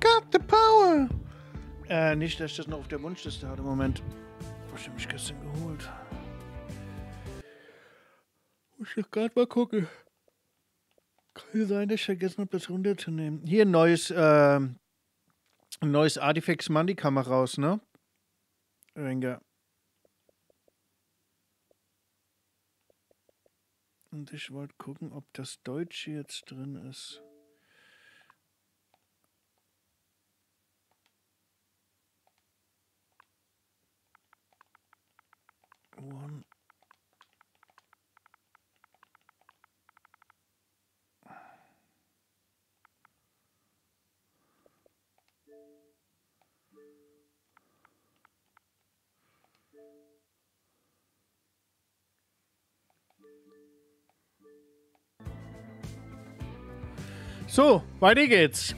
Got the power. Äh, nicht, dass ich das noch auf der Wunschliste hatte. Moment. Was ich mich gestern geholt. Muss ich gerade mal gucken. Kann sein, dass ich vergessen habe, das runterzunehmen. Hier ein neues, äh, neues Artifacts Money kam raus, ne? Renger. Und ich wollte gucken, ob das Deutsche jetzt drin ist. One. So, weiter geht's.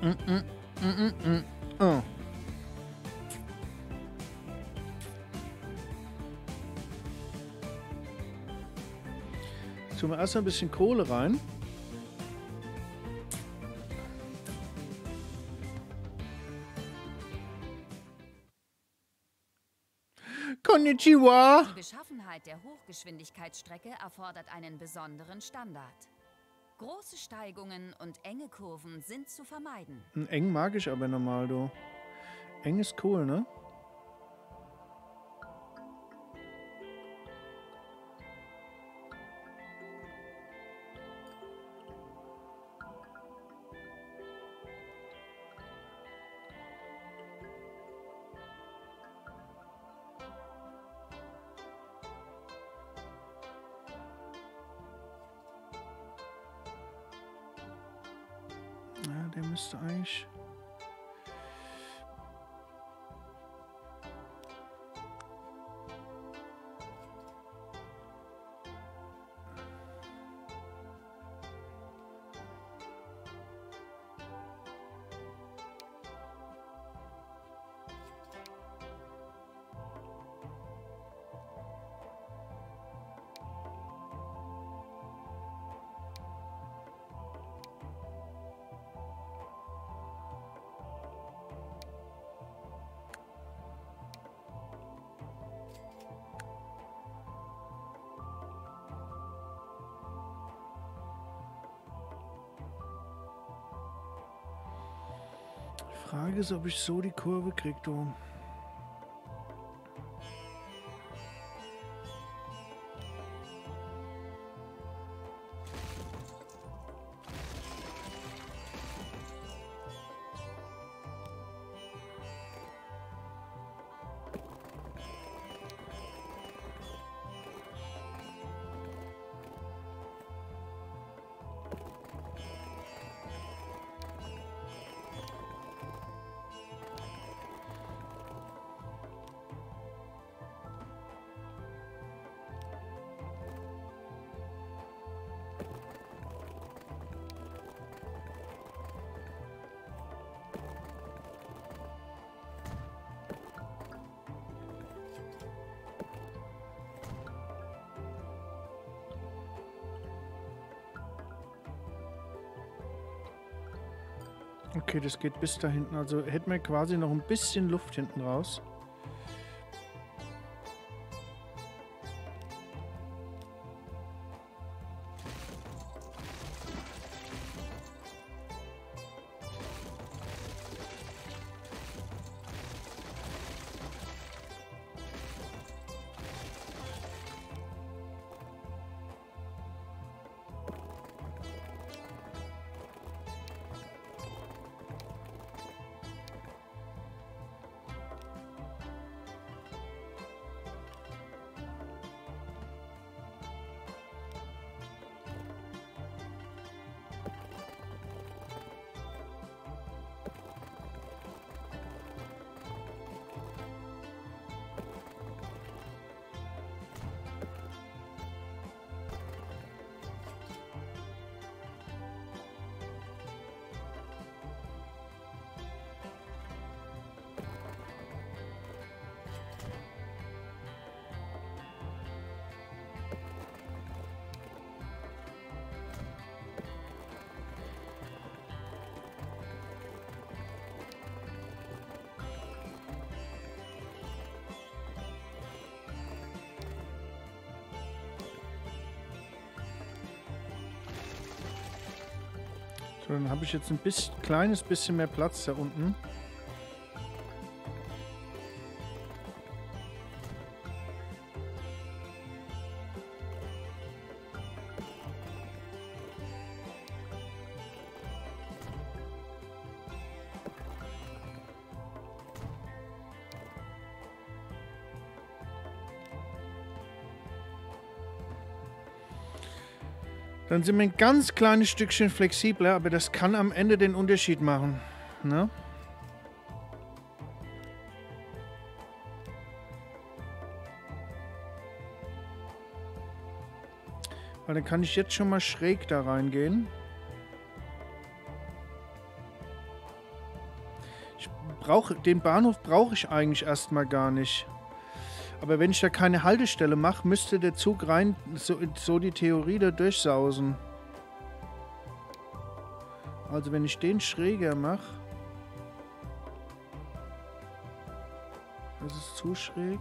Mm -mm, mm tun wir erst ein bisschen Kohle rein. Konnichiwa! Die Beschaffenheit der Hochgeschwindigkeitsstrecke erfordert einen besonderen Standard. Große Steigungen und enge Kurven sind zu vermeiden. Eng mag ich aber normal, du. Eng ist cool, ne? Ist, ob ich so die Kurve krieg, du. Okay, das geht bis da hinten. Also hätten wir quasi noch ein bisschen Luft hinten raus. Dann habe ich jetzt ein bisschen, kleines bisschen mehr Platz da unten. Dann sind wir ein ganz kleines Stückchen flexibler, aber das kann am Ende den Unterschied machen. Ne? Weil dann kann ich jetzt schon mal schräg da reingehen. Ich brauche den Bahnhof brauche ich eigentlich erstmal gar nicht. Aber wenn ich da keine Haltestelle mache, müsste der Zug rein, so, so die Theorie da durchsausen. Also wenn ich den schräger mache. Das ist zu schräg.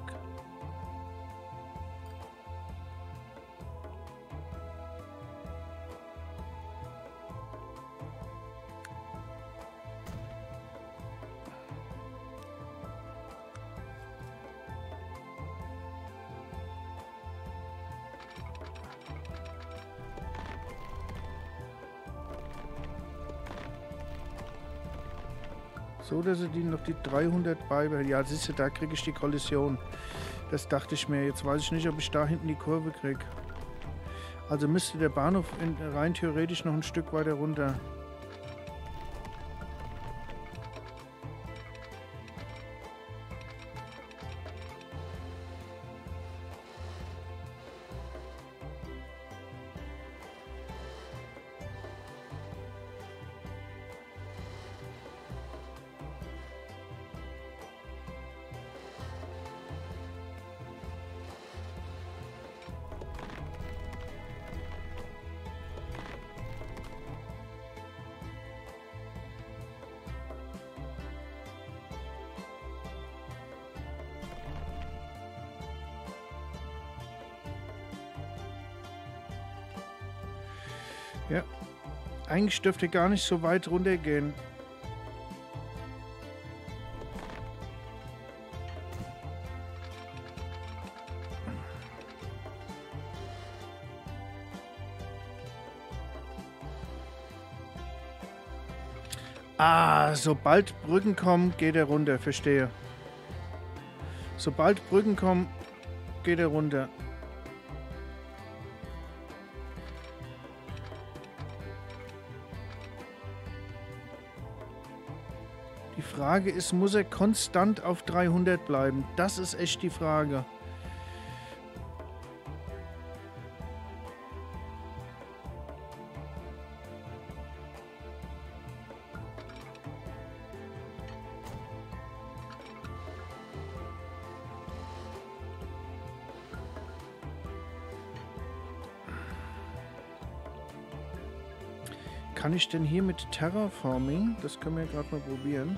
So, dass er die noch die 300 beibehält. Ja, siehst du, da kriege ich die Kollision. Das dachte ich mir. Jetzt weiß ich nicht, ob ich da hinten die Kurve kriege. Also müsste der Bahnhof in, rein theoretisch noch ein Stück weiter runter. Eigentlich dürfte gar nicht so weit runtergehen. Ah, sobald Brücken kommen, geht er runter. Verstehe. Sobald Brücken kommen, geht er runter. Frage ist, muss er konstant auf 300 bleiben? Das ist echt die Frage. Kann ich denn hier mit Terraforming, das können wir gerade mal probieren.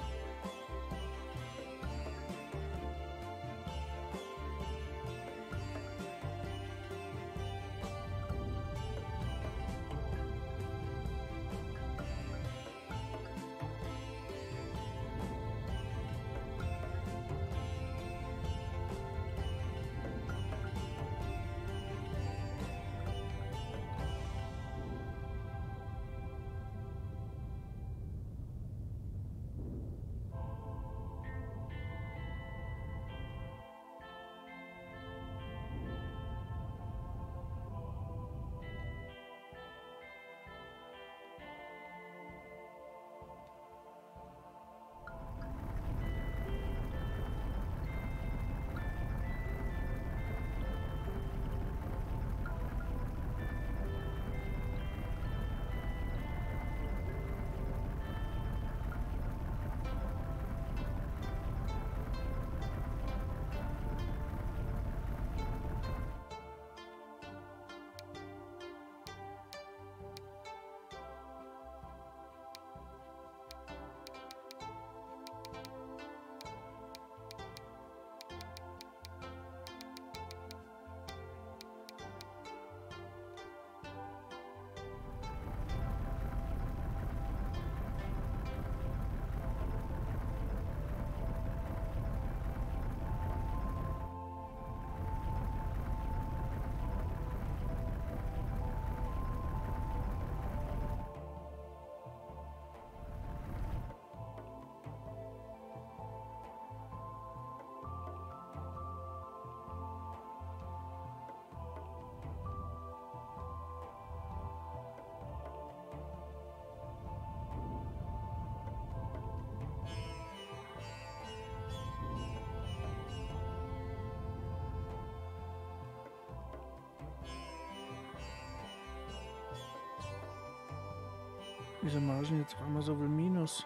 Jetzt auf einmal so viel Minus?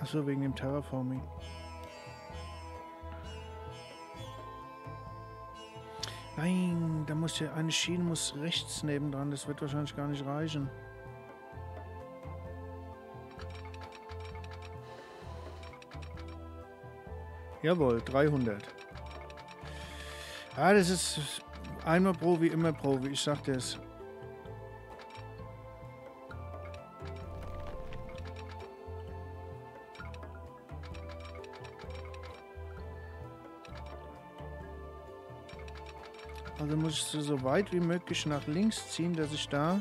Achso, wegen dem Terraforming. Nein, da muss ja eine Schiene muss rechts nebendran. Das wird wahrscheinlich gar nicht reichen. Jawohl, 300. Ah, das ist einmal Pro wie immer Pro, wie ich sagte es. Also muss ich so weit wie möglich nach links ziehen, dass ich da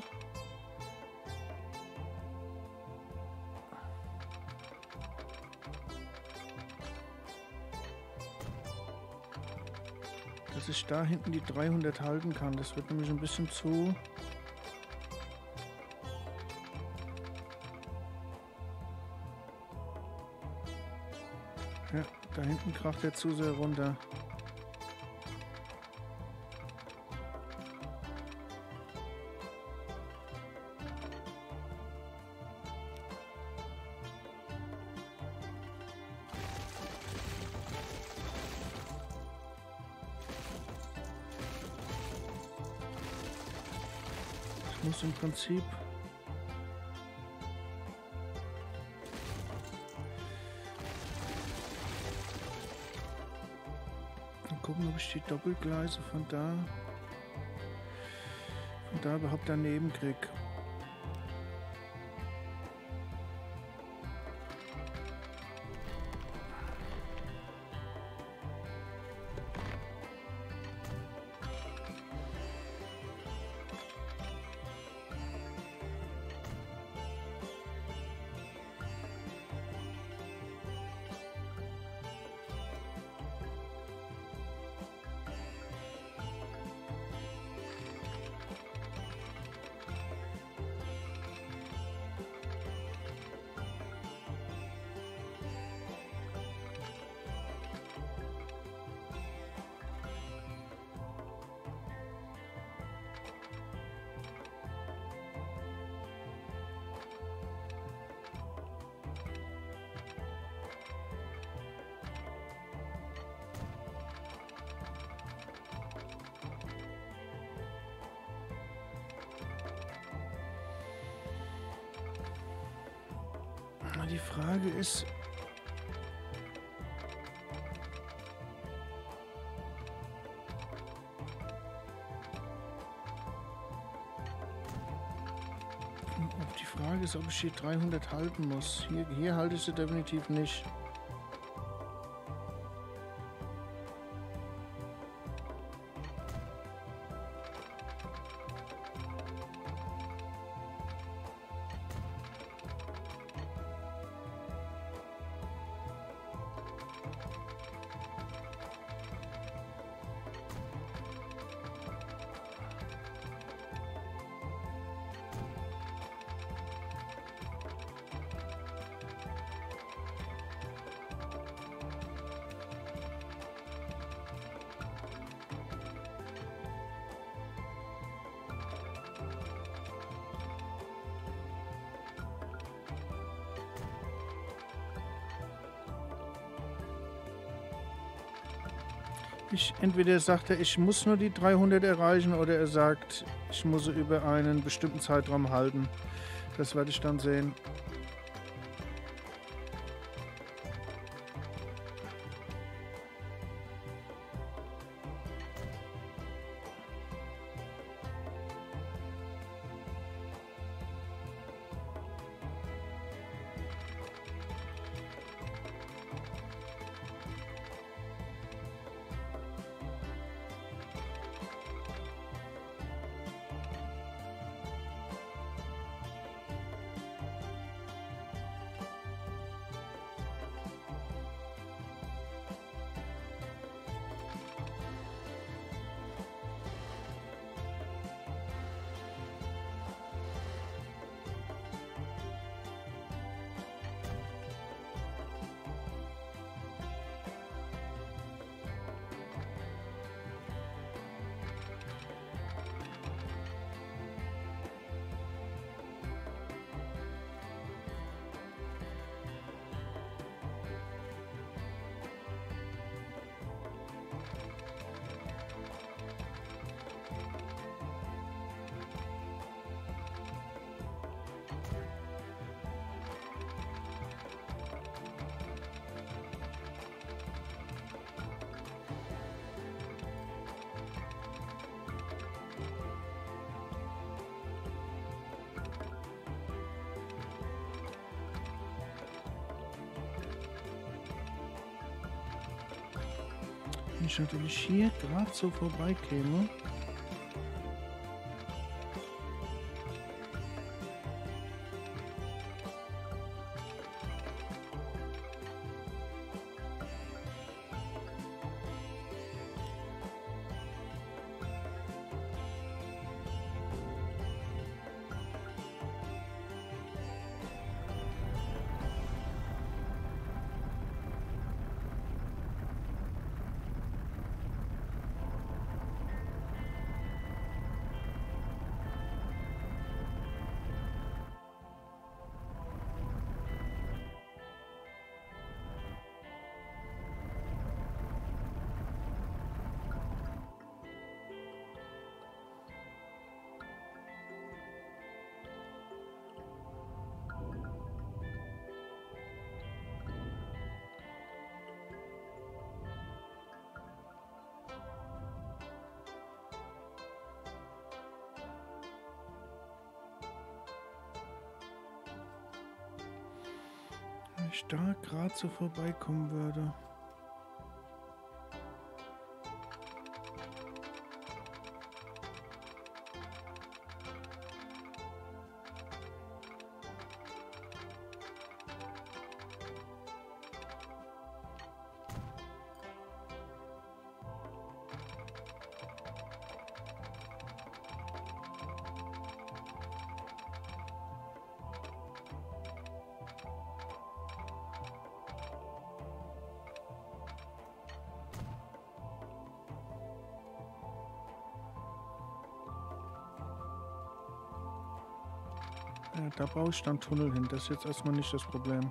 da hinten die 300 halten kann. Das wird nämlich ein bisschen zu... Ja, da hinten kracht er zu sehr runter. Prinzip... Mal gucken, ob ich die Doppelgleise von da... von da überhaupt daneben krieg. Ist, ob ich hier 300 halten muss. Hier, hier halte ich sie definitiv nicht. Ich, entweder sagt er, ich muss nur die 300 erreichen, oder er sagt, ich muss sie über einen bestimmten Zeitraum halten. Das werde ich dann sehen. Ich natürlich hier gerade so vorbeikäme. Da gerade so vorbeikommen würde. Da baue ich dann Tunnel hin. Das ist jetzt erstmal nicht das Problem.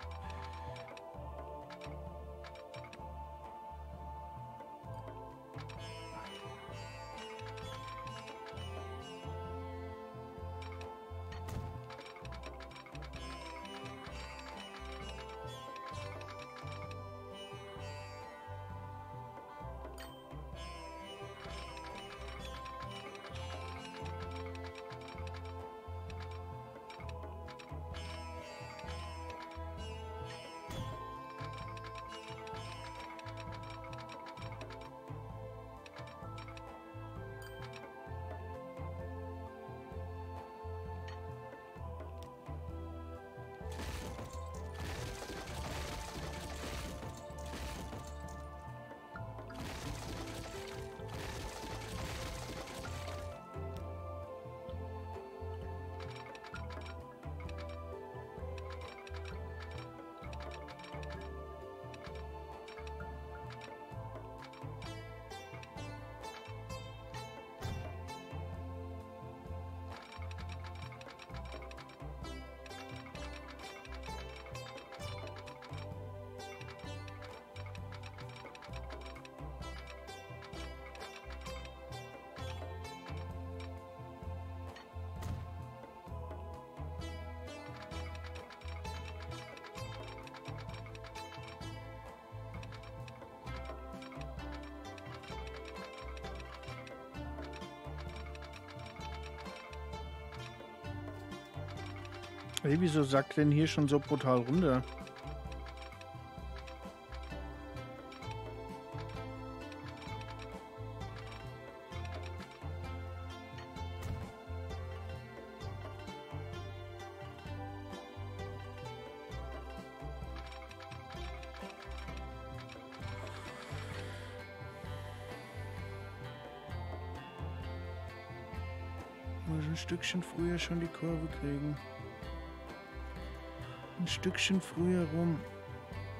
Wieso sagt denn hier schon so brutal runter? Muss ein Stückchen früher schon die Kurve kriegen. Stückchen früher rum.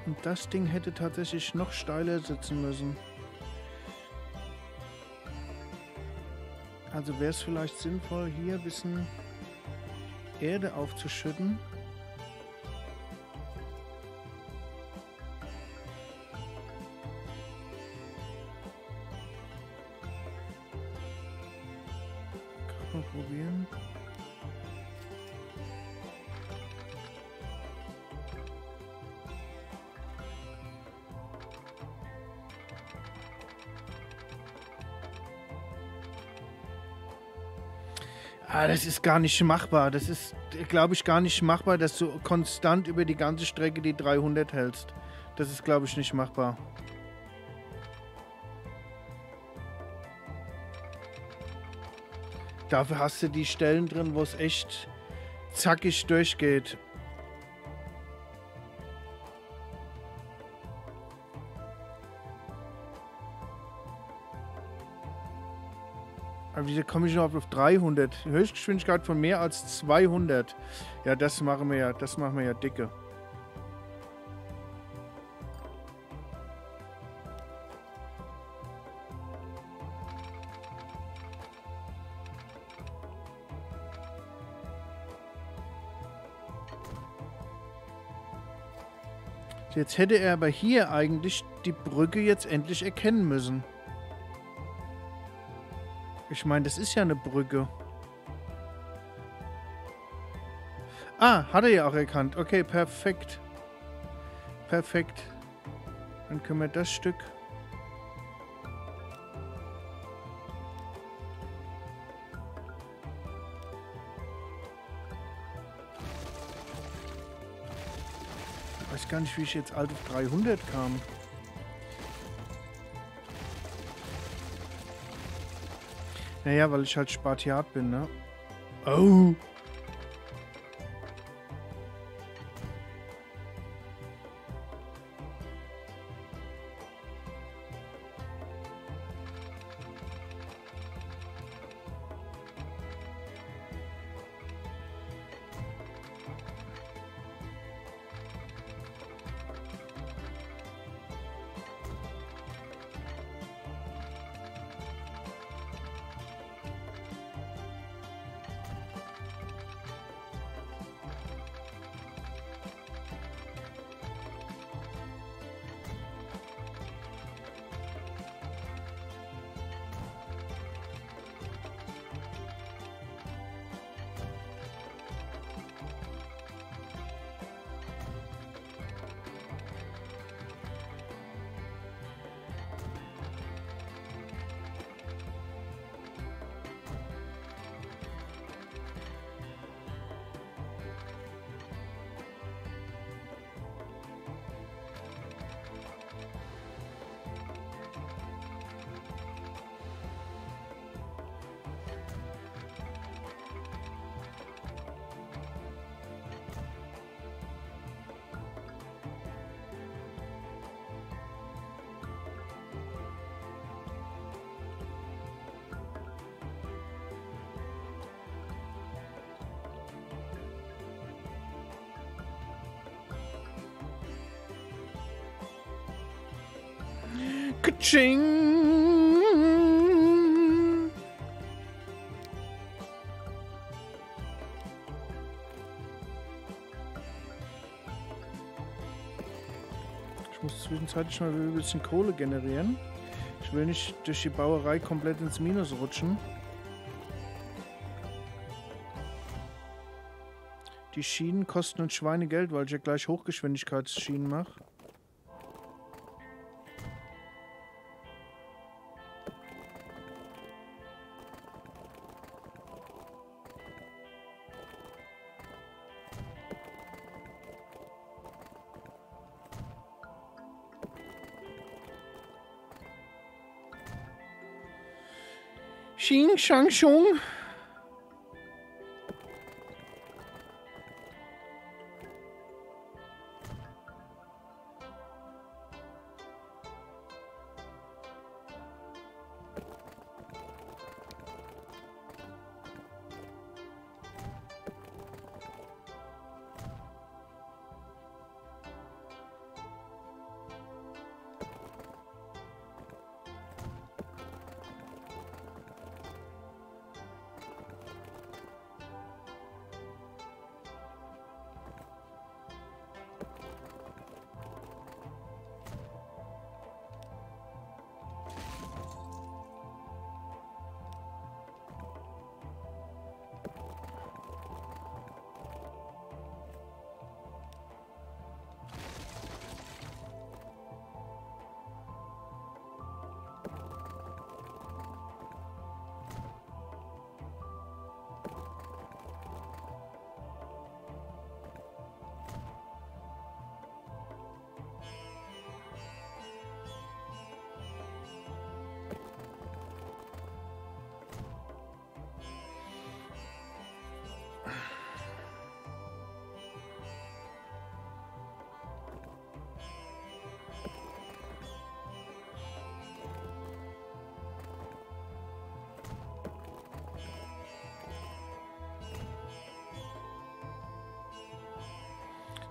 Und das Ding hätte tatsächlich noch steiler sitzen müssen. Also wäre es vielleicht sinnvoll, hier ein bisschen Erde aufzuschütten. ist gar nicht machbar. Das ist, glaube ich, gar nicht machbar, dass du konstant über die ganze Strecke die 300 hältst. Das ist, glaube ich, nicht machbar. Dafür hast du die Stellen drin, wo es echt zackig durchgeht. Wieso komme ich noch auf 300? Höchstgeschwindigkeit von mehr als 200. Ja, das machen wir ja, das machen wir ja dicke. Jetzt hätte er aber hier eigentlich die Brücke jetzt endlich erkennen müssen. Ich meine, das ist ja eine Brücke. Ah, hat er ja auch erkannt. Okay, perfekt. Perfekt. Dann können wir das Stück... weiß gar nicht, wie ich jetzt alt auf 300 kam. Naja, weil ich halt Spartiat bin, ne? Oh! Katsching! Ich muss zwischenzeitlich mal ein bisschen Kohle generieren. Ich will nicht durch die Bauerei komplett ins Minus rutschen. Die Schienen kosten uns Schweinegeld, weil ich ja gleich Hochgeschwindigkeitsschienen mache. sanktion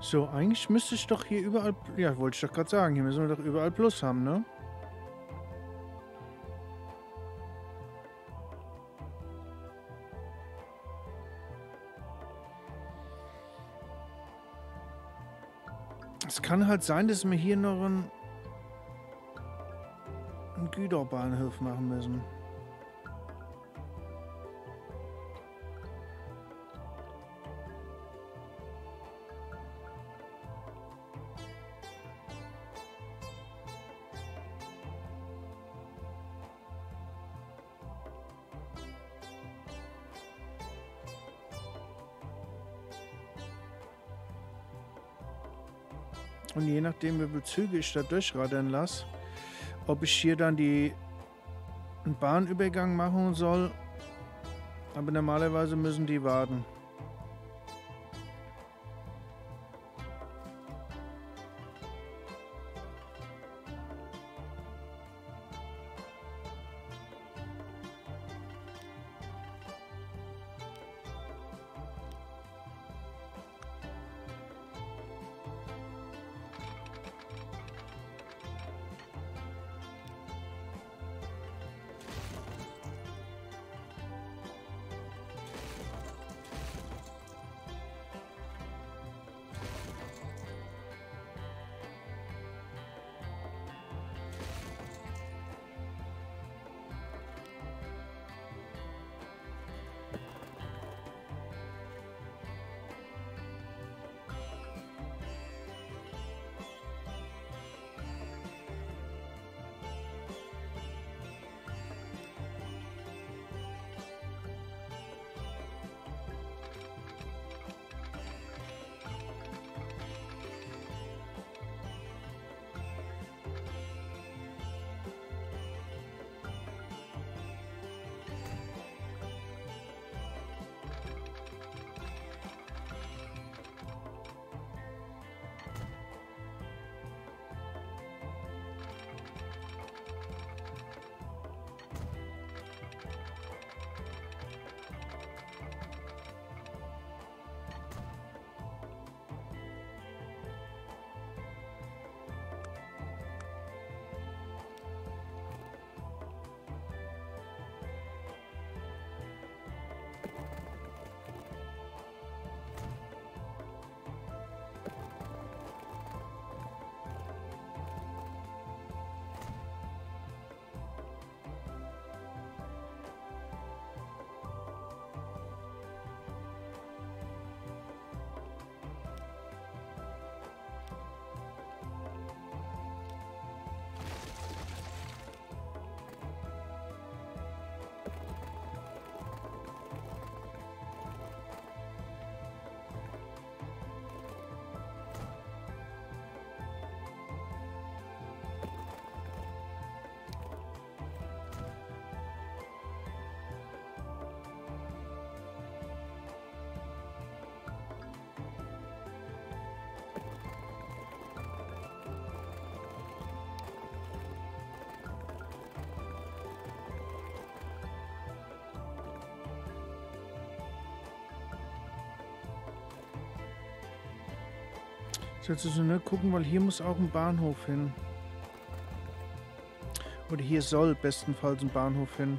So, eigentlich müsste ich doch hier überall... Ja, wollte ich doch gerade sagen. Hier müssen wir doch überall Plus haben, ne? Es kann halt sein, dass wir hier noch einen, einen Güterbahnhof machen müssen. Nachdem, wie viele Züge ich da durchraddern lasse, ob ich hier dann die einen Bahnübergang machen soll. Aber normalerweise müssen die warten. Ne gucken, weil hier muss auch ein Bahnhof hin. Oder hier soll bestenfalls ein Bahnhof hin.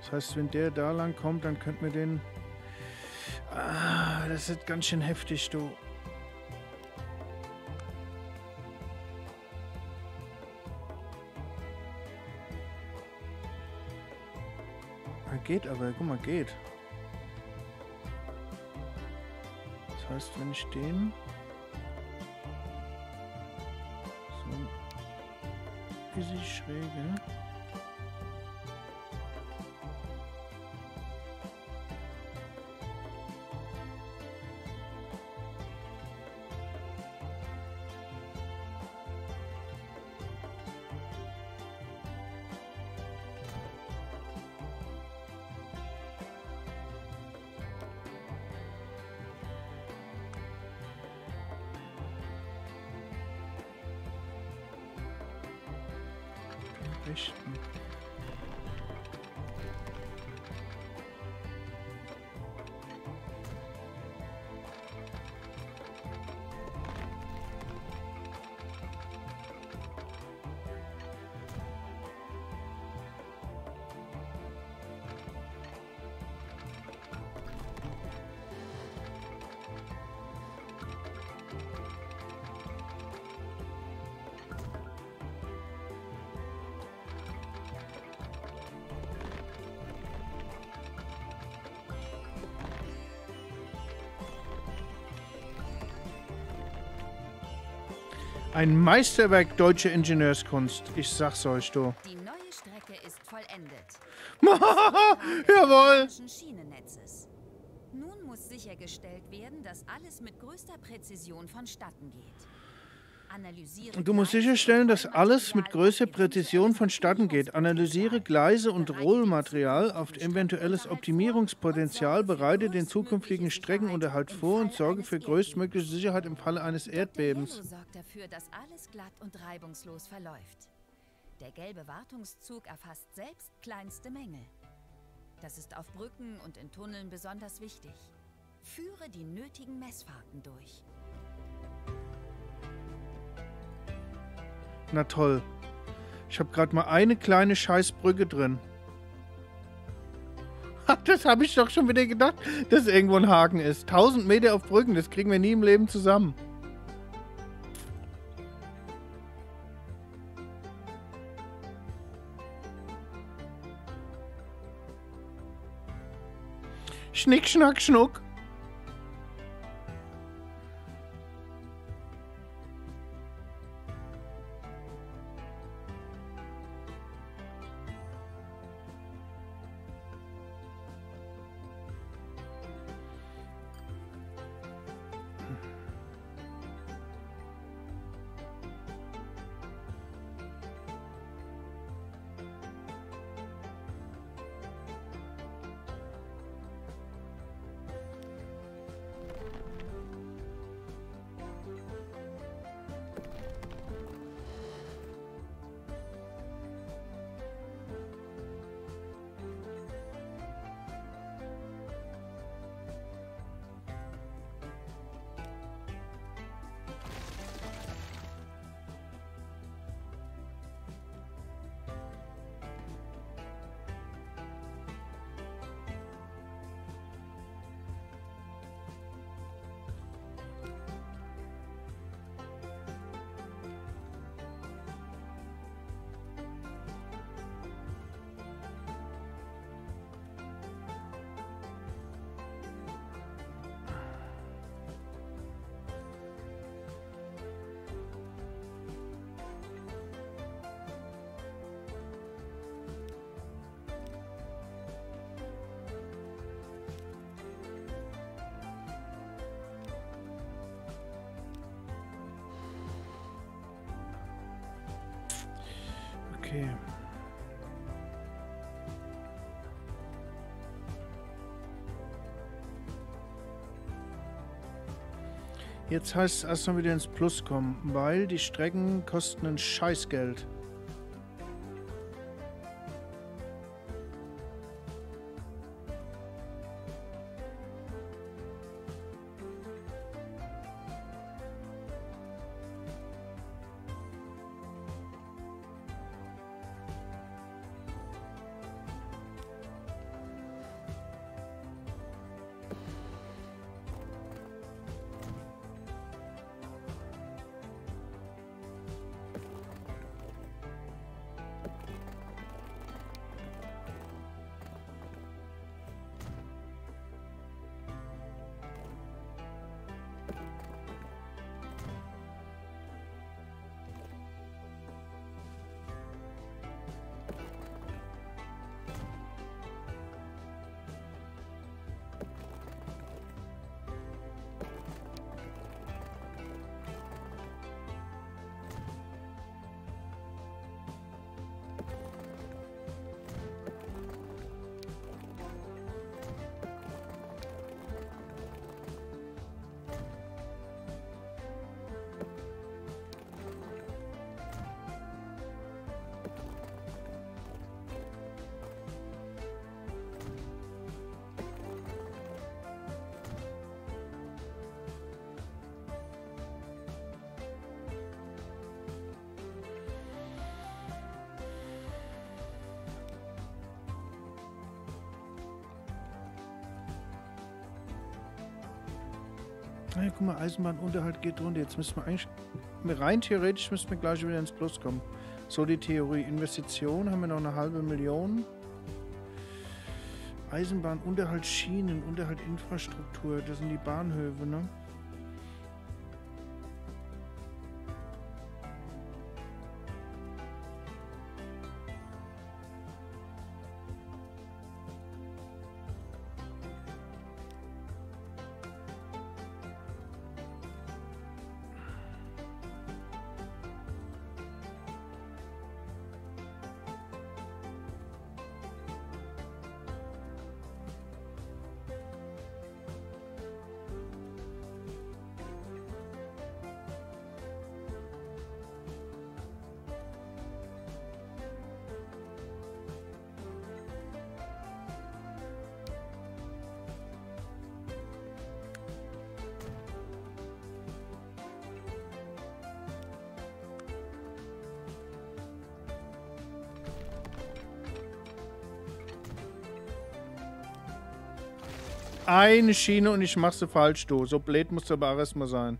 Das heißt, wenn der da lang kommt, dann könnten wir den... Ah, das ist ganz schön heftig, du. Er geht aber, guck mal, geht. Das heißt, wenn ich den... bisschen Ein Meisterwerk deutscher Ingenieurskunst. Ich sag's euch, du. Die neue Strecke ist vollendet. Jawohl. Nun muss sichergestellt werden, dass alles mit größter Präzision vonstatten geht. Analysiere Du musst sicherstellen, dass alles mit größter Präzision vonstatten geht. Analysiere Gleise und Rollmaterial auf eventuelles Optimierungspotenzial, bereite den zukünftigen Streckenunterhalt vor und sorge für größtmögliche Sicherheit im Falle eines. Erdbebens. Dafür, dass alles glatt und reibungslos verläuft. Der gelbe Wartungszug erfasst selbst kleinste Mängel. Das ist auf Brücken und in Tunneln besonders wichtig. Führe die nötigen Messfahrten durch. Na toll. Ich habe gerade mal eine kleine Scheißbrücke drin. Das habe ich doch schon wieder gedacht, dass irgendwo ein Haken ist. 1000 Meter auf Brücken, das kriegen wir nie im Leben zusammen. Schnick, schnack, schnuck. Jetzt heißt es erstmal wieder ins Plus kommen, weil die Strecken kosten ein Scheißgeld. Eisenbahnunterhalt geht runter. Jetzt müssen wir eigentlich, rein theoretisch müssen wir gleich wieder ins Plus kommen. So die Theorie. Investition haben wir noch eine halbe Million. Eisenbahn, Unterhalt Schienen, Unterhalt Infrastruktur, das sind die Bahnhöfe, ne? Eine Schiene und ich mache sie falsch, du. So blöd muss aber auch erstmal sein.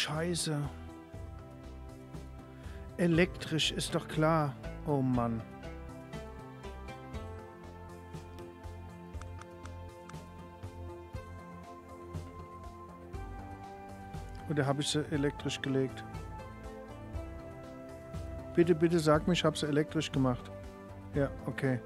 Scheiße. Elektrisch ist doch klar. Oh Mann. Oder habe ich sie elektrisch gelegt? Bitte, bitte sag mir, ich habe sie elektrisch gemacht. Ja, okay.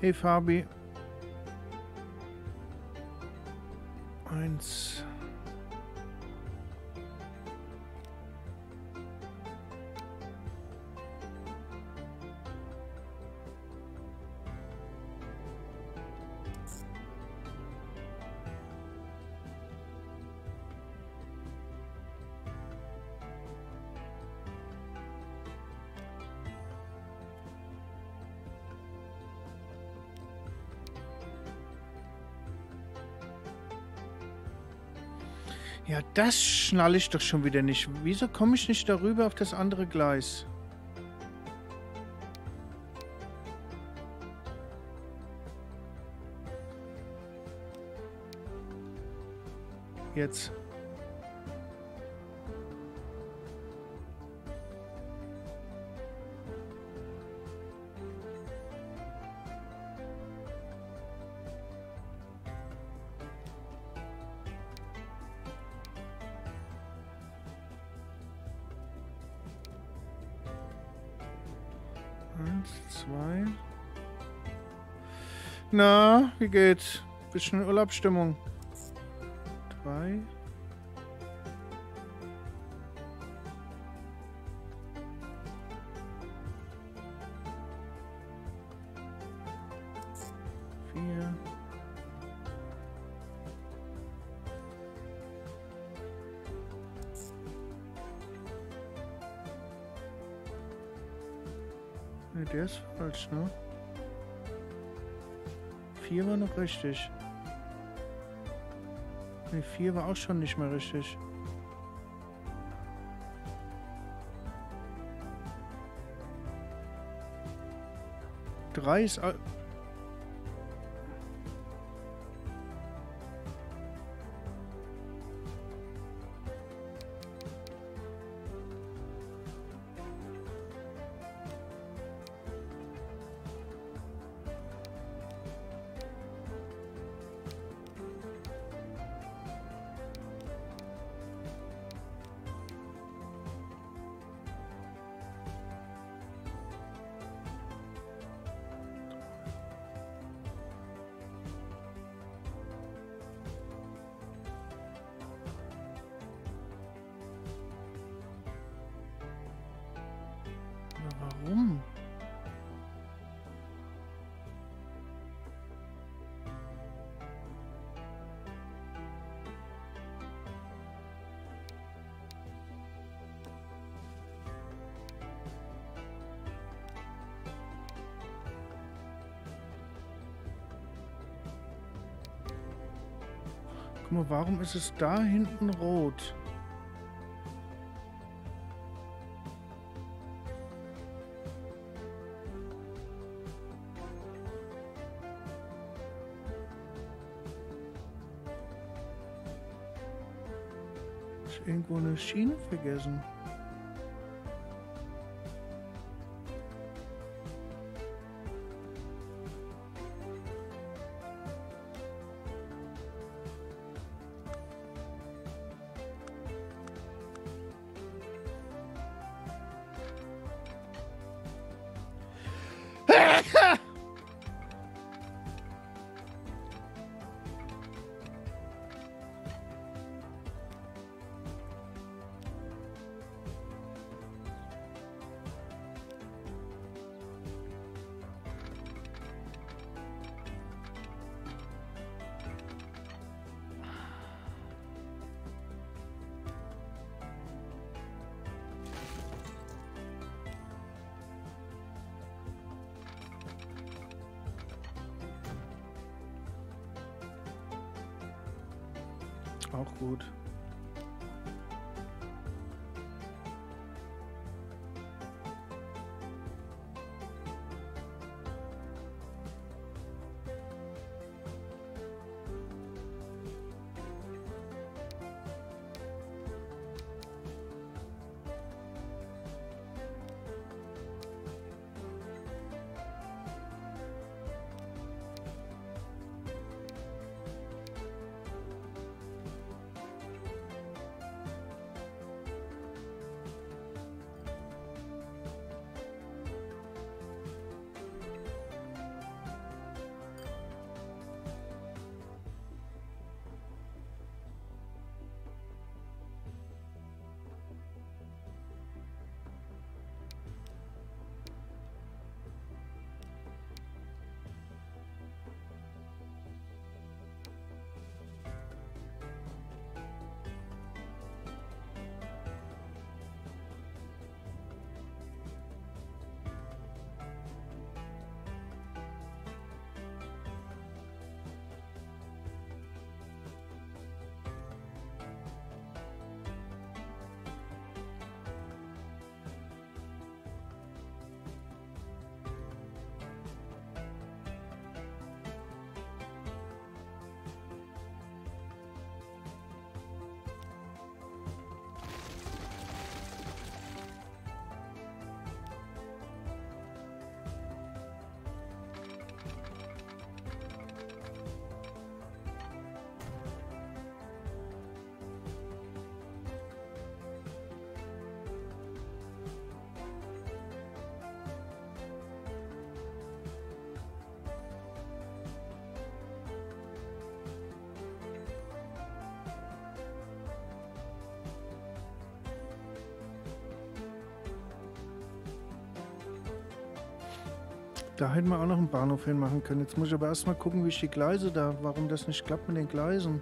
Hey Fabi. Das schnalle ich doch schon wieder nicht. Wieso komme ich nicht darüber auf das andere Gleis? Jetzt. Wie geht's? Bisschen Urlaubsstimmung. Drei. Vier. Ne, der ist falsch, ne? Richtig. Ne, vier war auch schon nicht mehr richtig. Drei ist... Mal, warum ist es da hinten rot? Irgendwo eine Schiene vergessen? Auch gut. Da hätten wir auch noch einen Bahnhof hinmachen können. Jetzt muss ich aber erstmal gucken, wie ich die Gleise da, warum das nicht klappt mit den Gleisen.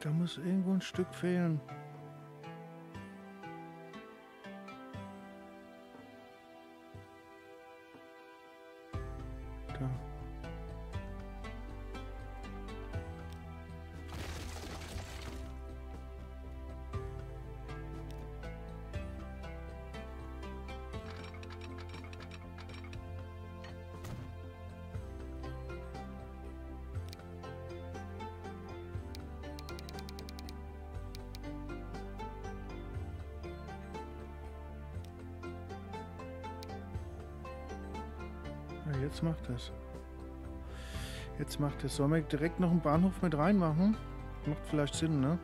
Da muss irgendwo ein Stück fehlen. Jetzt macht das. Jetzt macht es. Sollen wir direkt noch einen Bahnhof mit reinmachen? Macht vielleicht Sinn, ne?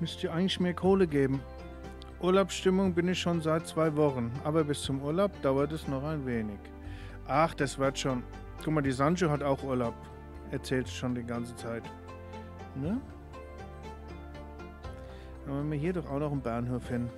Müsste eigentlich mehr Kohle geben. Urlaubsstimmung bin ich schon seit zwei Wochen, aber bis zum Urlaub dauert es noch ein wenig. Ach, das wird schon. Guck mal, die Sancho hat auch Urlaub. Erzählt schon die ganze Zeit. Ne? Dann haben wir hier doch auch noch einen Bahnhof hin.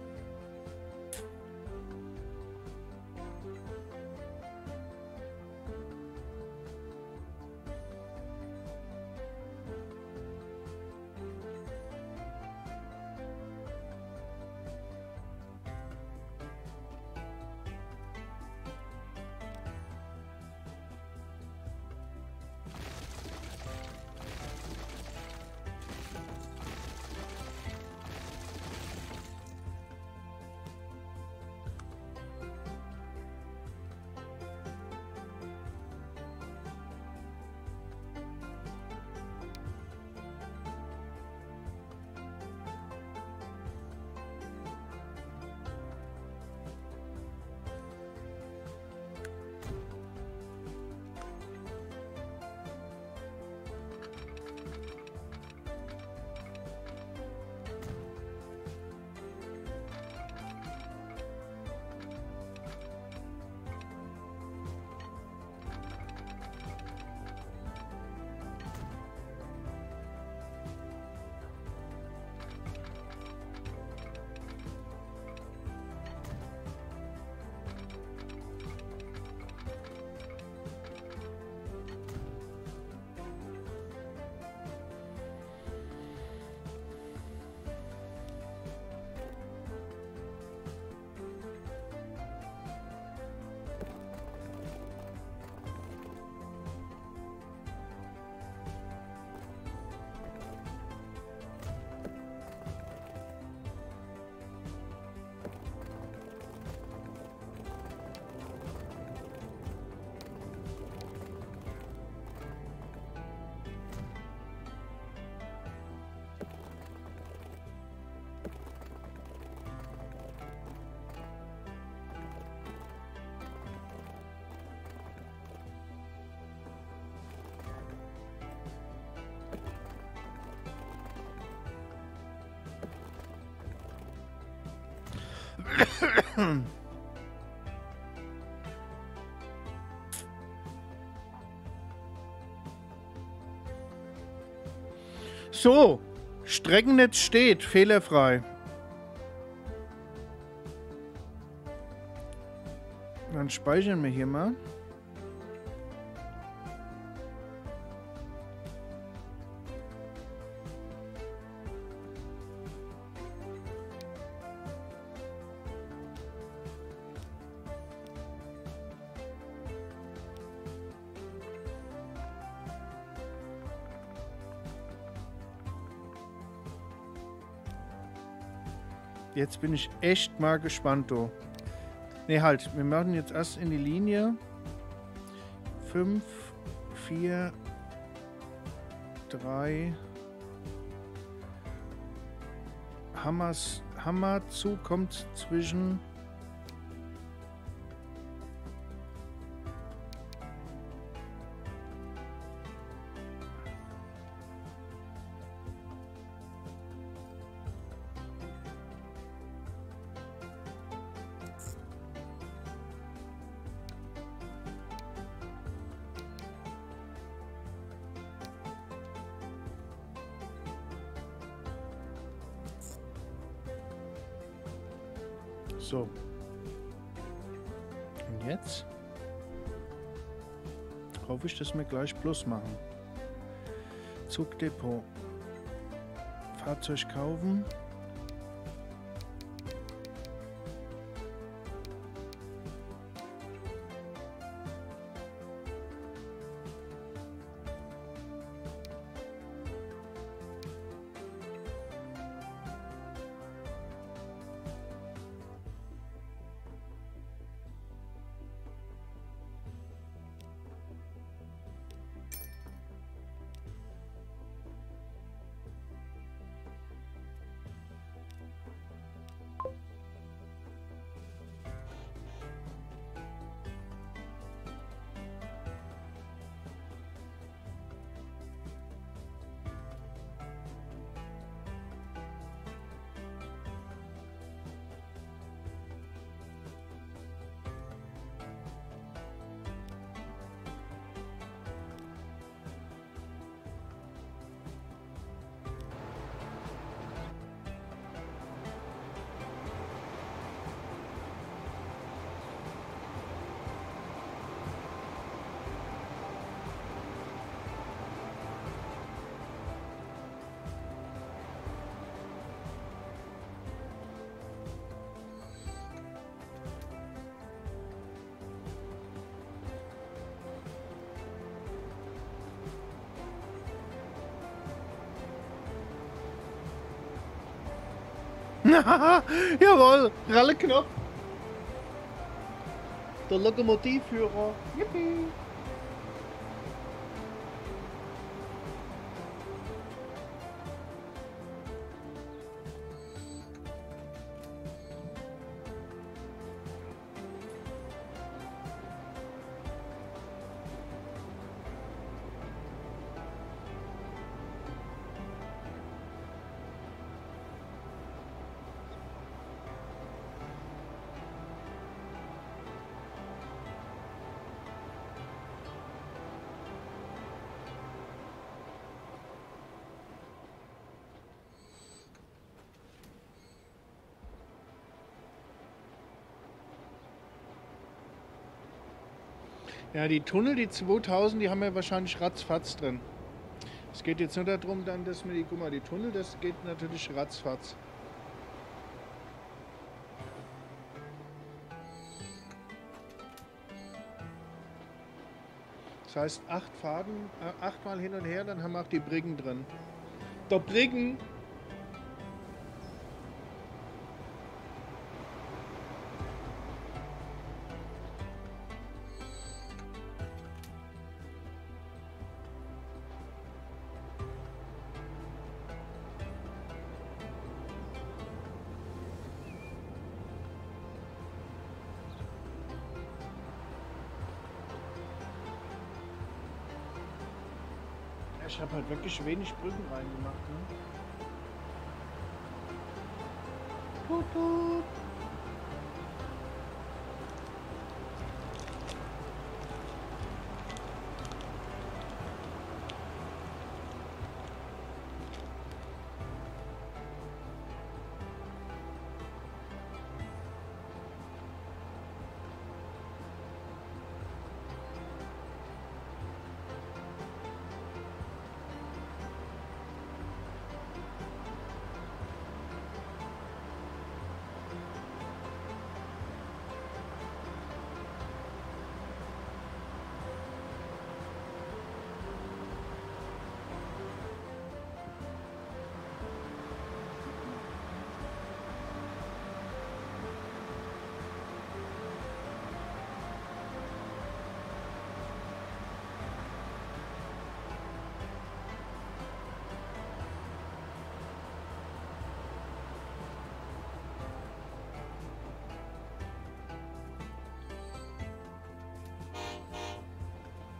So, Streckennetz steht, fehlerfrei. Dann speichern wir hier mal. Jetzt bin ich echt mal gespannt, du. Ne, halt. Wir machen jetzt erst in die Linie. 5, 4, 3. Hammers, Hammerzug kommt zwischen gleich Plus machen. Zugdepot. Fahrzeug kaufen. Jawohl, Ralleknopf. Der Lokomotivführer. Yippie. Ja, die Tunnel, die 2000, die haben wir wahrscheinlich ratzfatz drin. Es geht jetzt nur darum, dann, dass wir die, guck mal, die Tunnel, das geht natürlich ratzfatz. Das heißt, acht Faden, äh, achtmal hin und her, dann haben wir auch die Briggen drin. Der Briggen wirklich wenig Brücken reingemacht. Ne? Tut,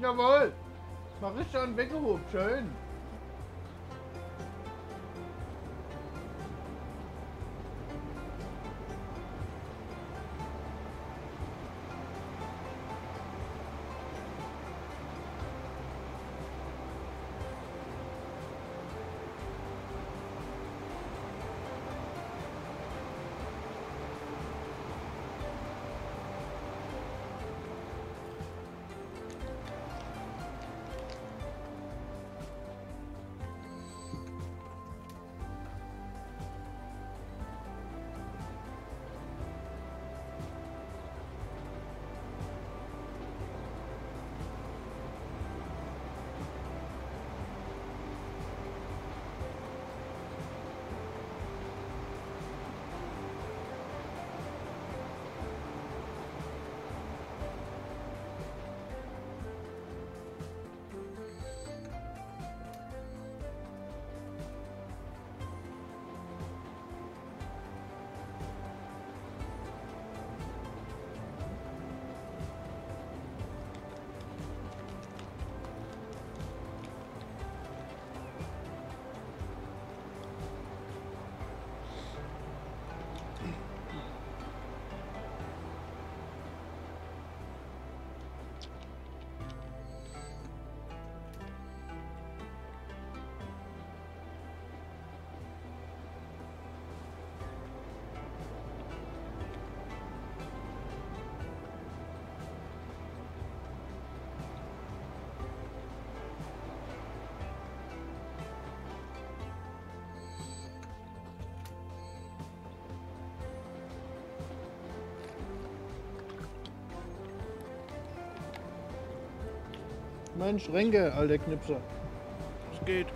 Jawohl. Mach ich schon weggehoben. Schön. Mensch, Renke, alter Knipser. Es geht.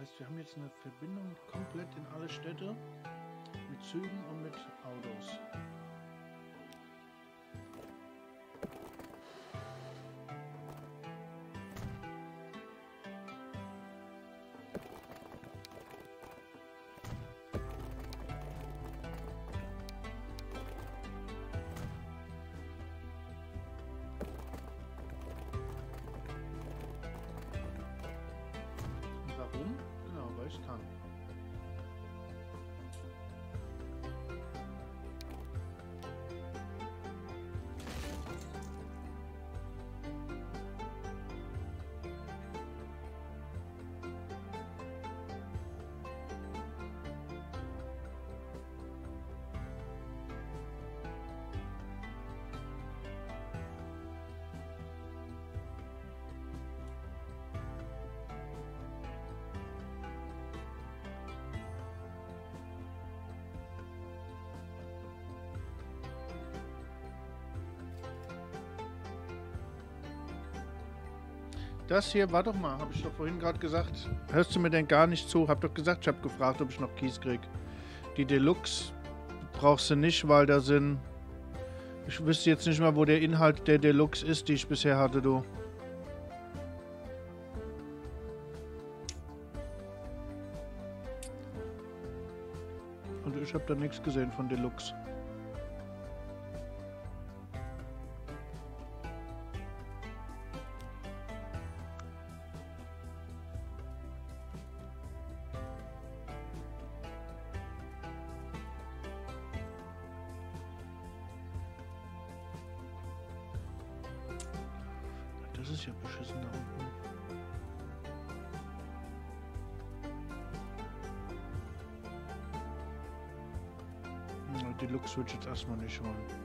Heißt, wir haben jetzt eine Verbindung komplett in alle Städte mit Zügen und mit Autos. Warum? Das hier, warte doch mal, habe ich doch vorhin gerade gesagt. Hörst du mir denn gar nicht zu? Hab doch gesagt, ich habe gefragt, ob ich noch Kies krieg. Die Deluxe brauchst du nicht, weil da sind. Ich wüsste jetzt nicht mal, wo der Inhalt der Deluxe ist, die ich bisher hatte, du. Und ich habe da nichts gesehen von Deluxe. Deluxe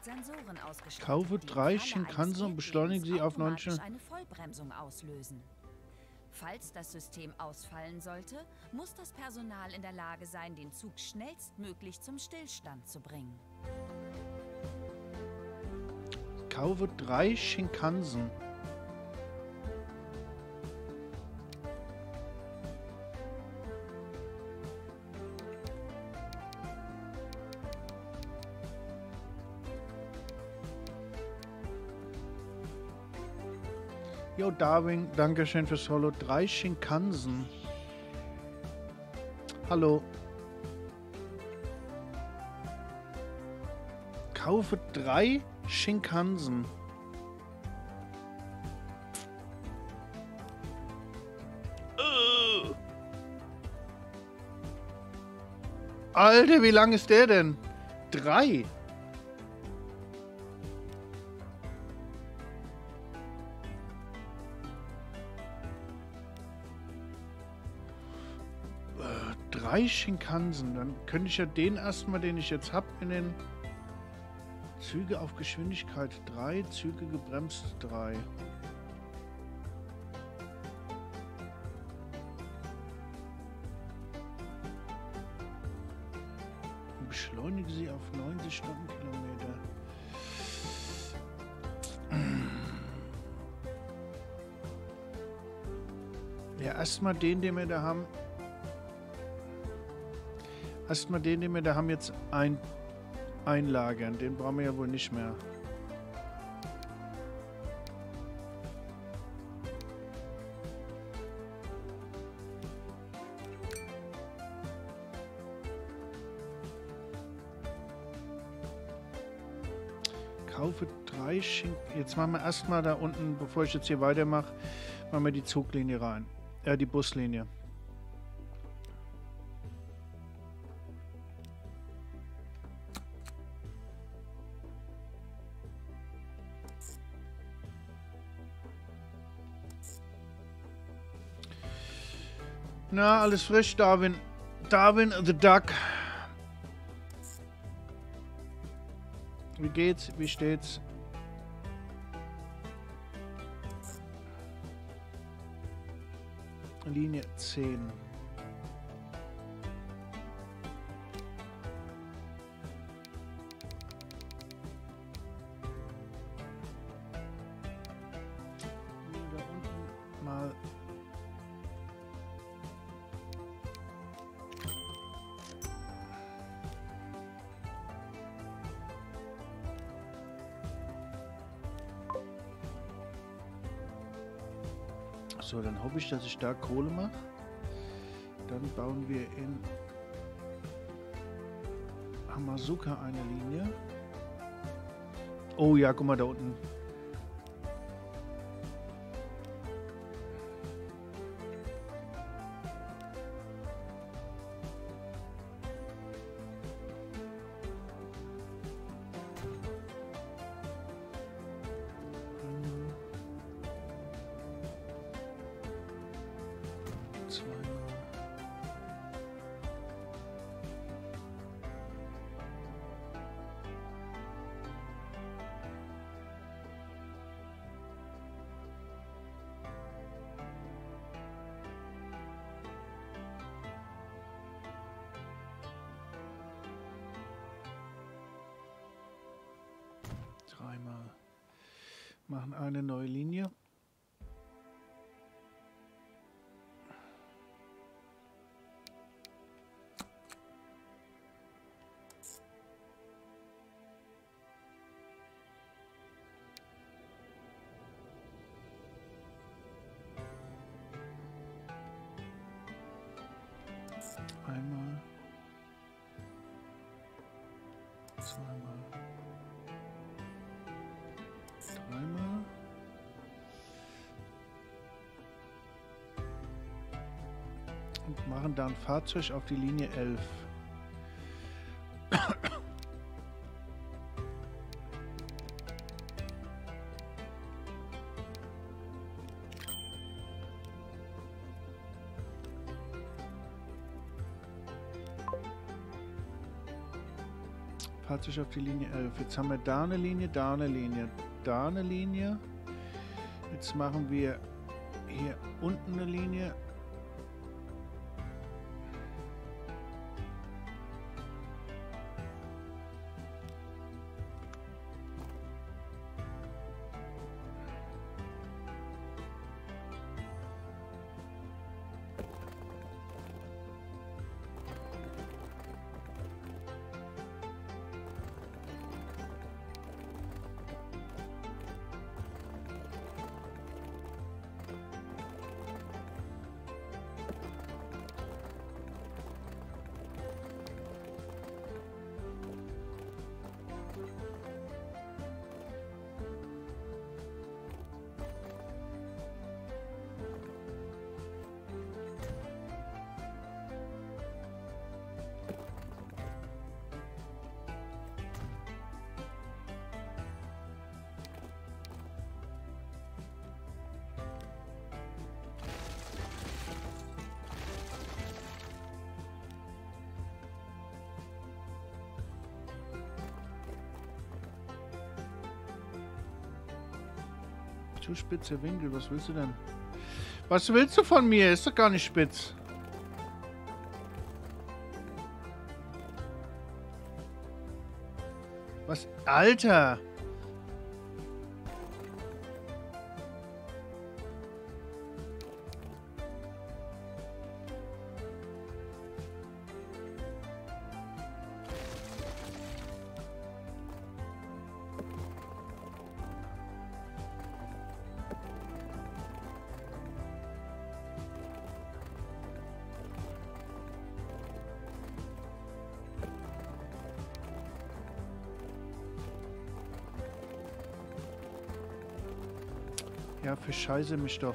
mit Sensoren ausgestattet. Kaufe drei Shinkansen und beschleunige sie auf Fehltretens 90 automatisch eine Vollbremsung auslösen. Falls das System ausfallen sollte, muss das Personal in der Lage sein, den Zug schnellstmöglich zum Stillstand zu bringen. Kaufe drei Shinkansen. Darwin, danke schön fürs Solo. Drei Shinkansen. Hallo. Kaufe drei Shinkansen. Äh. Alter, wie lang ist der denn? Drei. Drei Shinkansen. Dann könnte ich ja den erstmal, den ich jetzt habe, in den Züge auf Geschwindigkeit 3, Züge gebremst 3. beschleunige sie auf 90 Stundenkilometer. Ja, erstmal den, den wir da haben. Erstmal den, den wir da haben, jetzt ein, einlagern. Den brauchen wir ja wohl nicht mehr. Kaufe drei Schinken. Jetzt machen wir erstmal da unten, bevor ich jetzt hier weitermache, machen wir die Zuglinie rein. Äh, die Buslinie. Na, alles frisch, Darwin. Darwin the Duck. Wie geht's? Wie steht's? Linie 10. hoffe ich, dass ich da Kohle mache. Dann bauen wir in Hamazuka eine Linie. Oh ja, guck mal da unten. Fahrzeug auf die Linie 11. Fahrzeug auf die Linie 11. Jetzt haben wir da eine Linie, da eine Linie, da eine Linie. Jetzt machen wir hier unten eine Linie. zu spitze Winkel. Was willst du denn? Was willst du von mir? Ist doch gar nicht spitz. Was? Alter! Scheiße mich doch.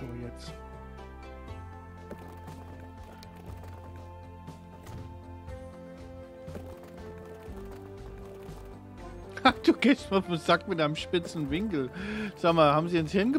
So, jetzt. Ach, du gehst mal auf den Sack mit einem spitzen Winkel. Sag mal, haben sie ins Hirn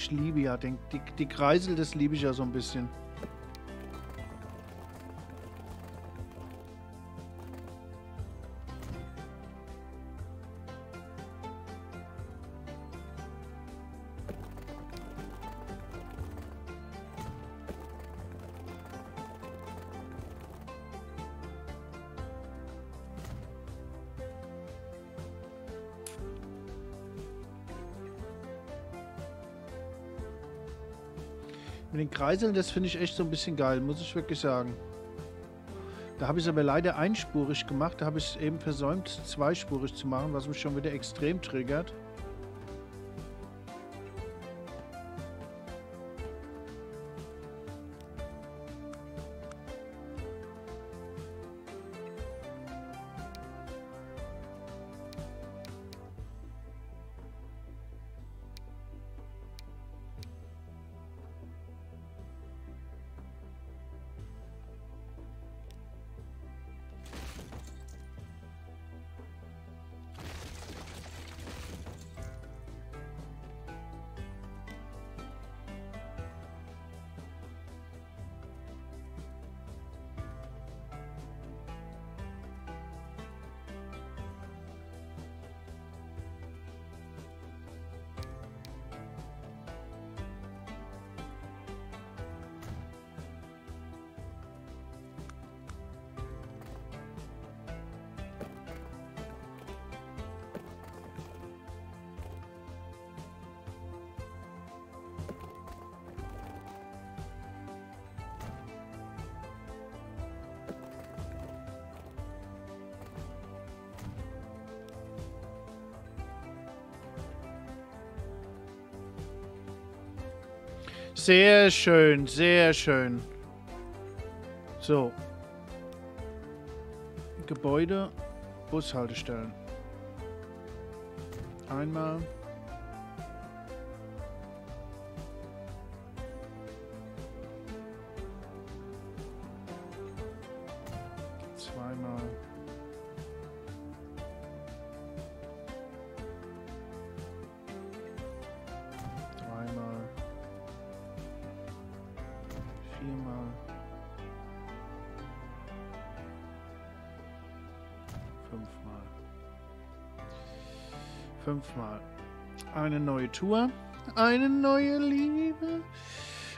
ich liebe ja den, die, die Kreisel, das liebe ich ja so ein bisschen. Kreiseln, das finde ich echt so ein bisschen geil, muss ich wirklich sagen. Da habe ich es aber leider einspurig gemacht. Da habe ich es eben versäumt, zweispurig zu machen, was mich schon wieder extrem triggert. Sehr schön, sehr schön. So. Gebäude, Bushaltestellen. Einmal. Eine neue Tour. Eine neue Liebe.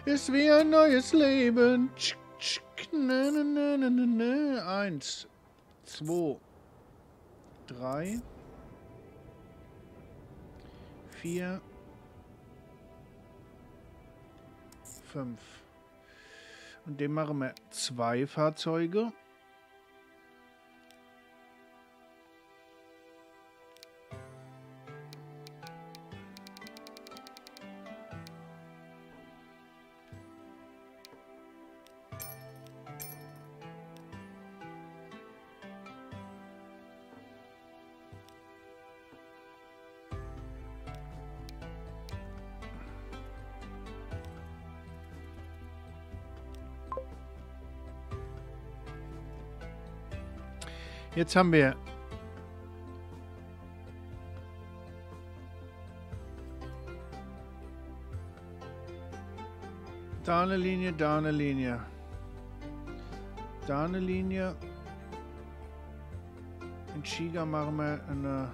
Ist wie ein neues Leben. Tsch, tsch, na, na, na, na, na, na. Eins. Zwei. Drei. Vier. Fünf. Und dem machen wir zwei Fahrzeuge. Jetzt haben wir da eine Linie, da eine Linie. Da eine Linie. In Shiga machen wir eine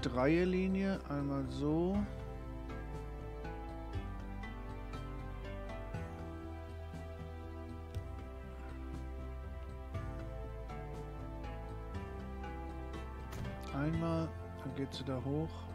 Dreierlinie. Einmal so. Geht sie da hoch.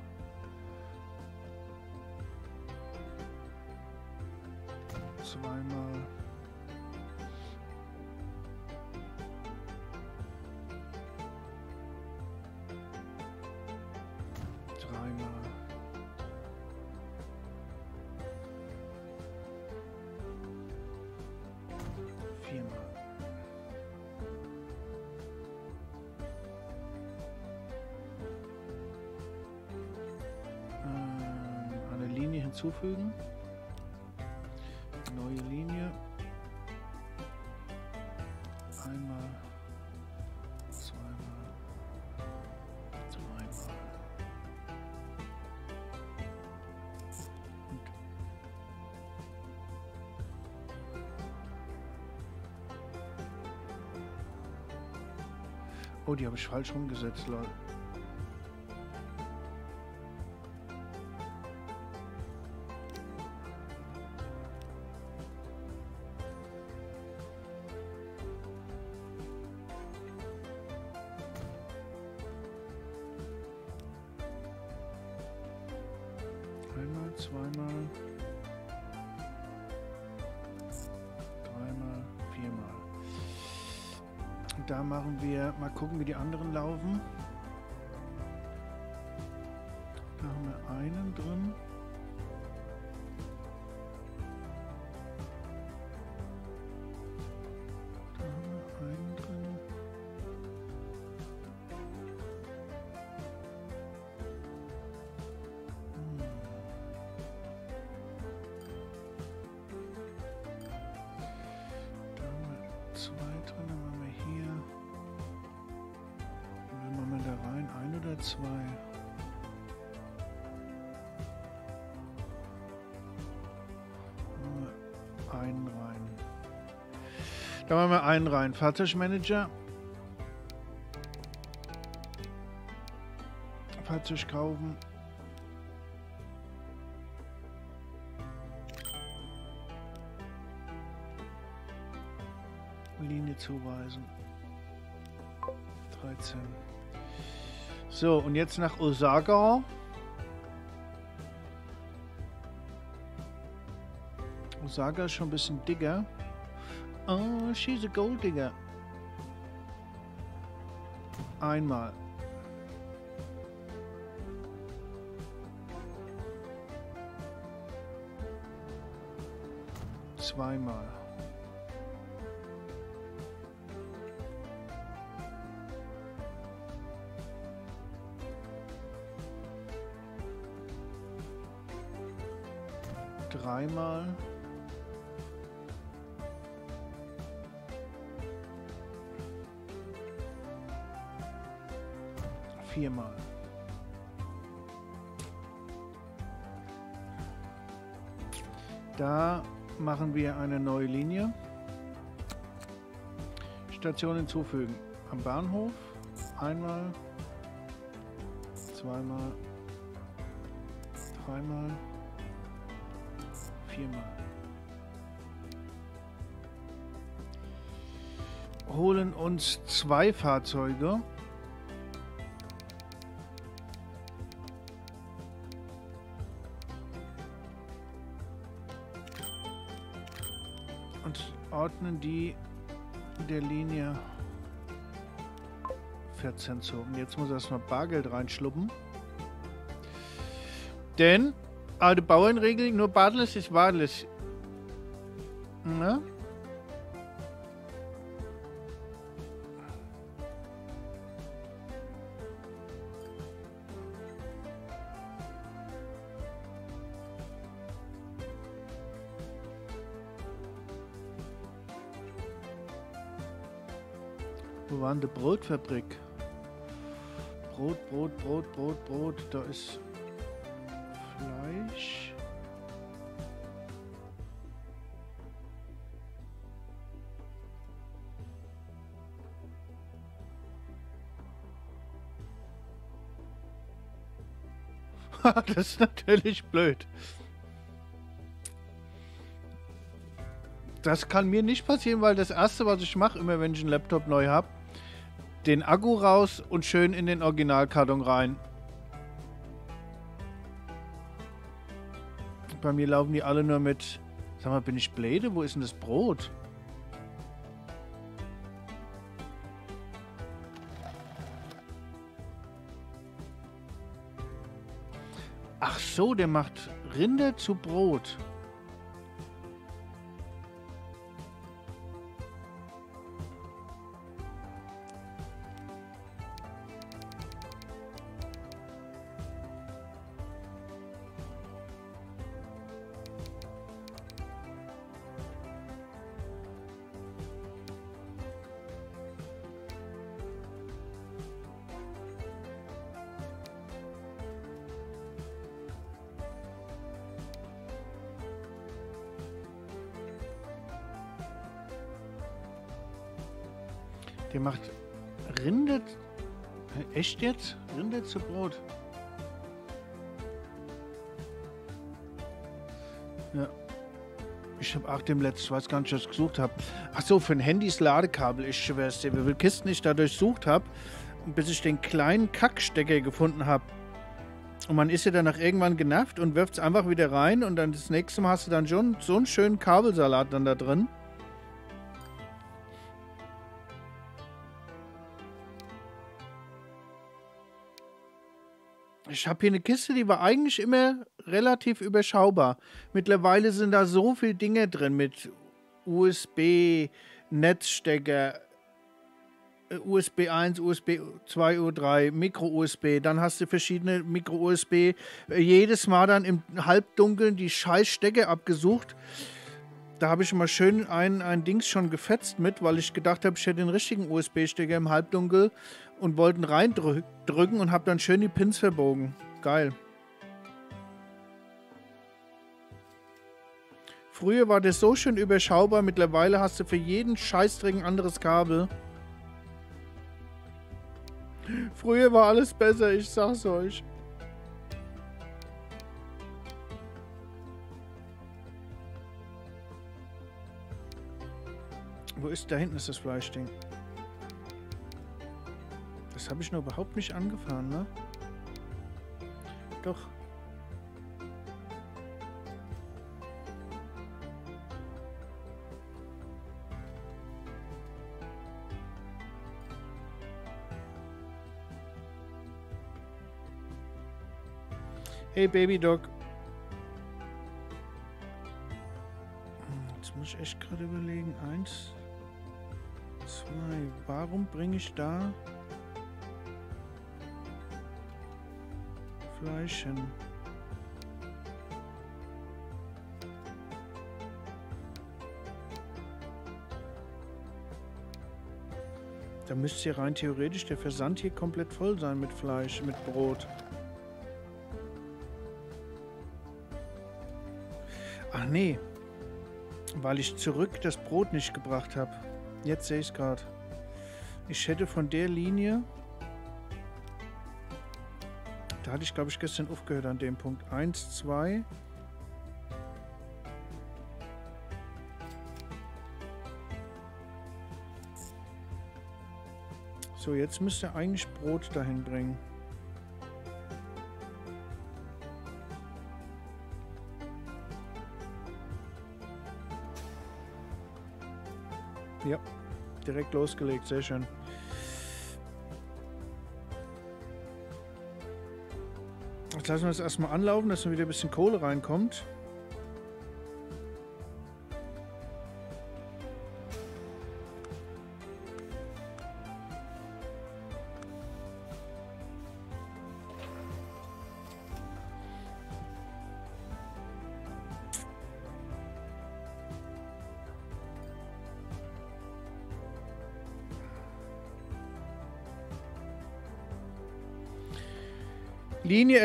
Die habe ich falsch rumgesetzt, Leute. Mal gucken, wie die anderen laufen. Einen rein. Fahrzeugmanager. Fahrzeug kaufen. Linie zuweisen. 13. So, und jetzt nach Osaka. Osaka ist schon ein bisschen dicker. Oh, she's a gold digger. Einmal. Station hinzufügen. Am Bahnhof einmal, zweimal, dreimal, viermal. Holen uns zwei Fahrzeuge. 14 zu. Und jetzt muss erstmal Bargeld reinschluppen. Denn alte Bauernregel, nur Badles ist Wadles. Na? Wo war denn die Brotfabrik? Brot, Brot, Brot, Brot. Da ist Fleisch. das ist natürlich blöd. Das kann mir nicht passieren, weil das erste, was ich mache, immer wenn ich einen Laptop neu habe, den Akku raus und schön in den Originalkarton rein. Bei mir laufen die alle nur mit. Sag mal, bin ich Bläde? Wo ist denn das Brot? Ach so, der macht Rinde zu Brot. Zu Brot. Ja. Ich habe auch dem letzten, weiß gar nicht, was ich gesucht habe. Ach so, für ein Handys Ladekabel. Ich schwör's dir, wie viele Kisten ich da durchsucht habe, bis ich den kleinen Kackstecker gefunden habe. Und man ist ja danach irgendwann genervt und wirft es einfach wieder rein und dann das nächste Mal hast du dann schon so einen schönen Kabelsalat dann da drin. Ich habe hier eine Kiste, die war eigentlich immer relativ überschaubar. Mittlerweile sind da so viele Dinge drin mit USB, Netzstecker, USB 1, USB 2, U3, Micro-USB. Dann hast du verschiedene Micro-USB. Jedes Mal dann im Halbdunkeln die scheiß Stecker abgesucht. Da habe ich mal schön ein, ein Dings schon gefetzt mit, weil ich gedacht habe, ich hätte den richtigen USB-Stecker im Halbdunkel und wollten reindrücken und habe dann schön die Pins verbogen. Geil. Früher war das so schön überschaubar, mittlerweile hast du für jeden Scheißdreck ein anderes Kabel. Früher war alles besser, ich sag's euch. Wo ist da hinten ist das Fleischding? Das habe ich noch überhaupt nicht angefahren, ne? Doch. Hey Baby Dog. Jetzt muss ich echt gerade überlegen. Eins, zwei. Warum bringe ich da Fleisch hin? Da müsste ja rein theoretisch der Versand hier komplett voll sein mit Fleisch, mit Brot. Ach nee. Weil ich zurück das Brot nicht gebracht habe. Jetzt sehe ich es gerade. Ich hätte von der Linie... Da hatte ich, glaube ich, gestern aufgehört an dem Punkt. Eins, zwei... So, jetzt müsste eigentlich Brot dahin bringen. Direkt losgelegt, sehr schön. Jetzt lassen wir das erstmal anlaufen, dass wieder ein bisschen Kohle reinkommt.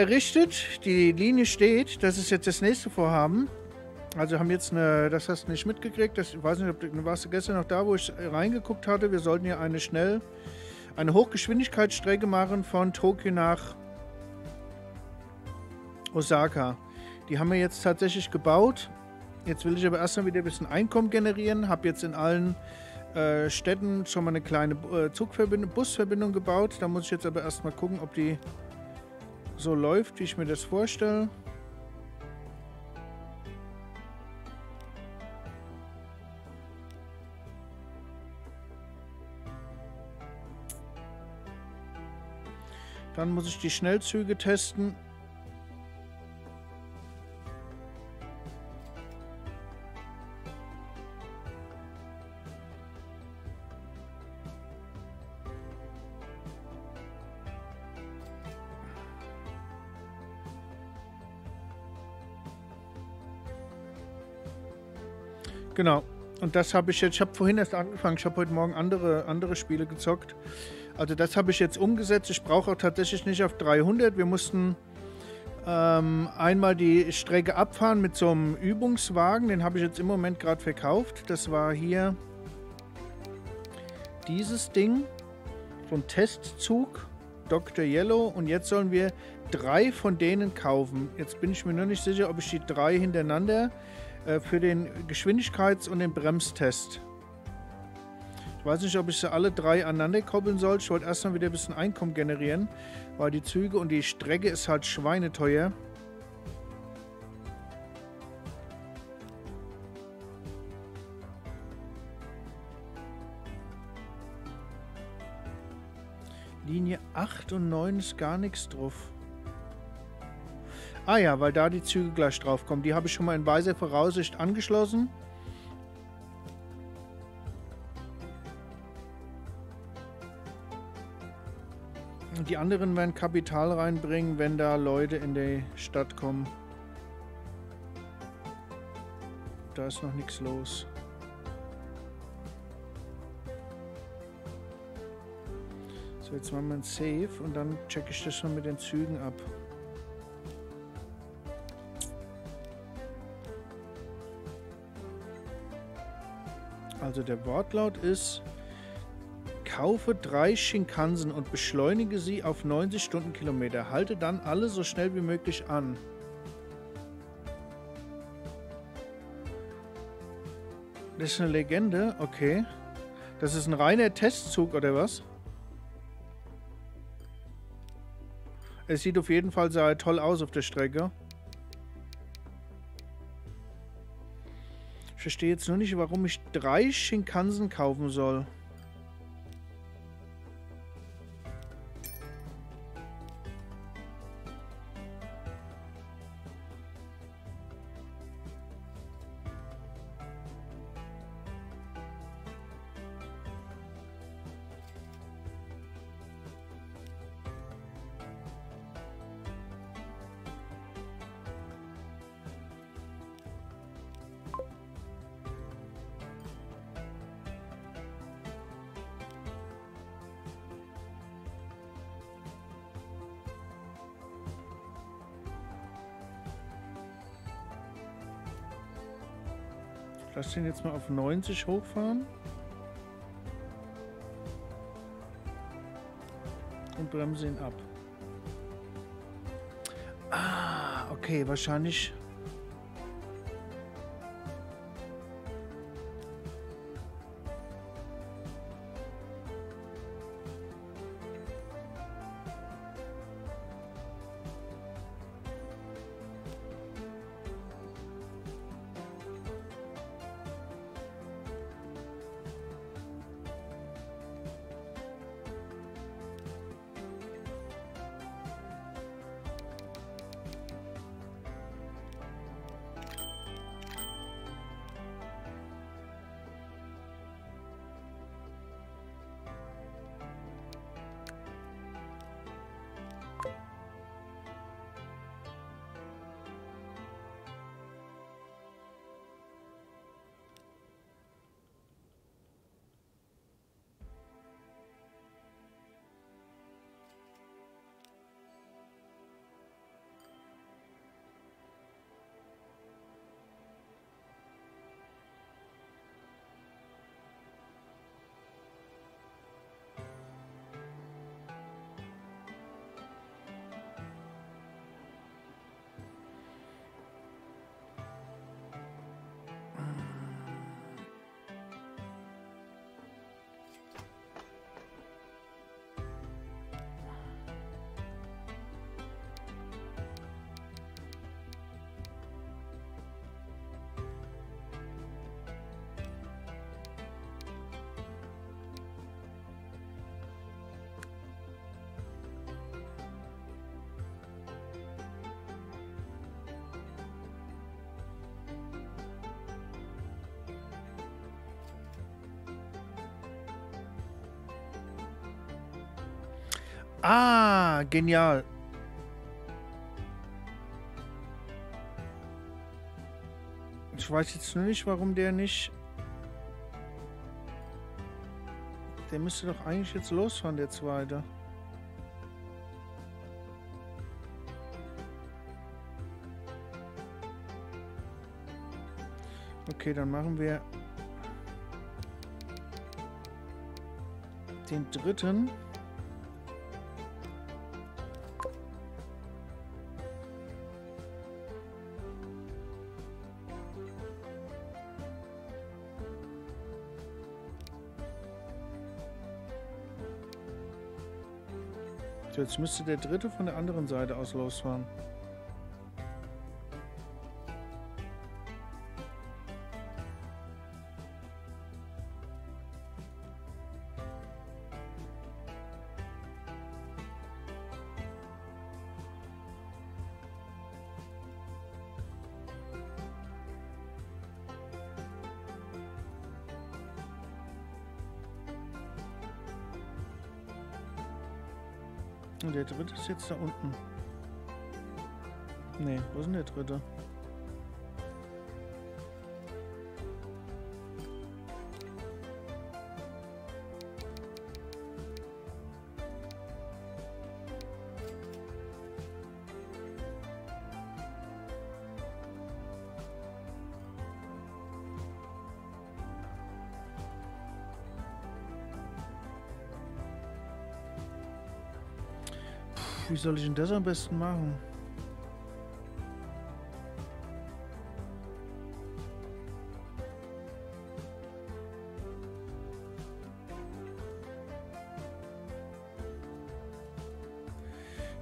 Errichtet, die Linie steht, das ist jetzt das nächste Vorhaben. Also haben jetzt eine, das hast du nicht mitgekriegt, das, ich weiß nicht, ob du warst du gestern noch da, wo ich reingeguckt hatte. Wir sollten ja eine schnell, eine Hochgeschwindigkeitsstrecke machen von Tokio nach Osaka. Die haben wir jetzt tatsächlich gebaut. Jetzt will ich aber erstmal wieder ein bisschen Einkommen generieren. Habe jetzt in allen äh, Städten schon mal eine kleine äh, Zugverbindung, Busverbindung gebaut. Da muss ich jetzt aber erstmal gucken, ob die so läuft, wie ich mir das vorstelle. Dann muss ich die Schnellzüge testen. Das habe ich jetzt, ich habe vorhin erst angefangen, ich habe heute Morgen andere, andere Spiele gezockt. Also das habe ich jetzt umgesetzt. Ich brauche auch tatsächlich nicht auf 300. Wir mussten ähm, einmal die Strecke abfahren mit so einem Übungswagen. Den habe ich jetzt im Moment gerade verkauft. Das war hier dieses Ding. So ein Testzug. Dr. Yellow. Und jetzt sollen wir drei von denen kaufen. Jetzt bin ich mir noch nicht sicher, ob ich die drei hintereinander für den Geschwindigkeits- und den Bremstest. Ich weiß nicht, ob ich sie alle drei aneinander koppeln soll. Ich wollte erstmal wieder ein bisschen Einkommen generieren, weil die Züge und die Strecke ist halt schweineteuer. Linie 8 und 9 ist gar nichts drauf. Ah ja, weil da die Züge gleich drauf kommen. Die habe ich schon mal in weiser Voraussicht angeschlossen. Die anderen werden Kapital reinbringen, wenn da Leute in die Stadt kommen. Da ist noch nichts los. So, jetzt machen wir ein Save und dann checke ich das schon mit den Zügen ab. Also der Wortlaut ist, kaufe drei Shinkansen und beschleunige sie auf 90 Stundenkilometer. Halte dann alle so schnell wie möglich an. Das ist eine Legende, okay. Das ist ein reiner Testzug oder was? Es sieht auf jeden Fall sehr toll aus auf der Strecke. Verstehe jetzt nur nicht, warum ich drei Shinkansen kaufen soll. Den jetzt mal auf 90 hochfahren. Und bremse ihn ab. Ah, okay, wahrscheinlich genial. Ich weiß jetzt nur nicht, warum der nicht... Der müsste doch eigentlich jetzt losfahren, der zweite. Okay, dann machen wir den dritten. Jetzt müsste der dritte von der anderen Seite aus losfahren. Ist jetzt da unten. Nee, wo ist denn der dritte? Soll ich denn das am besten machen?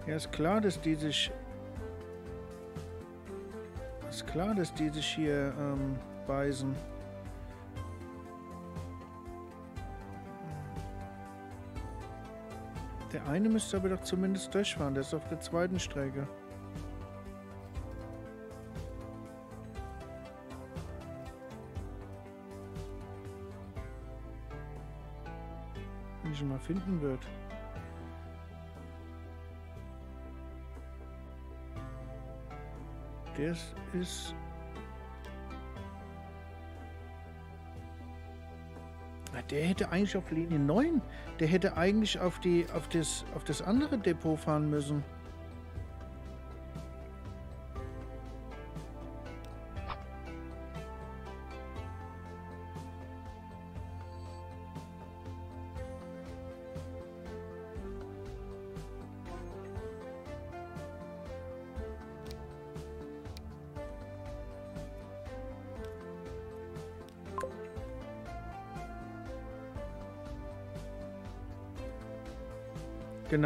Ja, ist klar, dass die sich... Ist klar, dass die sich hier ähm, beißen. Der eine müsste aber doch zumindest durchfahren. Der ist auf der zweiten Strecke. Wenn ich ihn mal finden wird. Der ist Der hätte eigentlich auf Linie 9. Der hätte eigentlich auf, die, auf, das, auf das andere Depot fahren müssen.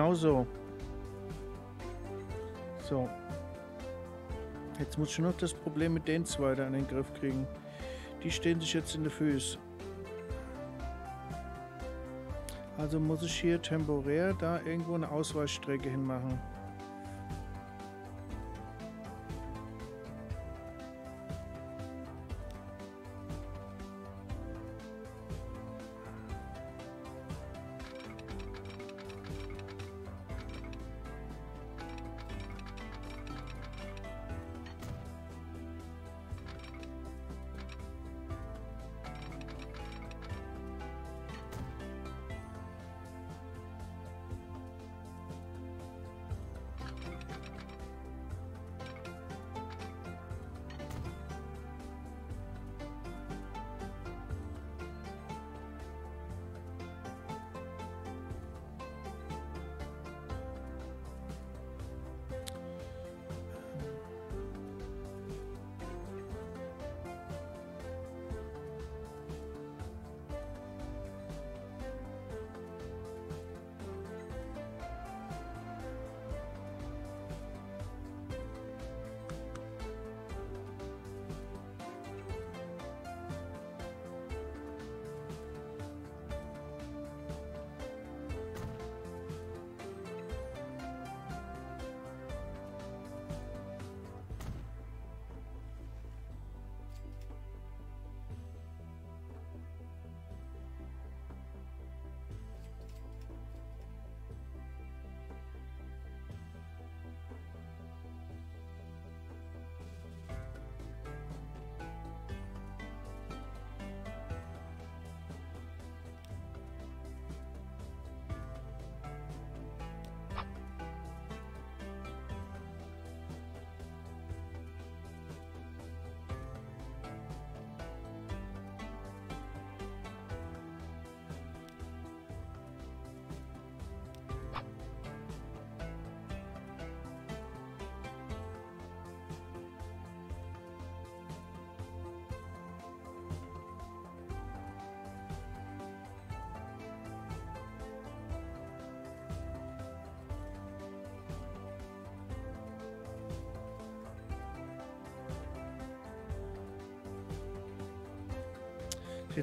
Genau so. Jetzt muss ich noch das Problem mit den zwei da in den Griff kriegen. Die stehen sich jetzt in den Füßen. Also muss ich hier temporär da irgendwo eine Ausweichstrecke hinmachen.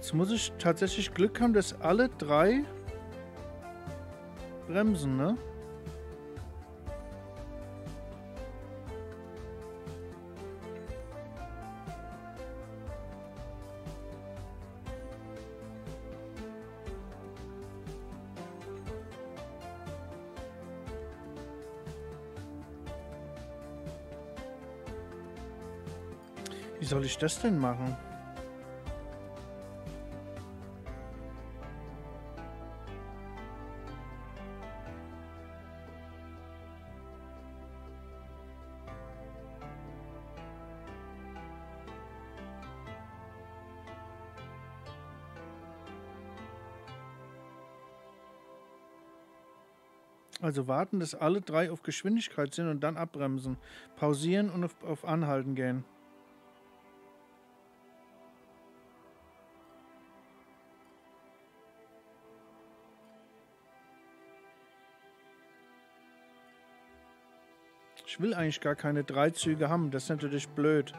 Jetzt muss ich tatsächlich Glück haben, dass alle drei bremsen, ne? Wie soll ich das denn machen? Also warten, dass alle drei auf Geschwindigkeit sind und dann abbremsen. Pausieren und auf, auf Anhalten gehen. Ich will eigentlich gar keine drei Züge haben. Das ist natürlich blöd.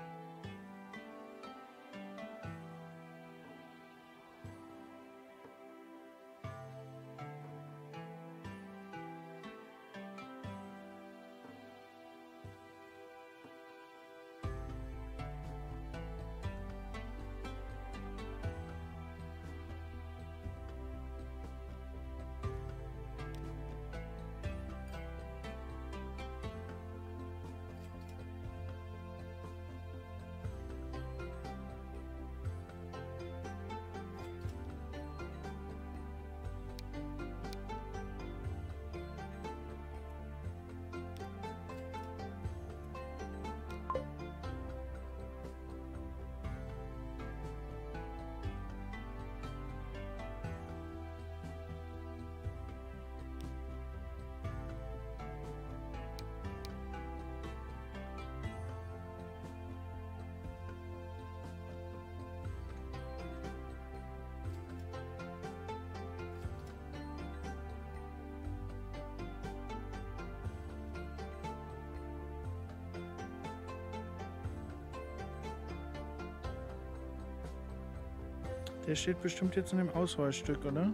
Der steht bestimmt jetzt in dem Auswahlstück, oder?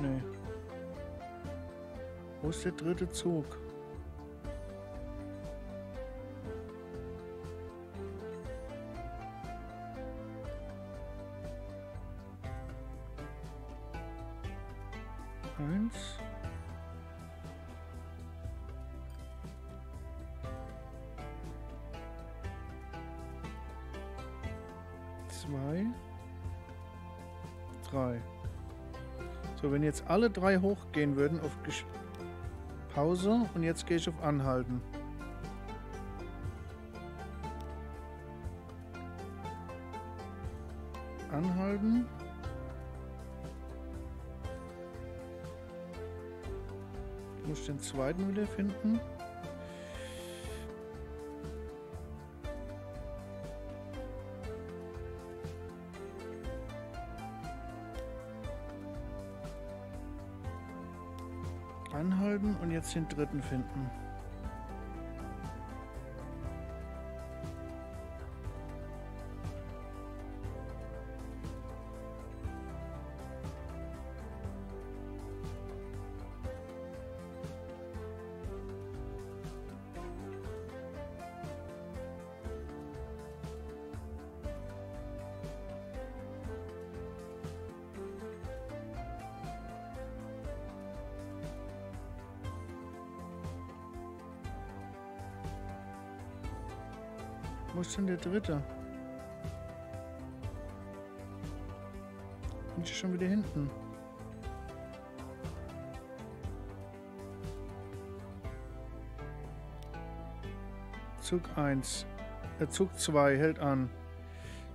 Nee. Wo ist der dritte Zug? Alle drei hochgehen würden auf Gesch Pause und jetzt gehe ich auf Anhalten. Anhalten. Muss ich den zweiten wieder finden. Jetzt den dritten finden. Wo ist denn der dritte? Bin ich schon wieder hinten? Zug 1. Der Zug 2 hält an.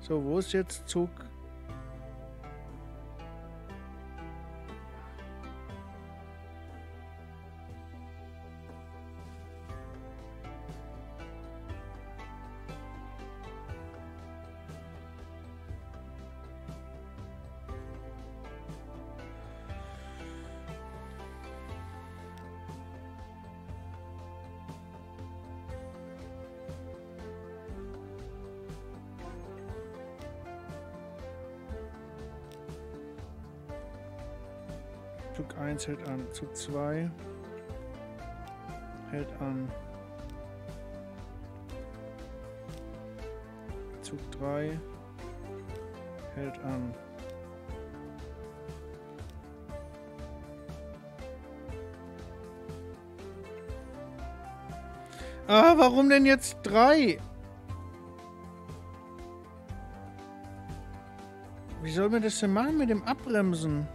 So, wo ist jetzt Zug? 1 hält an. Zug 2 hält an. Zug 3 hält an. Ah, warum denn jetzt 3? Wie soll man das denn machen mit dem Abbremsen?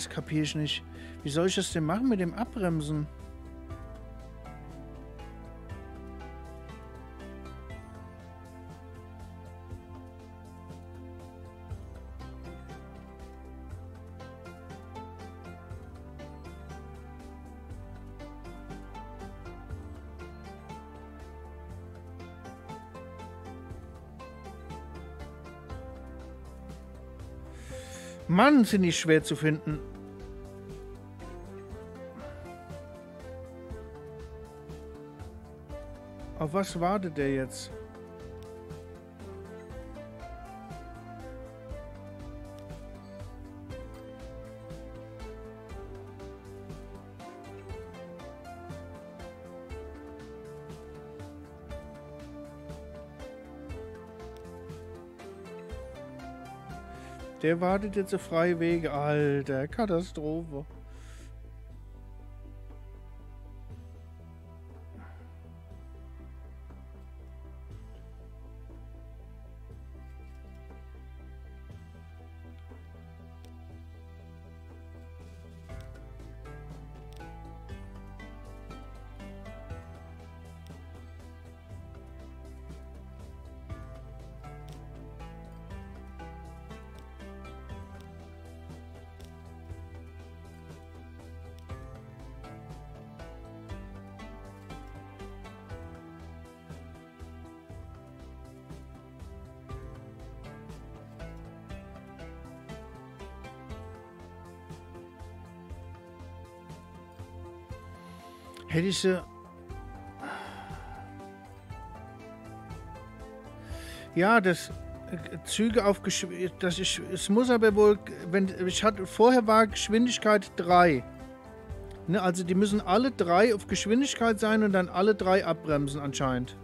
Das kapiere ich nicht. Wie soll ich das denn machen mit dem Abbremsen? Die schwer zu finden. Auf was wartet der jetzt? Der wartet jetzt auf freie Wege. Alter, Katastrophe. Hätte. Ja, das äh, Züge auf Geschwindigkeit. Das ist, es muss aber wohl, wenn ich hatte vorher war Geschwindigkeit 3. Ne, also die müssen alle drei auf Geschwindigkeit sein und dann alle drei abbremsen anscheinend.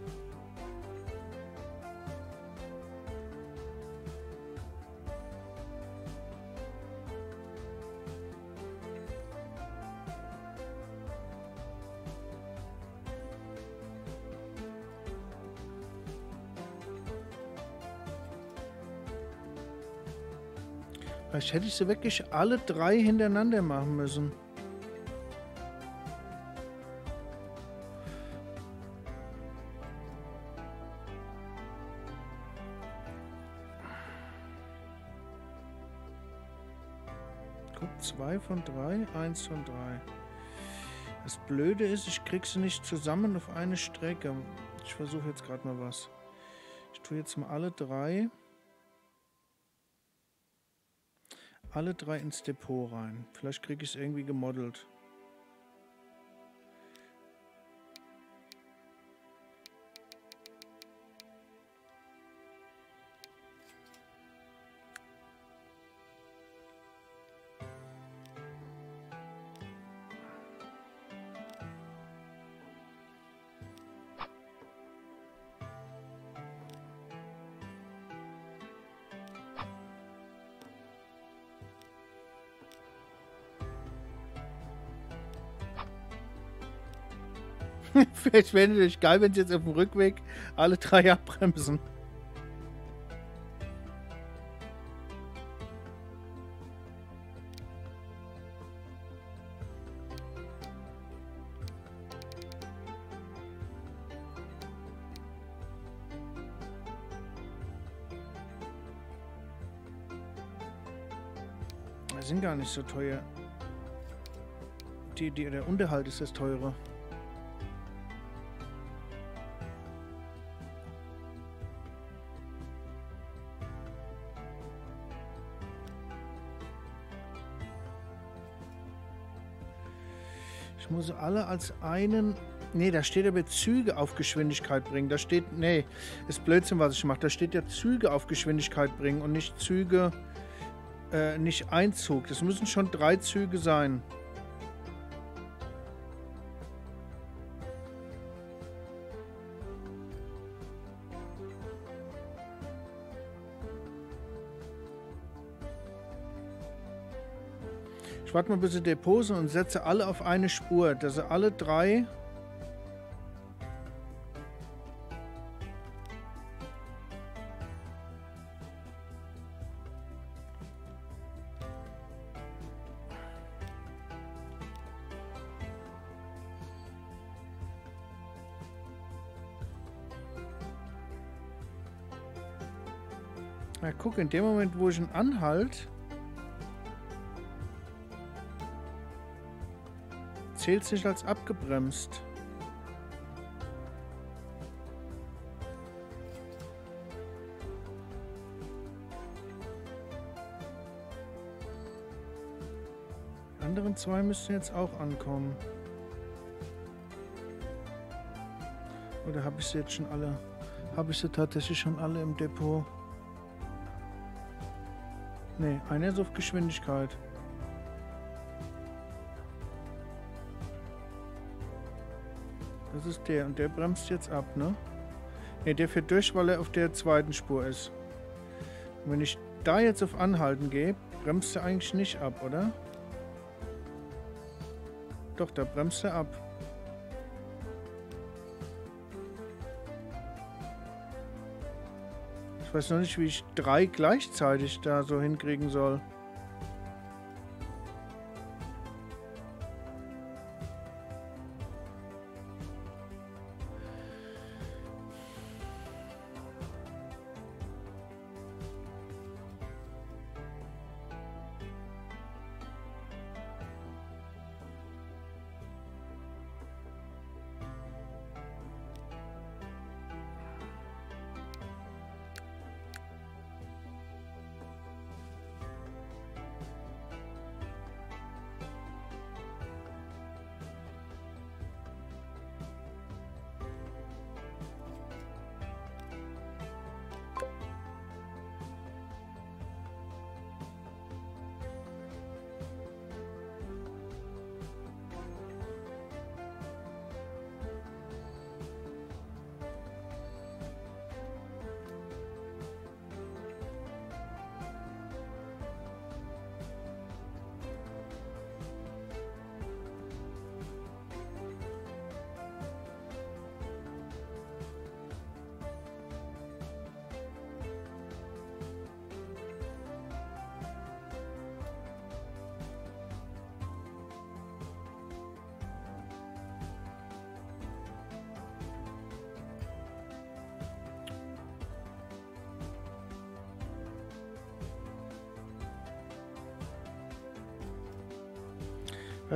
Vielleicht hätte ich sie wirklich alle drei hintereinander machen müssen. Guck, zwei von drei, eins von drei. Das Blöde ist, ich krieg sie nicht zusammen auf eine Strecke. Ich versuche jetzt gerade mal was. Ich tue jetzt mal alle drei. Alle drei ins Depot rein. Vielleicht kriege ich es irgendwie gemodelt. Natürlich geil, wenn sie jetzt auf dem Rückweg alle drei abbremsen. Die sind gar nicht so teuer. Die, die, der Unterhalt ist das teure. Muss alle als einen... Nee, da steht aber Züge auf Geschwindigkeit bringen. Da steht... Nee, ist Blödsinn, was ich mache. Da steht ja Züge auf Geschwindigkeit bringen und nicht Züge... Äh, nicht Einzug. Das müssen schon drei Züge sein. Warte mal, bis sie deposen und setze alle auf eine Spur, dass sie alle drei Na guck, in dem Moment, wo ich ihn anhalt, zählt sich als abgebremst. Die anderen zwei müssten jetzt auch ankommen. Oder habe ich sie jetzt schon alle? Habe ich sie tatsächlich schon alle im Depot? Ne, einer ist auf Geschwindigkeit. Ist der. Und der bremst jetzt ab, ne? Ne, der fährt durch, weil er auf der zweiten Spur ist. Und wenn ich da jetzt auf Anhalten gehe, bremst er eigentlich nicht ab, oder? Doch, da bremst er ab. Ich weiß noch nicht, wie ich drei gleichzeitig da so hinkriegen soll.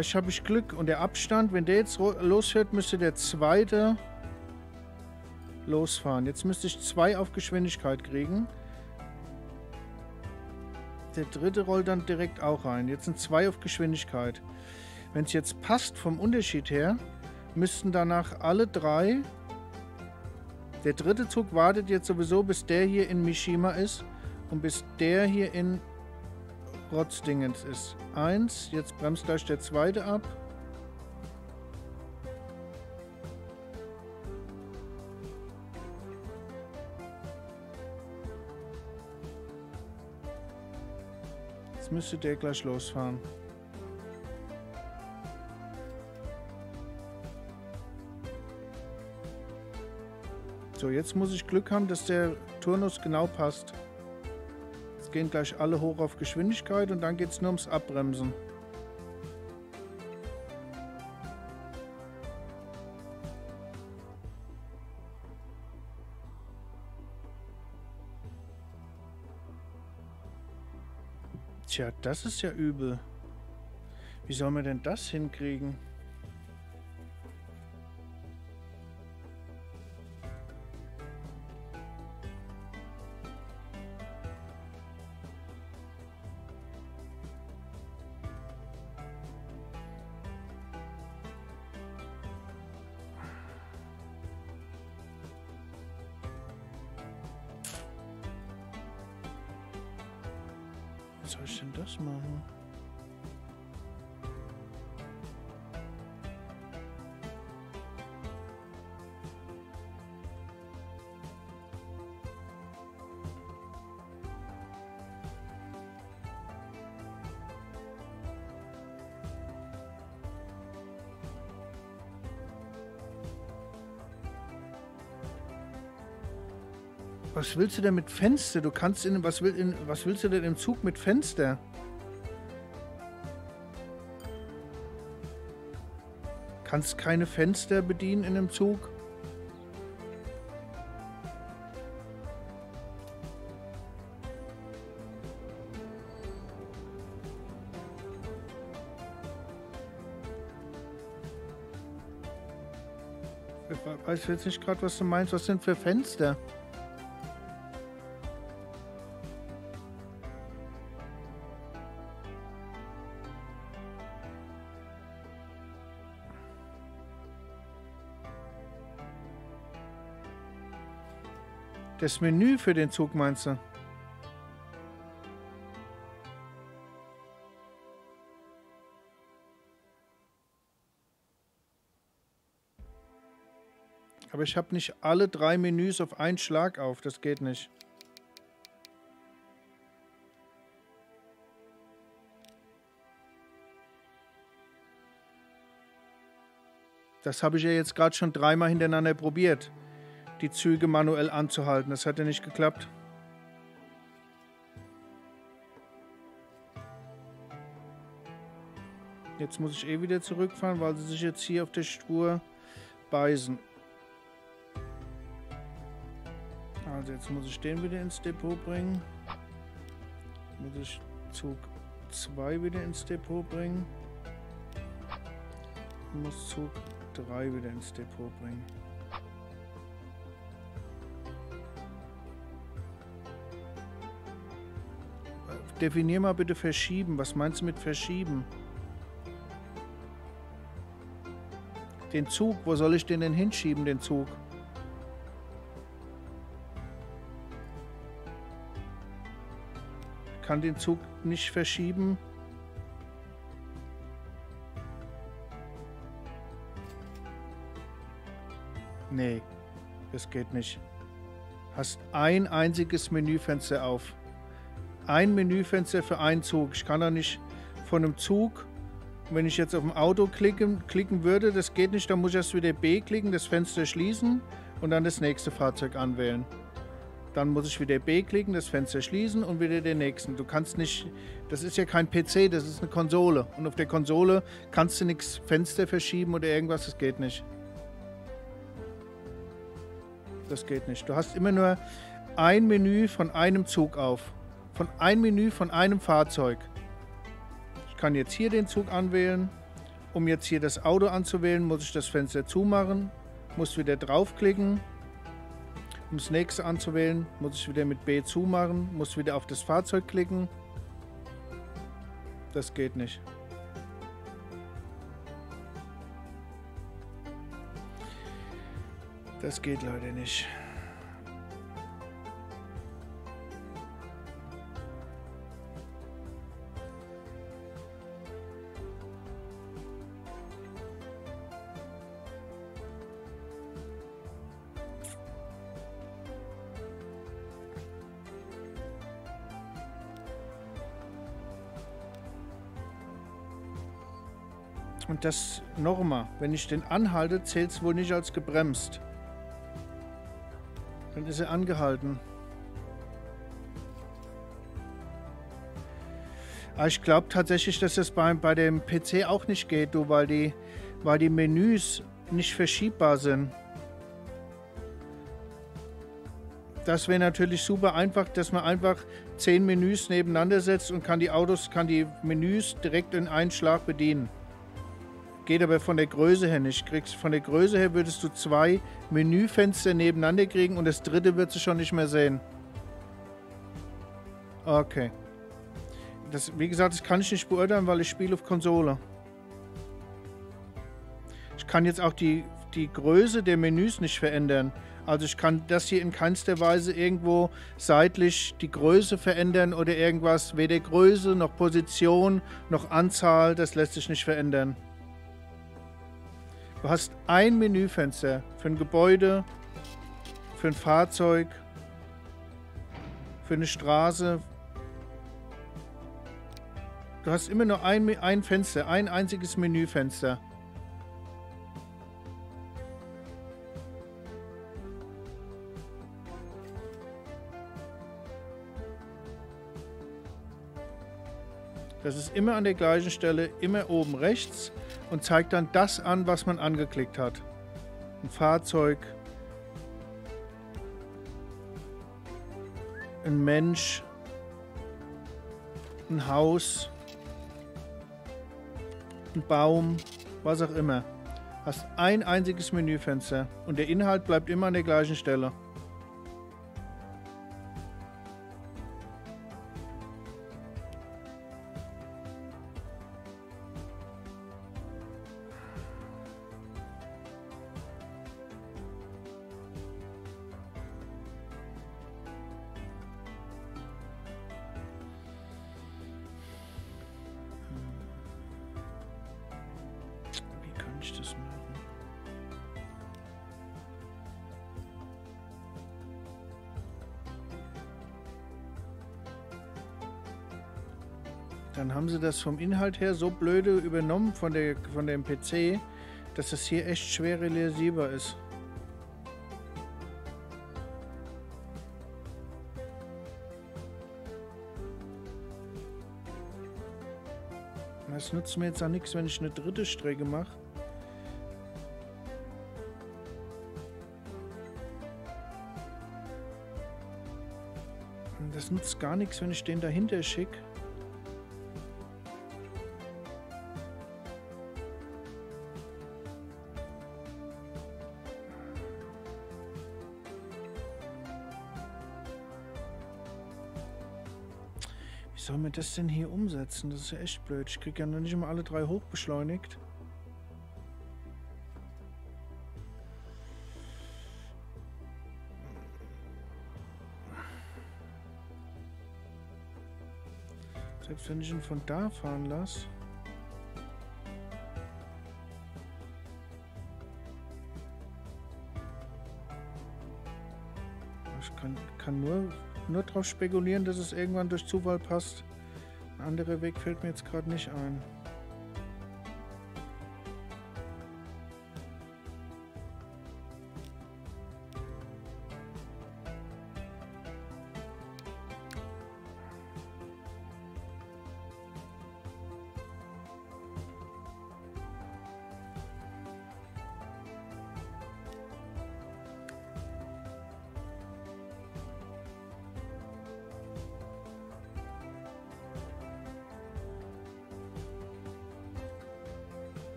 Vielleicht habe ich Glück. Und der Abstand, wenn der jetzt losfährt, müsste der zweite losfahren. Jetzt müsste ich zwei auf Geschwindigkeit kriegen. Der dritte rollt dann direkt auch rein. Jetzt sind zwei auf Geschwindigkeit. Wenn es jetzt passt vom Unterschied her, müssten danach alle drei... Der dritte Zug wartet jetzt sowieso, bis der hier in Mishima ist und bis der hier in Rotzdingens ist. Eins, jetzt bremst gleich der zweite ab. Jetzt müsste der gleich losfahren. So, jetzt muss ich Glück haben, dass der Turnus genau passt. Jetzt gehen gleich alle hoch auf Geschwindigkeit und dann geht es nur ums Abbremsen. Tja, das ist ja übel. Wie soll man denn das hinkriegen? Was willst du denn mit Fenster? Du kannst in was will in was willst du denn im Zug mit Fenster? Kannst keine Fenster bedienen in einem Zug? Ich weiß jetzt nicht gerade, was du meinst. Was sind für Fenster? Das Menü für den Zug meinst du? Aber ich habe nicht alle drei Menüs auf einen Schlag auf. Das geht nicht. Das habe ich ja jetzt gerade schon dreimal hintereinander probiert die Züge manuell anzuhalten. Das hat ja nicht geklappt. Jetzt muss ich eh wieder zurückfahren, weil sie sich jetzt hier auf der Spur beißen. Also jetzt muss ich den wieder ins Depot bringen. Muss ich Zug 2 wieder ins Depot bringen. Muss Zug 3 wieder ins Depot bringen. Definier mal bitte verschieben. Was meinst du mit verschieben? Den Zug, wo soll ich den denn hinschieben, den Zug? Ich kann den Zug nicht verschieben. Nee, das geht nicht. Hast ein einziges Menüfenster auf ein Menüfenster für einen Zug. Ich kann da nicht von einem Zug, wenn ich jetzt auf dem Auto klicken, klicken würde, das geht nicht, dann muss ich erst wieder B klicken, das Fenster schließen und dann das nächste Fahrzeug anwählen. Dann muss ich wieder B klicken, das Fenster schließen und wieder den nächsten. Du kannst nicht, das ist ja kein PC, das ist eine Konsole. Und auf der Konsole kannst du nichts Fenster verschieben oder irgendwas, das geht nicht. Das geht nicht. Du hast immer nur ein Menü von einem Zug auf von einem Menü von einem Fahrzeug. Ich kann jetzt hier den Zug anwählen, um jetzt hier das Auto anzuwählen, muss ich das Fenster zumachen, muss wieder draufklicken. Um das nächste anzuwählen, muss ich wieder mit B zumachen, muss wieder auf das Fahrzeug klicken. Das geht nicht. Das geht leider nicht. Und das nochmal, wenn ich den anhalte, zählt es wohl nicht als gebremst. Dann ist er angehalten. Aber ich glaube tatsächlich, dass das bei, bei dem PC auch nicht geht, du, weil die, weil die Menüs nicht verschiebbar sind. Das wäre natürlich super einfach, dass man einfach zehn Menüs nebeneinander setzt und kann die Autos, kann die Menüs direkt in einen Schlag bedienen. Geht aber von der Größe her nicht. Kriegst, von der Größe her würdest du zwei Menüfenster nebeneinander kriegen und das dritte wird sie schon nicht mehr sehen. Okay. Das, wie gesagt, das kann ich nicht beurteilen, weil ich spiele auf Konsole. Ich kann jetzt auch die, die Größe der Menüs nicht verändern. Also ich kann das hier in keinster Weise irgendwo seitlich die Größe verändern oder irgendwas. Weder Größe noch Position noch Anzahl, das lässt sich nicht verändern. Du hast ein Menüfenster für ein Gebäude, für ein Fahrzeug, für eine Straße. Du hast immer nur ein, ein Fenster, ein einziges Menüfenster. Das ist immer an der gleichen Stelle, immer oben rechts und zeigt dann das an, was man angeklickt hat. Ein Fahrzeug, ein Mensch, ein Haus, ein Baum, was auch immer. Hast ein einziges Menüfenster und der Inhalt bleibt immer an der gleichen Stelle. Das vom Inhalt her so blöde übernommen von, der, von dem PC, dass es hier echt schwer realisierbar ist. Das nutzt mir jetzt auch nichts, wenn ich eine dritte Strecke mache. Das nutzt gar nichts, wenn ich den dahinter schicke. Das denn hier umsetzen? Das ist ja echt blöd. Ich kriege ja noch nicht mal alle drei hochbeschleunigt. Selbst wenn ich ihn von da fahren lasse. Ich kann, kann nur nur darauf spekulieren, dass es irgendwann durch Zufall passt. Ein anderer Weg fällt mir jetzt gerade nicht ein.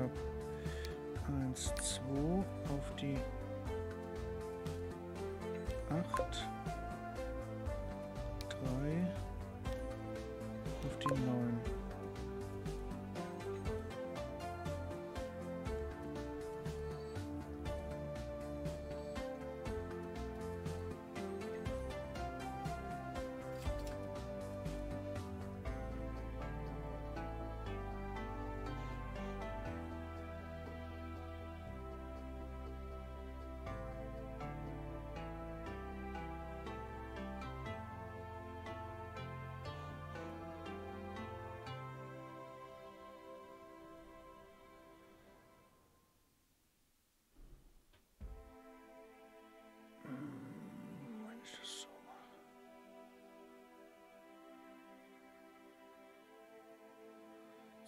Habe. 1, 2 auf die 8. 3 auf die 9.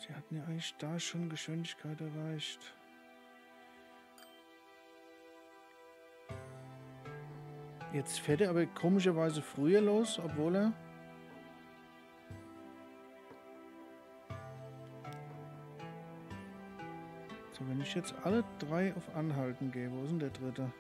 Sie hatten ja eigentlich da schon Geschwindigkeit erreicht. Jetzt fährt er aber komischerweise früher los, obwohl er... So, wenn ich jetzt alle drei auf Anhalten gehe, wo ist denn der dritte?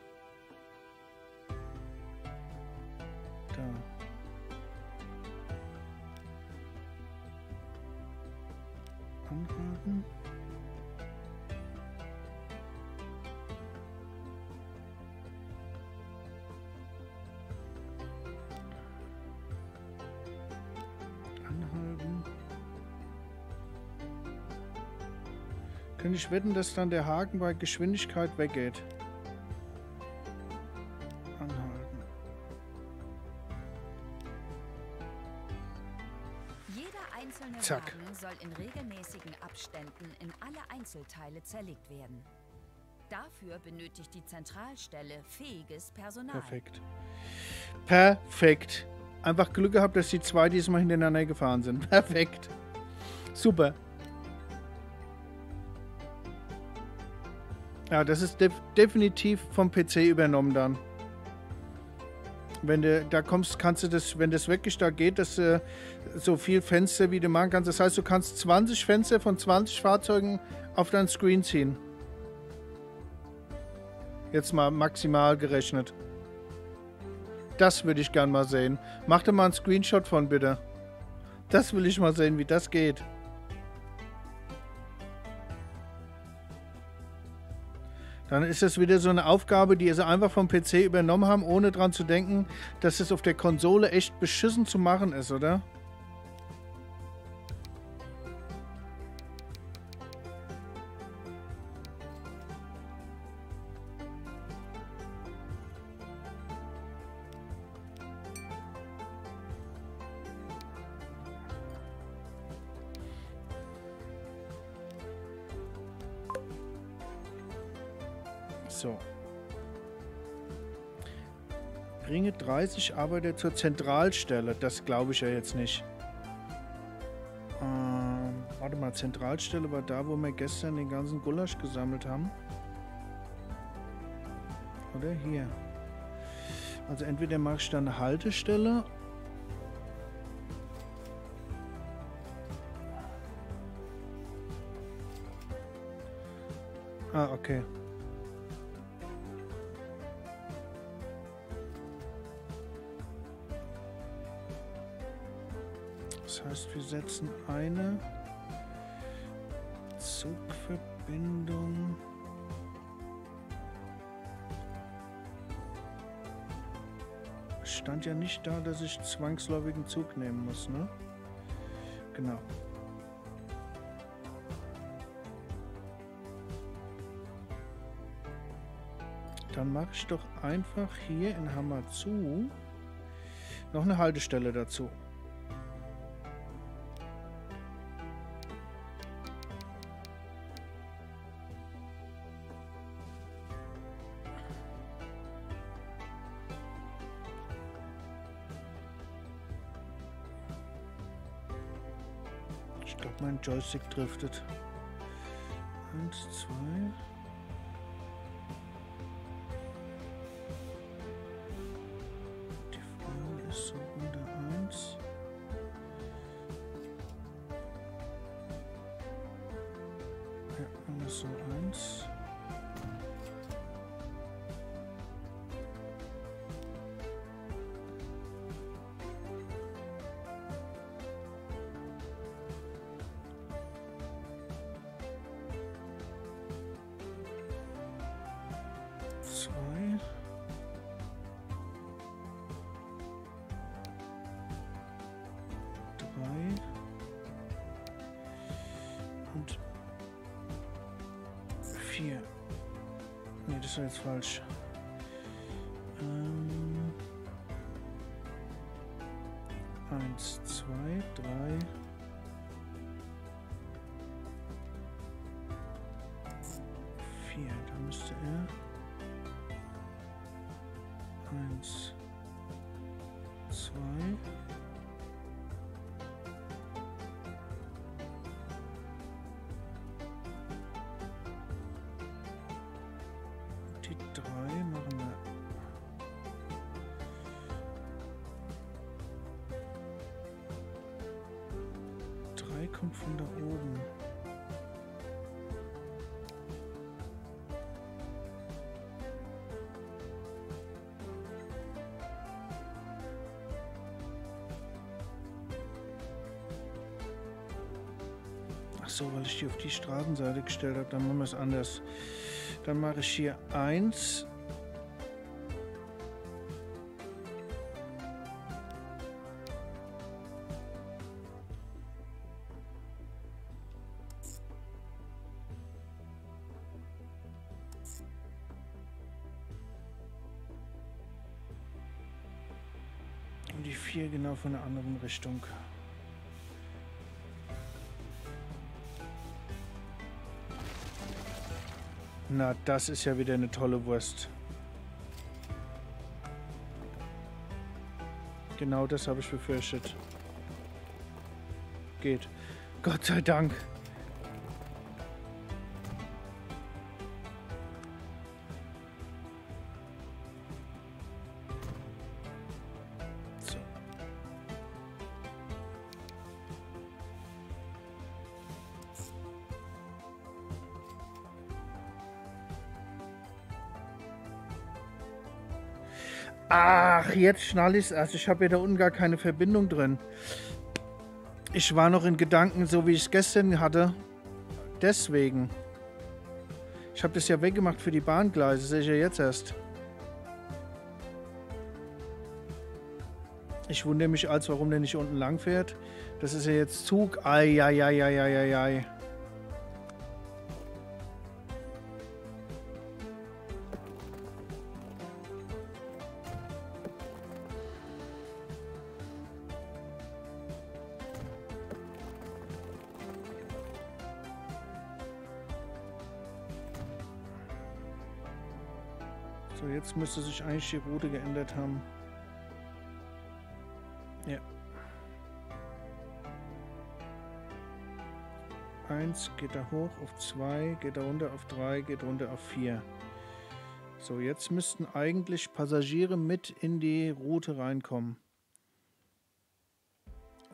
Ich wetten, dass dann der Haken bei Geschwindigkeit weggeht? Anhalten. Jeder einzelne Zack. Wagen soll in regelmäßigen Abständen in alle Einzelteile zerlegt werden. Dafür benötigt die Zentralstelle fähiges Personal. Perfekt. Perfekt. Einfach Glück gehabt, dass die zwei diesmal hintereinander gefahren sind. Perfekt. Super. Ja, das ist def definitiv vom PC übernommen dann. Wenn du da kommst, kannst du das, wenn das wirklich da geht, dass du so viel Fenster wie du machen kannst. Das heißt, du kannst 20 Fenster von 20 Fahrzeugen auf dein Screen ziehen. Jetzt mal maximal gerechnet. Das würde ich gern mal sehen. Mach dir mal einen Screenshot von, bitte. Das will ich mal sehen, wie das geht. Dann ist das wieder so eine Aufgabe, die sie einfach vom PC übernommen haben, ohne dran zu denken, dass es auf der Konsole echt beschissen zu machen ist, oder? Bringe 30 Arbeiter zur Zentralstelle. Das glaube ich ja jetzt nicht. Ähm, warte mal, Zentralstelle war da, wo wir gestern den ganzen Gulasch gesammelt haben. Oder hier. Also entweder mache ich dann eine Haltestelle. Ah, okay. Wir setzen eine Zugverbindung. Stand ja nicht da, dass ich zwangsläufig einen Zug nehmen muss, ne? Genau. Dann mache ich doch einfach hier in Hammer zu noch eine Haltestelle dazu. Joystick driftet. Eins, zwei. Ich die auf die Straßenseite gestellt habe, dann machen wir es anders. Dann mache ich hier eins. Und die vier genau von der anderen Richtung. Na, das ist ja wieder eine tolle Wurst. Genau das habe ich befürchtet. Geht. Gott sei Dank. Jetzt schnall ich's erst. Ich habe hier da unten gar keine Verbindung drin. Ich war noch in Gedanken, so wie ich es gestern hatte. Deswegen. Ich habe das ja weggemacht für die Bahngleise. Sehe ich ja jetzt erst. Ich wundere mich als, warum der nicht unten lang fährt. Das ist ja jetzt Zug. Eieieiei. So, eigentlich die Route geändert haben. Ja. Eins geht da hoch auf zwei, geht da runter auf drei, geht runter auf vier. So, jetzt müssten eigentlich Passagiere mit in die Route reinkommen.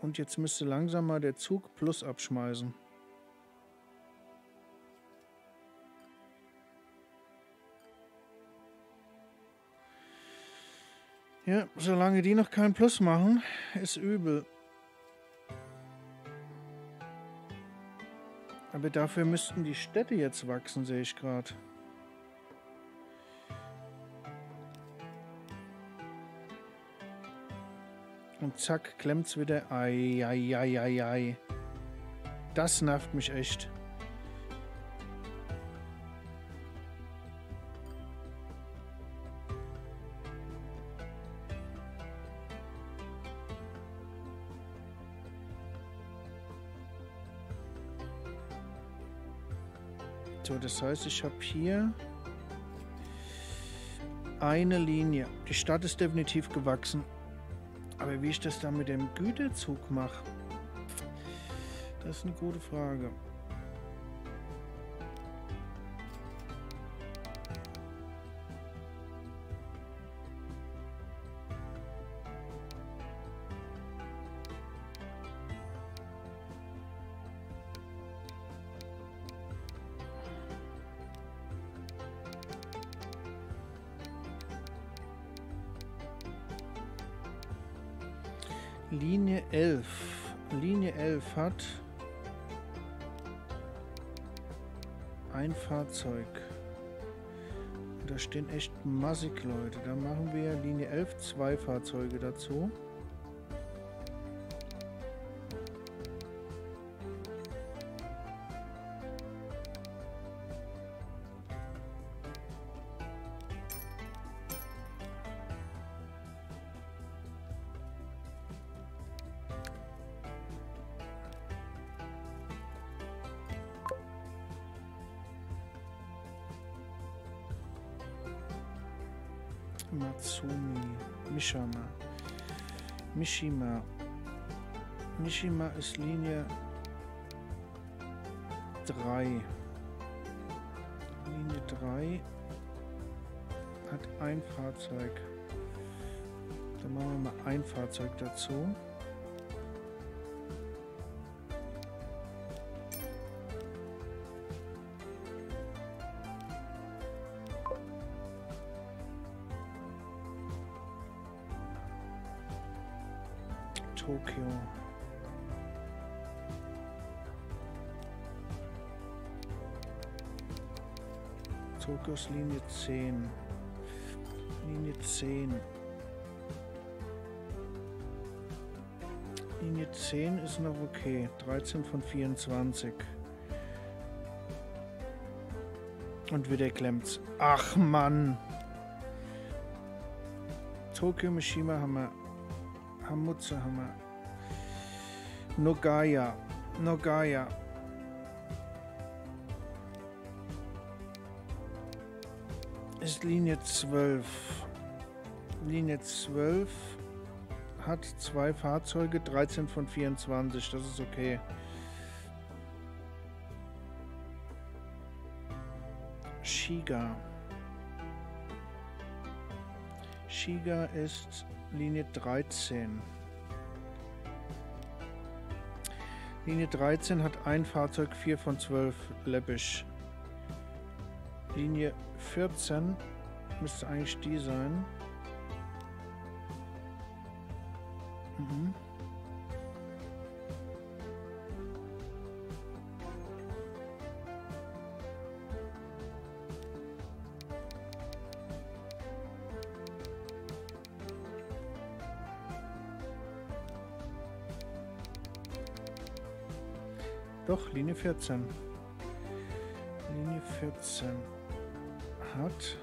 Und jetzt müsste langsam mal der Zug Plus abschmeißen. Ja, solange die noch keinen Plus machen, ist übel. Aber dafür müssten die Städte jetzt wachsen, sehe ich gerade. Und zack, klemmt's wieder. Ei, ei, ei, ei, ei. Das nervt mich echt. Das heißt, ich habe hier eine Linie. Die Stadt ist definitiv gewachsen. Aber wie ich das dann mit dem Güterzug mache, das ist eine gute Frage. Fahrzeug. Da stehen echt massig Leute. Da machen wir Linie 11 zwei Fahrzeuge dazu. Matsumi, Mishama, Mishima. Mishima ist Linie 3. Linie 3 hat ein Fahrzeug. Dann machen wir mal ein Fahrzeug dazu. Ist Linie 10. Linie 10. Linie 10 ist noch okay. 13 von 24. Und wieder klemmt's. Ach Mann. Tokio Mishima haben wir. Hamutze haben wir. Nogaya. Nogaya. Ist Linie 12. Linie 12 hat zwei Fahrzeuge, 13 von 24. Das ist okay. Shiga. Shiga ist Linie 13. Linie 13 hat ein Fahrzeug, 4 von 12 läppisch. Linie 14 müsste eigentlich die sein. Mhm. Doch, Linie 14. Linie 14 hat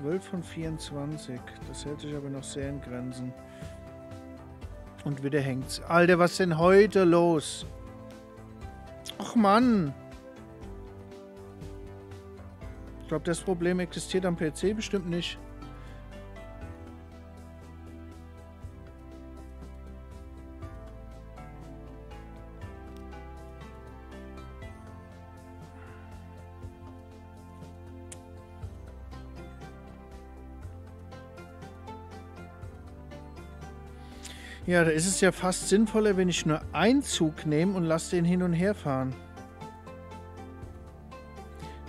zwölf von 24. Das hält sich aber noch sehr in Grenzen. Und wieder hängt's. Alter, was denn heute los? Ach Mann! Ich glaube, das Problem existiert am PC bestimmt nicht. Ja, da ist es ja fast sinnvoller, wenn ich nur einen Zug nehme und lasse den hin und her fahren.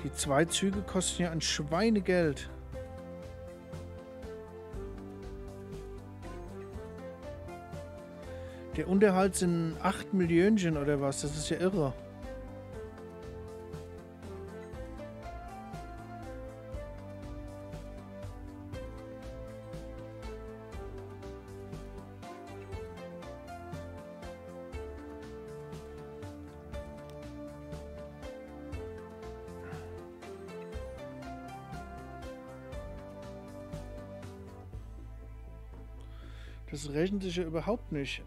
Die zwei Züge kosten ja ein Schweinegeld. Der Unterhalt sind 8 Millionen oder was? Das ist ja irre. Rechnet sich ja überhaupt nicht.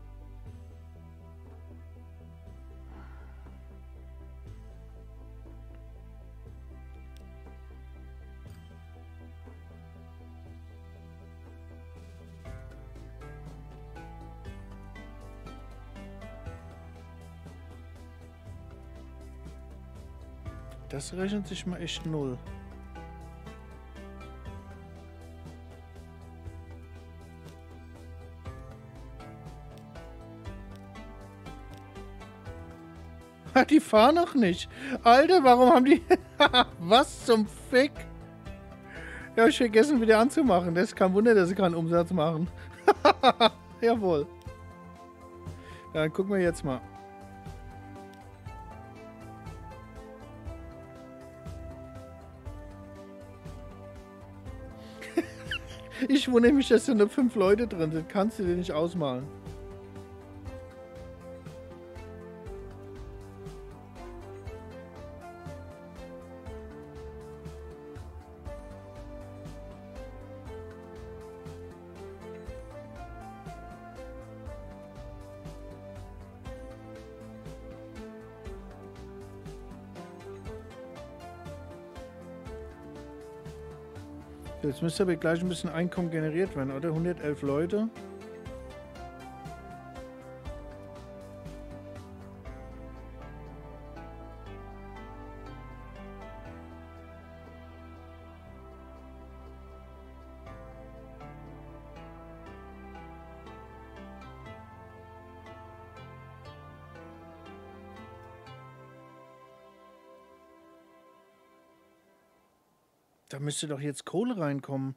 Das rechnet sich mal echt null. die fahren noch nicht. Alter, warum haben die... Was zum Fick? Ja, ich vergessen wieder anzumachen. Das ist kein Wunder, dass sie keinen Umsatz machen. Jawohl. Ja, dann gucken wir jetzt mal. ich wundere mich, dass da nur fünf Leute drin sind. Kannst du dir nicht ausmalen. Jetzt müsste aber gleich ein bisschen Einkommen generiert werden, oder? 111 Leute. Müsste doch jetzt Kohle reinkommen.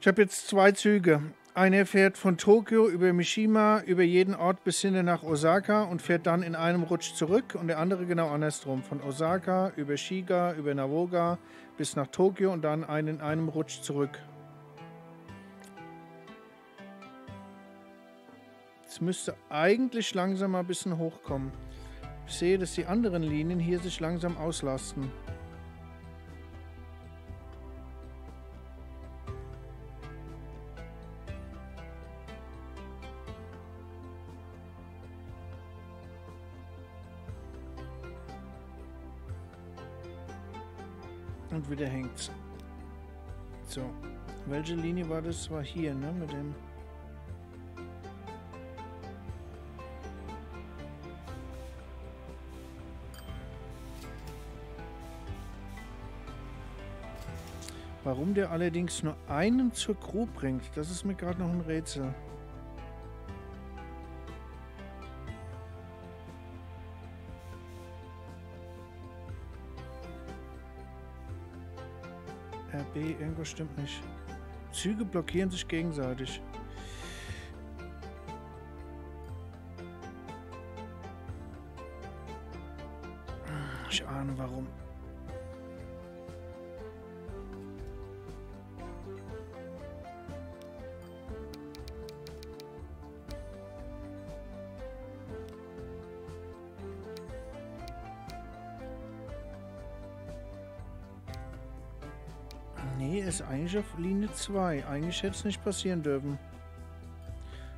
Ich habe jetzt zwei Züge. Einer fährt von Tokio über Mishima über jeden Ort bis hin nach Osaka und fährt dann in einem Rutsch zurück und der andere genau andersrum. Von Osaka über Shiga, über Nawoga bis nach Tokio und dann einen in einem Rutsch zurück. Es müsste eigentlich langsam mal ein bisschen hochkommen. Ich sehe, dass die anderen Linien hier sich langsam auslasten. Und wieder hängt's. So. Welche Linie war das? War hier, ne? Mit dem... Warum der allerdings nur einen zur Crew bringt, das ist mir gerade noch ein Rätsel. RB, irgendwas stimmt nicht. Züge blockieren sich gegenseitig. Eigentlich auf Linie 2. Eigentlich hätte es nicht passieren dürfen.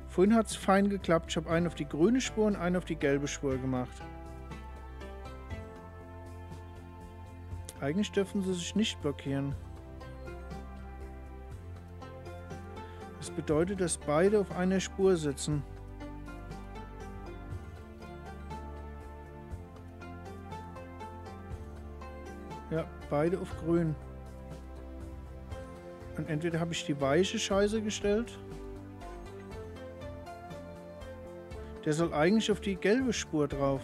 Vorhin hat es fein geklappt. Ich habe einen auf die grüne Spur und einen auf die gelbe Spur gemacht. Eigentlich dürfen sie sich nicht blockieren. Das bedeutet, dass beide auf einer Spur sitzen. Ja, beide auf grün. Und entweder habe ich die weiche Scheiße gestellt. Der soll eigentlich auf die gelbe Spur drauf.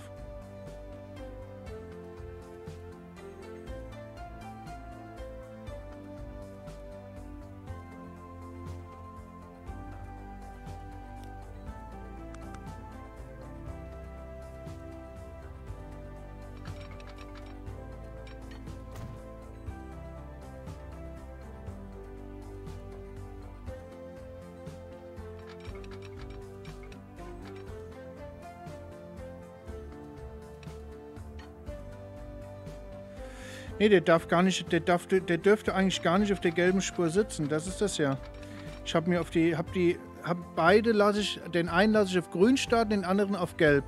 Nee, der darf gar nicht, der, darf, der dürfte eigentlich gar nicht auf der gelben Spur sitzen. Das ist das ja. Ich habe mir auf die, habe die, habe beide lasse ich, den einen lasse ich auf grün starten, den anderen auf gelb.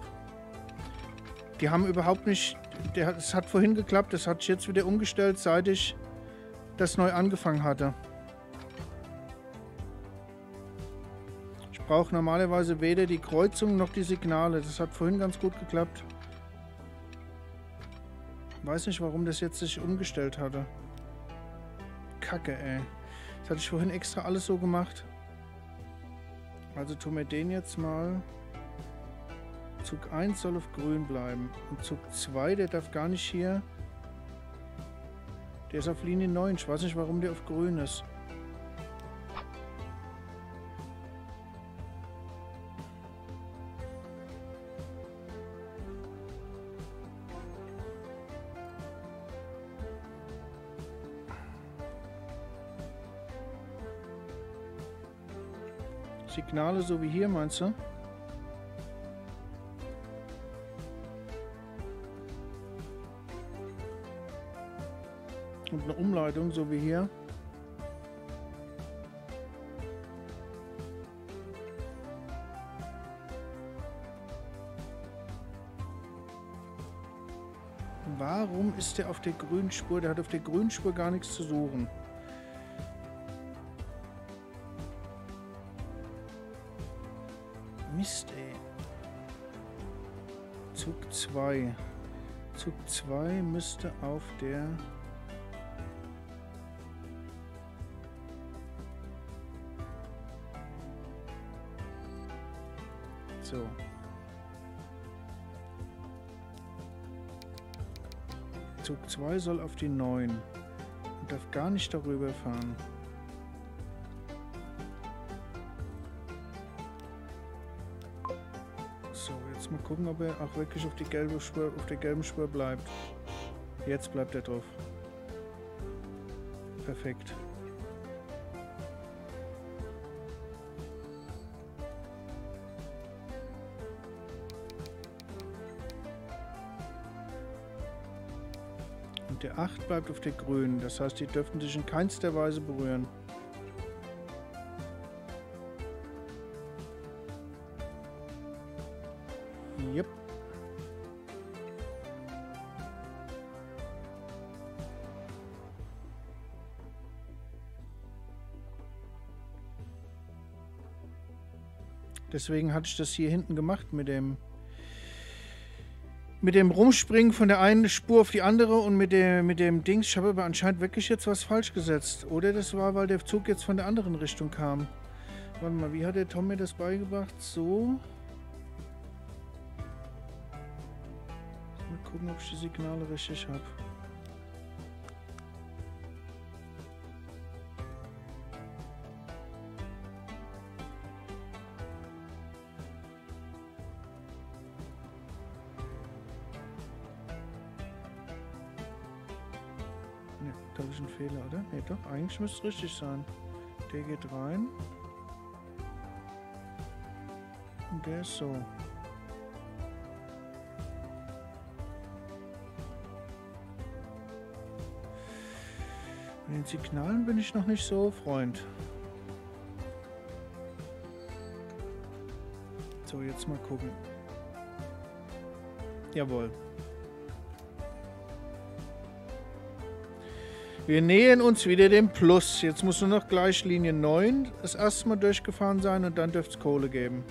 Die haben überhaupt nicht, es hat vorhin geklappt, das hat sich jetzt wieder umgestellt, seit ich das neu angefangen hatte. Ich brauche normalerweise weder die Kreuzung noch die Signale. Das hat vorhin ganz gut geklappt. Weiß nicht, warum das jetzt sich umgestellt hatte. Kacke, ey. Das hatte ich vorhin extra alles so gemacht. Also tun wir den jetzt mal. Zug 1 soll auf grün bleiben. Und Zug 2, der darf gar nicht hier... Der ist auf Linie 9. Ich weiß nicht, warum der auf grün ist. Signale so wie hier, meinst du? Und eine Umleitung so wie hier. Warum ist der auf der grünen Spur? Der hat auf der grünen Spur gar nichts zu suchen. 2. Zug 2 müsste auf der... So. Zug 2 soll auf die 9 und darf gar nicht darüber fahren. Gucken, ob er auch wirklich auf die gelbe Spur, auf der gelben Spur bleibt. Jetzt bleibt er drauf. Perfekt. Und der 8 bleibt auf der grünen. Das heißt, die dürften sich in keinster Weise berühren. Deswegen hatte ich das hier hinten gemacht mit dem mit dem Rumspringen von der einen Spur auf die andere und mit dem, mit dem Dings. Ich habe aber anscheinend wirklich jetzt was falsch gesetzt. Oder das war, weil der Zug jetzt von der anderen Richtung kam. Warte mal, wie hat der Tom mir das beigebracht? So. Mal gucken, ob ich die Signale richtig habe. Doch, eigentlich müsste es richtig sein. Der geht rein. Und der ist so. Mit den Signalen bin ich noch nicht so Freund. So, jetzt mal gucken. Jawohl. Wir nähern uns wieder dem Plus. Jetzt muss nur noch gleich Linie 9 das erste Mal durchgefahren sein und dann dürfte es Kohle geben.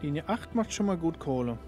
Linie 8 macht schon mal gut Kohle.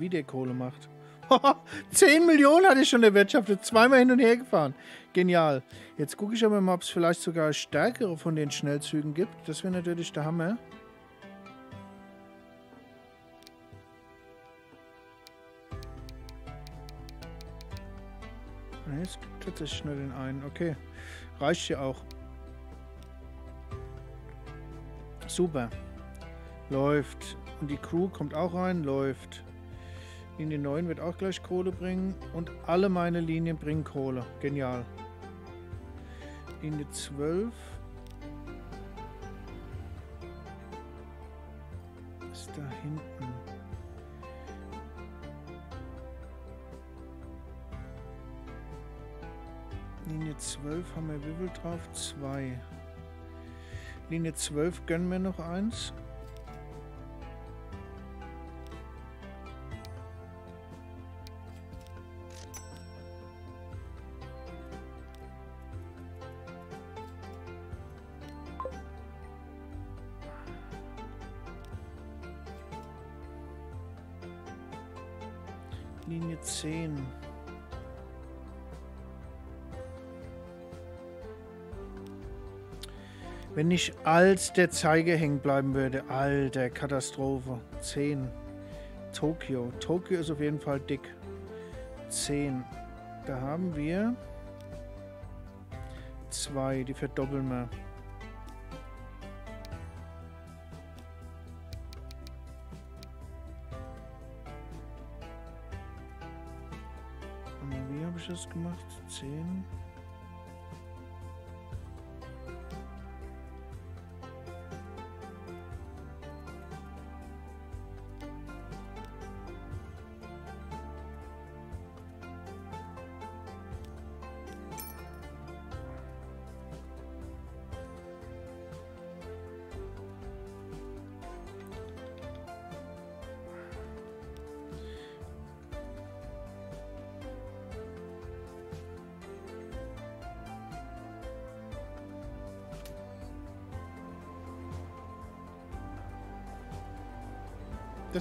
Wie der Kohle macht. 10 Millionen hatte ich schon erwirtschaftet. Zweimal hin und her gefahren. Genial. Jetzt gucke ich aber mal, ob es vielleicht sogar stärkere von den Schnellzügen gibt. Das wäre natürlich der Hammer. Es gibt tatsächlich nur den einen. Okay. Reicht ja auch. Super. Läuft. Und die Crew kommt auch rein. Läuft. Linie 9 wird auch gleich Kohle bringen. Und alle meine Linien bringen Kohle. Genial. Linie 12. Ist da hinten. Linie 12 haben wir wie viel drauf? Zwei. Linie 12 gönnen wir noch eins. Linie 10. Wenn nicht als der Zeiger hängen bleiben würde. Alter, Katastrophe. 10. Tokio. Tokio ist auf jeden Fall dick. 10. Da haben wir zwei, die verdoppeln wir. Das gemacht? 10.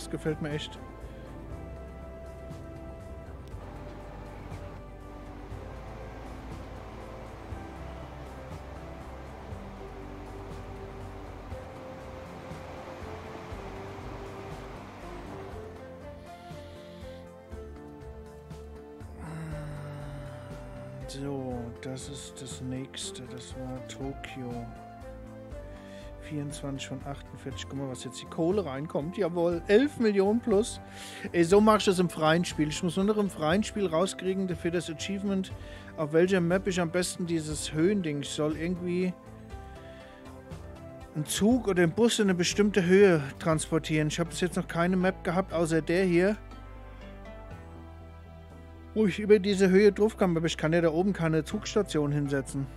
Gefällt mir echt. So, das ist das nächste. Das war Tokio. 24 von 48. Guck mal, was jetzt die Kohle reinkommt. Jawohl, 11 Millionen plus. Ey, so mach ich das im freien Spiel. Ich muss nur noch im freien Spiel rauskriegen für das Achievement, auf welcher Map ich am besten dieses Höhending. Ich soll irgendwie einen Zug oder einen Bus in eine bestimmte Höhe transportieren. Ich habe bis jetzt noch keine Map gehabt, außer der hier. Wo ich über diese Höhe drauf kann, aber ich kann ja da oben keine Zugstation hinsetzen.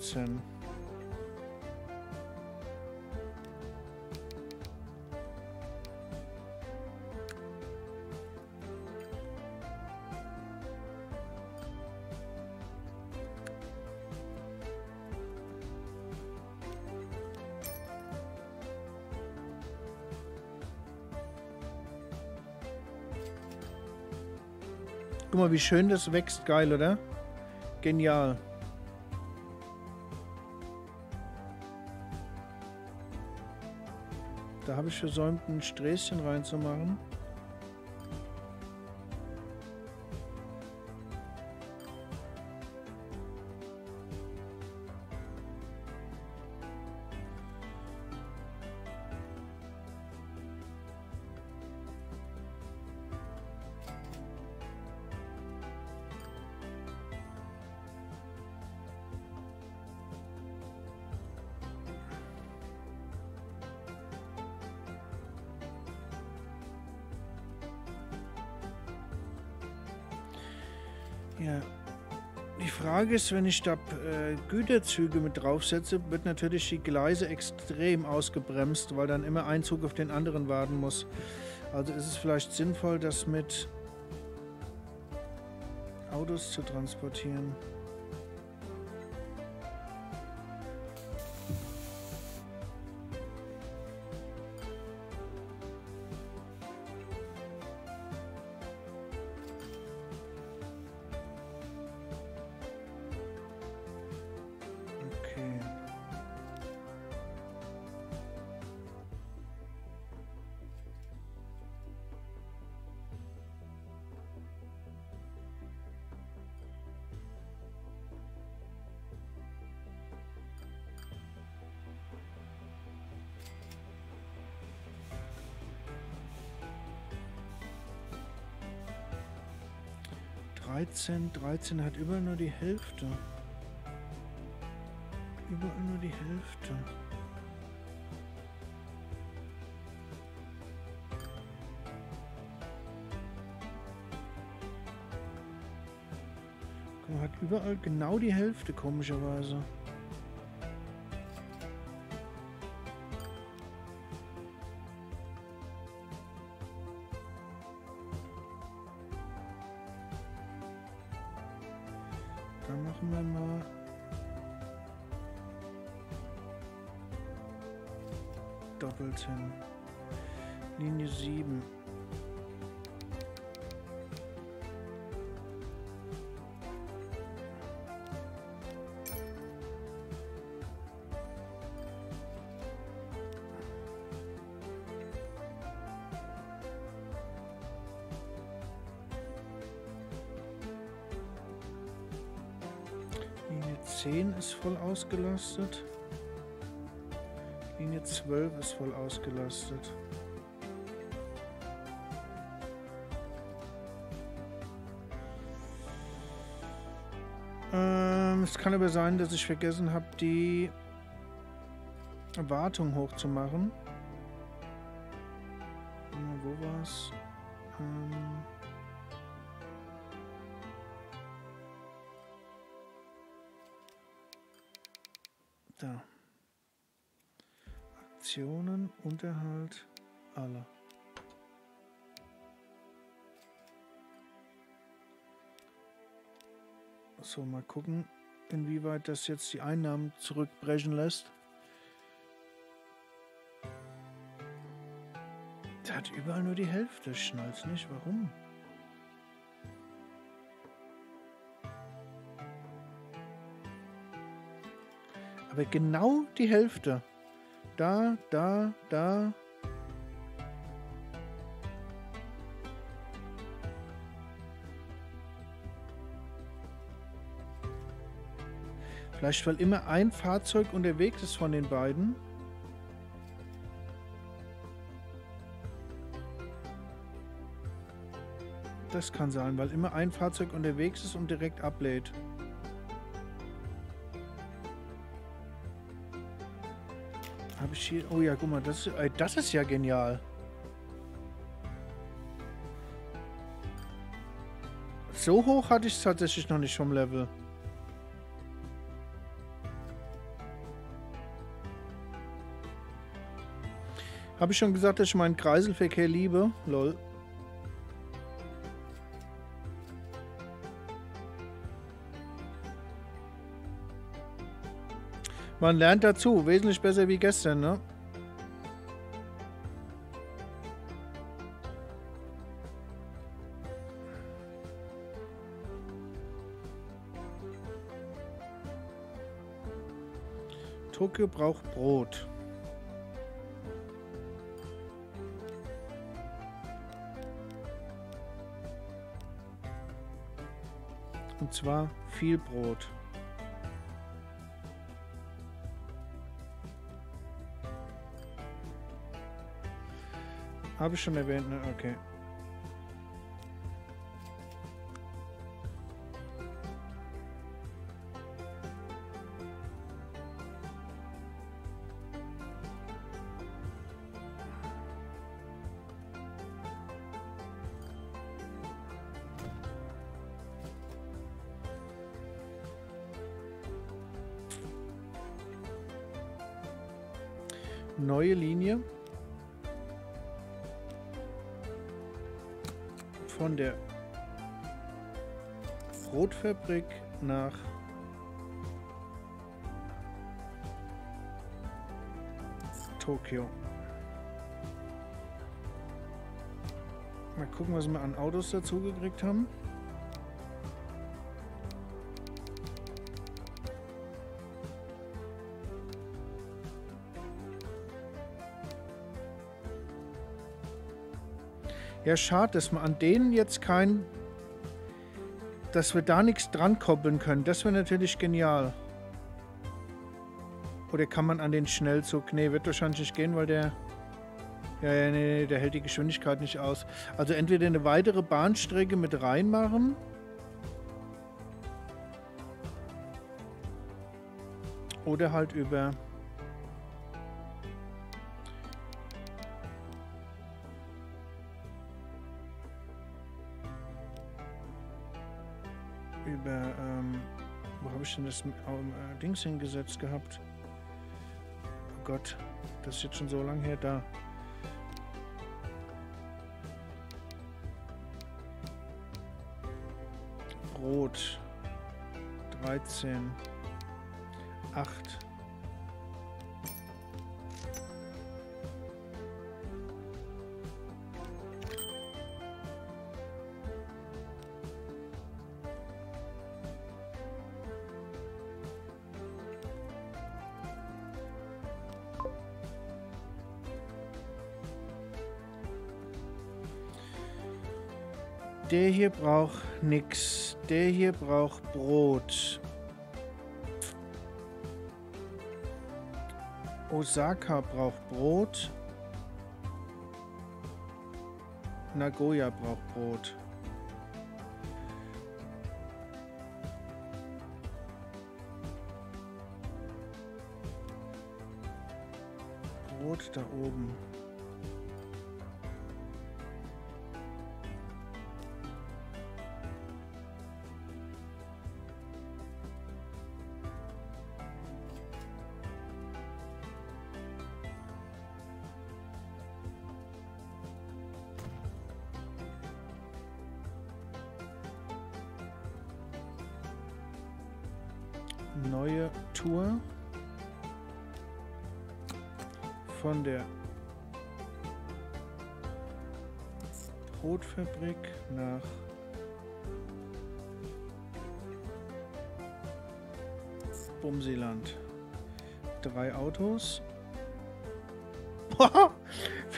17. Guck mal, wie schön das wächst. Geil, oder? Genial. Da habe ich versäumt, ein Sträßchen reinzumachen. Frage wenn ich da äh, Güterzüge mit draufsetze, wird natürlich die Gleise extrem ausgebremst, weil dann immer ein Zug auf den anderen warten muss. Also ist es vielleicht sinnvoll, das mit Autos zu transportieren. 13, 13 hat überall nur die Hälfte. Überall nur die Hälfte. Mal, hat überall genau die Hälfte, komischerweise. Ausgelastet. Linie 12 ist voll ausgelastet. Ähm, es kann aber sein, dass ich vergessen habe, die Wartung hochzumachen. Mal gucken, inwieweit das jetzt die Einnahmen zurückbrechen lässt. Der hat überall nur die Hälfte. Ich schnall's nicht. Warum? Aber genau die Hälfte. Da, da, da. Vielleicht, weil immer ein Fahrzeug unterwegs ist von den beiden. Das kann sein, weil immer ein Fahrzeug unterwegs ist und direkt ablädt. Habe ich hier... Oh ja, guck mal, das, äh, das ist ja genial. So hoch hatte ich es tatsächlich noch nicht vom Level. Habe ich schon gesagt, dass ich meinen Kreiselverkehr liebe? Lol. Man lernt dazu. Wesentlich besser wie gestern, ne? Tokio braucht Brot. Und zwar viel Brot. Habe ich schon erwähnt, ne? Okay. Brotfabrik nach Tokio. Mal gucken, was wir an Autos dazu gekriegt haben. Ja, schade, dass wir an denen jetzt kein dass wir da nichts dran koppeln können, das wäre natürlich genial. Oder kann man an den Schnellzug? Ne, wird wahrscheinlich nicht gehen, weil der... Ja, ja, nee, nee, der hält die Geschwindigkeit nicht aus. Also entweder eine weitere Bahnstrecke mit reinmachen. Oder halt über... das ähm, äh, Dings hingesetzt gehabt? Oh Gott, das ist jetzt schon so lange her da. Brot 13 8 hier braucht nix. Der hier braucht Brot. Osaka braucht Brot. Nagoya braucht Brot. Brot da oben.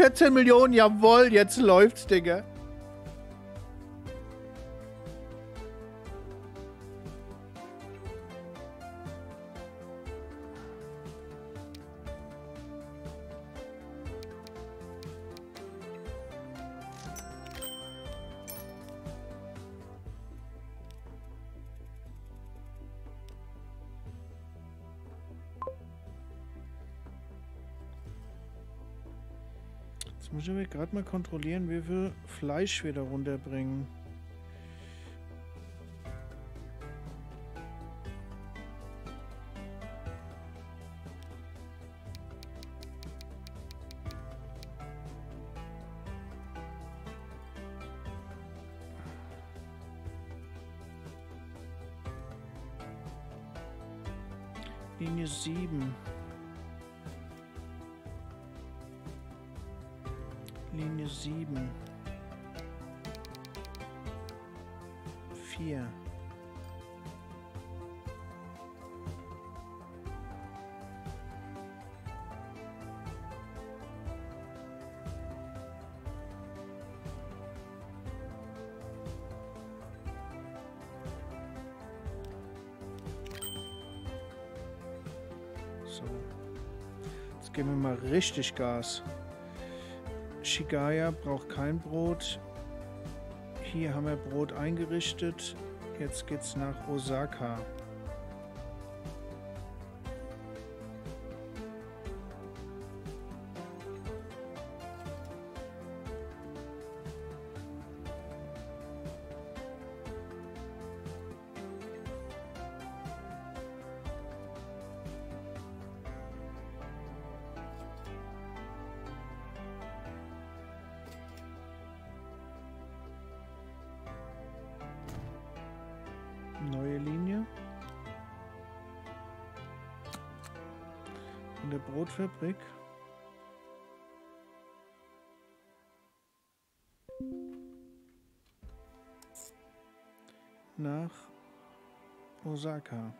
14 Millionen, jawohl, jetzt läuft's, Digga. Gerade mal kontrollieren, wie viel Fleisch wir da runterbringen. Richtig Gas. Shigaya braucht kein Brot. Hier haben wir Brot eingerichtet. Jetzt geht's nach Osaka. Brotfabrik. Nach Osaka.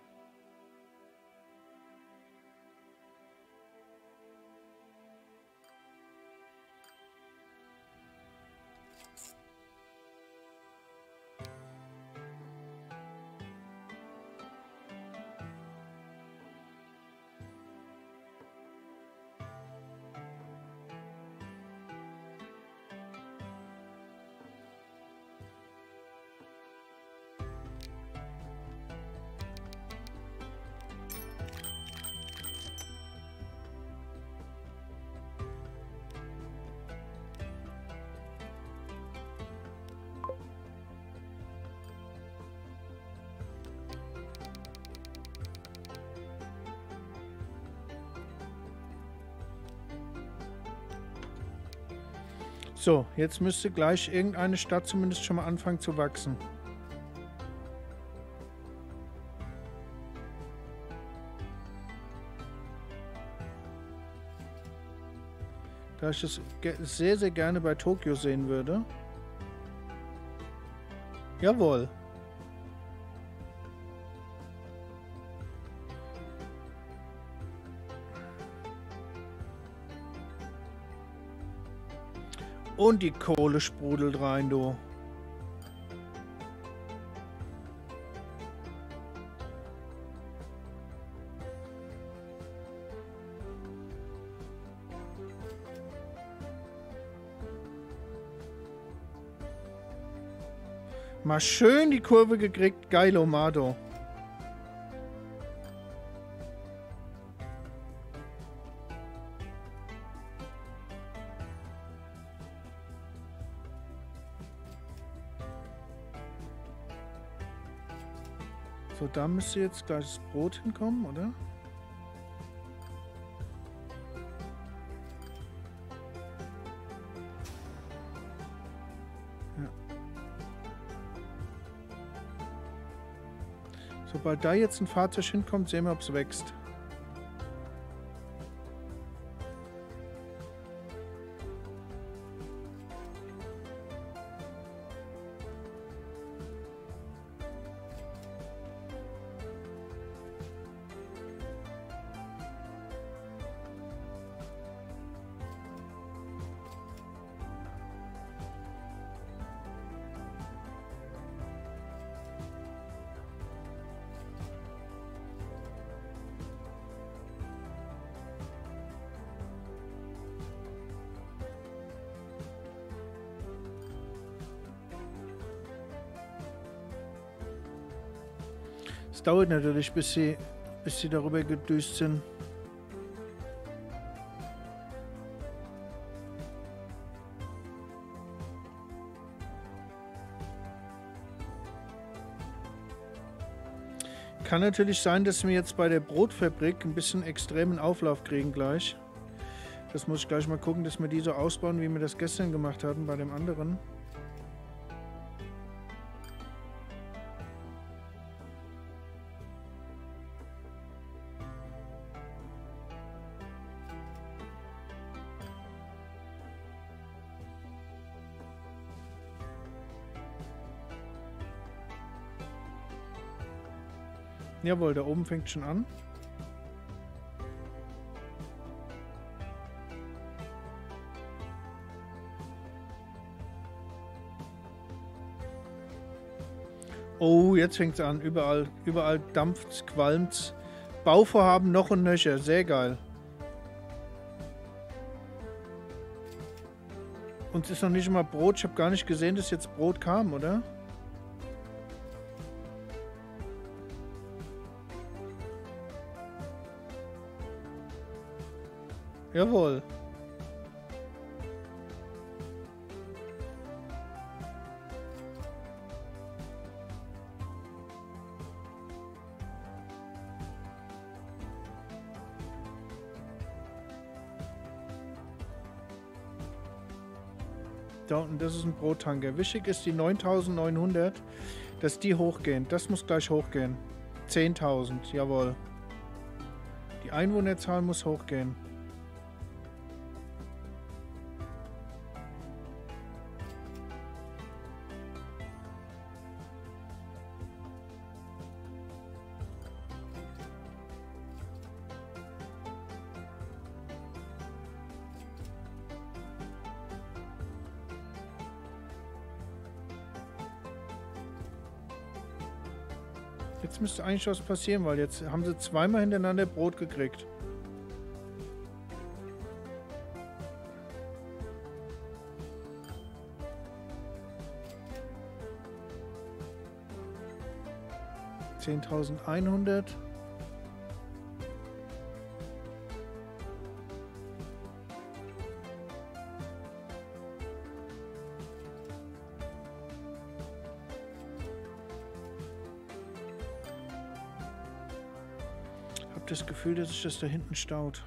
So, jetzt müsste gleich irgendeine Stadt zumindest schon mal anfangen zu wachsen. Da ich das sehr, sehr gerne bei Tokio sehen würde. Jawohl. Und die Kohle sprudelt rein, du. Mal schön die Kurve gekriegt. Geil, Omado. Da müsste jetzt gleich das Brot hinkommen, oder? Sobald da jetzt ein Fahrzeug hinkommt, sehen wir, ob es wächst. Es dauert natürlich, bis sie, bis sie darüber gedüst sind. Kann natürlich sein, dass wir jetzt bei der Brotfabrik ein bisschen extremen Auflauf kriegen gleich. Das muss ich gleich mal gucken, dass wir die so ausbauen, wie wir das gestern gemacht hatten bei dem anderen. Jawohl, da oben fängt schon an. Oh, jetzt fängt es an. Überall, überall dampft, qualmt. Bauvorhaben noch und nöcher. Sehr geil. Und es ist noch nicht mal Brot. Ich habe gar nicht gesehen, dass jetzt Brot kam, oder? Jawohl. Da unten, das ist ein Brottanker. Wichtig ist die 9900, dass die hochgehen. Das muss gleich hochgehen. 10.000, jawohl. Die Einwohnerzahl muss hochgehen. Eigentlich was passieren, weil jetzt haben sie zweimal hintereinander Brot gekriegt. Zehntausendeinhundert. Gefühl, dass sich das da hinten staut.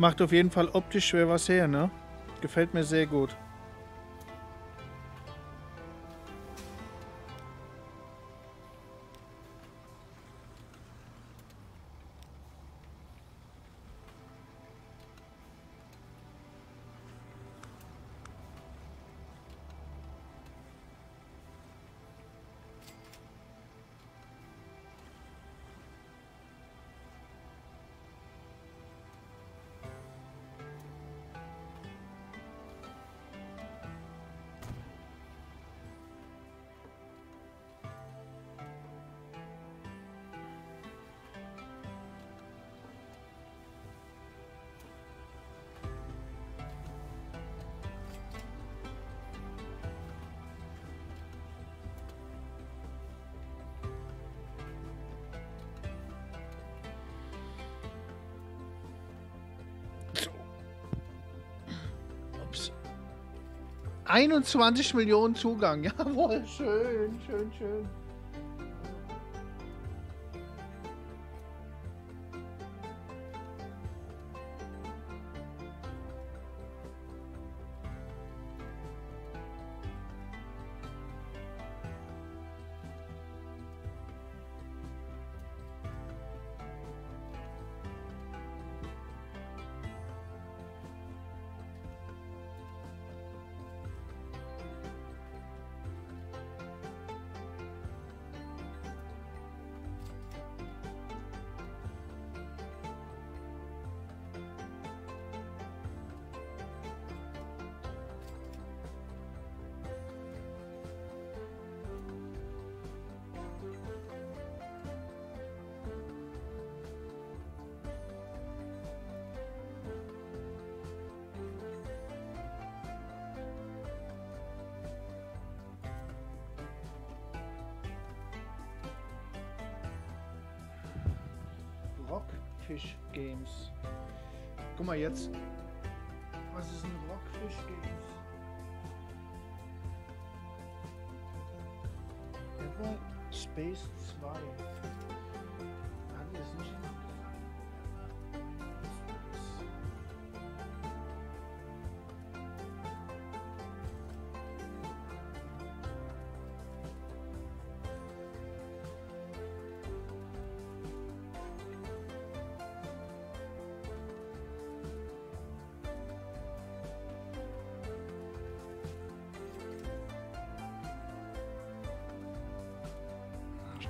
Macht auf jeden Fall optisch schwer was her, ne? Gefällt mir sehr gut. 21 Millionen Zugang. Jawohl, schön, schön, schön. Mal jetzt.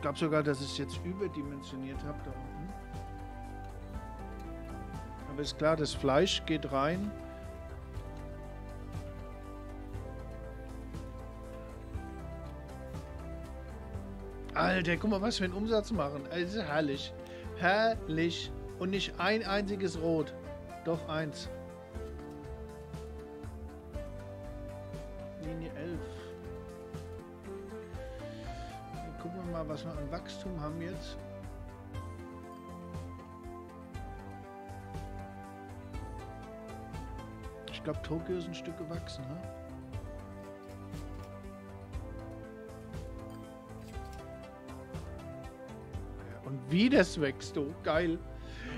Ich glaube sogar, dass ich es jetzt überdimensioniert habe da unten. Aber ist klar, das Fleisch geht rein. Alter, guck mal, was wir einen Umsatz machen. Es ist herrlich. Herrlich. Und nicht ein einziges Rot. Doch eins. Glaube, Tokio ist ein Stück gewachsen, ne? Und wie das wächst, du. Geil.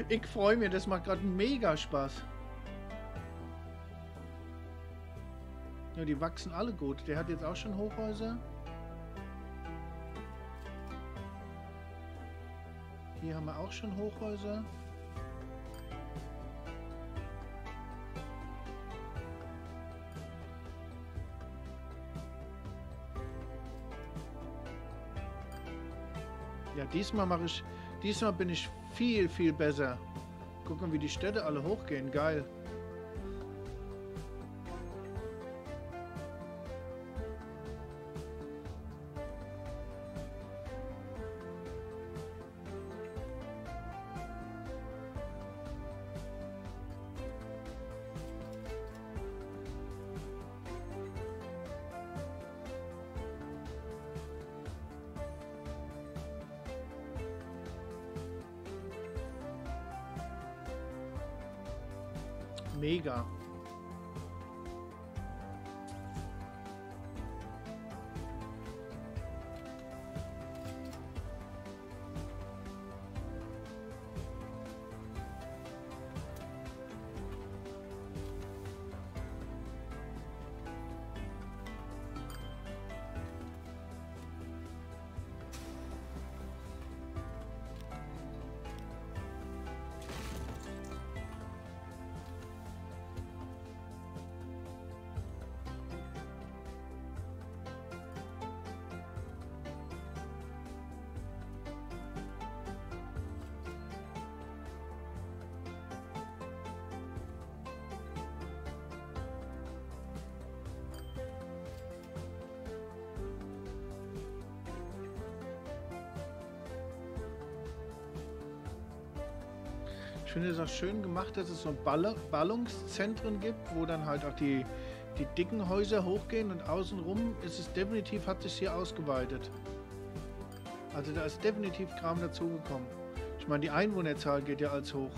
Ich freue mich, das macht gerade mega Spaß. Ja, die wachsen alle gut. Der hat jetzt auch schon Hochhäuser. Hier haben wir auch schon Hochhäuser. Diesmal mache ich, diesmal bin ich viel, viel besser. Gucken, wie die Städte alle hochgehen. Geil. Finde es auch schön gemacht, dass es so Ball Ballungszentren gibt, wo dann halt auch die, die dicken Häuser hochgehen und außenrum ist es definitiv, hat sich hier ausgeweitet. Also da ist definitiv Kram dazugekommen. Ich meine, die Einwohnerzahl geht ja als hoch.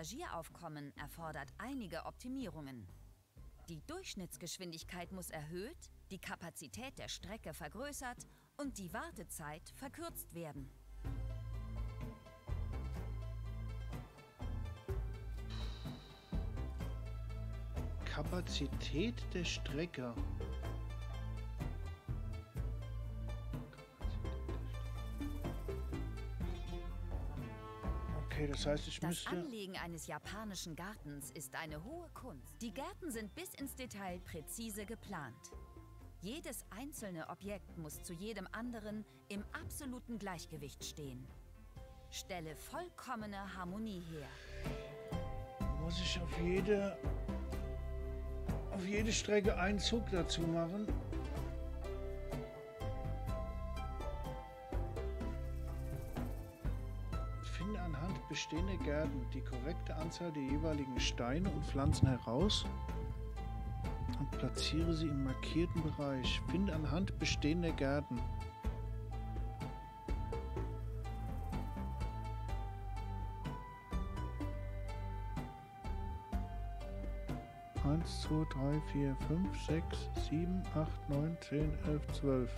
Passagieraufkommen erfordert einige Optimierungen. Die Durchschnittsgeschwindigkeit muss erhöht, die Kapazität der Strecke vergrößert und die Wartezeit verkürzt werden. Kapazität der Strecke. Das heißt, ich Das müsste... Anlegen eines japanischen Gartens ist eine hohe Kunst. Die Gärten sind bis ins Detail präzise geplant. Jedes einzelne Objekt muss zu jedem anderen im absoluten Gleichgewicht stehen. Stelle vollkommene Harmonie her. Muss ich auf jede auf jede Strecke einen Zug dazu machen? Anhand bestehender Gärten die korrekte Anzahl der jeweiligen Steine und Pflanzen heraus und platziere sie im markierten Bereich. Finde anhand bestehender Gärten. Eins, zwei, drei, vier, fünf, sechs, sieben, acht, neun, zehn, elf, zwölf.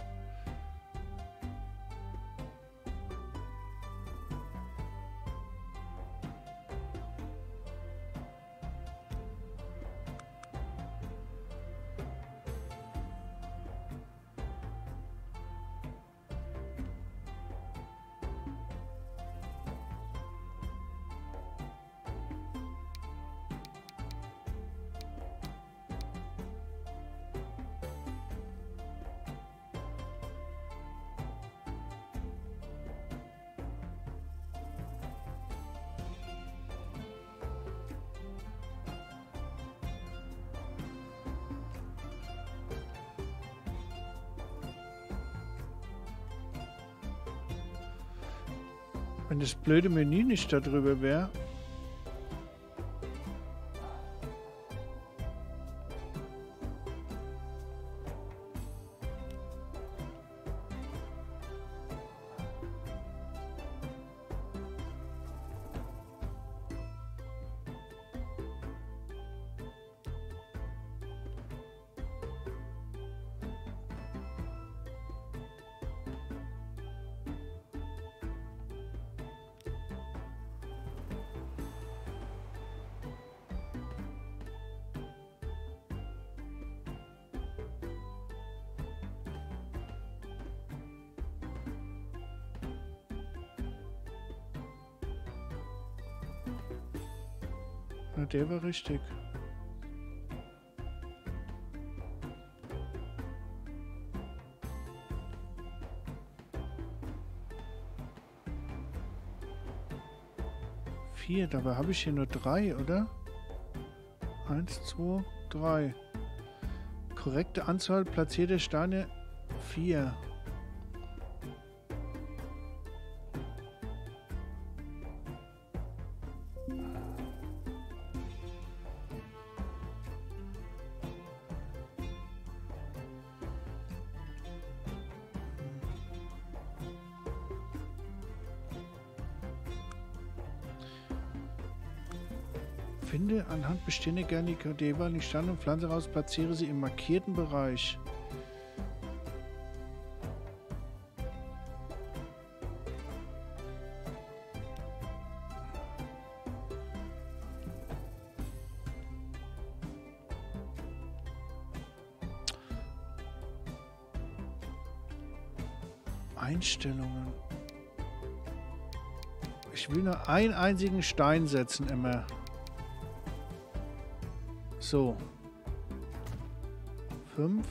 Blöde Menü nicht darüber wäre. Na, der war richtig. Vier, dabei habe ich hier nur drei, oder? Eins, zwei, drei. Korrekte Anzahl platzierter Steine vier. Gerne die jeweiligen Stand und Pflanze raus, platziere sie im markierten Bereich. Einstellungen. Ich will nur einen einzigen Stein setzen immer. So. Fünf.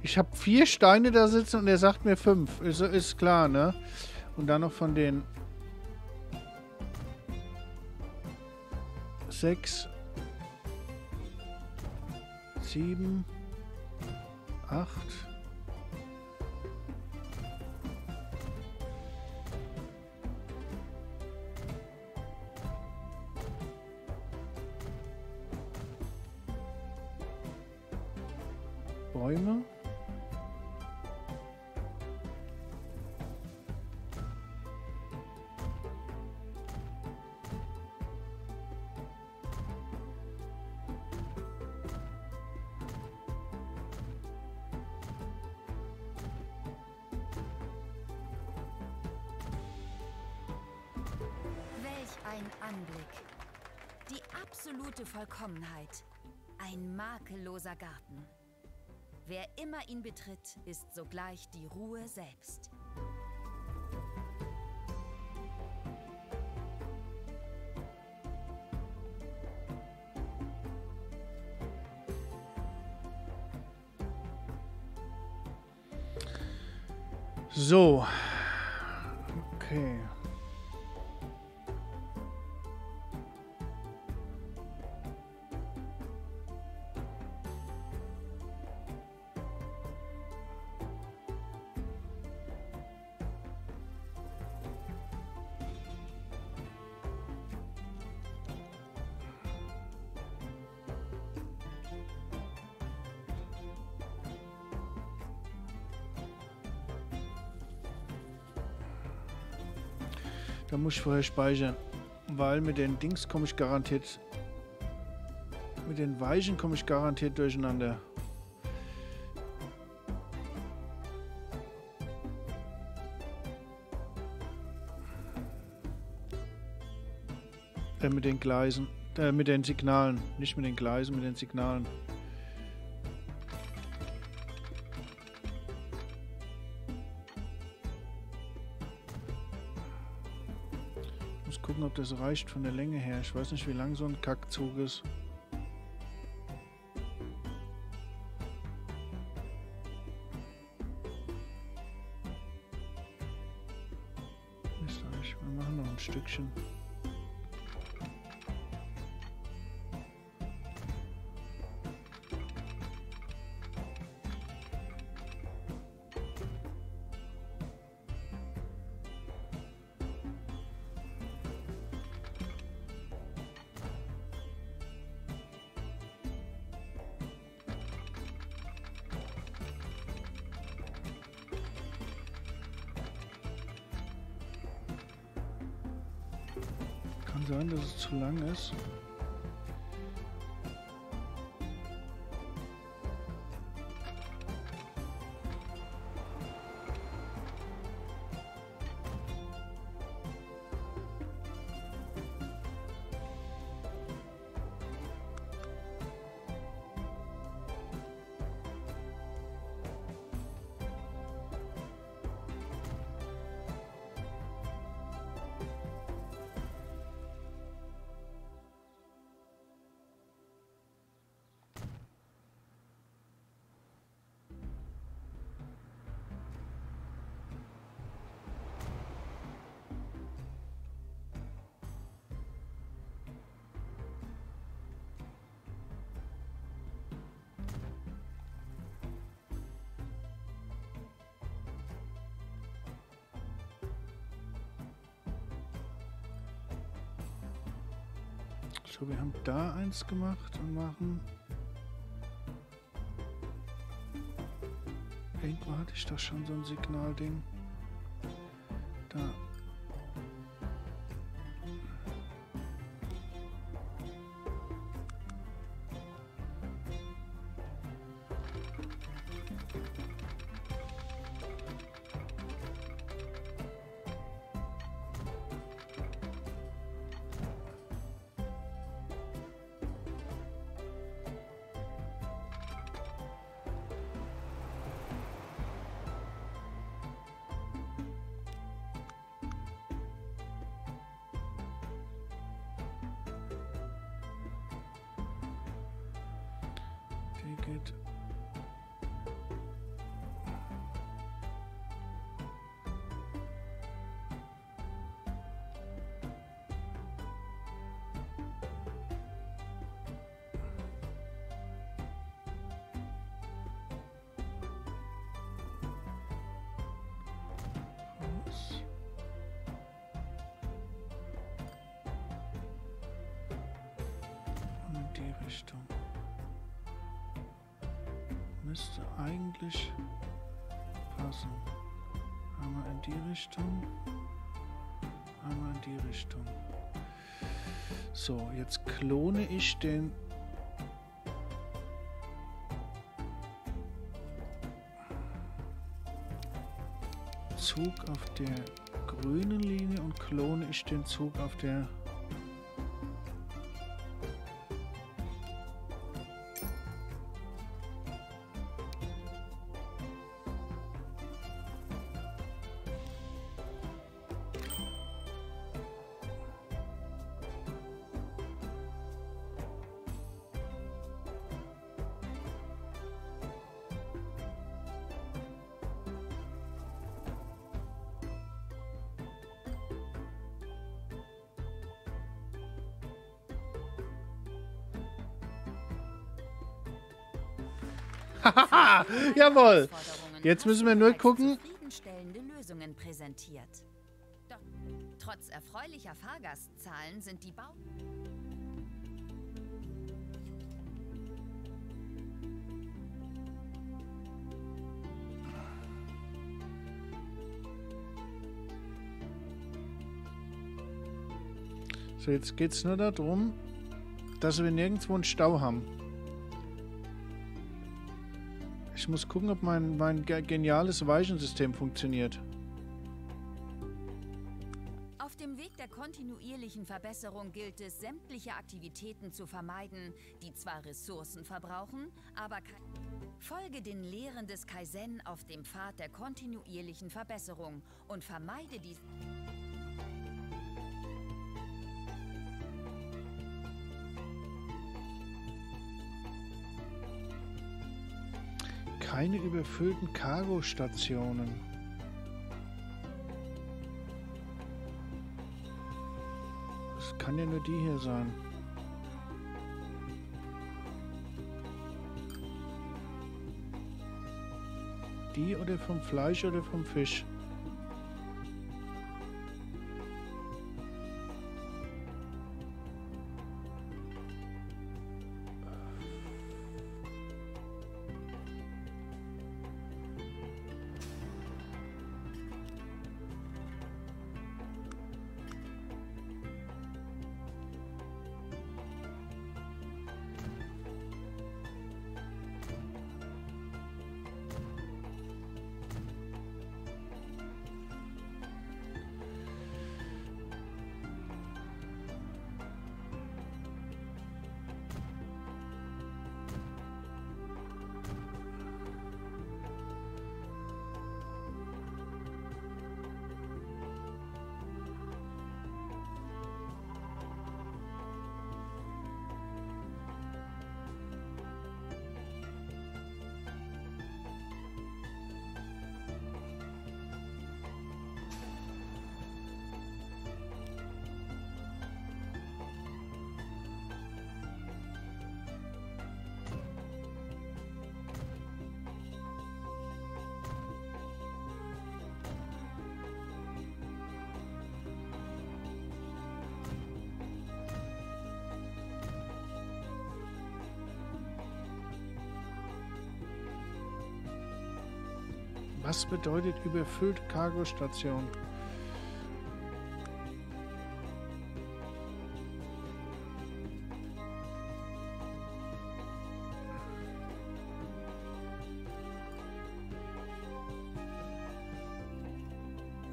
Ich habe vier Steine da sitzen und er sagt mir fünf. Ist, ist klar, ne? Und dann noch von den sechs, sieben, acht. Immer ihn betritt, ist sogleich die Ruhe selbst. So. Ich vorher speichern. Weil mit den Dings komme ich garantiert. Mit den Weichen komme ich garantiert durcheinander. Äh, mit den Gleisen. Äh, mit den Signalen. Nicht mit den Gleisen, mit den Signalen. Ob das reicht von der Länge her. Ich weiß nicht, wie lang so ein Kackzug ist. Wir machen noch ein Stückchen. So, wir haben da eins gemacht und machen. Irgendwo hatte ich doch schon so ein Signalding. Jetzt klone ich den Zug auf der grünen Linie und klone ich den Zug auf der Jawohl. Jetzt müssen wir nur gucken. Lösungen präsentiert. Doch trotz erfreulicher Fahrgastzahlen sind die Bau So, jetzt geht es nur darum, dass wir nirgendwo einen Stau haben. Ich muss gucken, ob mein, mein geniales Weichensystem funktioniert. Auf dem Weg der kontinuierlichen Verbesserung gilt es, sämtliche Aktivitäten zu vermeiden, die zwar Ressourcen verbrauchen, aber Folge den Lehren des Kaizen auf dem Pfad der kontinuierlichen Verbesserung und vermeide die... keine überfüllten Cargo-Stationen. Das kann ja nur die hier sein. Die oder vom Fleisch oder vom Fisch? Bedeutet überfüllte Cargostation?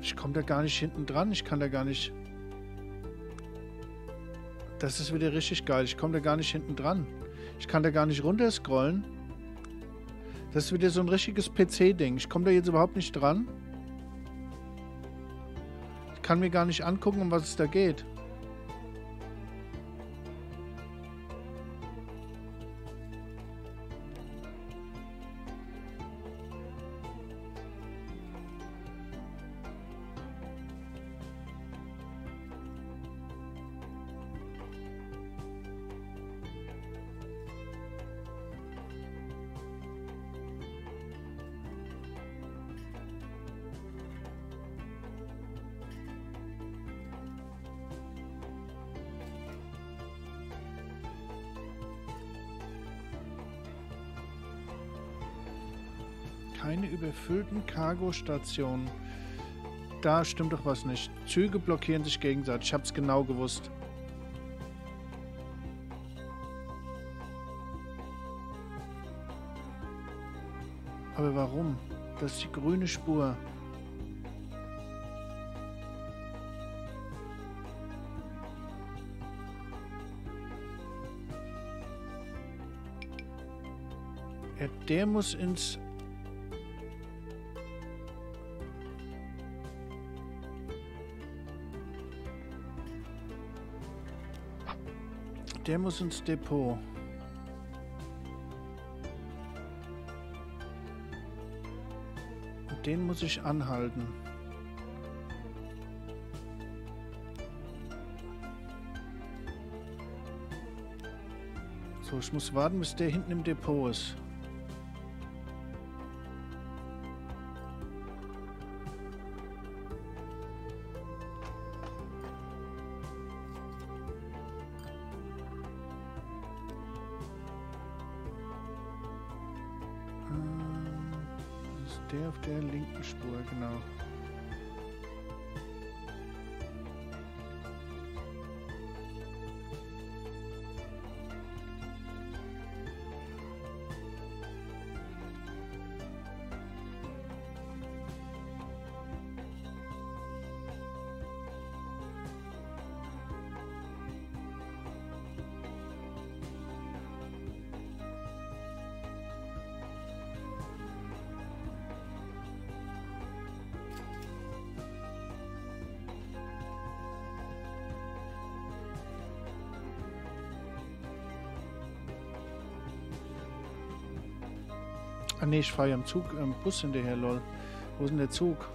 Ich komme da gar nicht hinten dran. Ich kann da gar nicht... Das ist wieder richtig geil. Ich komme da gar nicht hinten dran. Ich kann da gar nicht runterscrollen. Das ist wieder so ein richtiges PC-Ding. Ich komme da jetzt überhaupt nicht dran. Ich kann mir gar nicht angucken, um was es da geht. Cargo-Stationen. Da stimmt doch was nicht. Züge blockieren sich gegenseitig. Ich hab's genau gewusst. Aber warum? Das ist die grüne Spur. Ja, der muss ins... Der muss ins Depot. Und den muss ich anhalten. So, ich muss warten, bis der hinten im Depot ist. Ah ne, ich fahre ja im Zug, im Bus hinterher, lol. Wo ist denn der Zug?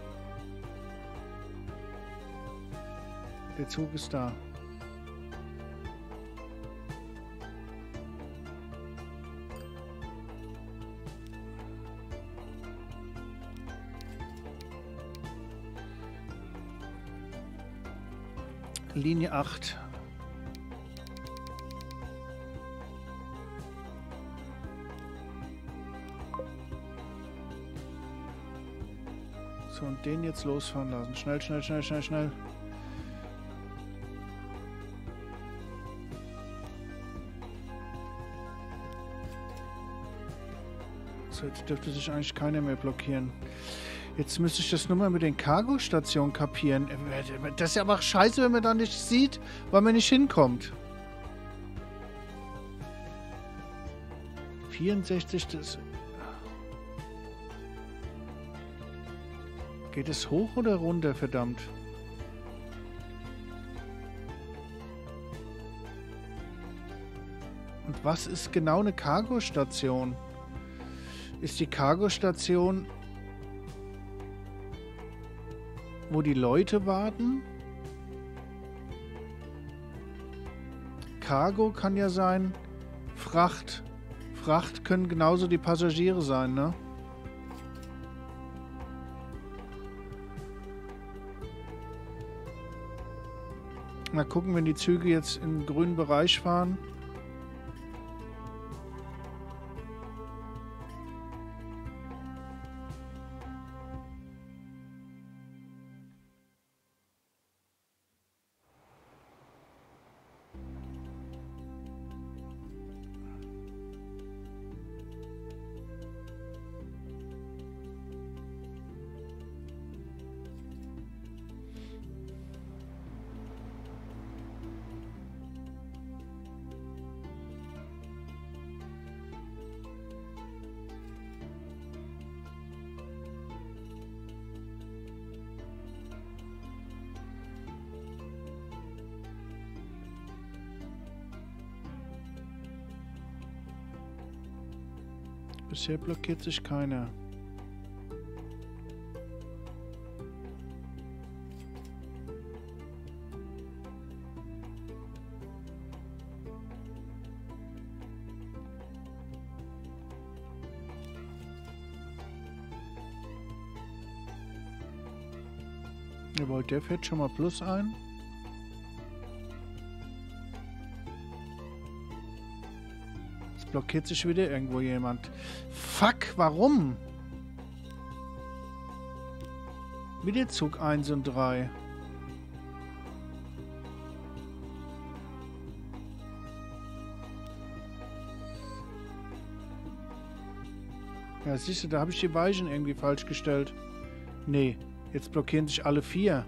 Der Zug ist da. Linie 8. den jetzt losfahren lassen. Schnell, schnell, schnell, schnell, schnell. So, jetzt dürfte sich eigentlich keiner mehr blockieren. Jetzt müsste ich das nur mal mit den Cargo-Stationen kapieren. Das ist ja aber scheiße, wenn man da nicht sieht, weil man nicht hinkommt. 64, das... Geht es hoch oder runter, verdammt? Und was ist genau eine Cargostation? Ist die Cargostation, wo die Leute warten? Cargo kann ja sein Fracht. Fracht können genauso die Passagiere sein, ne? Mal gucken, wenn die Züge jetzt im grünen Bereich fahren. Bisher blockiert sich keiner. Jawohl, der fährt schon mal plus ein. Blockiert sich wieder irgendwo jemand. Fuck, warum? Wieder Zug 1 und 3. Ja, siehst du, da habe ich die Weichen irgendwie falsch gestellt. Nee, jetzt blockieren sich alle vier.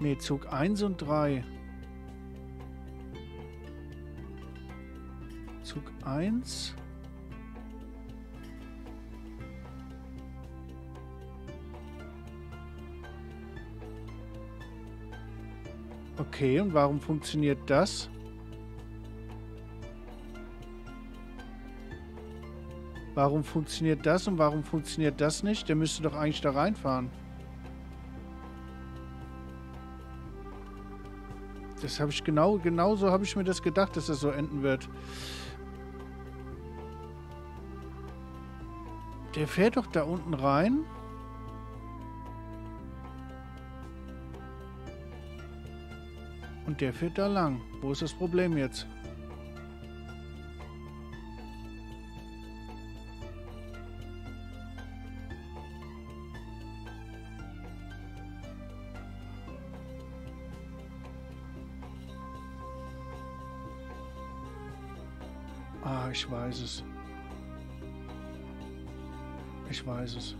Nee, Zug 1 und 3. 1. Okay, und warum funktioniert das? Warum funktioniert das und warum funktioniert das nicht? Der müsste doch eigentlich da reinfahren. Das habe ich genau, genau so habe ich mir das gedacht, dass das so enden wird. Der fährt doch da unten rein. Und der fährt da lang. Wo ist das Problem jetzt? Ah, ich weiß es. Ich weiß es.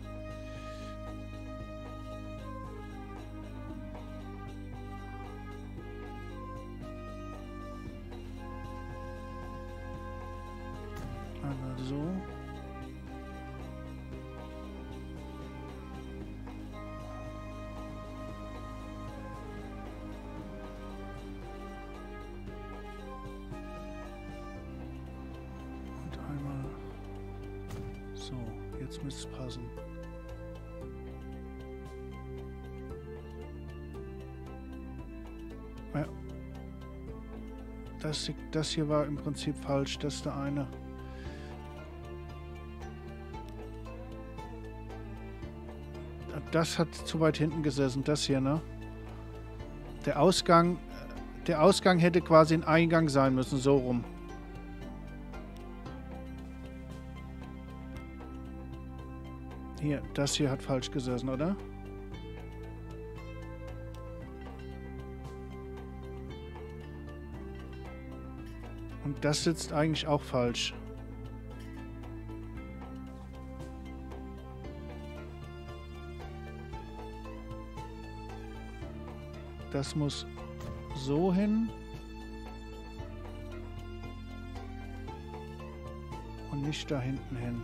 Das, hier war im Prinzip falsch. Das ist der eine. Das hat zu weit hinten gesessen. Das hier, ne? Der Ausgang... Der Ausgang hätte quasi ein Eingang sein müssen. So rum. Hier, das hier hat falsch gesessen, oder? Das sitzt eigentlich auch falsch. Das muss so hin. Und nicht da hinten hin.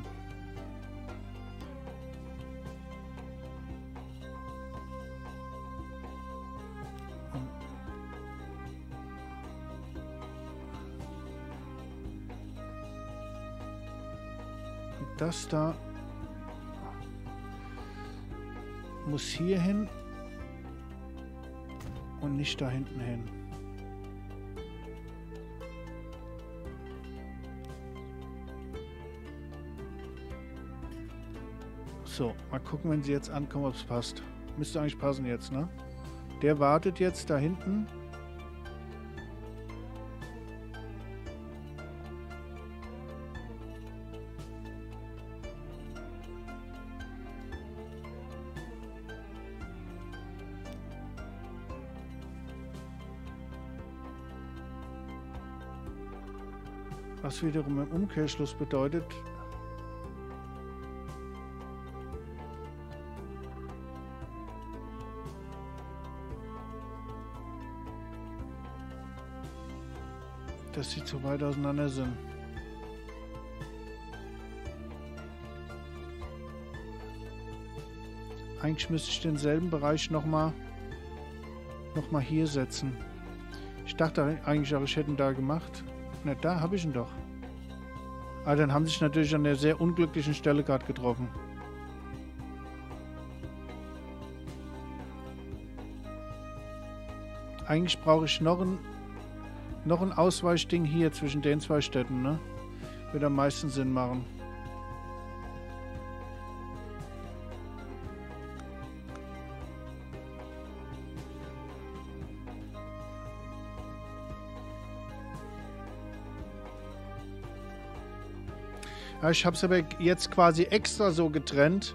Da muss hier hin und nicht da hinten hin. So, mal gucken, wenn sie jetzt ankommen, ob es passt. Müsste eigentlich passen jetzt, ne? Der wartet jetzt da hinten. Wiederum im Umkehrschluss bedeutet, dass sie zu weit auseinander sind. Eigentlich müsste ich denselben Bereich nochmal noch mal hier setzen. Ich dachte eigentlich auch, ich hätte ihn da gemacht. Na, da habe ich ihn doch. Aber dann haben sie sich natürlich an der sehr unglücklichen Stelle gerade getroffen. Eigentlich brauche ich noch ein, noch ein Ausweichding hier zwischen den zwei Städten, ne? Würde am meisten Sinn machen. Ja, ich habe es aber jetzt quasi extra so getrennt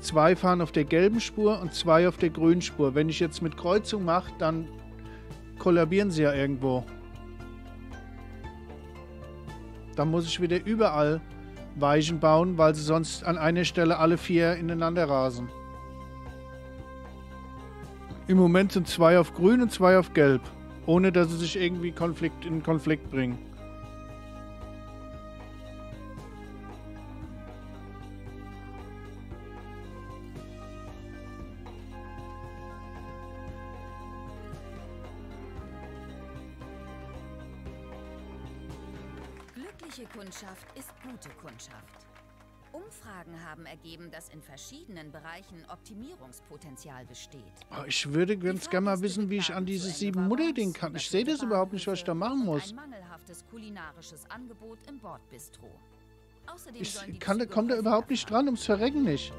zwei fahren auf der gelben Spur und zwei auf der grünen Spur. Wenn ich jetzt mit Kreuzung mache, dann kollabieren sie ja irgendwo. Dann muss ich wieder überall Weichen bauen, weil sie sonst an einer Stelle alle vier ineinander rasen. Im Moment sind zwei auf grün und zwei auf gelb. Ohne dass sie sich irgendwie Konflikt in Konflikt bringen. Kundschaft ist gute Kundschaft. Umfragen haben ergeben, dass in verschiedenen Bereichen Optimierungspotenzial besteht. Oh, ich würde ganz gerne mal wissen, wie ich an dieses sieben Mutter Ding kann. Ich sehe das überhaupt nicht, was ich da machen muss. Ein mangelhaftes kulinarisches Angebot im Bordbistro. Außerdem Ich kann, komme da überhaupt nicht dran, ums Verrecken nicht.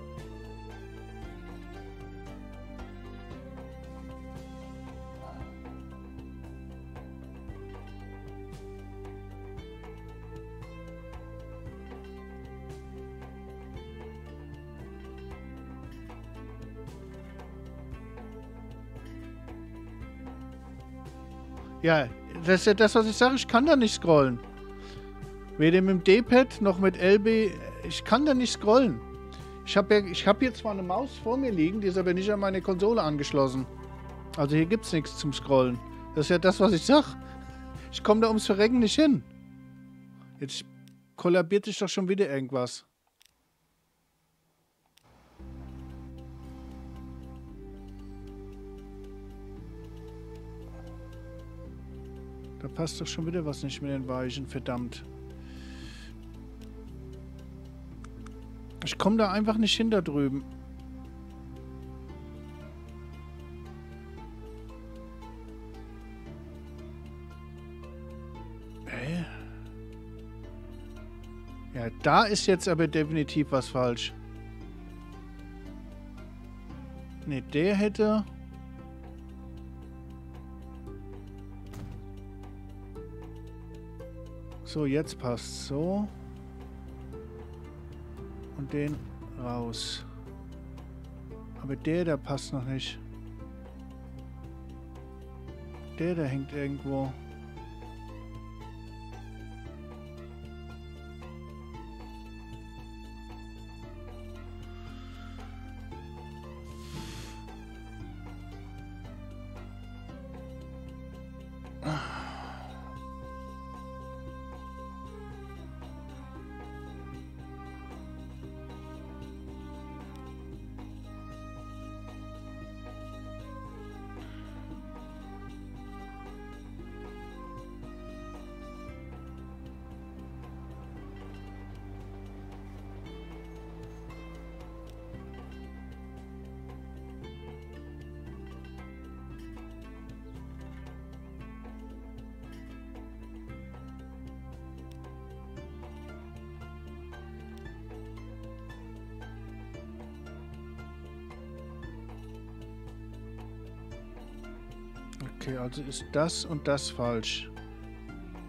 Ja, das ist ja das, was ich sage. Ich kann da nicht scrollen. Weder mit dem D-Pad noch mit LB. Ich kann da nicht scrollen. Ich habe ja, hab hier zwar eine Maus vor mir liegen, die ist aber nicht an meine Konsole angeschlossen. Also hier gibt es nichts zum Scrollen. Das ist ja das, was ich sag. Ich komme da ums Verrecken nicht hin. Jetzt kollabiert sich doch schon wieder irgendwas. Da passt doch schon wieder was nicht mit den Weichen, verdammt. Ich komme da einfach nicht hin da drüben. Hä? Ja, da ist jetzt aber definitiv was falsch. Ne, der hätte... So, jetzt passt so. Und den raus. Aber der, der passt noch nicht. Der, der hängt irgendwo. Also ist das und das falsch.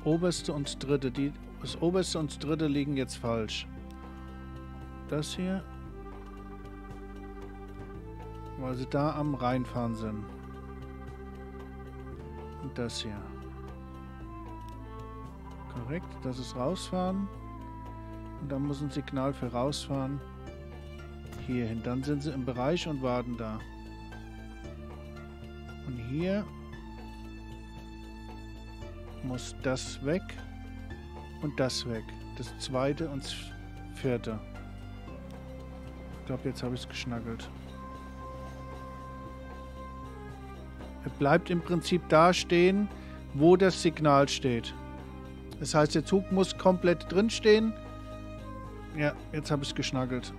Oberste und dritte. Die, das oberste und dritte liegen jetzt falsch. Das hier. Weil sie da am Reinfahren sind. Und das hier. Korrekt, das ist rausfahren. Und dann muss ein Signal für rausfahren. Hierhin. Dann sind sie im Bereich und warten da. Und hier muss das weg und das weg. Das zweite und das vierte. Ich glaube, jetzt habe ich es geschnackelt. Er bleibt im Prinzip da stehen, wo das Signal steht. Das heißt, der Zug muss komplett drin stehen. Ja, jetzt habe ich es geschnackelt.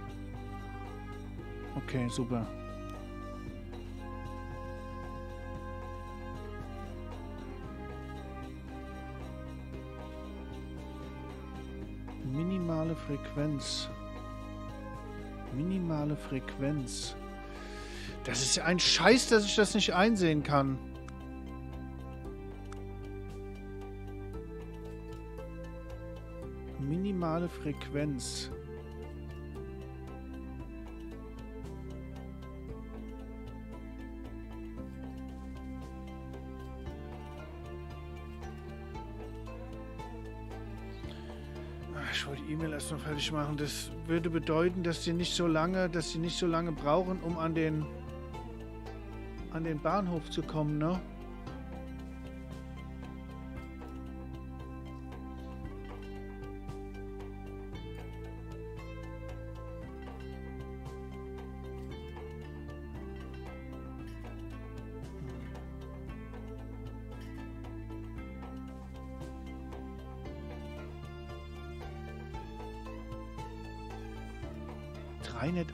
Okay, super. Frequenz. Minimale Frequenz. Das ist ein Scheiß, dass ich das nicht einsehen kann. Minimale Frequenz. Erst noch fertig machen. Das würde bedeuten, dass sie nicht so lange, dass sie nicht so lange brauchen, um an den an den Bahnhof zu kommen, ne?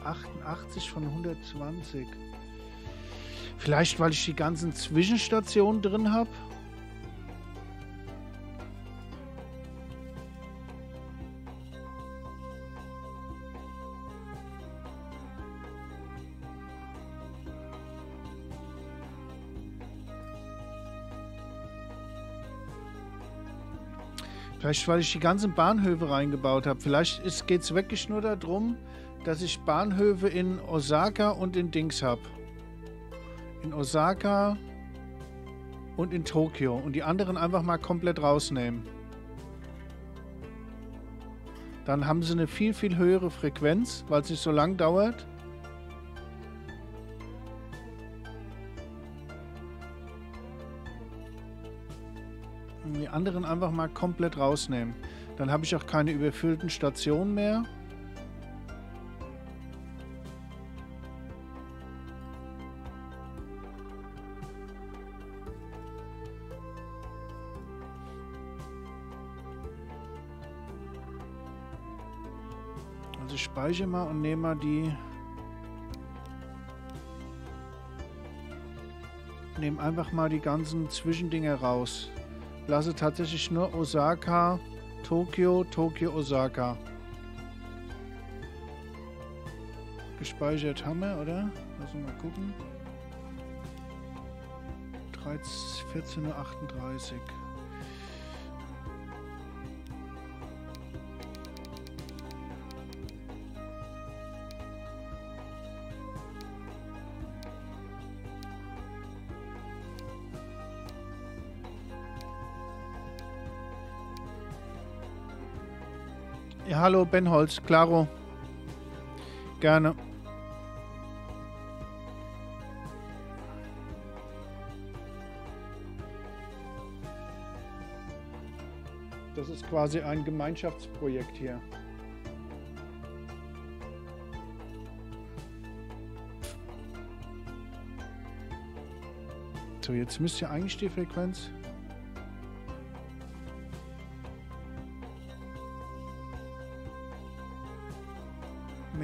388 von 120. Vielleicht, weil ich die ganzen Zwischenstationen drin habe. Vielleicht, weil ich die ganzen Bahnhöfe reingebaut habe. Vielleicht geht es wirklich nur darum, dass ich Bahnhöfe in Osaka und in Dings habe. In Osaka und in Tokio. Und die anderen einfach mal komplett rausnehmen. Dann haben sie eine viel, viel höhere Frequenz, weil es nicht so lang dauert. Und die anderen einfach mal komplett rausnehmen. Dann habe ich auch keine überfüllten Stationen mehr. Speichere mal und nehme mal die... Nehme einfach mal die ganzen Zwischendinge raus. Lasse tatsächlich nur Osaka, Tokio, Tokio, Osaka. Gespeichert haben wir, oder? Lass uns mal gucken. 14.38 Uhr. Hallo, Ben Holz, Claro. Gerne. Das ist quasi ein Gemeinschaftsprojekt hier. So, jetzt müsste ja eigentlich die Frequenz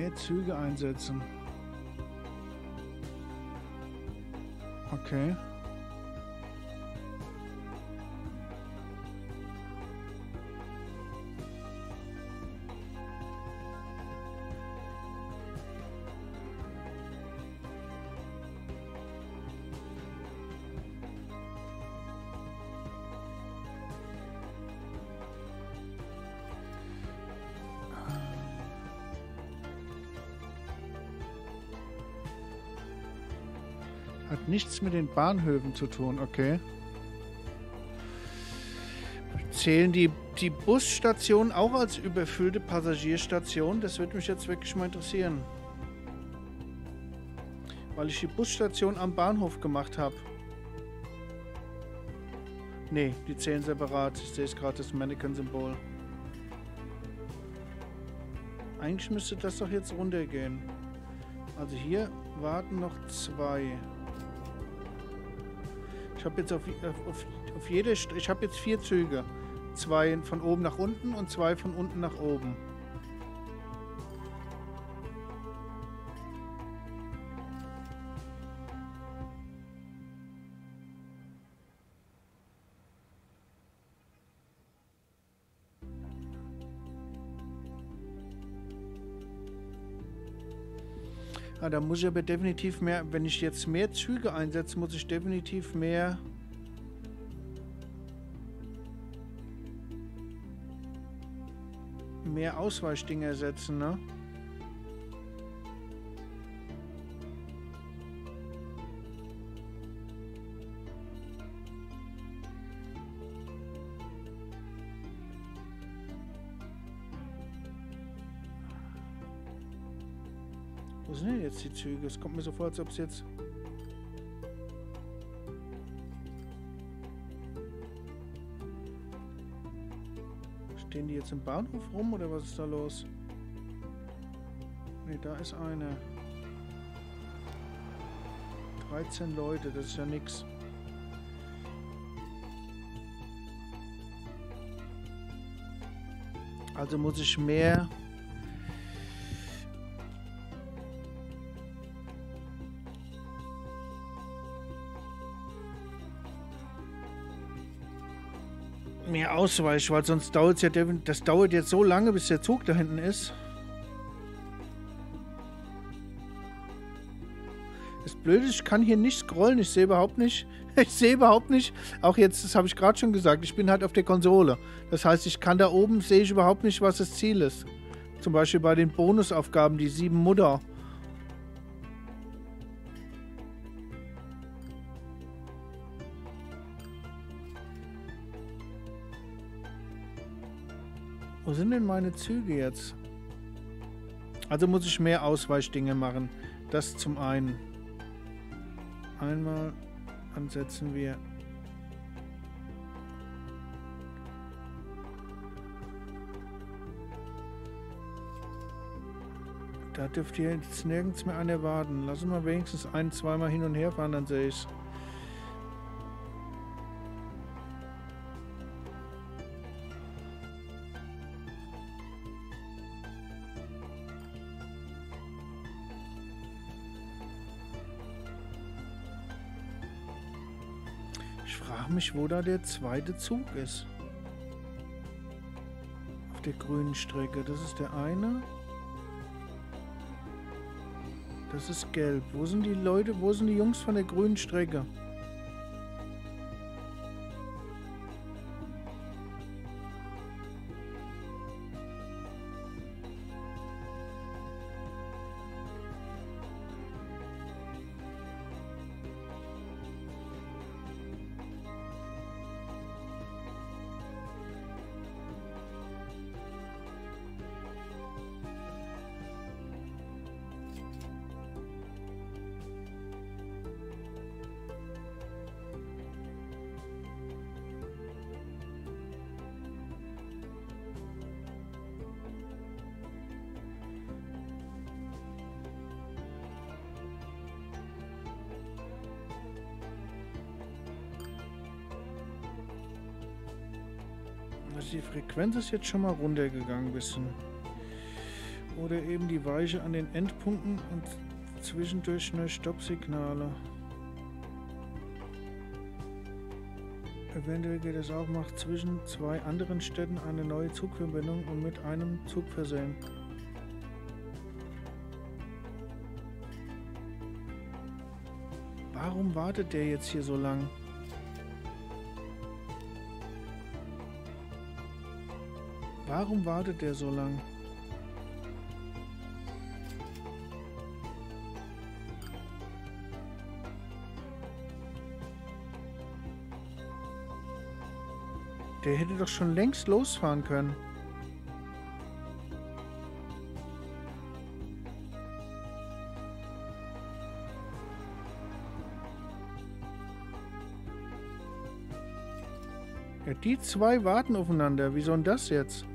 mehr Züge einsetzen. Okay. Nichts mit den Bahnhöfen zu tun, okay. Zählen die, die Busstationen auch als überfüllte Passagierstation? Das würde mich jetzt wirklich mal interessieren. Weil ich die Busstation am Bahnhof gemacht habe. Ne, die zählen separat. Ich sehe es gerade, das Mannequin-Symbol. Eigentlich müsste das doch jetzt runtergehen. Also hier warten noch zwei. Ich habe jetzt auf, auf, auf jede, ich habe jetzt vier Züge. Zwei von oben nach unten und zwei von unten nach oben. Ah, da muss ich aber definitiv mehr, wenn ich jetzt mehr Züge einsetze, muss ich definitiv mehr... mehr Ausweichdinge ersetzen, ne? Züge? Es kommt mir so vor, als ob es jetzt... Stehen die jetzt im Bahnhof rum oder was ist da los? Ne, da ist eine. 13 Leute, das ist ja nix. Also muss ich mehr mehr Ausweich, weil sonst dauert es ja, das dauert jetzt so lange, bis der Zug da hinten ist. Das Blöde ist, ich kann hier nicht scrollen, ich sehe überhaupt nicht, ich sehe überhaupt nicht, auch jetzt, das habe ich gerade schon gesagt, ich bin halt auf der Konsole. Das heißt, ich kann da oben, sehe ich überhaupt nicht, was das Ziel ist. Zum Beispiel bei den Bonusaufgaben, die sieben Mutter. Denn meine Züge jetzt? Also muss ich mehr Ausweichdinge machen. Das zum einen. Einmal ansetzen wir Da dürfte jetzt nirgends mehr eine warten. Lass uns mal wenigstens ein, zweimal hin und her fahren, dann sehe ich mich, wo da der zweite Zug ist. Auf der grünen Strecke. Das ist der eine. Das ist gelb. Wo sind die Leute, wo sind die Jungs von der grünen Strecke? Frequenz ist jetzt schon mal runtergegangen ein. Oder eben die Weiche an den Endpunkten und zwischendurch eine Stoppsignale. Eventuell geht es auch, macht zwischen zwei anderen Städten eine neue Zugverbindung und mit einem Zug versehen. Warum wartet der jetzt hier so lang? Warum wartet der so lang? Der hätte doch schon längst losfahren können. Ja, die zwei warten aufeinander. Wie soll denn das jetzt?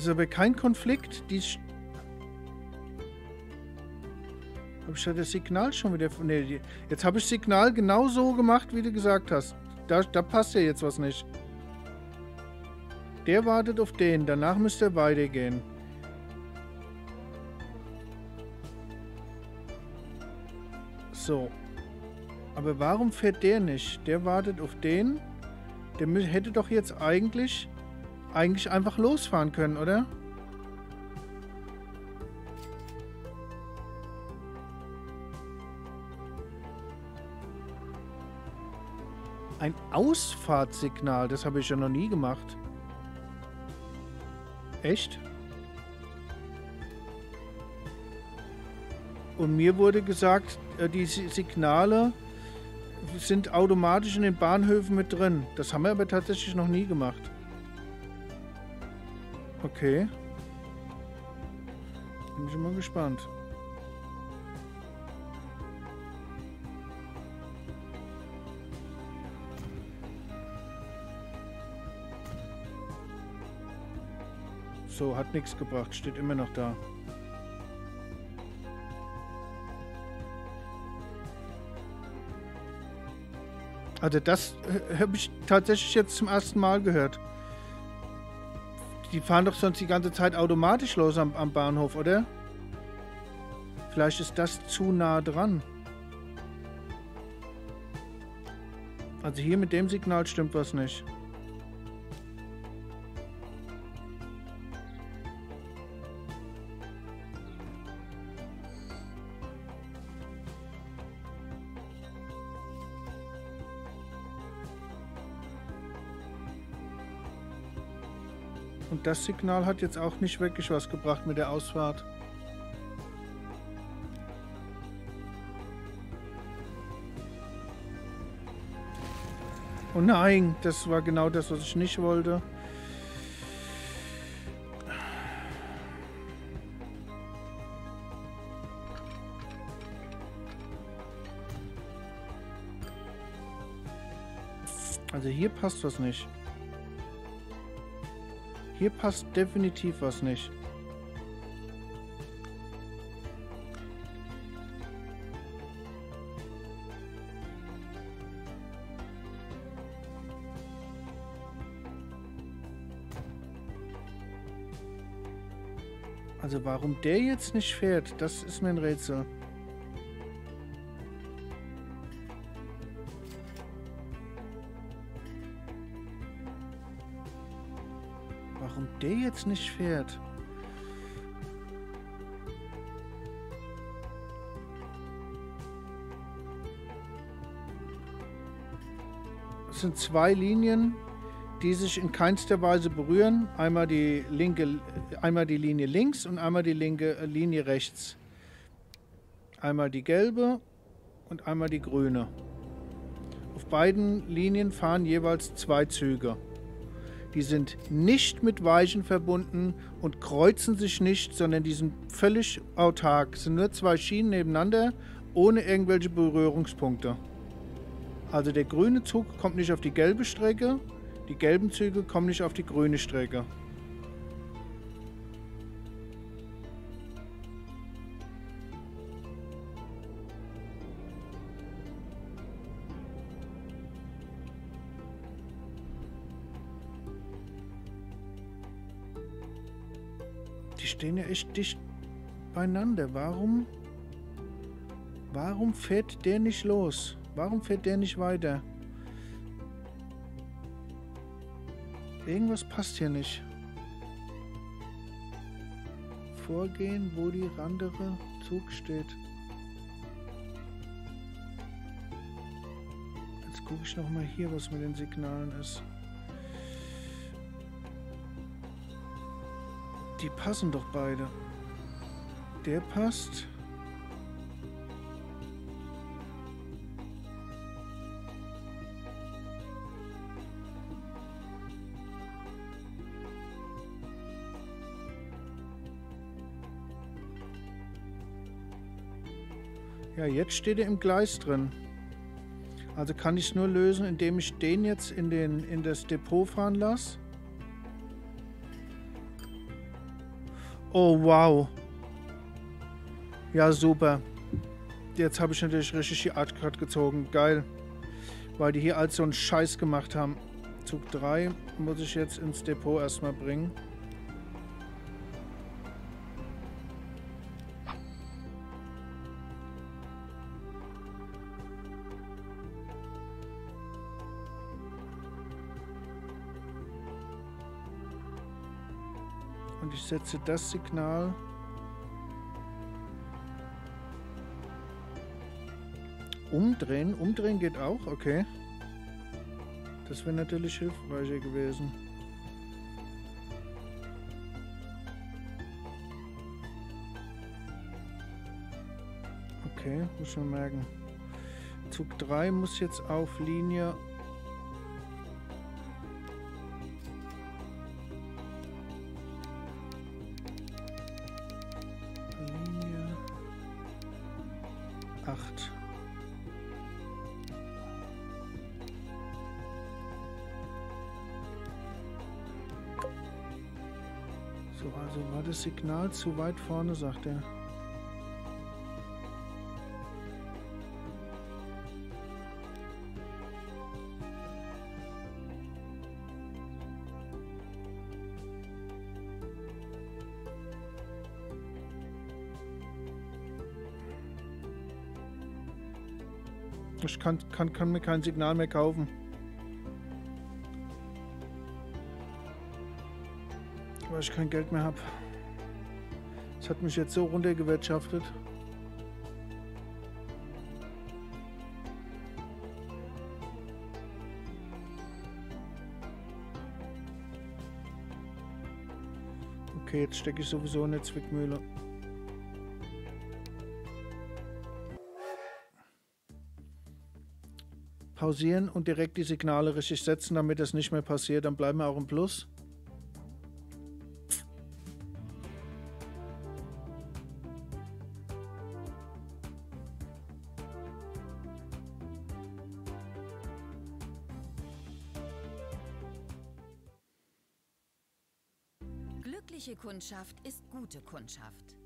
Ist aber kein Konflikt. Die habe ich ja das Signal schon wieder. Nee, jetzt habe ich Signal genau so gemacht, wie du gesagt hast. Da, da passt ja jetzt was nicht. Der wartet auf den. Danach müsste er weitergehen. So. Aber warum fährt der nicht? Der wartet auf den. Der hätte doch jetzt eigentlich eigentlich einfach losfahren können, oder? Ein Ausfahrtssignal, das habe ich ja noch nie gemacht. Echt? Und mir wurde gesagt, äh, die Signale sind automatisch in den Bahnhöfen mit drin. Das haben wir aber tatsächlich noch nie gemacht. Okay. Bin ich mal gespannt. So, hat nichts gebracht. Steht immer noch da. Also das äh, habe ich tatsächlich jetzt zum ersten Mal gehört. Die fahren doch sonst die ganze Zeit automatisch los am, am Bahnhof, oder? Vielleicht ist das zu nah dran. Also hier mit dem Signal stimmt was nicht. Und das Signal hat jetzt auch nicht wirklich was gebracht mit der Ausfahrt. Oh nein, das war genau das, was ich nicht wollte. Also hier passt was nicht. Hier passt definitiv was nicht. Also warum der jetzt nicht fährt, das ist mir ein Rätsel. Jetzt nicht fährt. Es sind zwei Linien, die sich in keinster Weise berühren. Einmal die linke, einmal die Linie links und einmal die linke Linie rechts. Einmal die gelbe und einmal die grüne. Auf beiden Linien fahren jeweils zwei Züge. Die sind nicht mit Weichen verbunden und kreuzen sich nicht, sondern die sind völlig autark. Es sind nur zwei Schienen nebeneinander, ohne irgendwelche Berührungspunkte. Also der grüne Zug kommt nicht auf die gelbe Strecke, die gelben Züge kommen nicht auf die grüne Strecke. Stehen ja echt dicht beieinander. Warum? Warum fährt der nicht los? Warum fährt der nicht weiter? Irgendwas passt hier nicht. Vorgehen, wo die andere Zug steht. Jetzt gucke ich noch mal hier, was mit den Signalen ist. Die passen doch beide. Der passt. Ja, jetzt steht er im Gleis drin. Also kann ich es nur lösen, indem ich den jetzt in, den, in das Depot fahren lasse. Oh, wow. Ja, super. Jetzt habe ich natürlich richtig die Art gerade gezogen. Geil. Weil die hier all so einen Scheiß gemacht haben. Zug 3 muss ich jetzt ins Depot erstmal bringen. Setze das Signal Umdrehen. Umdrehen geht auch, okay. Das wäre natürlich hilfreicher gewesen. Okay, muss man merken. Zug 3 muss jetzt auf Linie Signal zu weit vorne, sagt er. Ich kann, kann, kann mir kein Signal mehr kaufen. Weil ich kein Geld mehr habe. Hat mich jetzt so runtergewirtschaftet. Okay, jetzt stecke ich sowieso in der Zwickmühle. pausieren und direkt die Signale richtig setzen, damit das nicht mehr passiert. Dann bleiben wir auch im Plus. Kundschaft ist gute Kundschaft.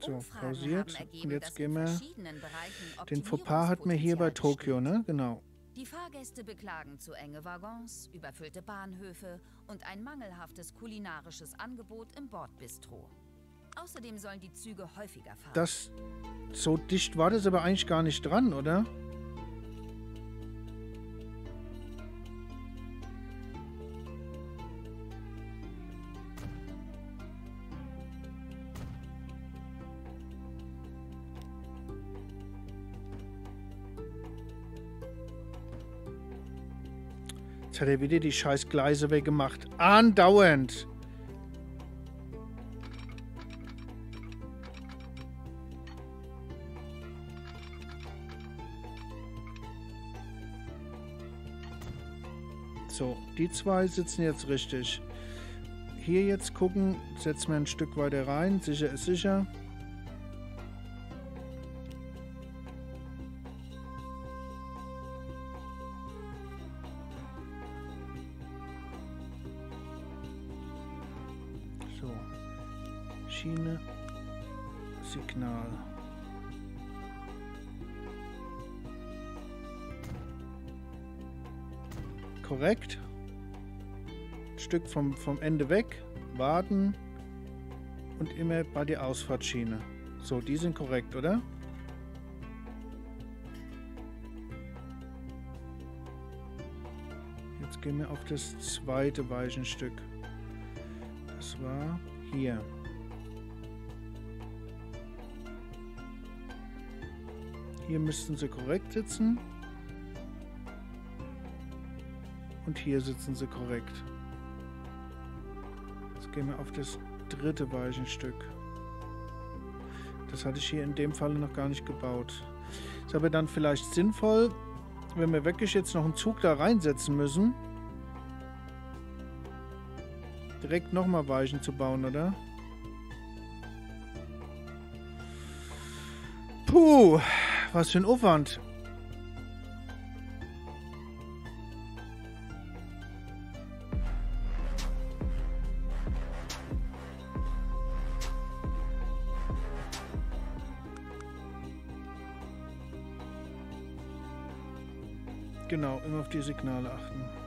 So, pausiert. Und jetzt gehen wir. Den Fauxpas hatten wir hier bei Tokio, ne? Genau. Die Fahrgäste beklagen zu enge Waggons, überfüllte Bahnhöfe und ein mangelhaftes kulinarisches Angebot im Bordbistro. Außerdem sollen die Züge häufiger fahren. Das so dicht war das aber eigentlich gar nicht dran, oder? Hat er wieder die scheiß Gleise weggemacht. Andauernd. So, die zwei sitzen jetzt richtig. Hier jetzt gucken, setzen wir ein Stück weiter rein. Sicher ist sicher. Korrekt. Ein Stück vom, vom Ende weg, warten und immer bei der Ausfahrtschiene. So, die sind korrekt, oder? Jetzt gehen wir auf das zweite Weichenstück. Das war hier. Hier müssten sie korrekt sitzen. Und hier sitzen sie korrekt. Jetzt gehen wir auf das dritte Weichenstück. Das hatte ich hier in dem Falle noch gar nicht gebaut. Ist aber dann vielleicht sinnvoll, wenn wir wirklich jetzt noch einen Zug da reinsetzen müssen, direkt nochmal Weichen zu bauen, oder? Puh, was für ein Aufwand. Die Signale achten.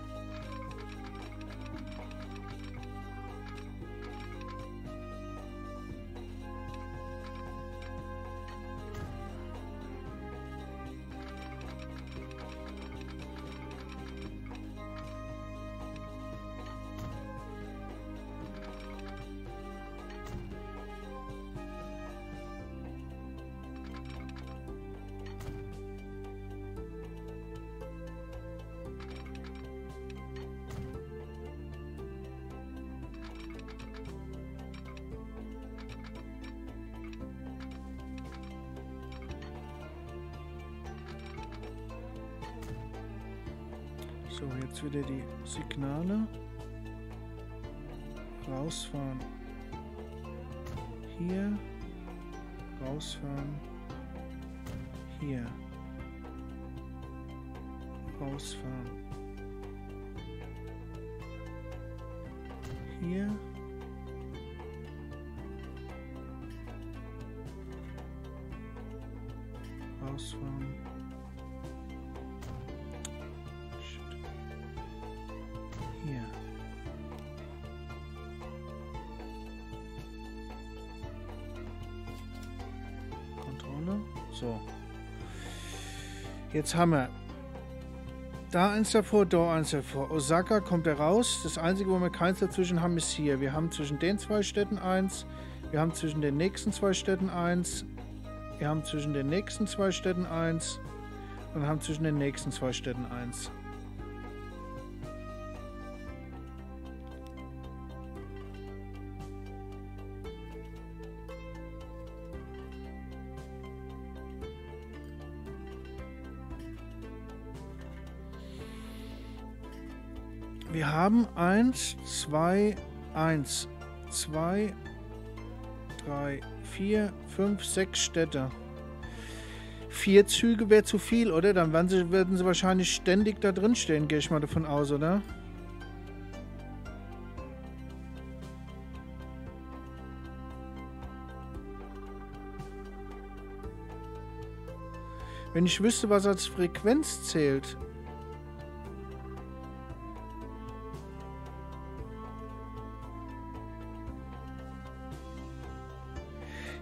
Wieder die Signale. Rausfahren. Hier. Rausfahren. Hier. Rausfahren. So. Jetzt haben wir da eins davor, da eins davor. Osaka kommt er raus. Das Einzige, wo wir keins dazwischen haben, ist hier. Wir haben zwischen den zwei Städten eins. Wir haben zwischen den nächsten zwei Städten eins. Wir haben zwischen den nächsten zwei Städten eins. Und haben zwischen den nächsten zwei Städten eins. Haben eins, zwei, eins, zwei, drei, vier, fünf, sechs Städte. Vier Züge wäre zu viel, oder? Dann werden sie, werden sie wahrscheinlich ständig da drin stehen, gehe ich mal davon aus, oder? Wenn ich wüsste, was als Frequenz zählt.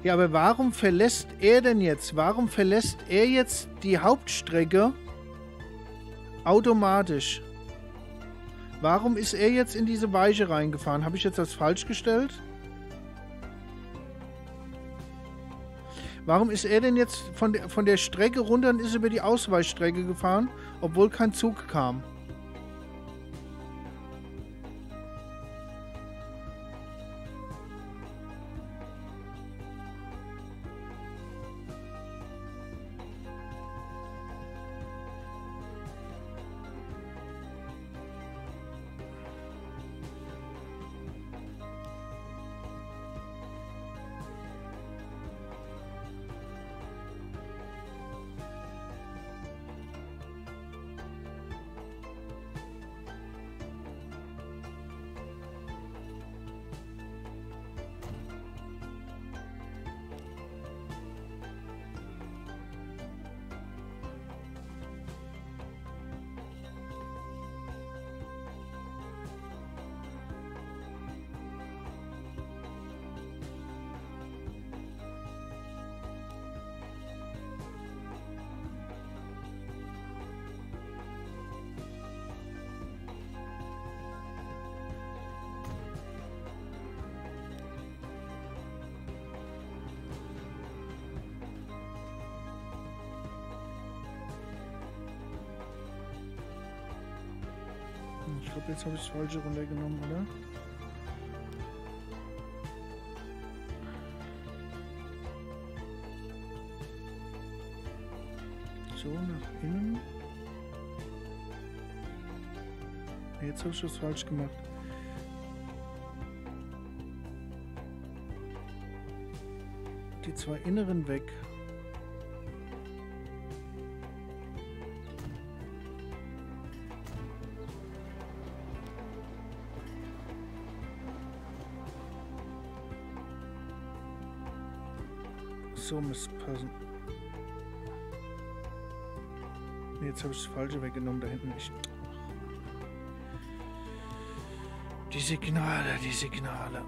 Ja, aber warum verlässt er denn jetzt? Warum verlässt er jetzt die Hauptstrecke automatisch? Warum ist er jetzt in diese Weiche reingefahren? Habe ich jetzt das falsch gestellt? Warum ist er denn jetzt von der, von der Strecke runter und ist über die Ausweichstrecke gefahren, obwohl kein Zug kam? Jetzt habe ich das falsche runtergenommen, oder? So, nach innen. Jetzt habe ich was falsch gemacht. Die zwei inneren weg. So muss es passen. Nee, jetzt habe ich das falsche weggenommen, da hinten nicht. Die Signale, die Signale.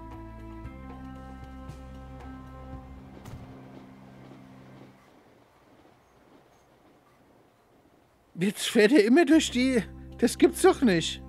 Jetzt fährt er immer durch die... Das gibt's doch nicht.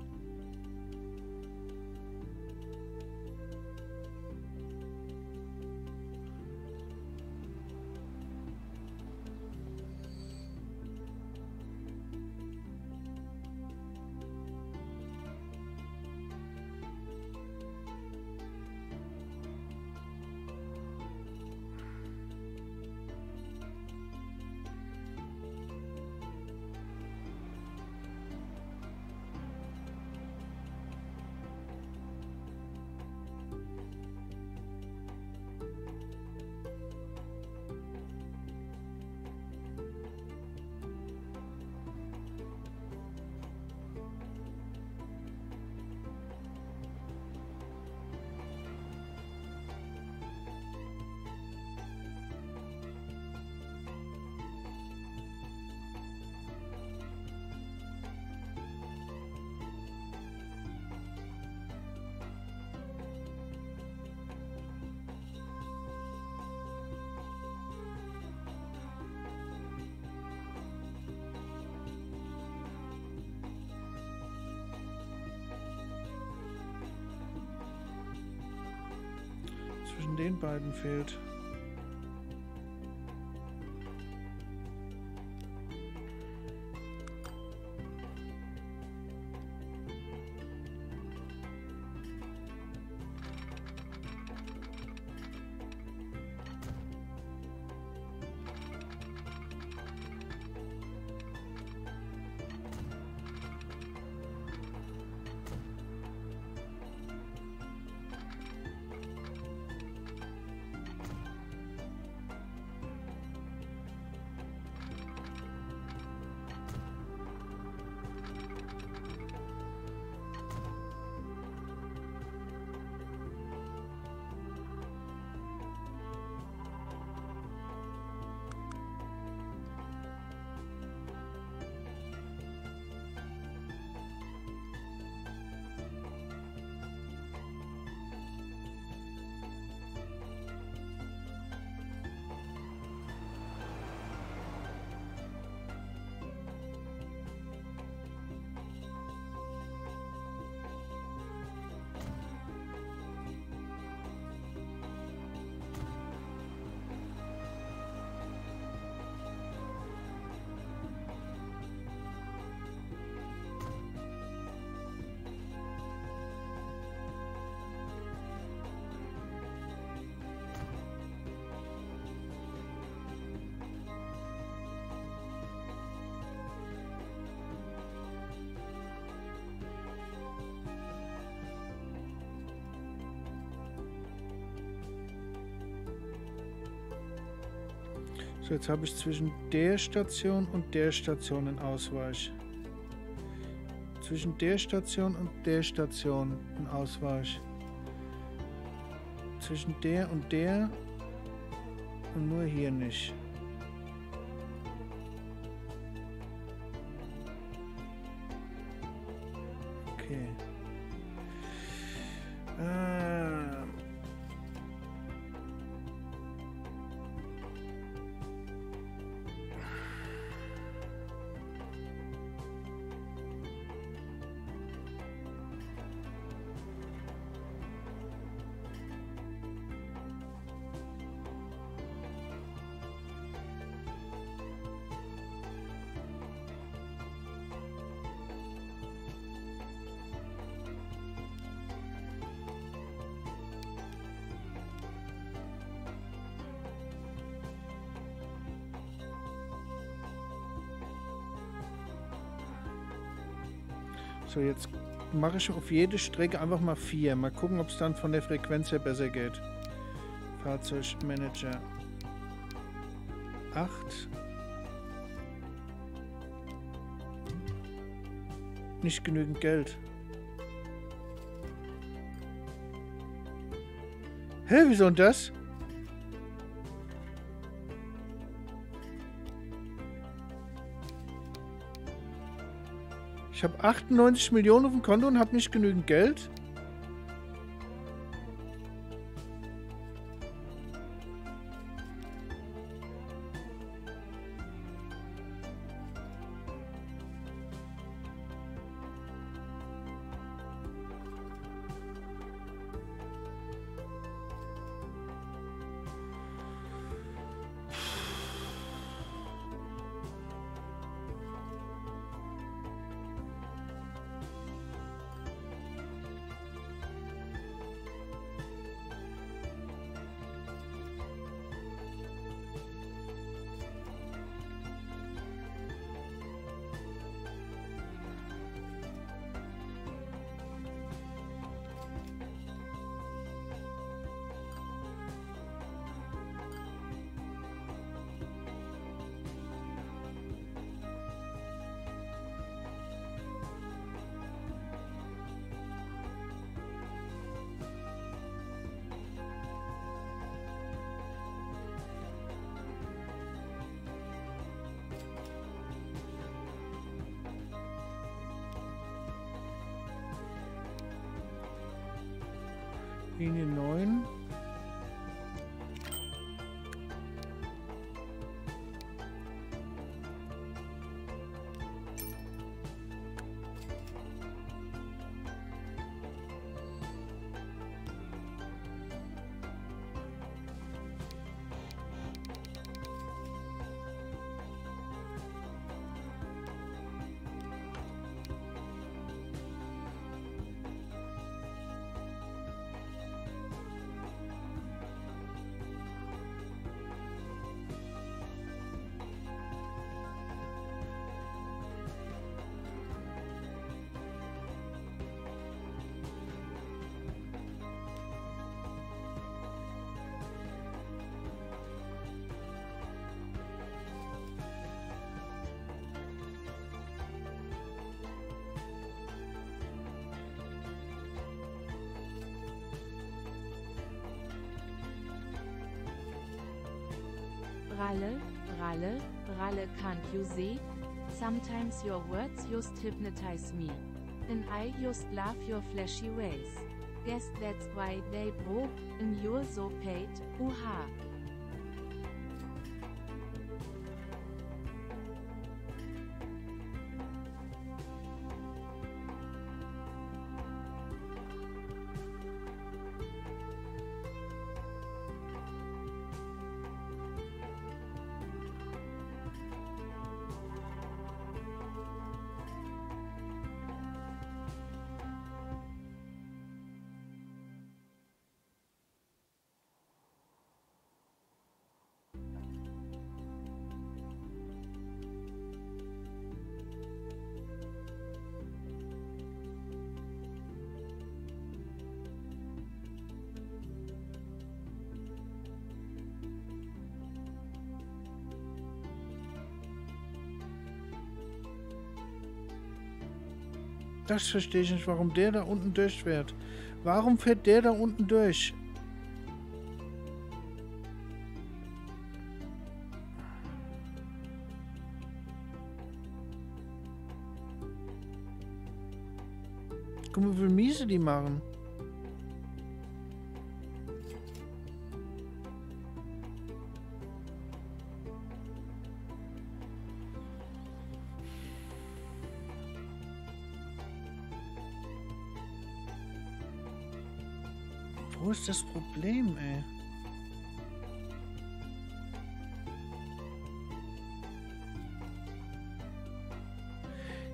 Den So, jetzt habe ich zwischen der Station und der Station einen Ausweich. Zwischen der Station und der Station einen Ausweich. Zwischen der und der und nur hier nicht. So, jetzt mache ich auf jede Strecke einfach mal vier. Mal gucken, ob es dann von der Frequenz her besser geht. Fahrzeugmanager 8. Nicht genügend Geld. Hä, wieso und das? Ich habe 98 Millionen auf dem Konto und habe nicht genügend Geld. Can't you see? Sometimes your words just hypnotize me. And I just love your flashy ways. Guess that's why they broke, and you're so paid, hoo-ha. Das verstehe ich nicht, warum der da unten durchfährt. Warum fährt der da unten durch? Wo ist das Problem, ey?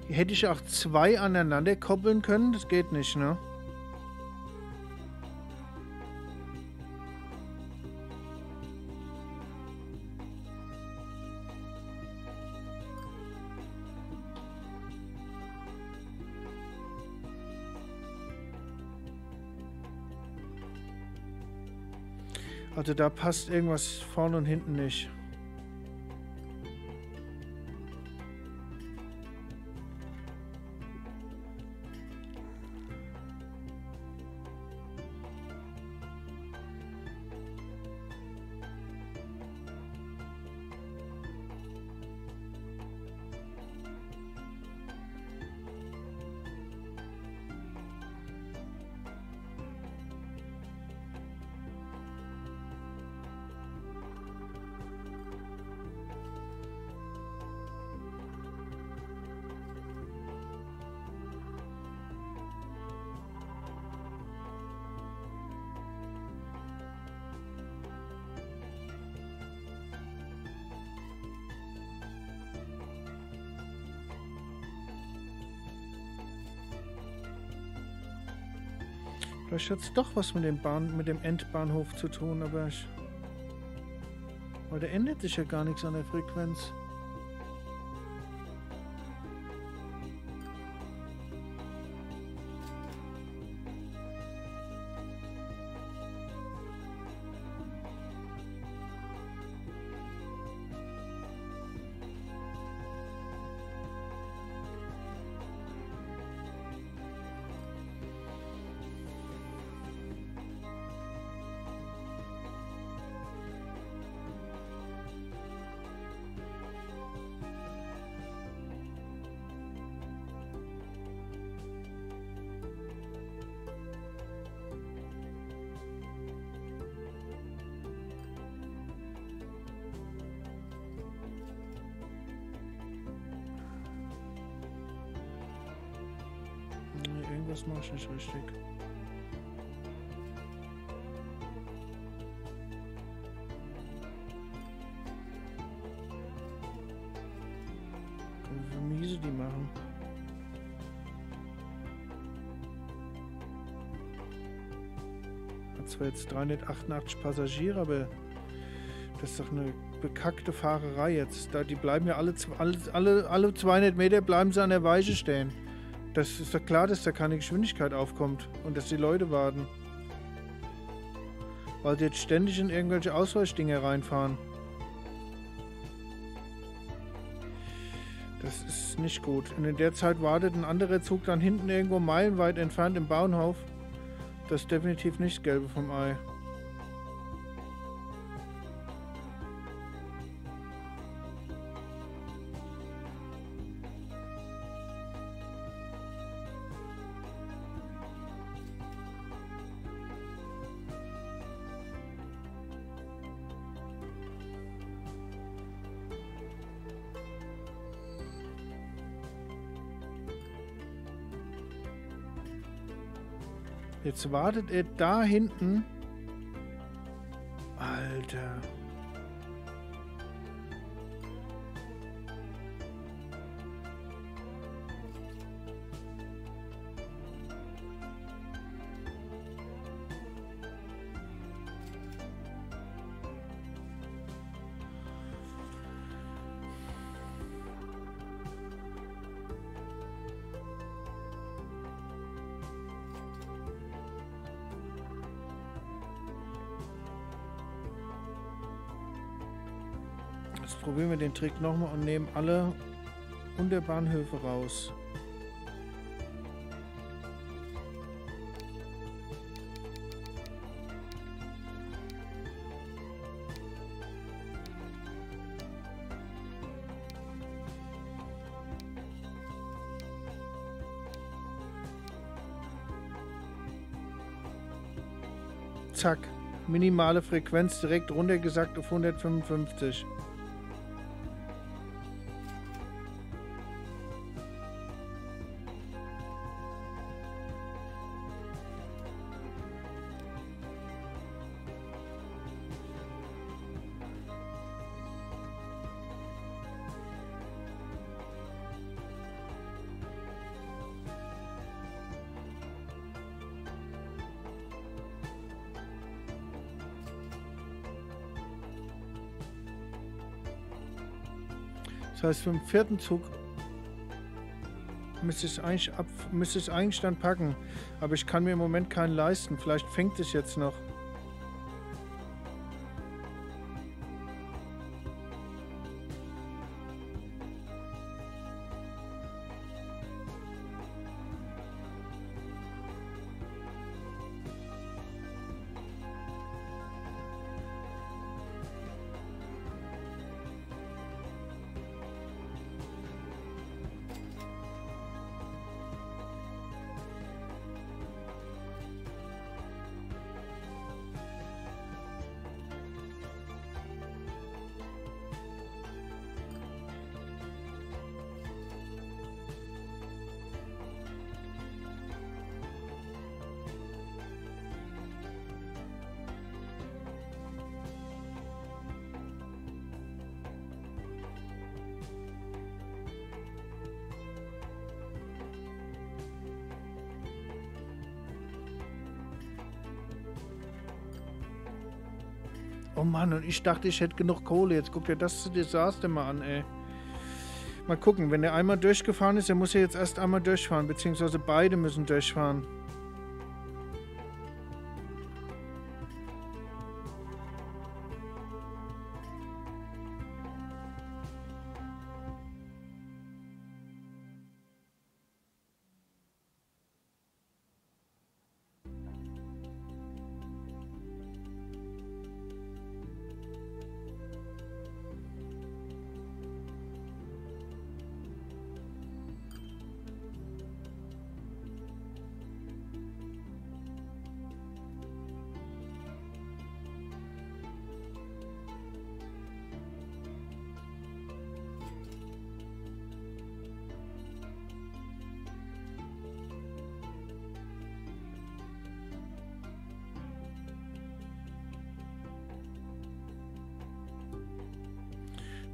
Hier hätte ich auch zwei aneinander koppeln können. Das geht nicht, ne? Also da passt irgendwas vorne und hinten nicht. Vielleicht hat es doch was mit dem Bahn, mit dem Endbahnhof zu tun, aber ich. Weil da ändert sich ja gar nichts an der Frequenz. Zwar jetzt 388 Passagiere, aber das ist doch eine bekackte Fahrerei jetzt. Da, die bleiben ja alle, alle, alle, alle 200 Meter bleiben sie an der Weiche stehen. Das ist doch klar, dass da keine Geschwindigkeit aufkommt und dass die Leute warten. Weil die jetzt ständig in irgendwelche Ausweichdinger reinfahren. Das ist nicht gut. Und in der Zeit wartet ein anderer Zug dann hinten irgendwo meilenweit entfernt im Bauernhof. Das ist definitiv nicht das Gelbe vom Ei. Jetzt wartet er da hinten. Den Trick nochmal und nehmen alle Unterbahnhöfe raus. Zack. Minimale Frequenz direkt runtergesackt auf 155. Das heißt, für den vierten Zug müsste ich eigentlich, müsste ich es eigentlich dann packen. Aber ich kann mir im Moment keinen leisten. Vielleicht fängt es jetzt noch. Mann, und ich dachte, ich hätte genug Kohle. Jetzt guck dir das Desaster mal an, ey. Mal gucken, wenn der einmal durchgefahren ist, der muss ja jetzt erst einmal durchfahren, beziehungsweise beide müssen durchfahren.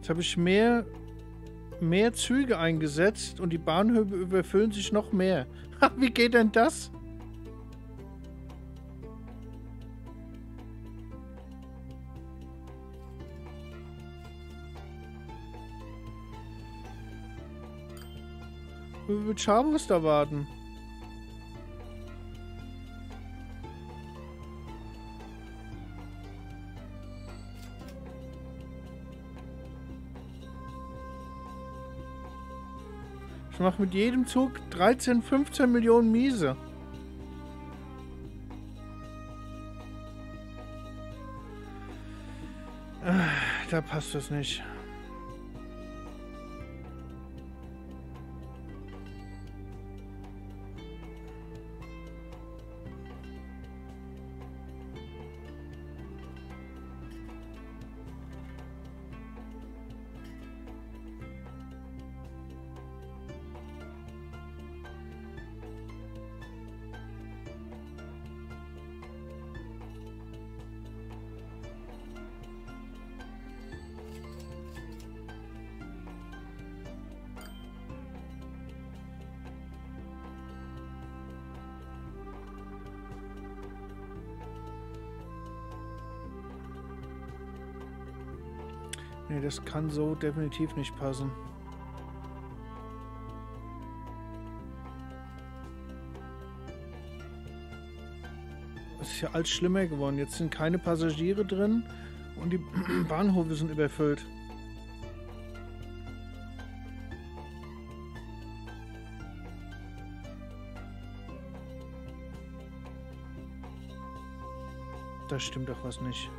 Jetzt habe ich mehr, mehr Züge eingesetzt und die Bahnhöfe überfüllen sich noch mehr. Wie geht denn das? Viel Charme muss da warten? Ich mache mit jedem Zug 13, 15 Millionen Miese. Ah, Da passt das nicht. Das kann so definitiv nicht passen. Es ist ja alles schlimmer geworden. Jetzt sind keine Passagiere drin und die Bahnhöfe sind überfüllt. Da stimmt doch was nicht.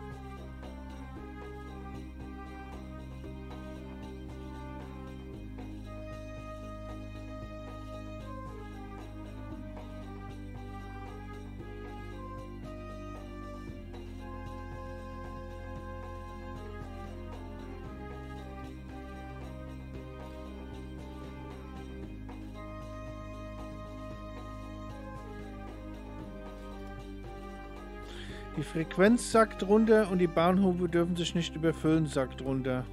Frequenz sackt runter und die Bahnhöfe dürfen sich nicht überfüllen, sackt runter.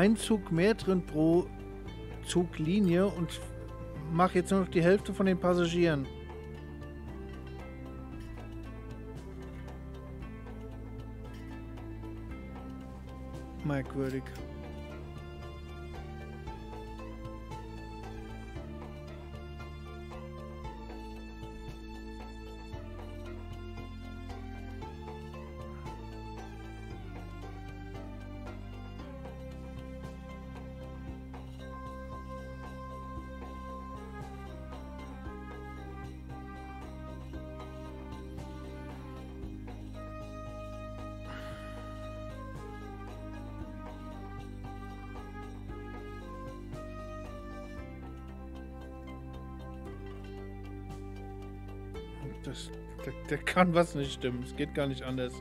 Einen Zug mehr drin pro Zuglinie und mache jetzt nur noch die Hälfte von den Passagieren. Merkwürdig. Kann was nicht stimmen. Es geht gar nicht anders.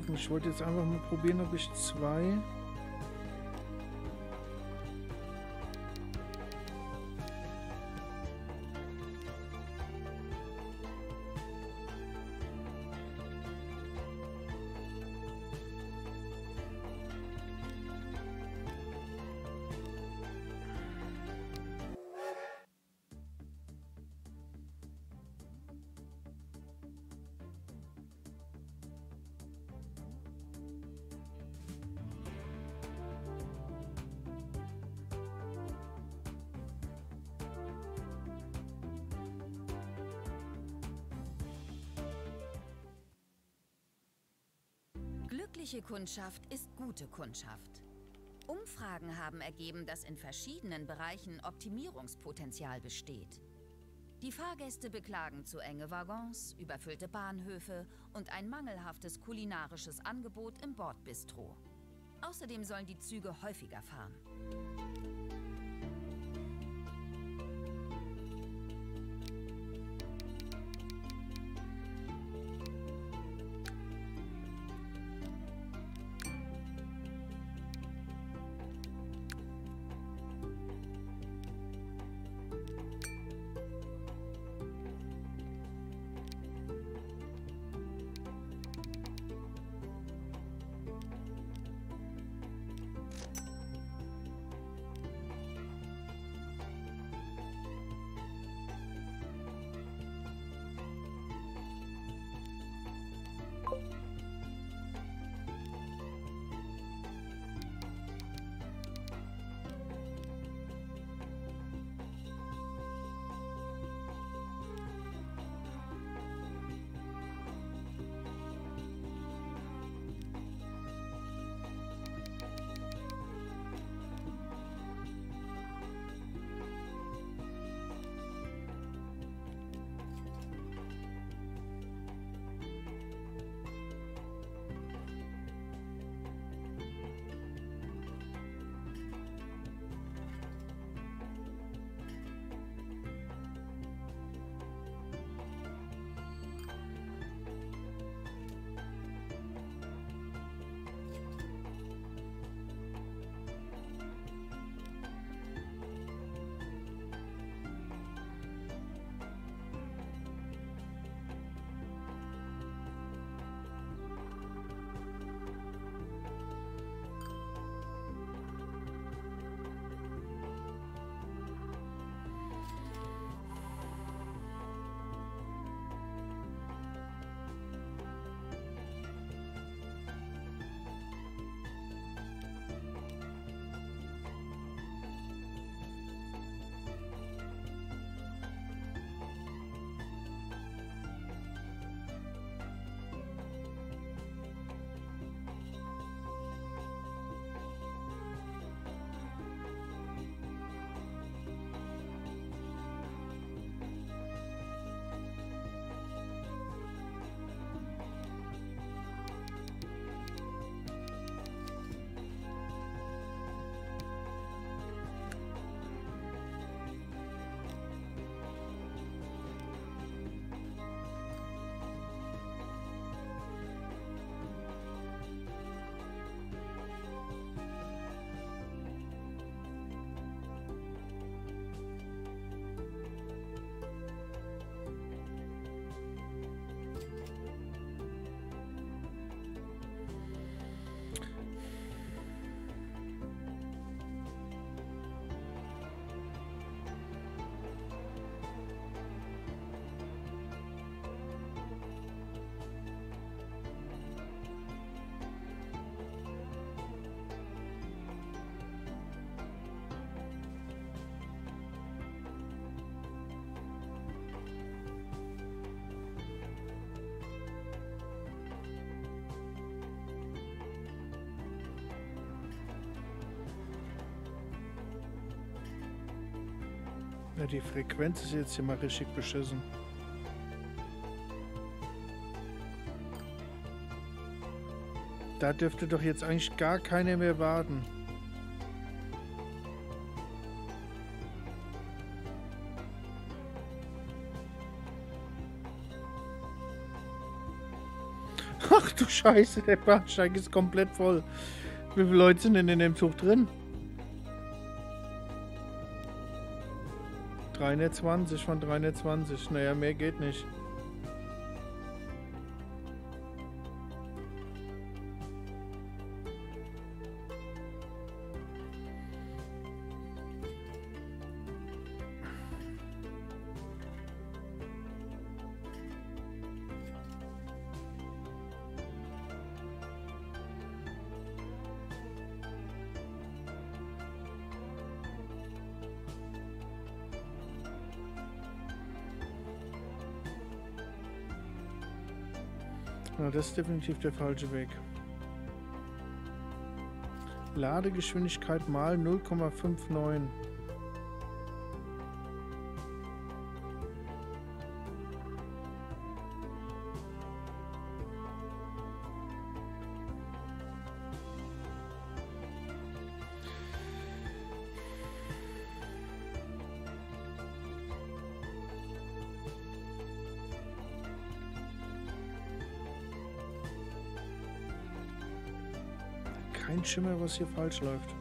Kaufen. Ich wollte jetzt einfach mal probieren, ob ich zwei. Glückliche Kundschaft ist gute Kundschaft. Umfragen haben ergeben, dass in verschiedenen Bereichen Optimierungspotenzial besteht. Die Fahrgäste beklagen zu enge Waggons, überfüllte Bahnhöfe und ein mangelhaftes kulinarisches Angebot im Bordbistro. Außerdem sollen die Züge häufiger fahren. Ja, die Frequenz ist jetzt hier mal richtig beschissen. Da dürfte doch jetzt eigentlich gar keiner mehr warten. Ach du Scheiße, der Bahnsteig ist komplett voll. Wie viele Leute sind denn in dem Zug drin? 320 von 320. Naja, mehr geht nicht. das ist definitiv der falsche Weg. Ladegeschwindigkeit mal 0,59. Schimmer, was hier falsch läuft.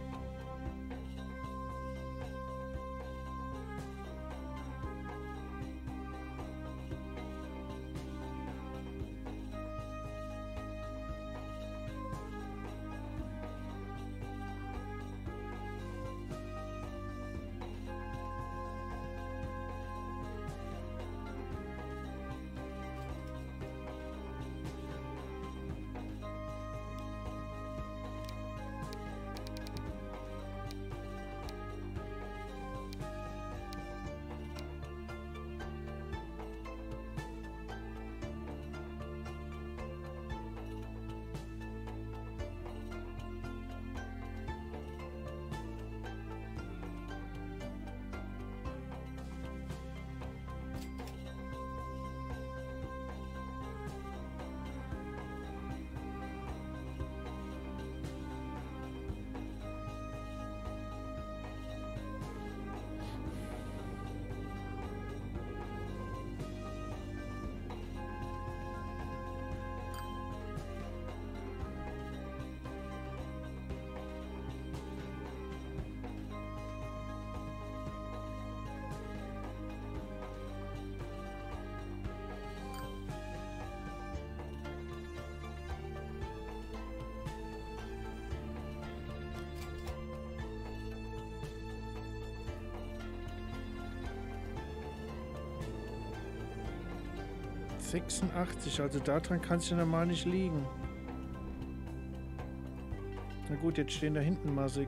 Sechsundachtzig, also daran kann es ja normal nicht liegen. Na gut, jetzt stehen da hinten massig.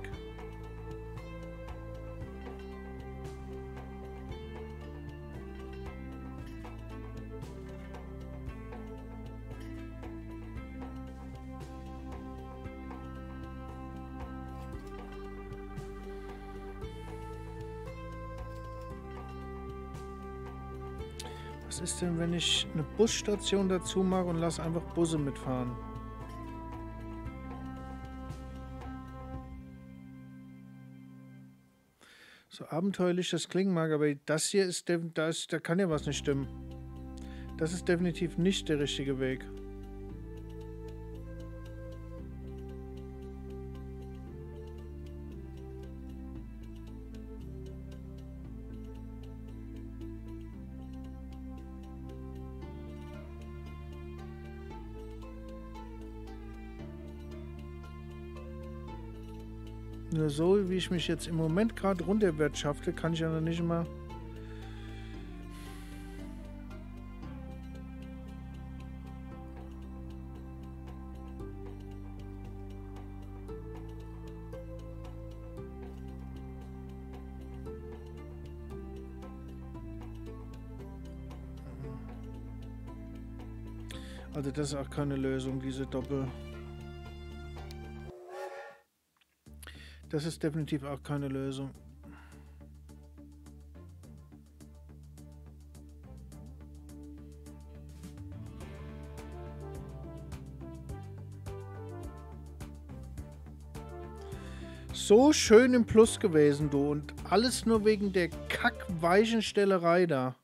Denn, wenn ich eine Busstation dazu mache und lasse einfach Busse mitfahren? So abenteuerlich das klingen mag, aber das hier ist, da, ist, da kann ja was nicht stimmen. Das ist definitiv nicht der richtige Weg. So, wie ich mich jetzt im Moment gerade runterwirtschafte, kann ich ja noch nicht mal... Also das ist auch keine Lösung, diese Doppel... Das ist definitiv auch keine Lösung. So schön im Plus gewesen, du. Und alles nur wegen der Kack-Weichenstellerei da.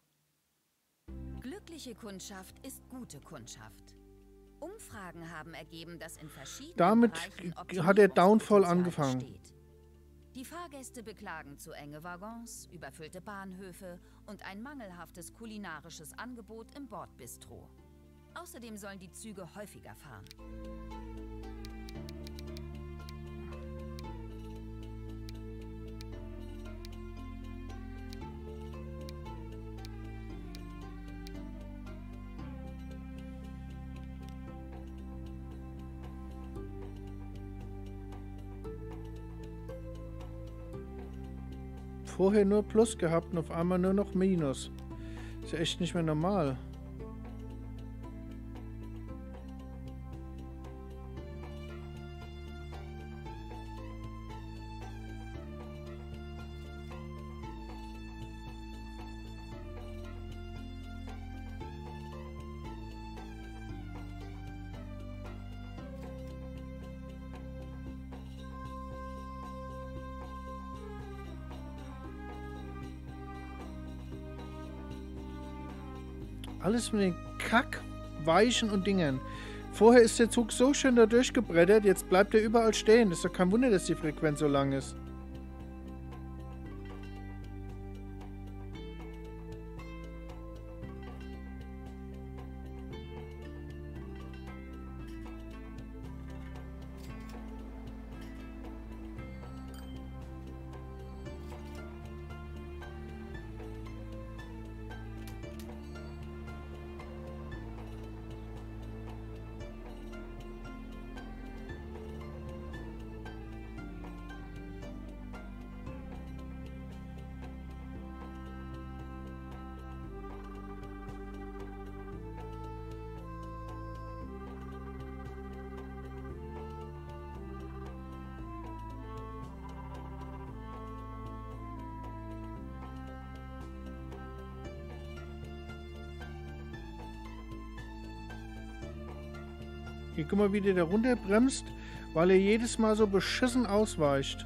Glückliche Kundschaft ist gute Kundschaft. Umfragen haben ergeben, dass in verschiedenen Damit hat der Downfall angefangen. besteht. Die Fahrgäste beklagen zu enge Waggons, überfüllte Bahnhöfe und ein mangelhaftes kulinarisches Angebot im Bordbistro. Außerdem sollen die Züge häufiger fahren. Vorher nur Plus gehabt und auf einmal nur noch Minus. Ist ja echt nicht mehr normal. Alles mit den Kack, Weichen und Dingern. Vorher ist der Zug so schön da durchgebrettert, jetzt bleibt er überall stehen. ist doch kein Wunder, dass die Frequenz so lang ist. Guck mal, wie der da runterbremst, weil er jedes Mal so beschissen ausweicht.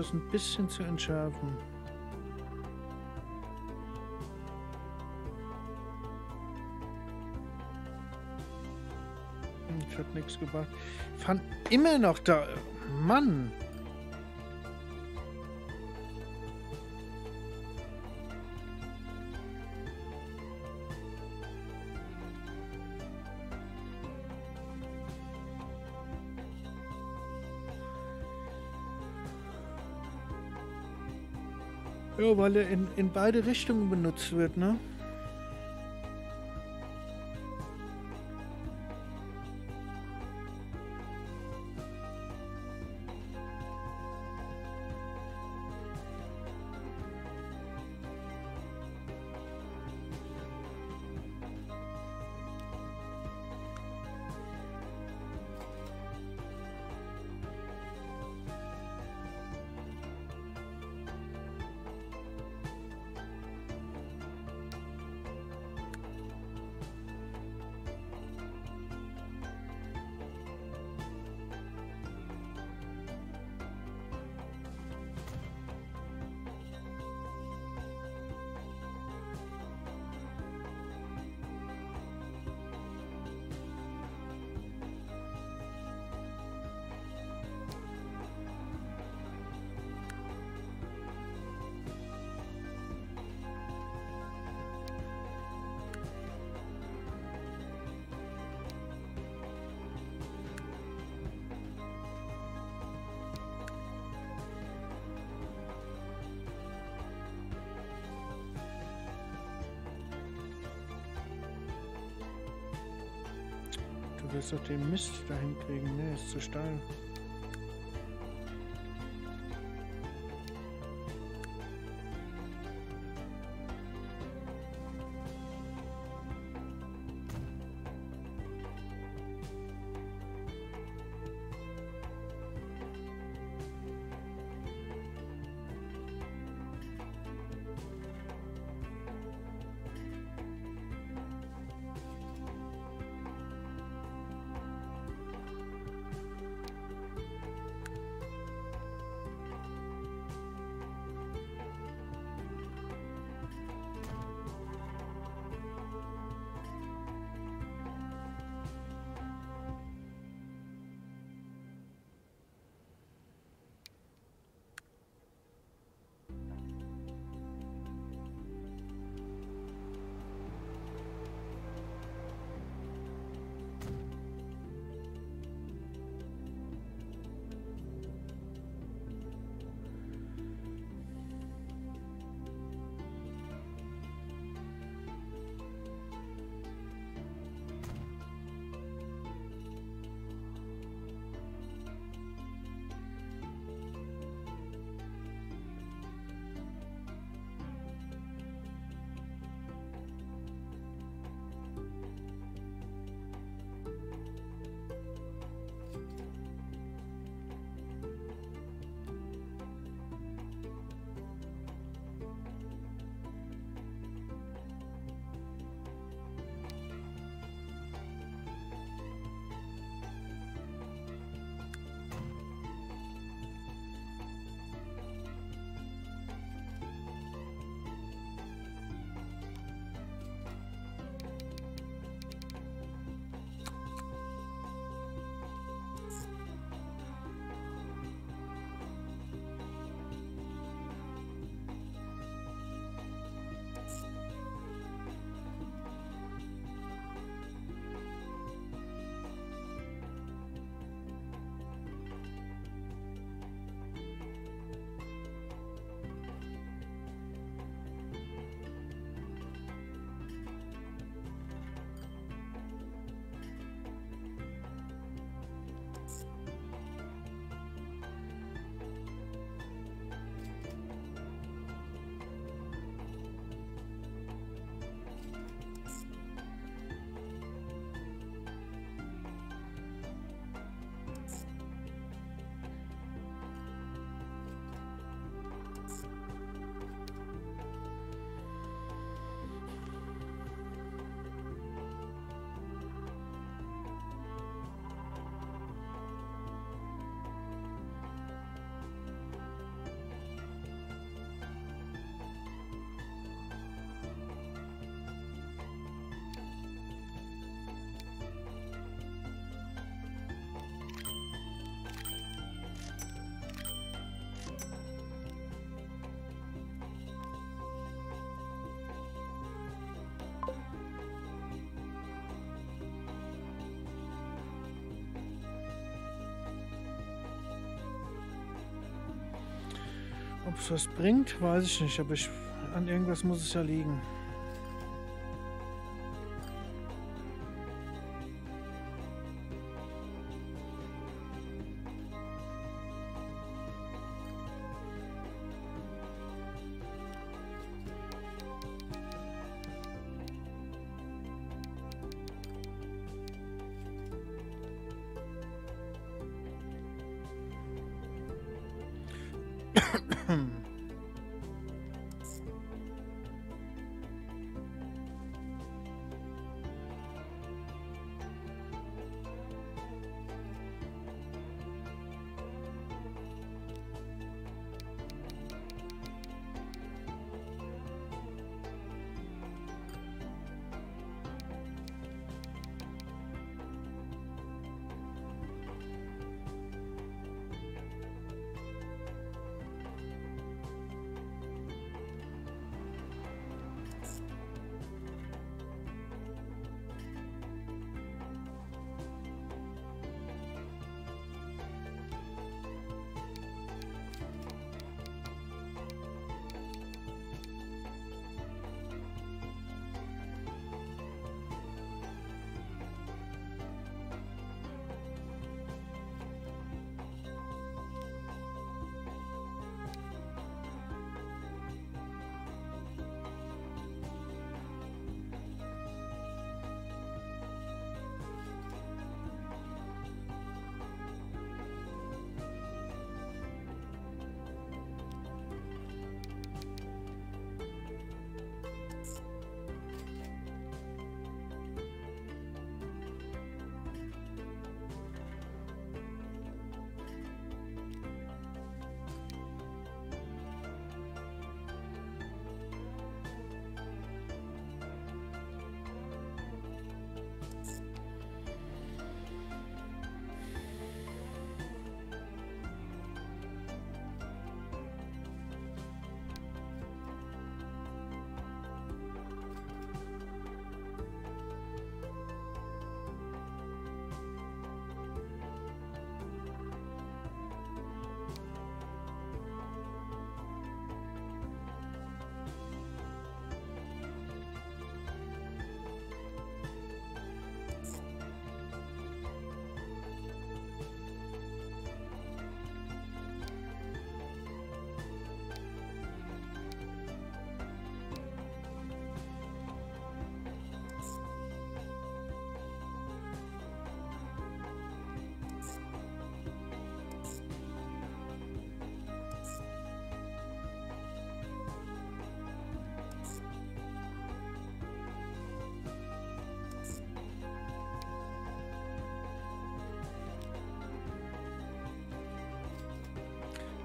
Das ein bisschen zu entschärfen. Ich hat nichts gebracht. Fand immer noch da. Mann! Ja, weil er in, in beide Richtungen benutzt wird, ne? Du willst doch den Mist dahin kriegen. Ne, ist zu steil. Ob es was bringt, weiß ich nicht, aber ich, an irgendwas muss es ja liegen.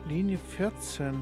Linie 14.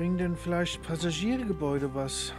Bringen denn vielleicht Passagiergebäude was?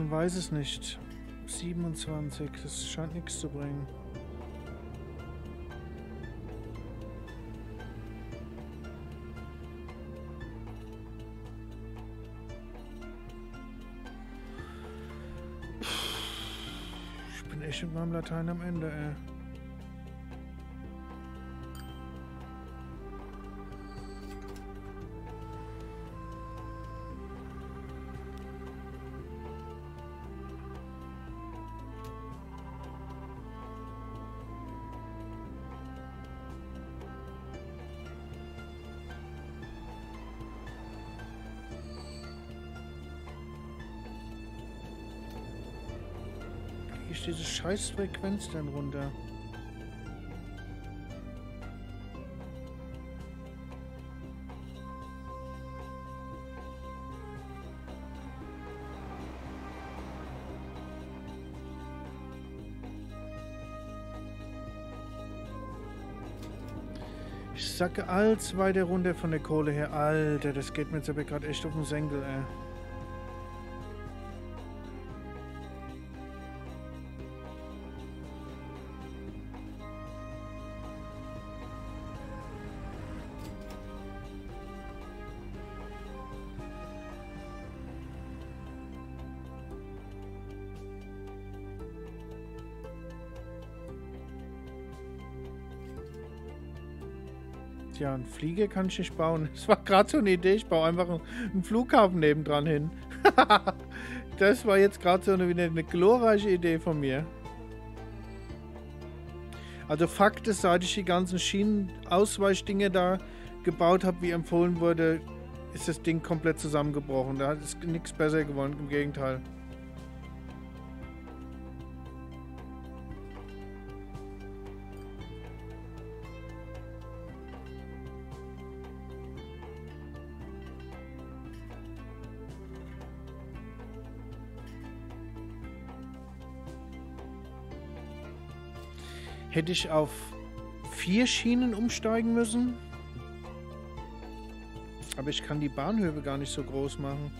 Man weiß es nicht. 27, das scheint nichts zu bringen. Ich bin echt mit meinem Latein am Ende, ey. Scheiß Frequenz denn runter? Ich sacke als weiter runter von der Kohle her. Alter, das geht mir jetzt aber gerade echt auf den Senkel, ey. Ja, ein Flieger kann ich nicht bauen. Das war gerade so eine Idee. Ich baue einfach einen Flughafen nebendran hin. das war jetzt gerade so eine, eine glorreiche Idee von mir. Also Fakt ist, seit ich die ganzen Schienenausweichdinger da gebaut habe, wie empfohlen wurde, ist das Ding komplett zusammengebrochen. Da ist nichts besser geworden, im Gegenteil. Hätte ich auf vier Schienen umsteigen müssen? Aber ich kann die Bahnhöfe gar nicht so groß machen.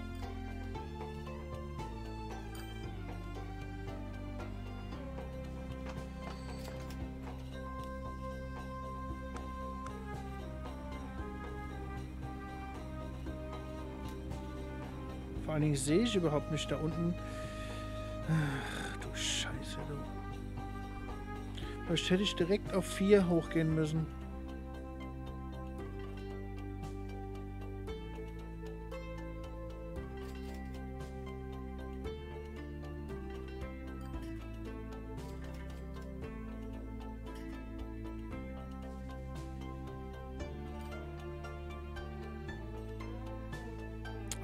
Vor allen Dingen sehe ich überhaupt nicht da unten. Vielleicht hätte ich direkt auf 4 hochgehen müssen.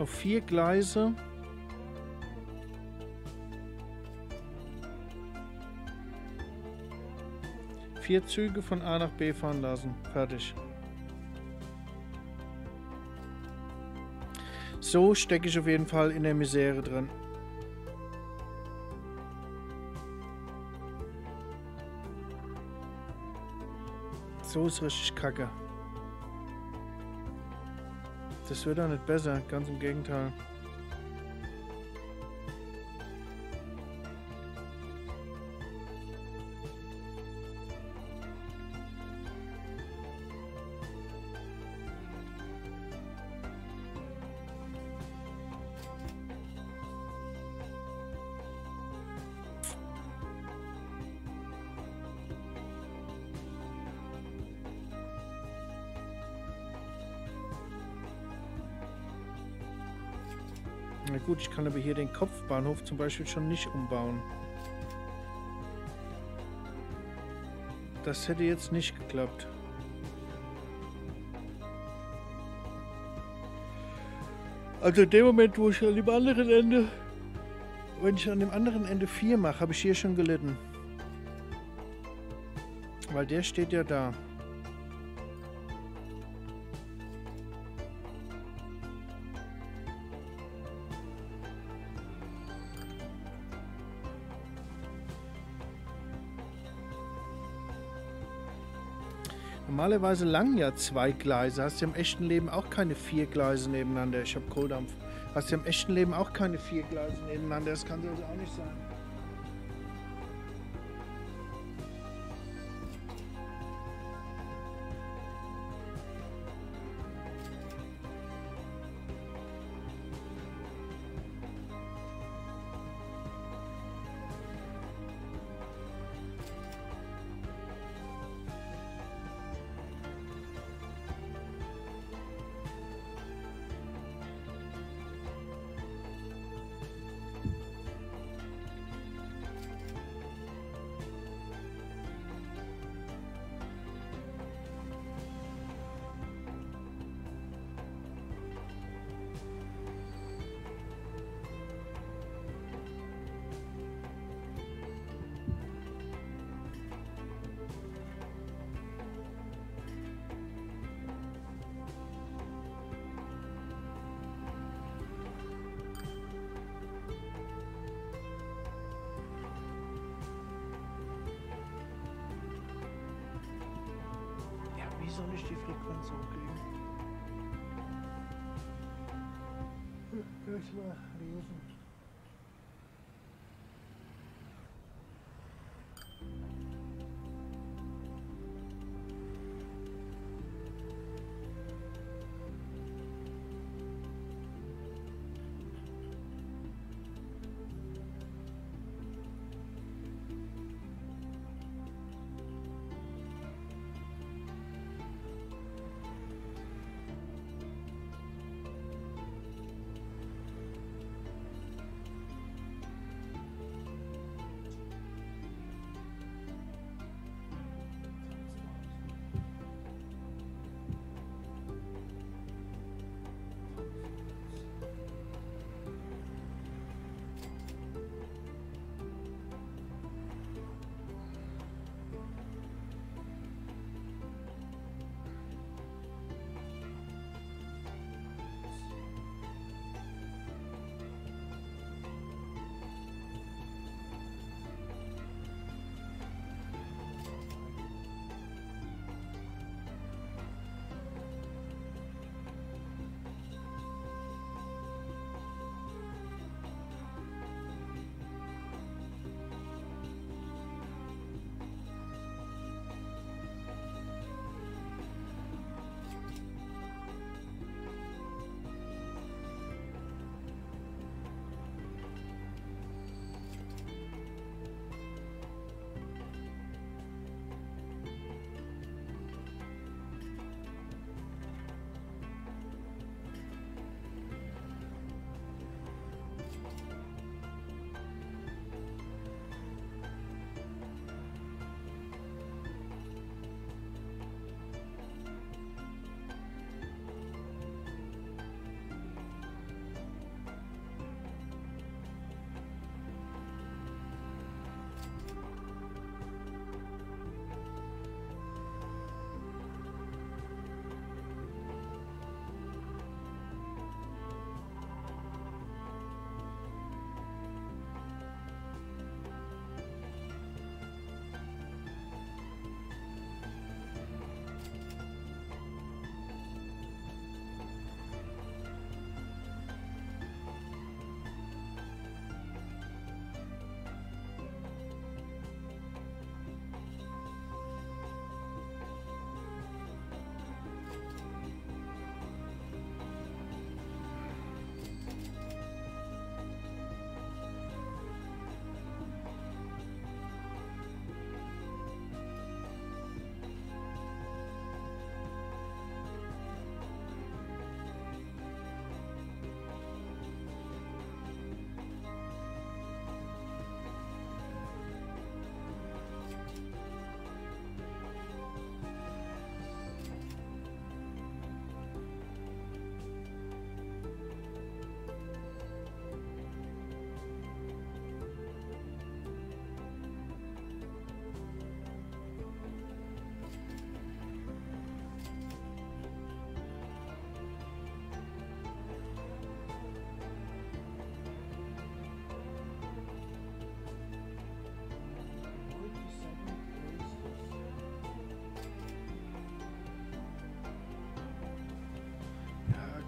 Auf vier Gleise. Vier Züge von A nach B fahren lassen. Fertig. So stecke ich auf jeden Fall in der Misere drin. So ist richtig kacke. Das wird doch nicht besser, ganz im Gegenteil. Gut, ich kann aber hier den Kopfbahnhof zum Beispiel schon nicht umbauen. Das hätte jetzt nicht geklappt. Also in dem Moment, wo ich an dem anderen Ende, wenn ich an dem anderen Ende 4 mache, habe ich hier schon gelitten. Weil der steht ja da. Normalerweise lang ja zwei Gleise. Hast du im echten Leben auch keine vier Gleise nebeneinander. Ich habe Kohldampf. Hast du im echten Leben auch keine vier Gleise nebeneinander. Das kann also auch nicht sein.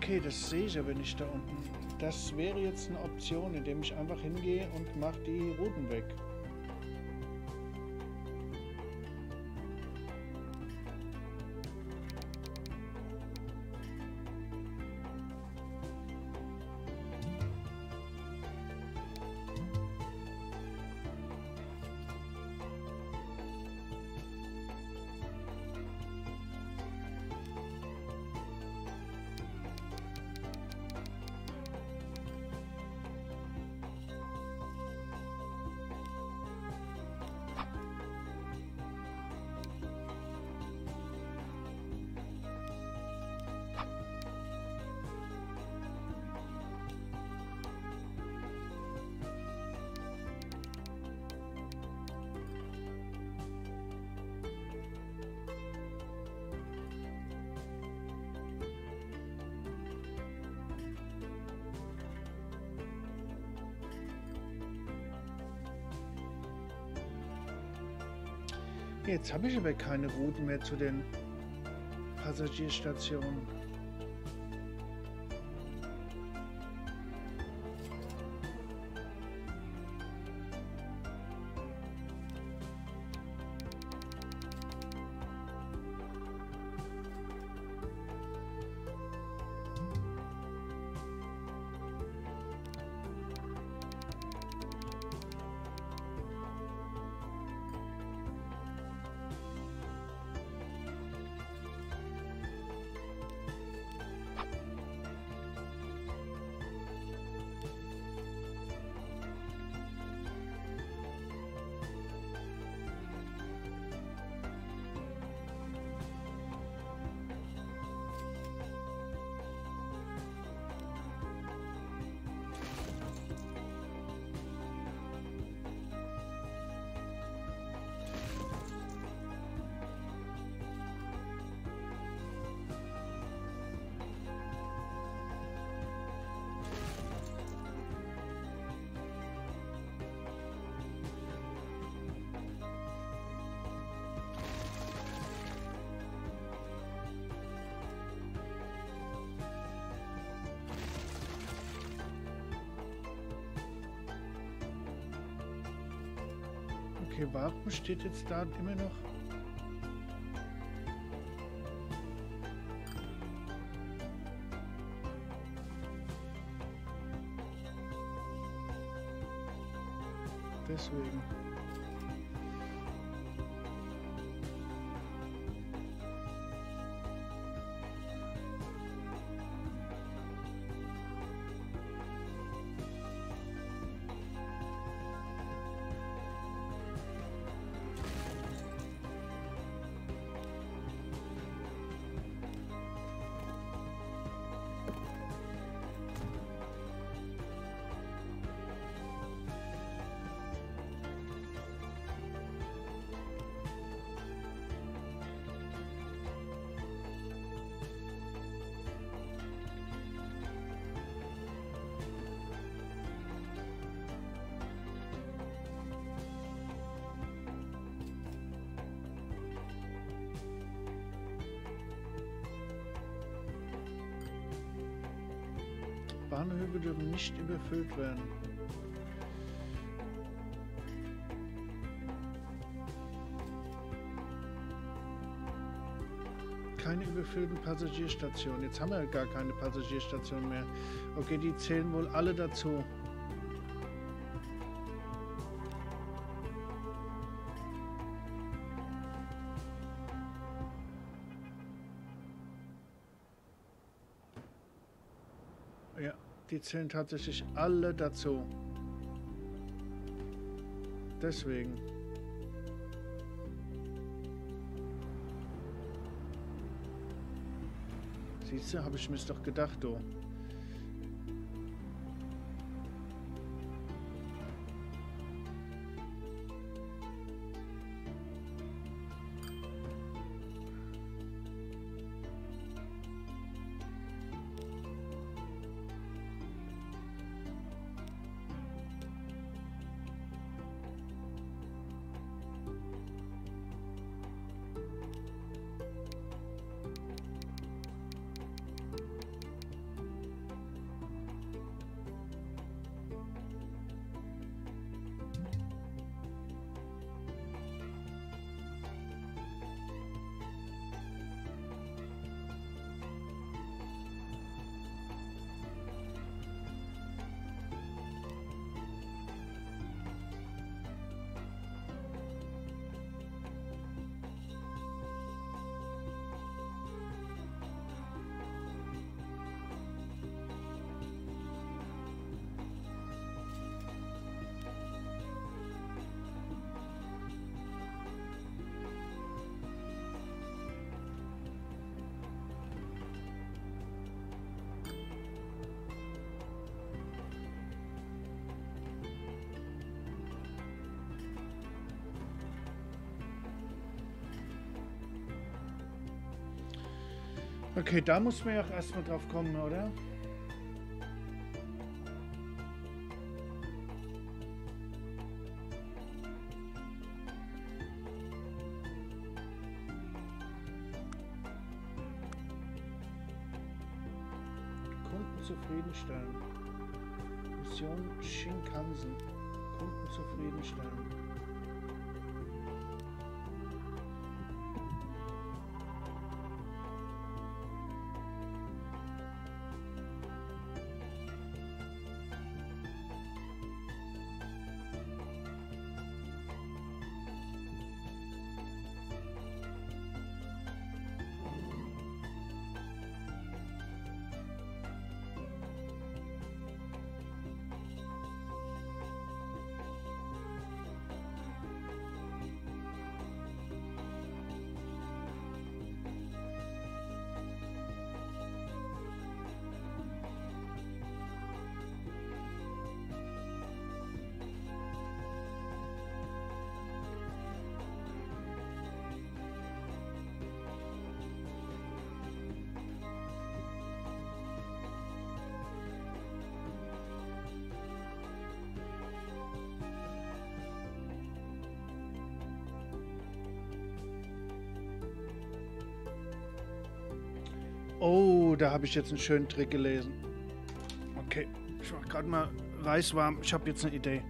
Okay, das sehe ich aber nicht da unten. Das wäre jetzt eine Option, indem ich einfach hingehe und mache die Routen weg. Jetzt habe ich aber keine Routen mehr zu den Passagierstationen. Okay, warum steht jetzt da immer noch? Bahnhöfe dürfen nicht überfüllt werden. Keine überfüllten Passagierstationen. Jetzt haben wir gar keine Passagierstationen mehr. Okay, die zählen wohl alle dazu. Die zählen tatsächlich alle dazu. Deswegen. Siehst du, habe ich mir doch gedacht, du. Okay, da muss man ja auch erstmal drauf kommen, oder? Oh, da habe ich jetzt einen schönen Trick gelesen. Okay, ich mach gerade mal Reis warm. Ich habe jetzt eine Idee.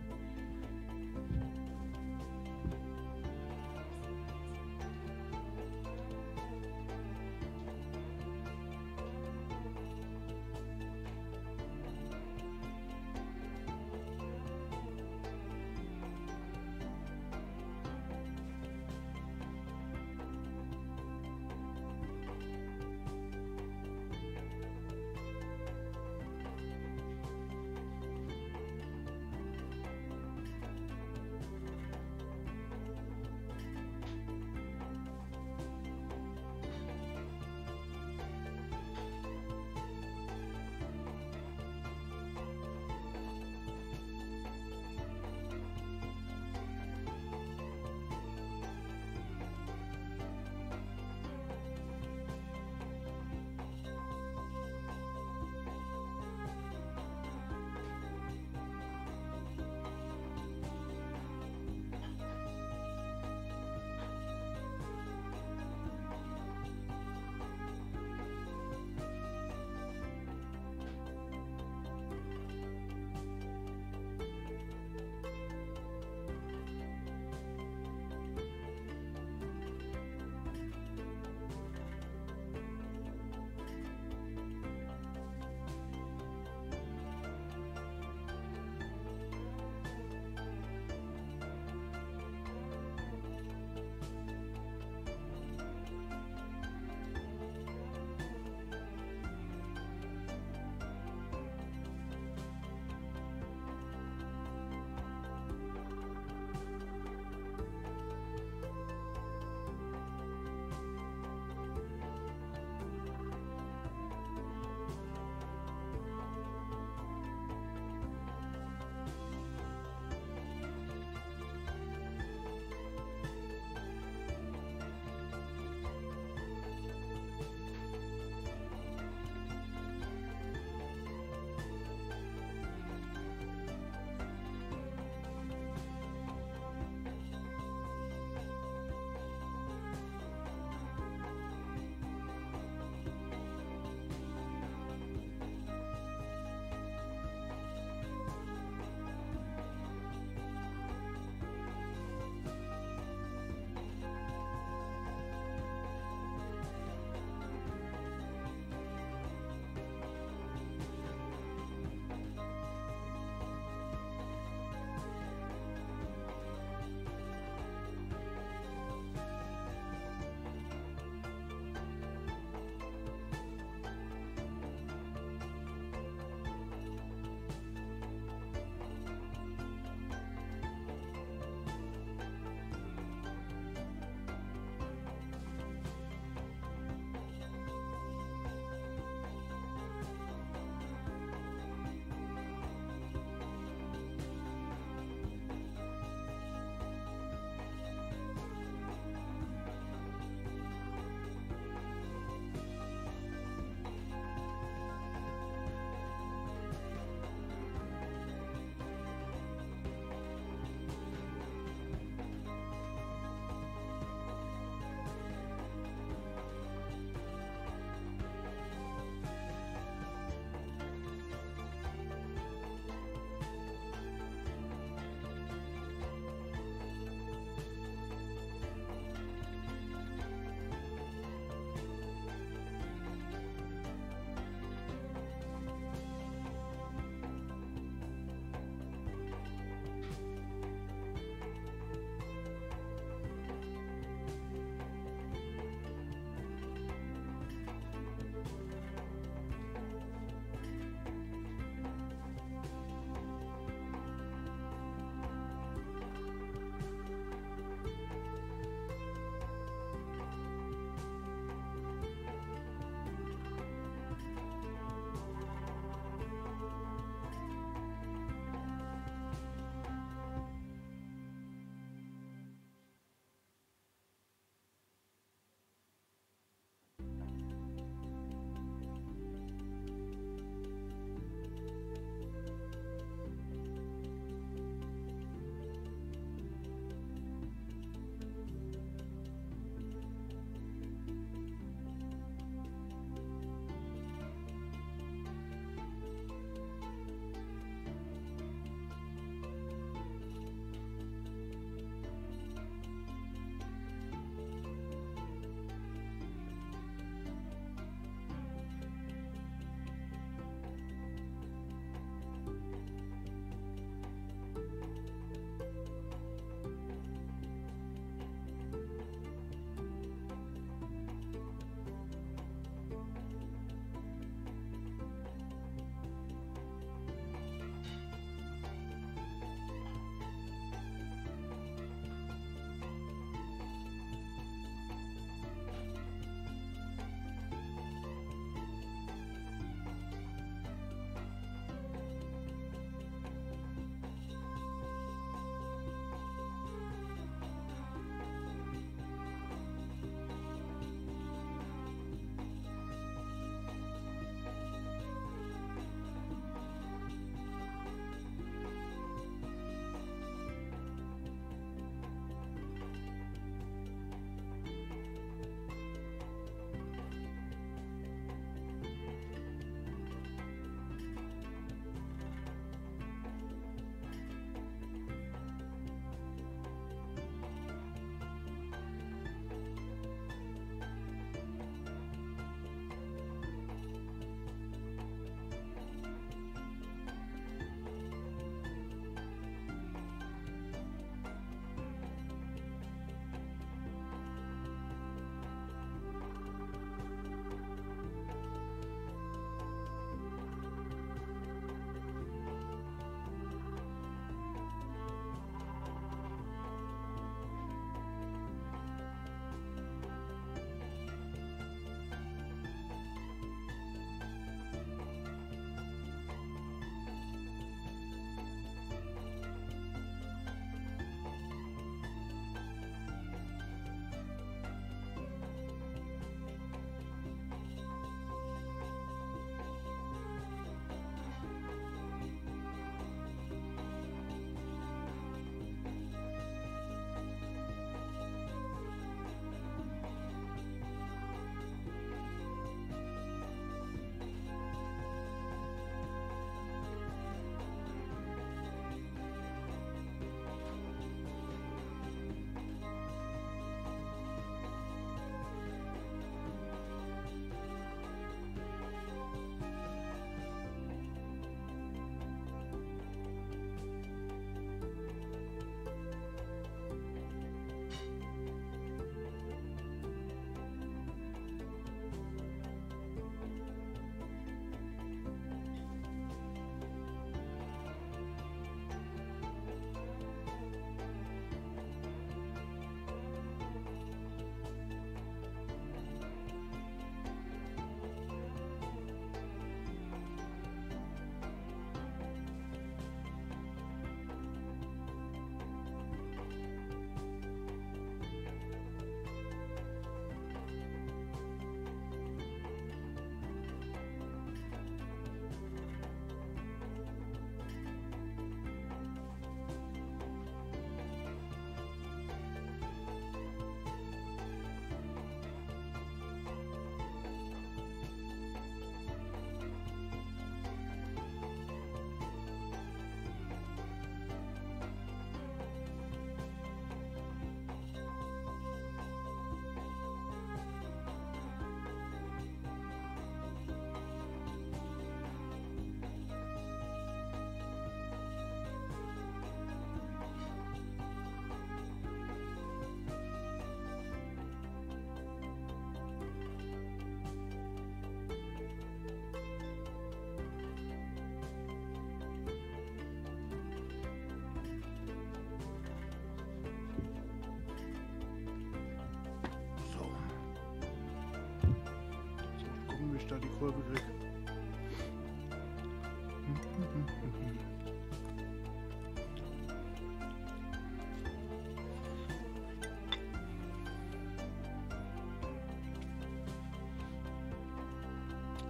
Da die Kurve kriege.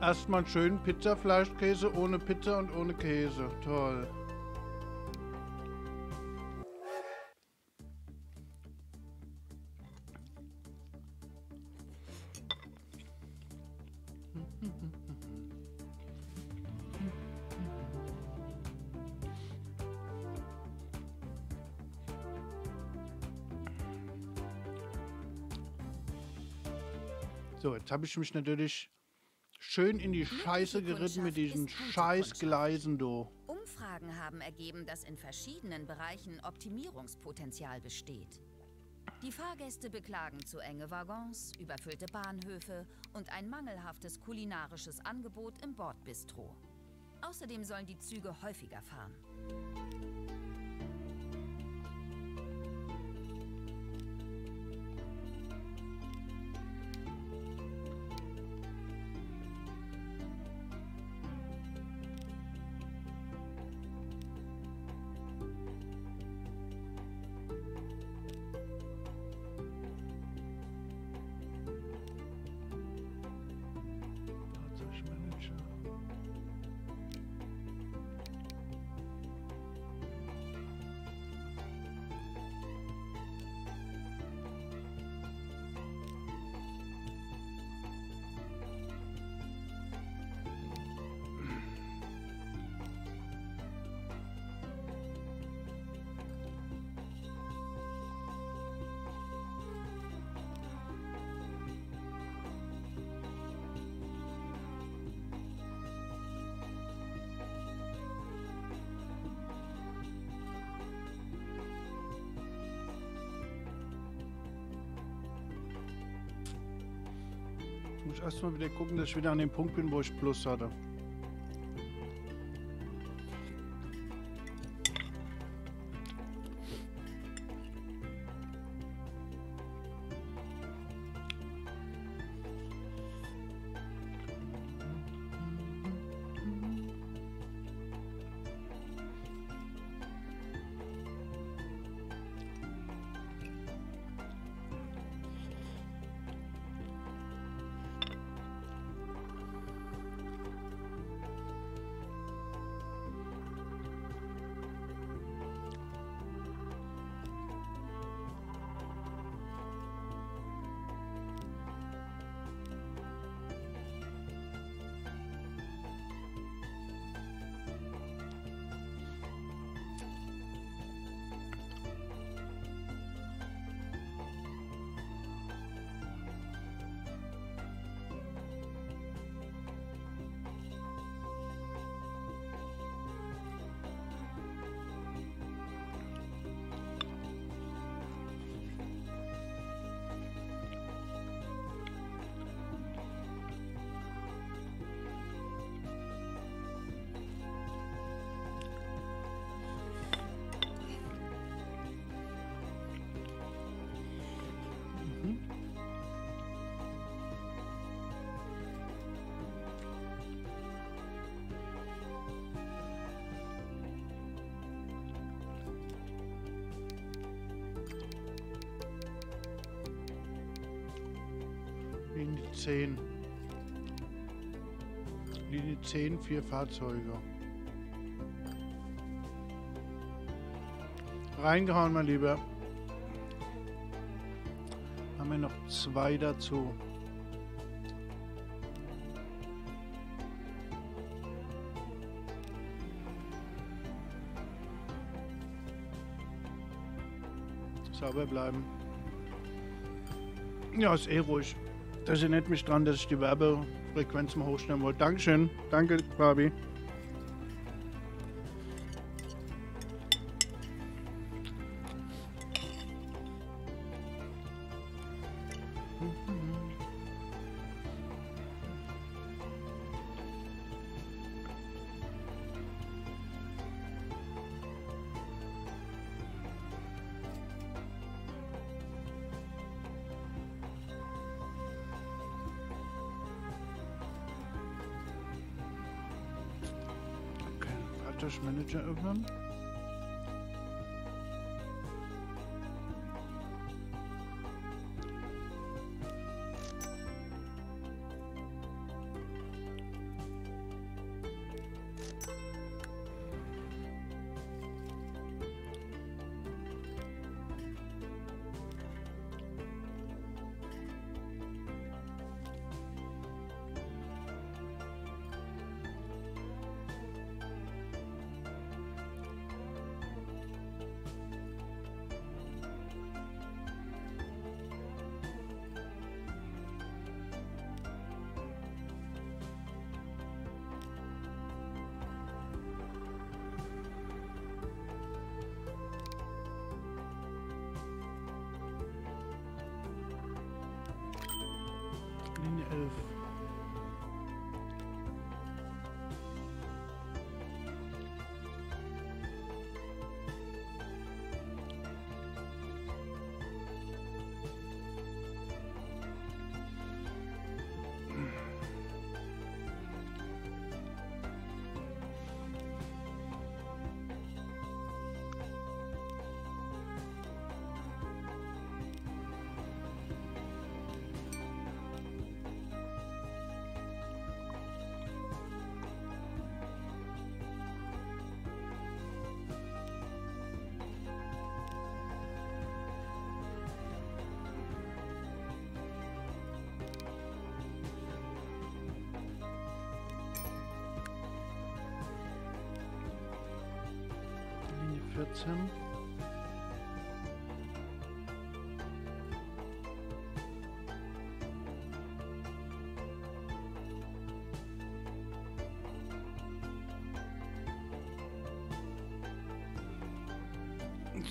Erstmal schön Pizza-Fleischkäse ohne Pizza und ohne Käse. Toll. Jetzt habe ich mich natürlich schön in die Scheiße geritten mit diesen ist gute scheiß Kundschaft. Gleisen, du. Umfragen haben ergeben, dass in verschiedenen Bereichen Optimierungspotenzial besteht. Die Fahrgäste beklagen zu enge Waggons, überfüllte Bahnhöfe und ein mangelhaftes kulinarisches Angebot im Bordbistro. Außerdem sollen die Züge häufiger fahren. Erstmal wieder gucken, dass ich wieder an dem Punkt bin, wo ich Plus hatte. 10. Linie 10, vier Fahrzeuge. Reingehauen, mein Lieber. Haben wir noch zwei dazu. Sauber bleiben. Ja, ist eh ruhig. Das erinnert mich dran, dass ich die Werbefrequenz mal hochstellen wollte. Dankeschön. Danke, Fabi.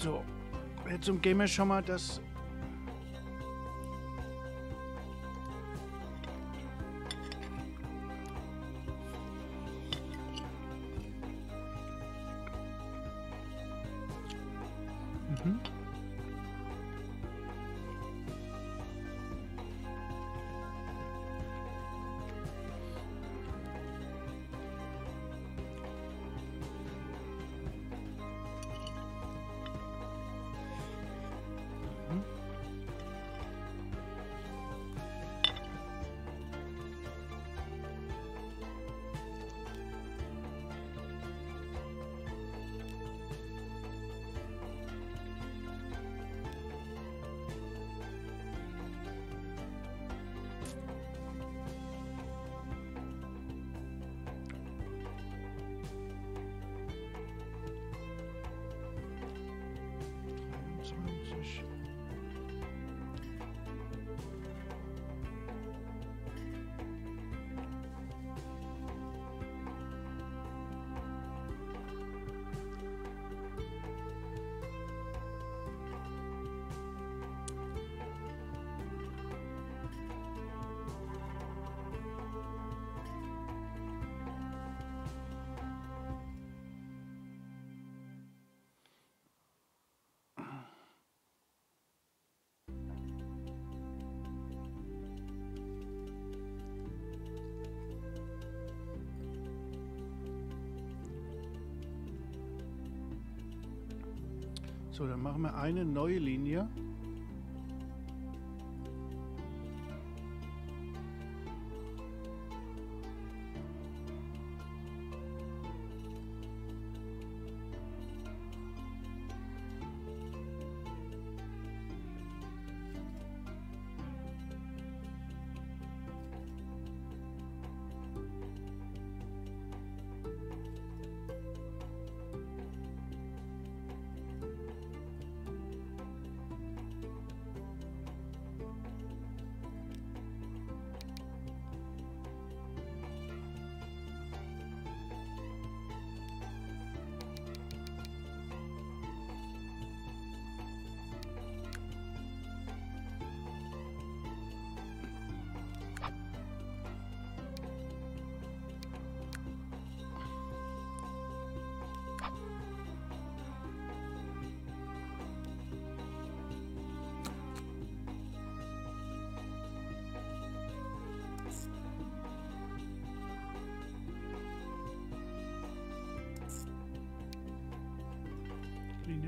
So, jetzt umgehen wir schon mal das. So, dann machen wir eine neue Linie.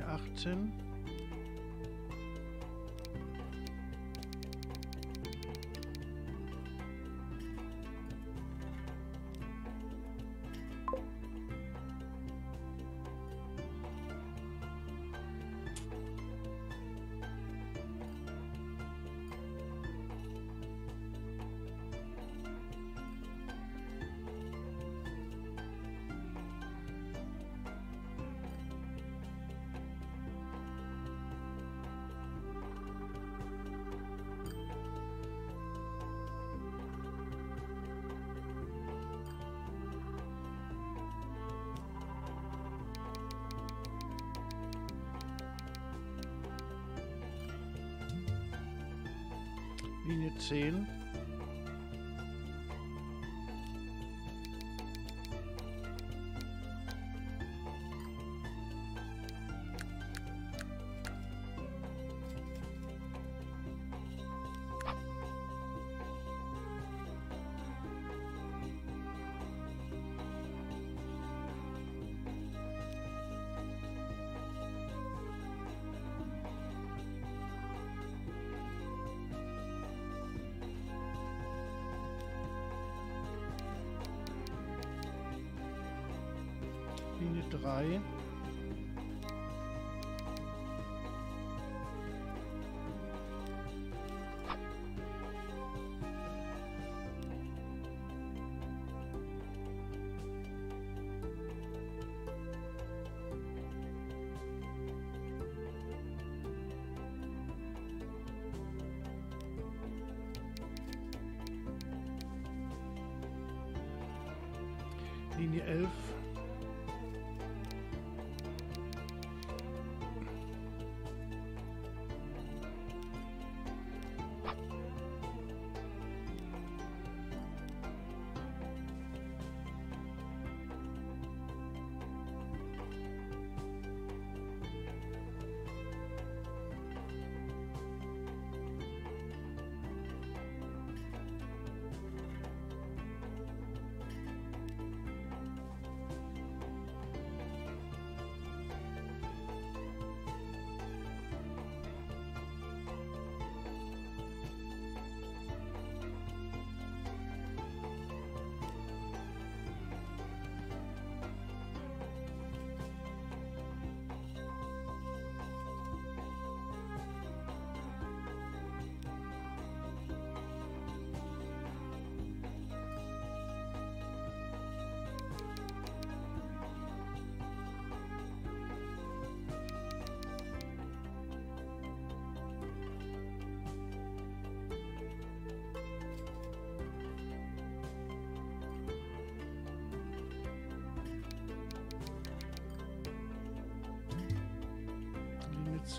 18. Linie 10. Linie 11.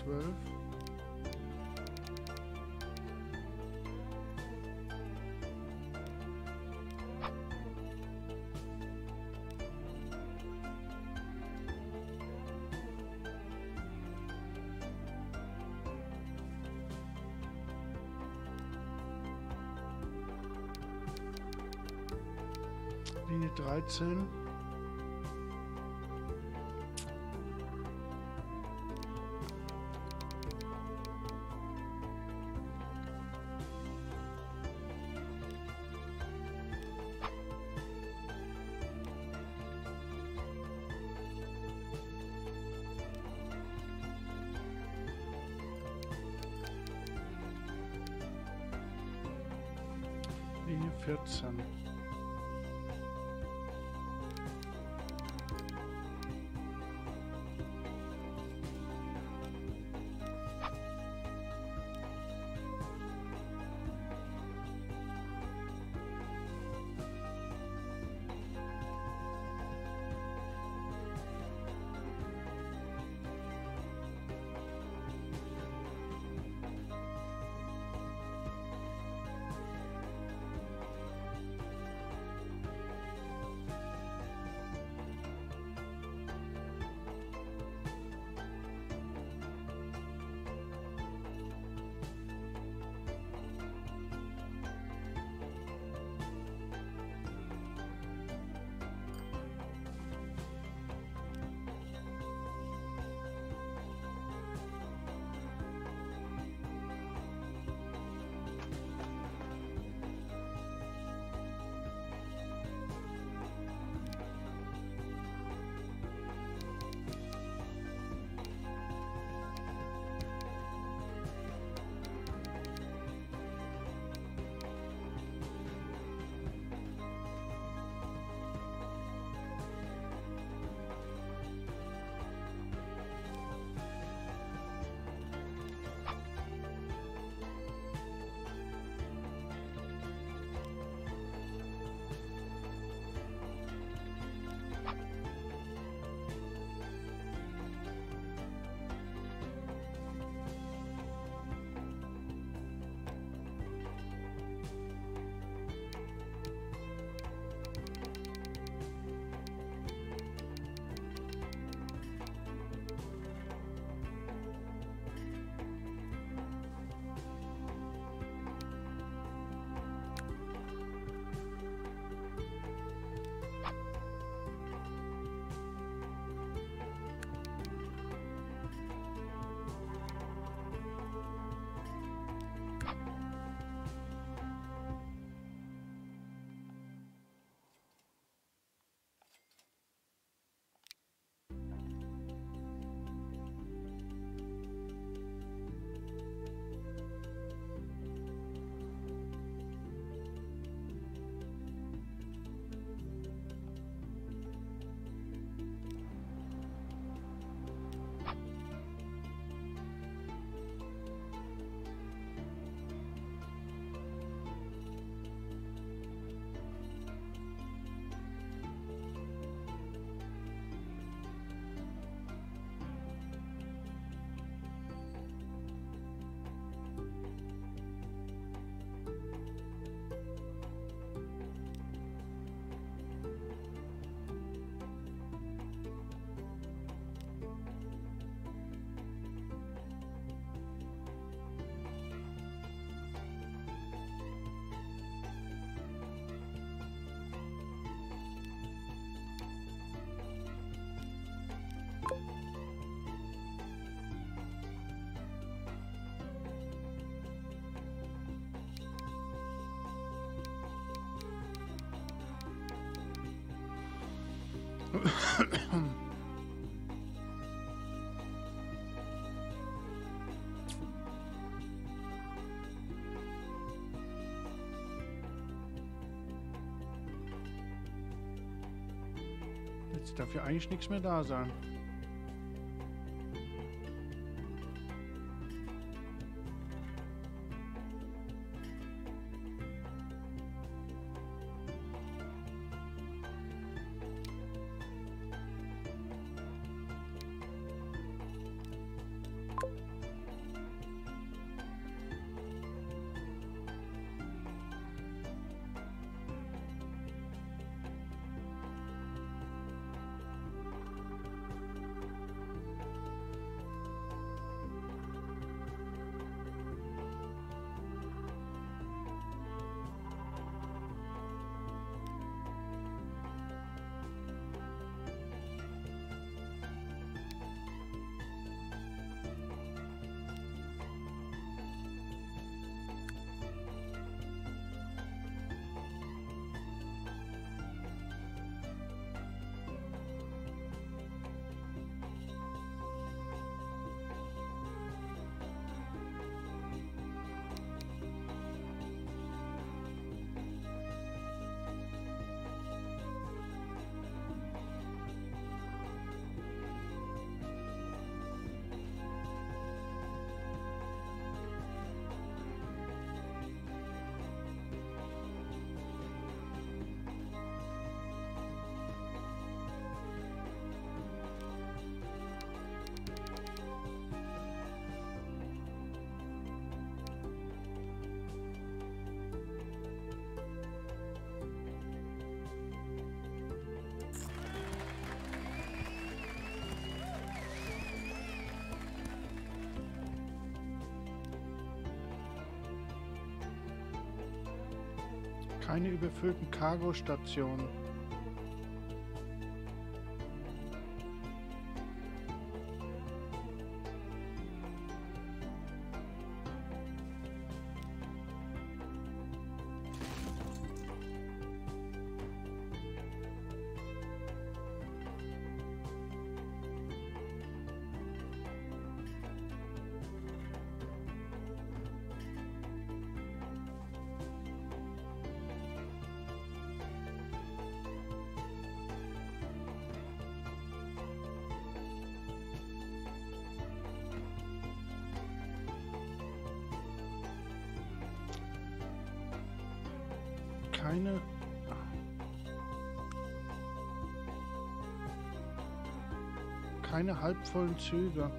12. Linie 13. Jetzt darf ja eigentlich nichts mehr da sein. Keine überfüllten Cargostationen. Keine halbvollen Züge.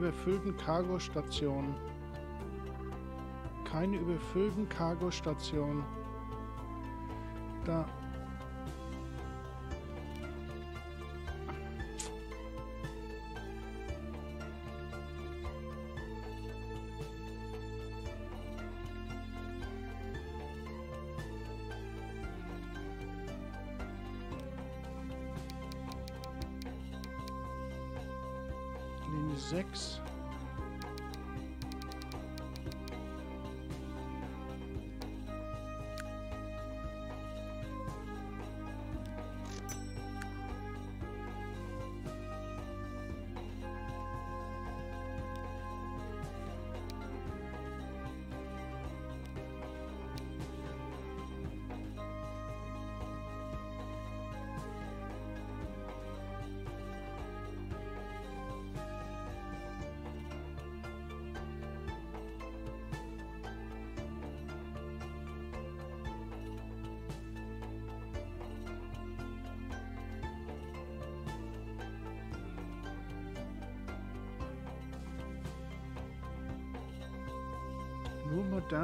Überfüllten Cargostationen. Keine überfüllten Cargostationen.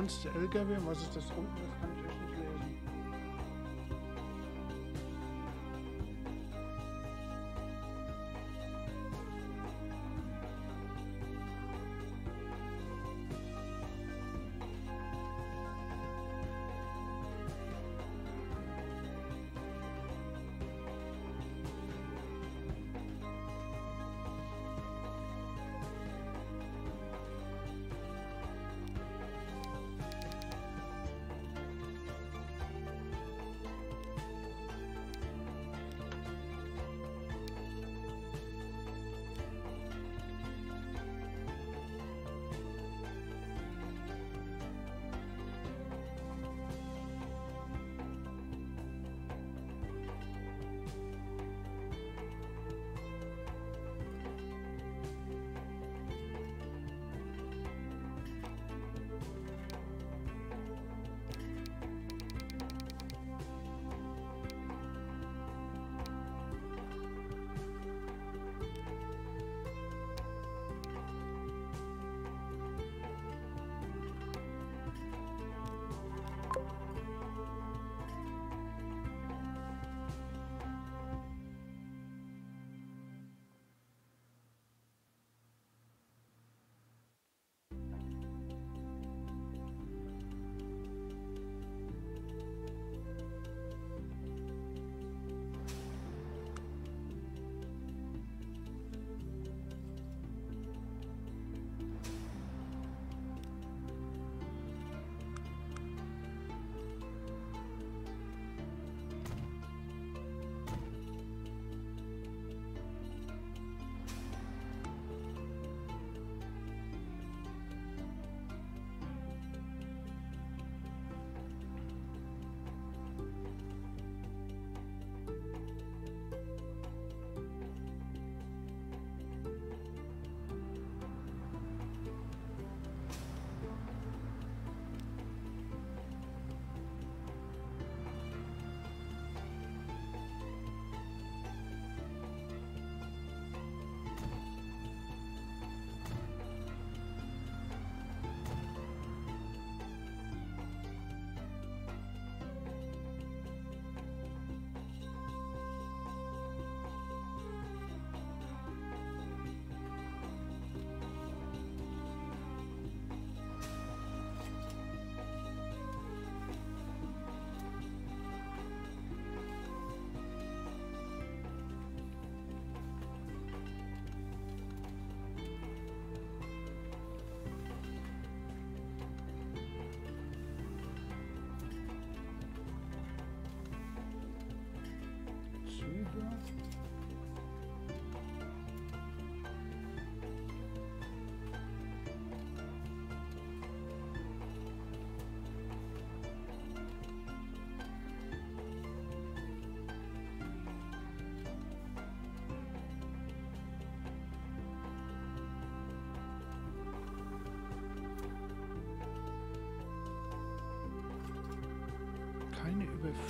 Modernste LKW. Was ist das unten?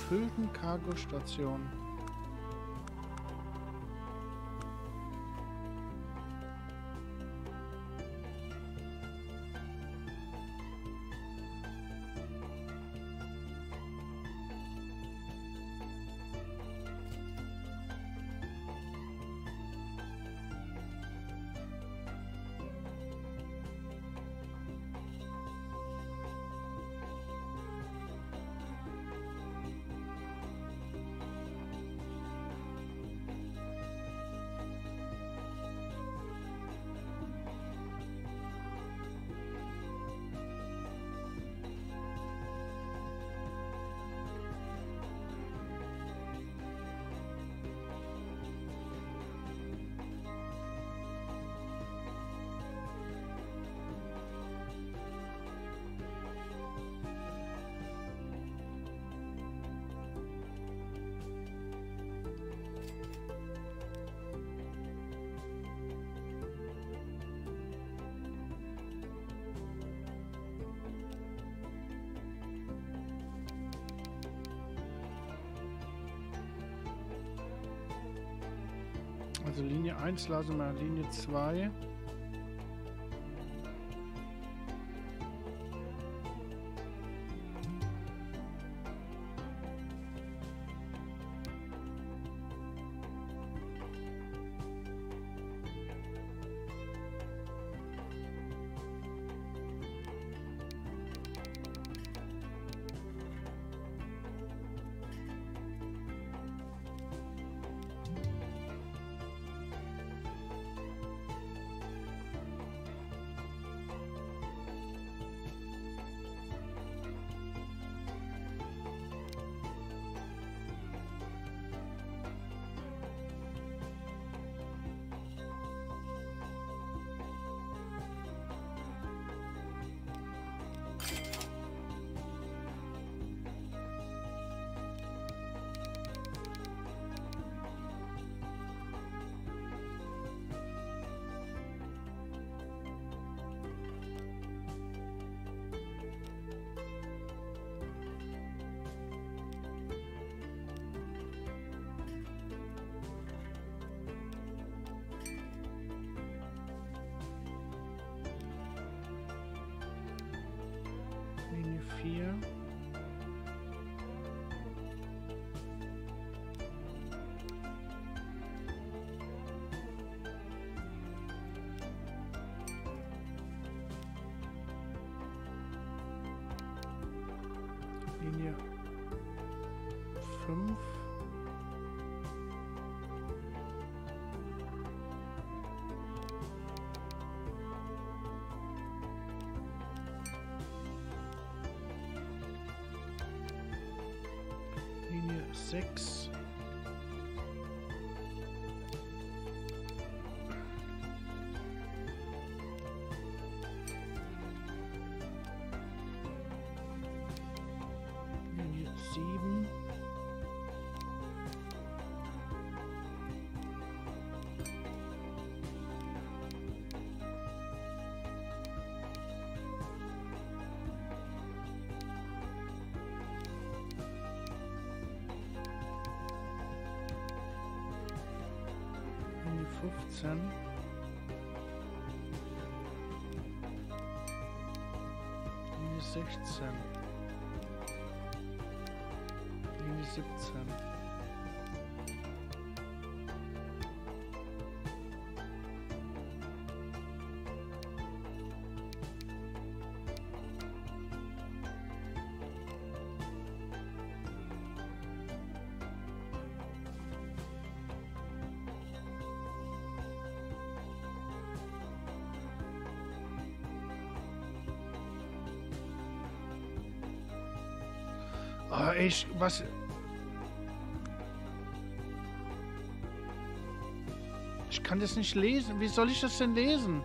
Keine überfüllten Also Linie 1 lassen wir, Linie 2. 4. Linie 5. Linie 6. Linie 15. Linie 16. Linie 17. ich, was. Ich kann das nicht lesen. Wie soll ich das denn lesen?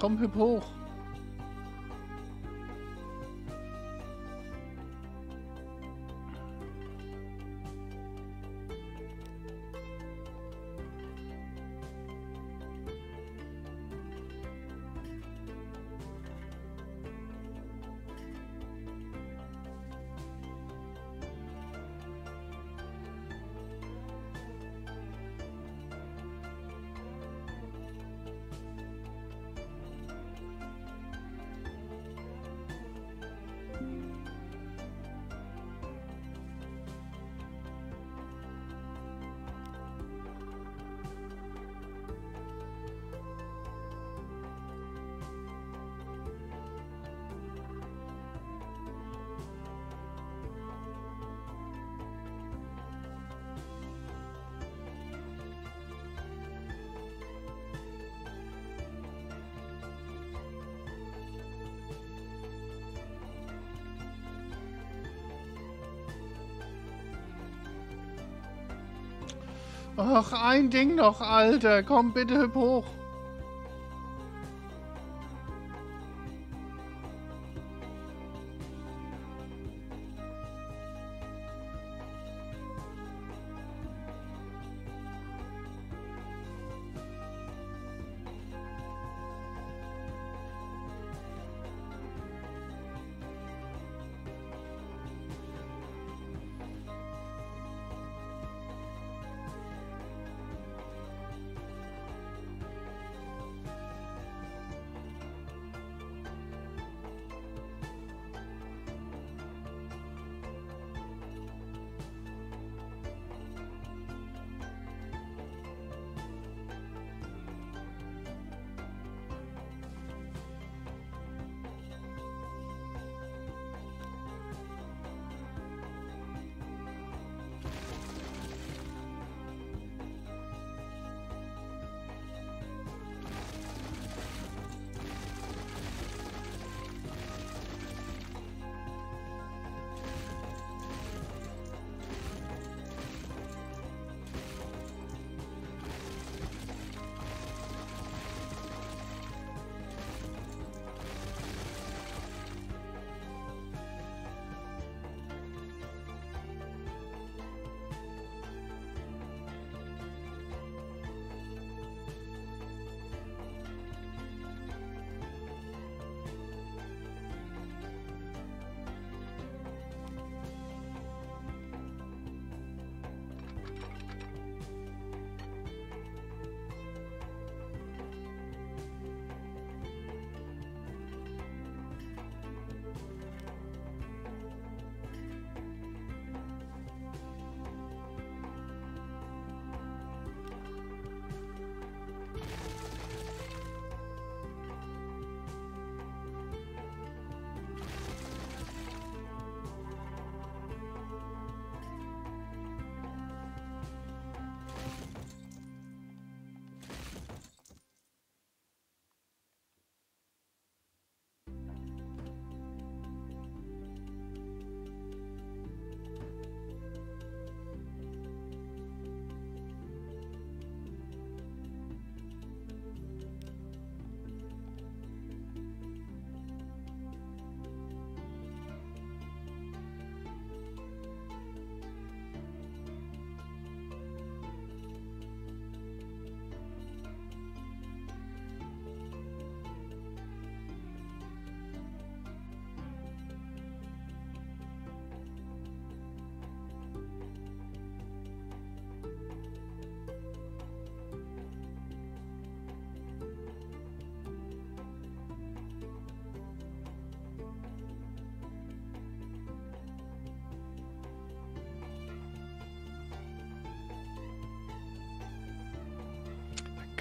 Komm, hüpf hoch. Ach, ein Ding noch, Alter. Komm bitte hoch.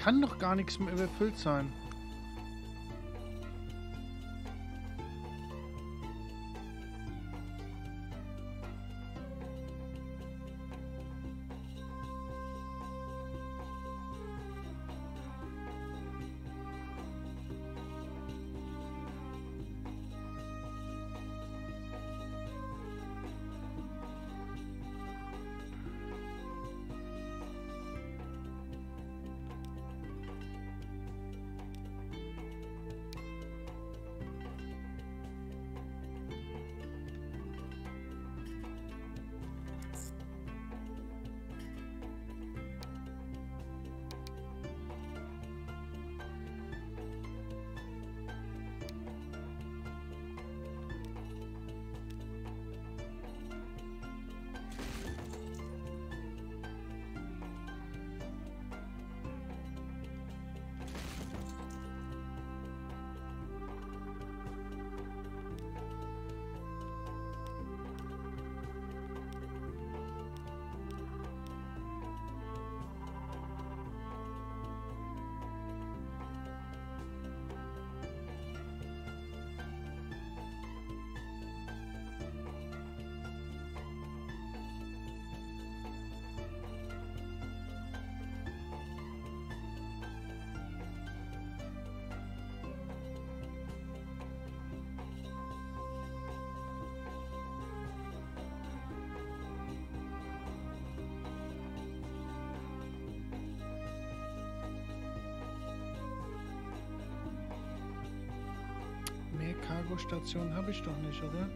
Kann doch gar nichts mehr überfüllt sein. Cargo-Station habe ich doch nicht, oder?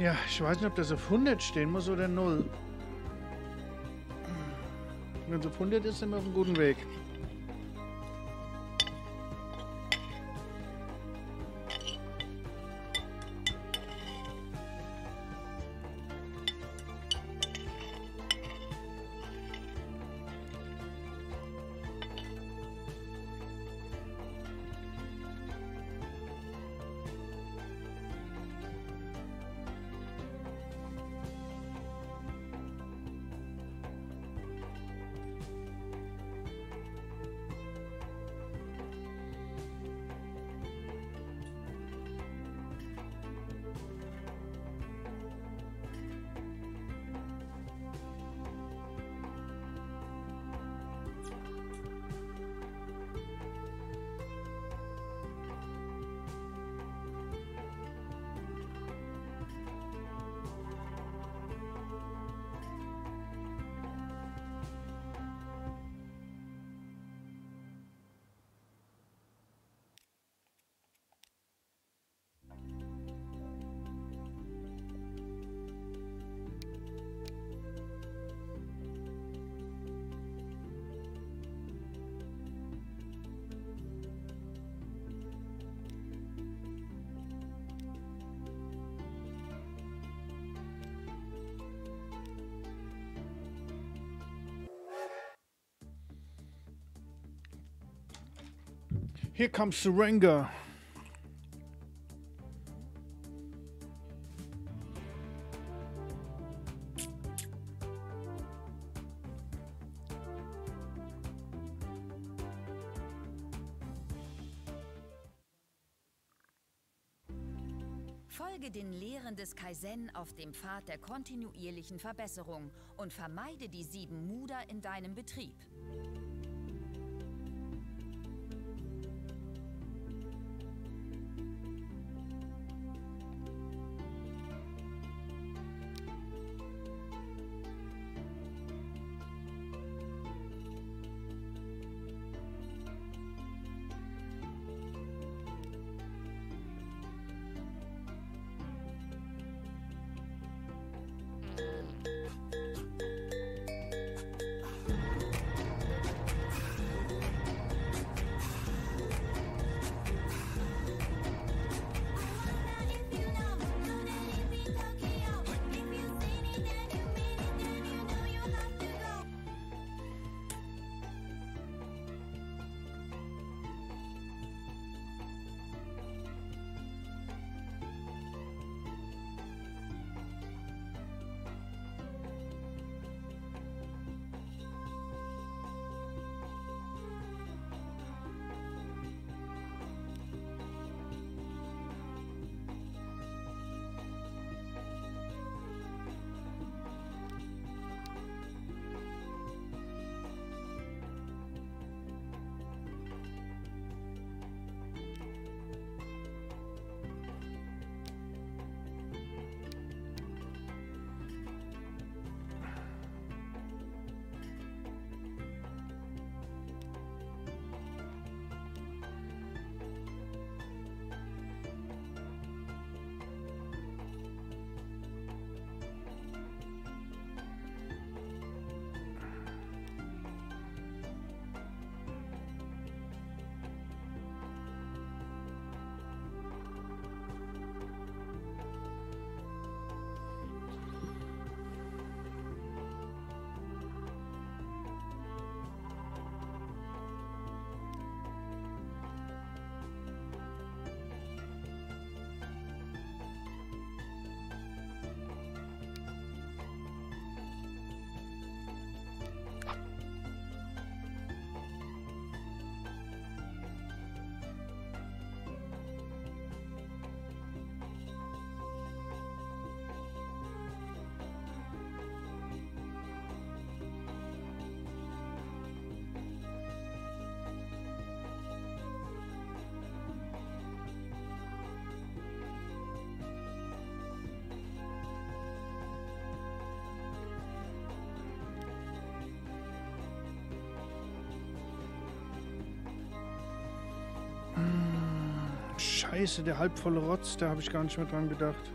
Ja, ich weiß nicht, ob das auf 100 stehen muss oder 0. Wenn es auf 100 ist, sind wir auf einem guten Weg. Here comes Serenga. Folge den Lehren des Kaizen auf dem Pfad der kontinuierlichen Verbesserung und vermeide die sieben Muder in deinem Betrieb. Scheiße, der halbvolle Rotz, da habe ich gar nicht mehr dran gedacht.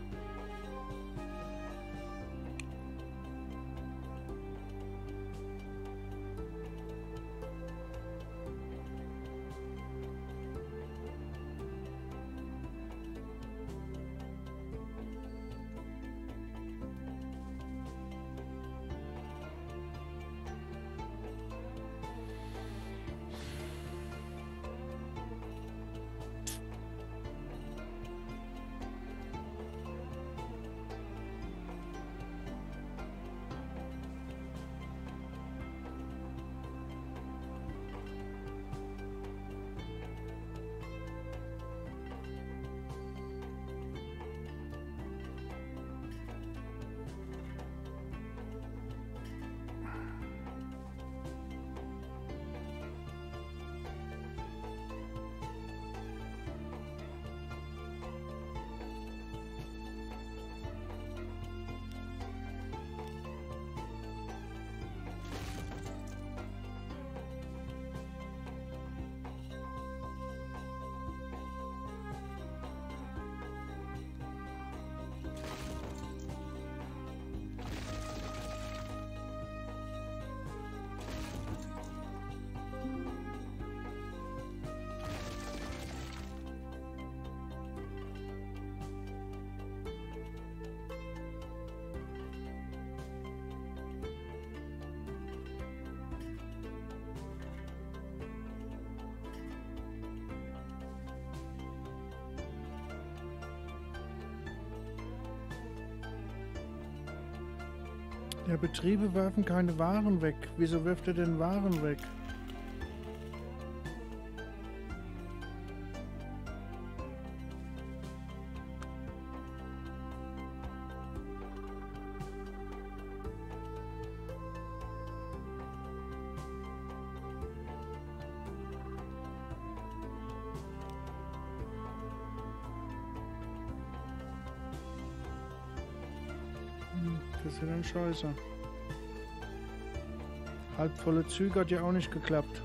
Ja, Betriebe werfen keine Waren weg. Wieso wirft er denn Waren weg? Scheiße. Halbvolle Züge hat ja auch nicht geklappt.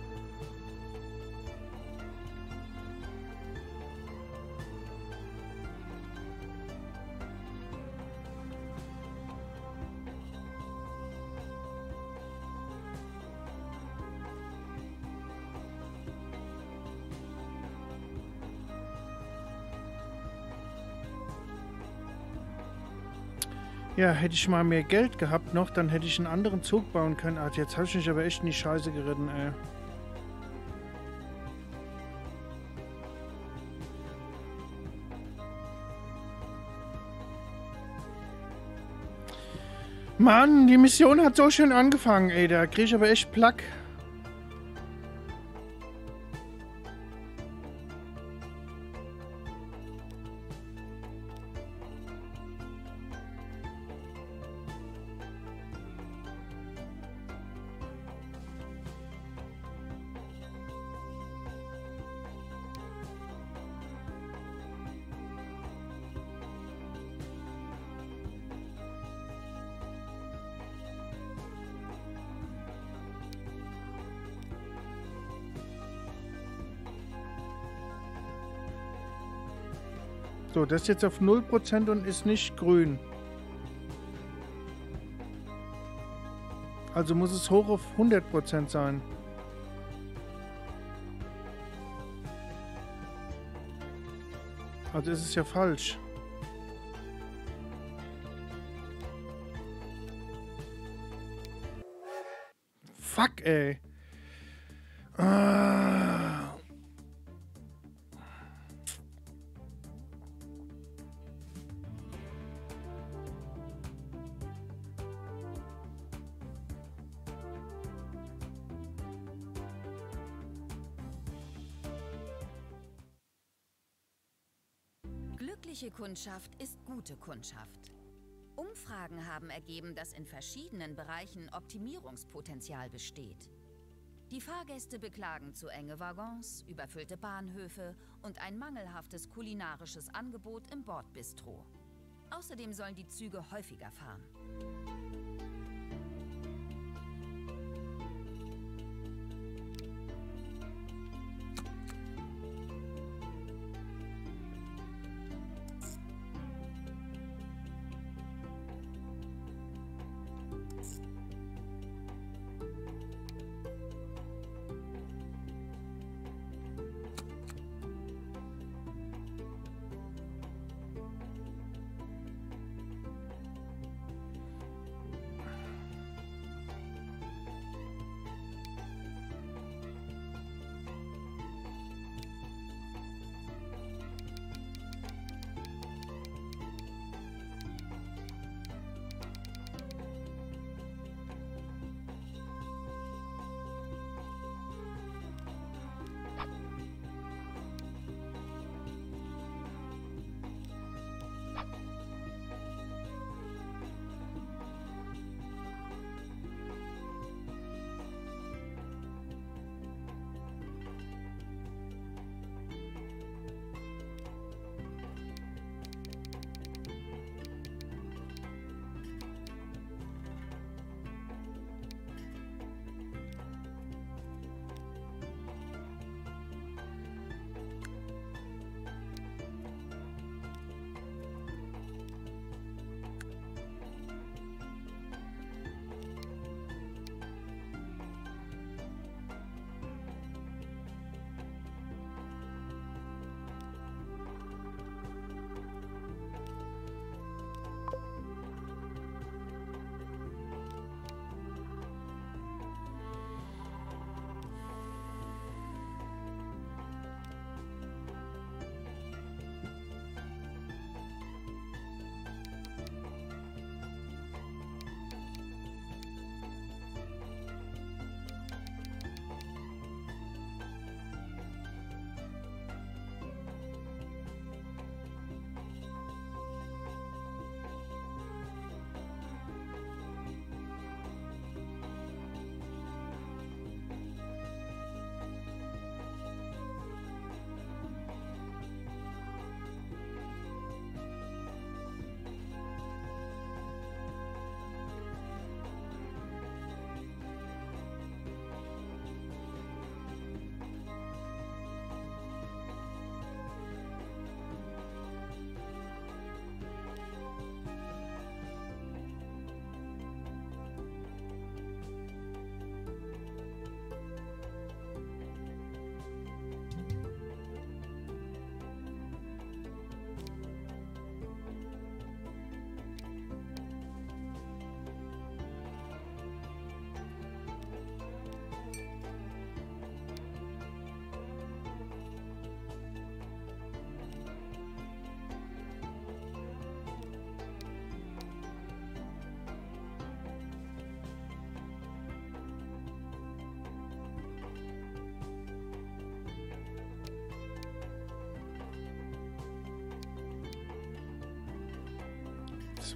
Ja, hätte ich mal mehr Geld gehabt noch, dann hätte ich einen anderen Zug bauen können. Ah, jetzt habe ich mich aber echt in die Scheiße geritten, ey. Mann, die Mission hat so schön angefangen, ey. Da kriege ich aber echt Plack. Das ist jetzt auf 0% und ist nicht grün. Also muss es hoch auf 100% sein. Also ist es ja falsch. Fuck, ey. Kundschaft ist gute Kundschaft. Umfragen haben ergeben, dass in verschiedenen Bereichen Optimierungspotenzial besteht. Die Fahrgäste beklagen zu enge Waggons, überfüllte Bahnhöfe und ein mangelhaftes kulinarisches Angebot im Bordbistro. Außerdem sollen die Züge häufiger fahren.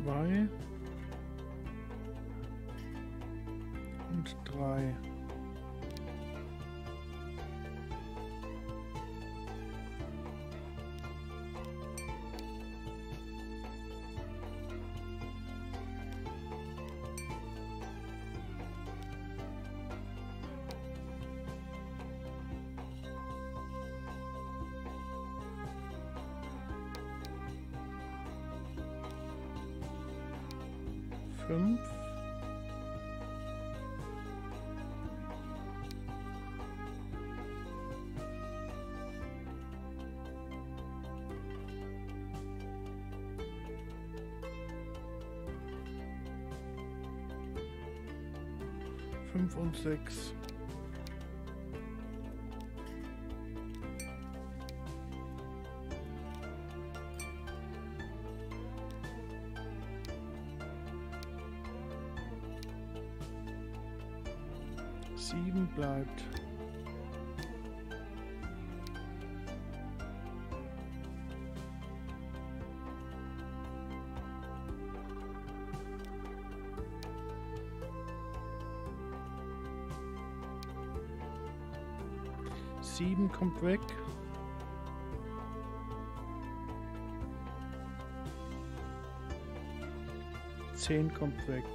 Zwei. Fünf. Fünf und sechs. 7 kommt weg. Zehn kommt weg.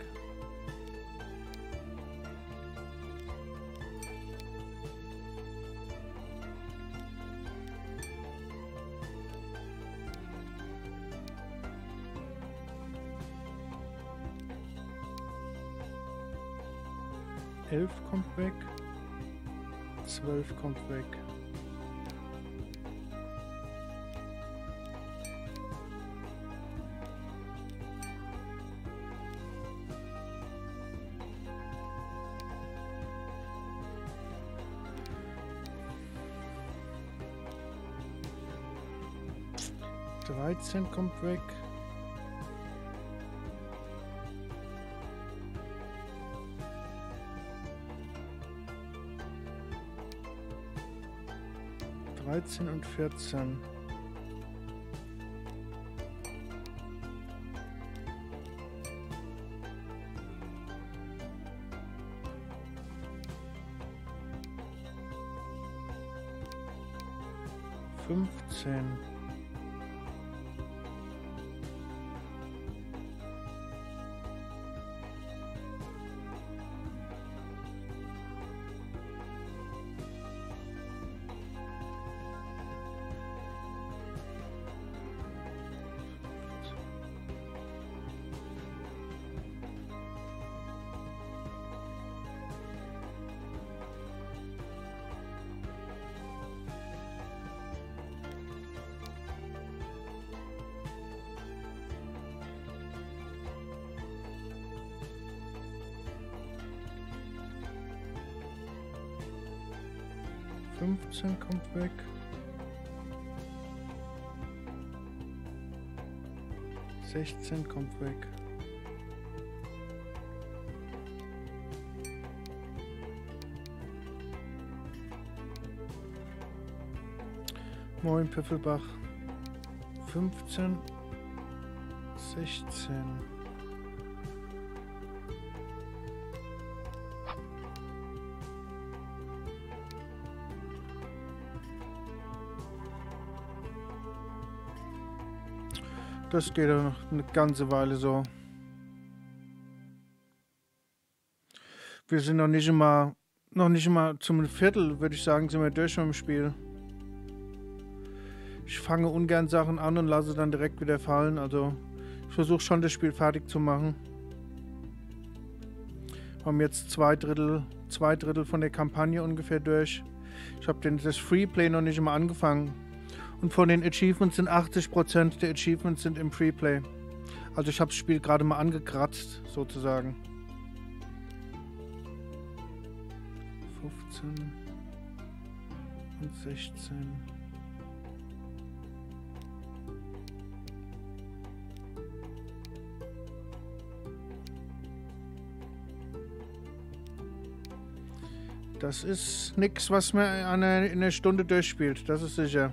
Zwölf kommt weg. Dreizehn kommt weg. 13 und 14. Fünfzehn kommt weg. Sechzehn kommt weg. Moin Pfeffelbach. Fünfzehn. Sechzehn. Das geht ja noch eine ganze Weile so. Wir sind noch nicht immer, noch nicht immer zum Viertel, würde ich sagen, sind wir durch mit dem Spiel. Ich fange ungern Sachen an und lasse dann direkt wieder fallen. Also ich versuche schon das Spiel fertig zu machen. Wir haben jetzt zwei Drittel, zwei Drittel von der Kampagne ungefähr durch. Ich habe das Freeplay noch nicht immer angefangen. Und von den Achievements sind 80% der Achievements sind im Freeplay. Also ich habe das Spiel gerade mal angekratzt, sozusagen. 15 und 16. Das ist nichts, was man in einer Stunde durchspielt, das ist sicher.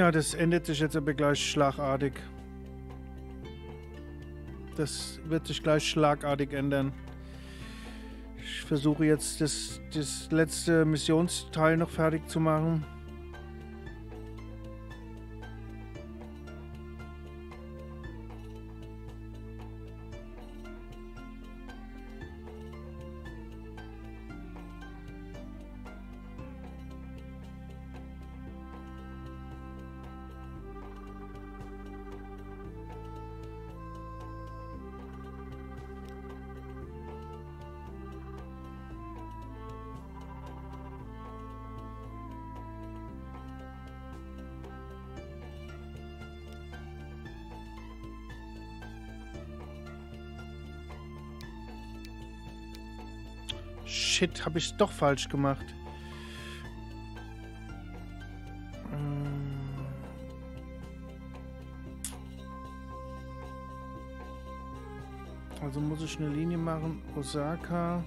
Ja, das ändert sich jetzt aber gleich schlagartig. Das wird sich gleich schlagartig ändern. Ich versuche jetzt das, das letzte Missionsteil noch fertig zu machen. Shit, habe ich doch falsch gemacht. Ähm. Also muss ich eine Linie machen. Osaka.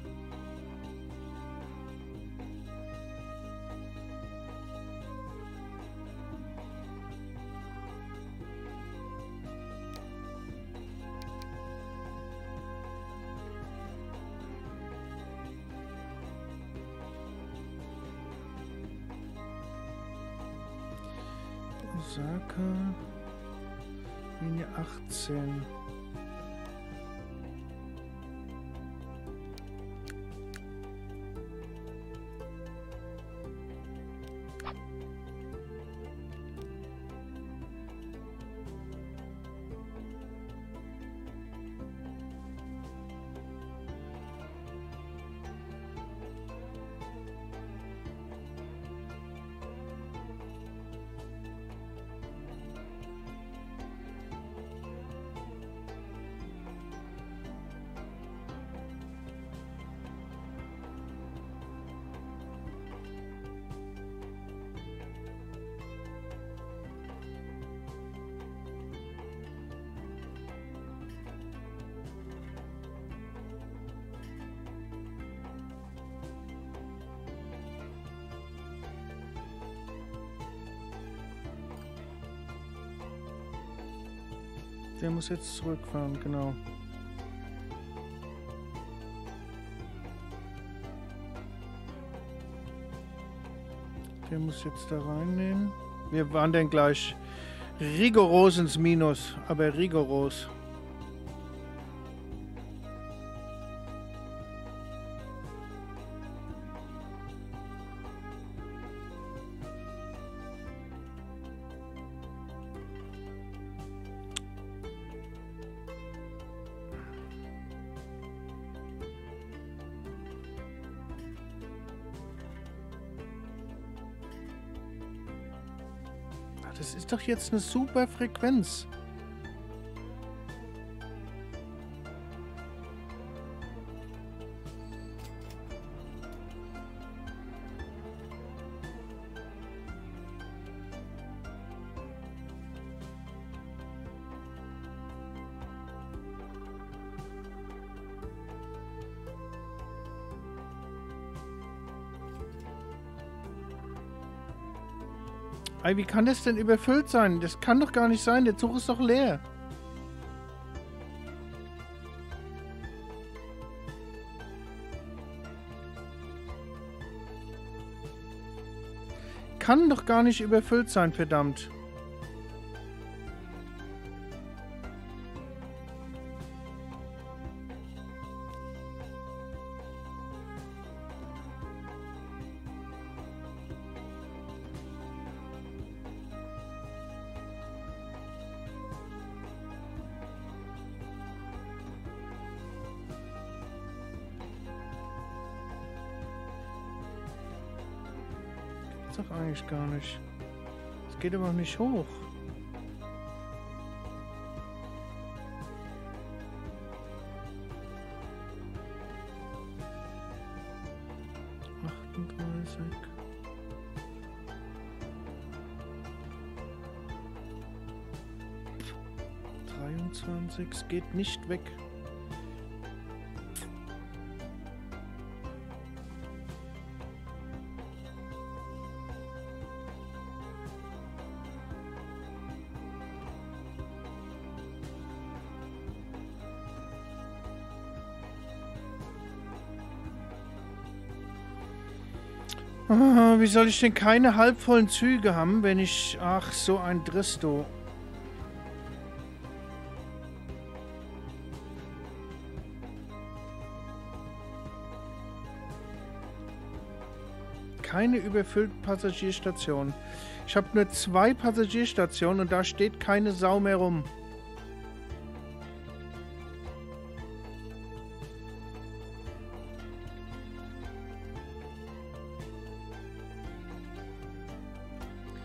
Muss jetzt zurückfahren, genau. Der muss jetzt da reinnehmen. Wir wandern gleich rigoros ins Minus, aber rigoros. Das ist doch jetzt eine super Frequenz. Ey, wie kann das denn überfüllt sein? Das kann doch gar nicht sein. Der Zug ist doch leer. Kann doch gar nicht überfüllt sein, verdammt. Gar nicht. Es geht aber nicht hoch. Dreiundzwanzig. Es geht nicht weg. Wie soll ich denn keine halbvollen Züge haben, wenn ich... Ach, so ein Dristo. Keine überfüllten Passagierstationen. Ich habe nur zwei Passagierstationen und da steht keine Sau mehr rum.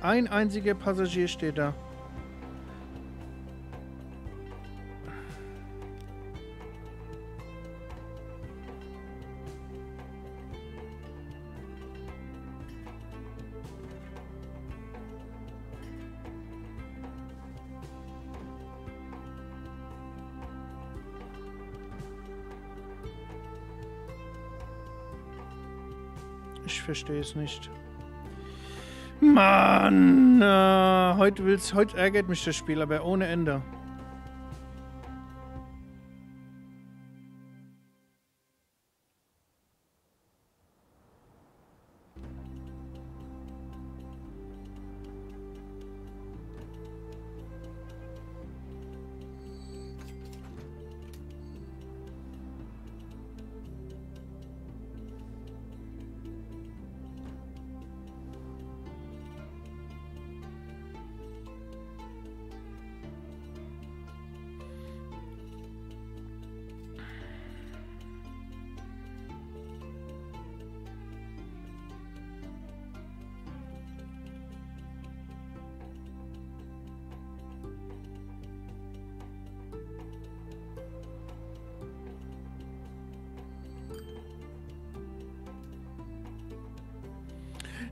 Ein einziger Passagier steht da. Ich verstehe es nicht. Mann, äh, heute heute ärgert mich das Spiel, aber ohne Ende.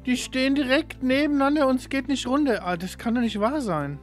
Die stehen direkt nebeneinander und es geht nicht runter. Ah, das kann doch nicht wahr sein.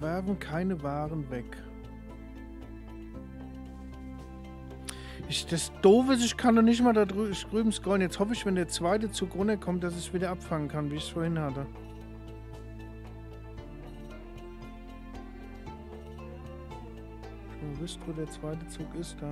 Werfen keine Waren weg. Ich, das Doofe ist, ich kann doch nicht mal da drü drüben scrollen. Jetzt hoffe ich, wenn der zweite Zug runterkommt, dass ich wieder abfangen kann, wie ich es vorhin hatte. Ihr wisst, wo der zweite Zug ist, da.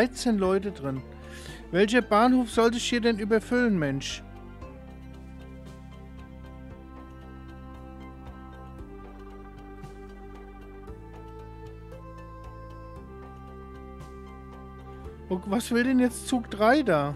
13 Leute drin. Welcher Bahnhof sollte ich hier denn überfüllen, Mensch? Was will denn jetzt Zug 3 da?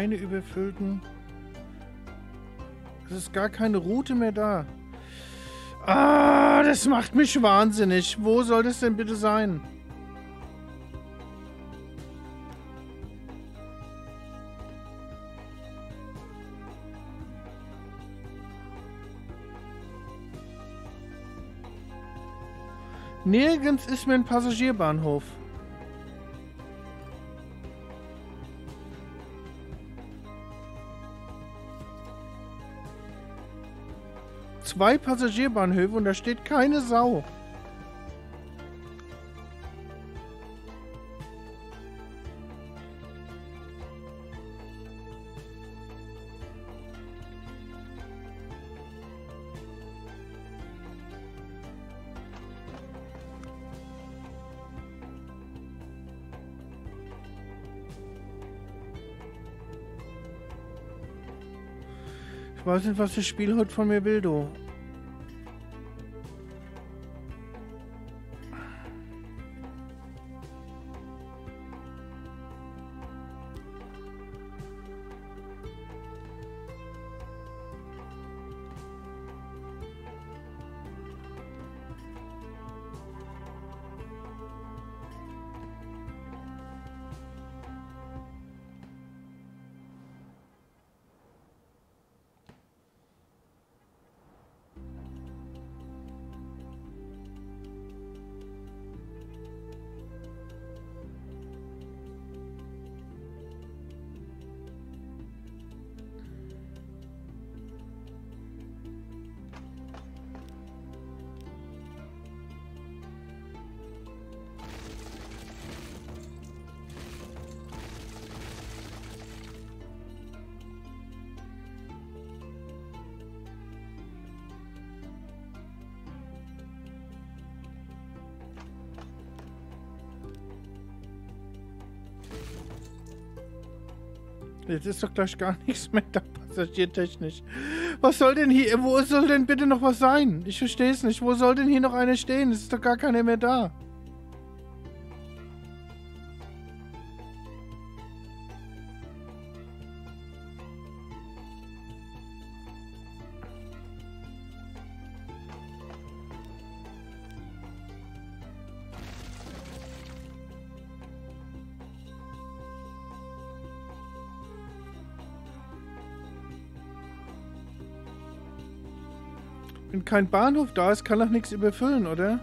Keine überfüllten. Es ist gar keine Route mehr da. Ah, das macht mich wahnsinnig. Wo soll das denn bitte sein? Nirgends ist mir ein Passagierbahnhof. Zwei Passagierbahnhöfe und da steht keine Sau. Ich weiß nicht, was das Spiel heute von mir will, du. Jetzt ist doch gleich gar nichts mehr da, passagiertechnisch. Was soll denn hier, wo soll denn bitte noch was sein? Ich verstehe es nicht. Wo soll denn hier noch einer stehen? Es ist doch gar keiner mehr da. Kein Bahnhof da ist, kann doch nichts überfüllen, oder?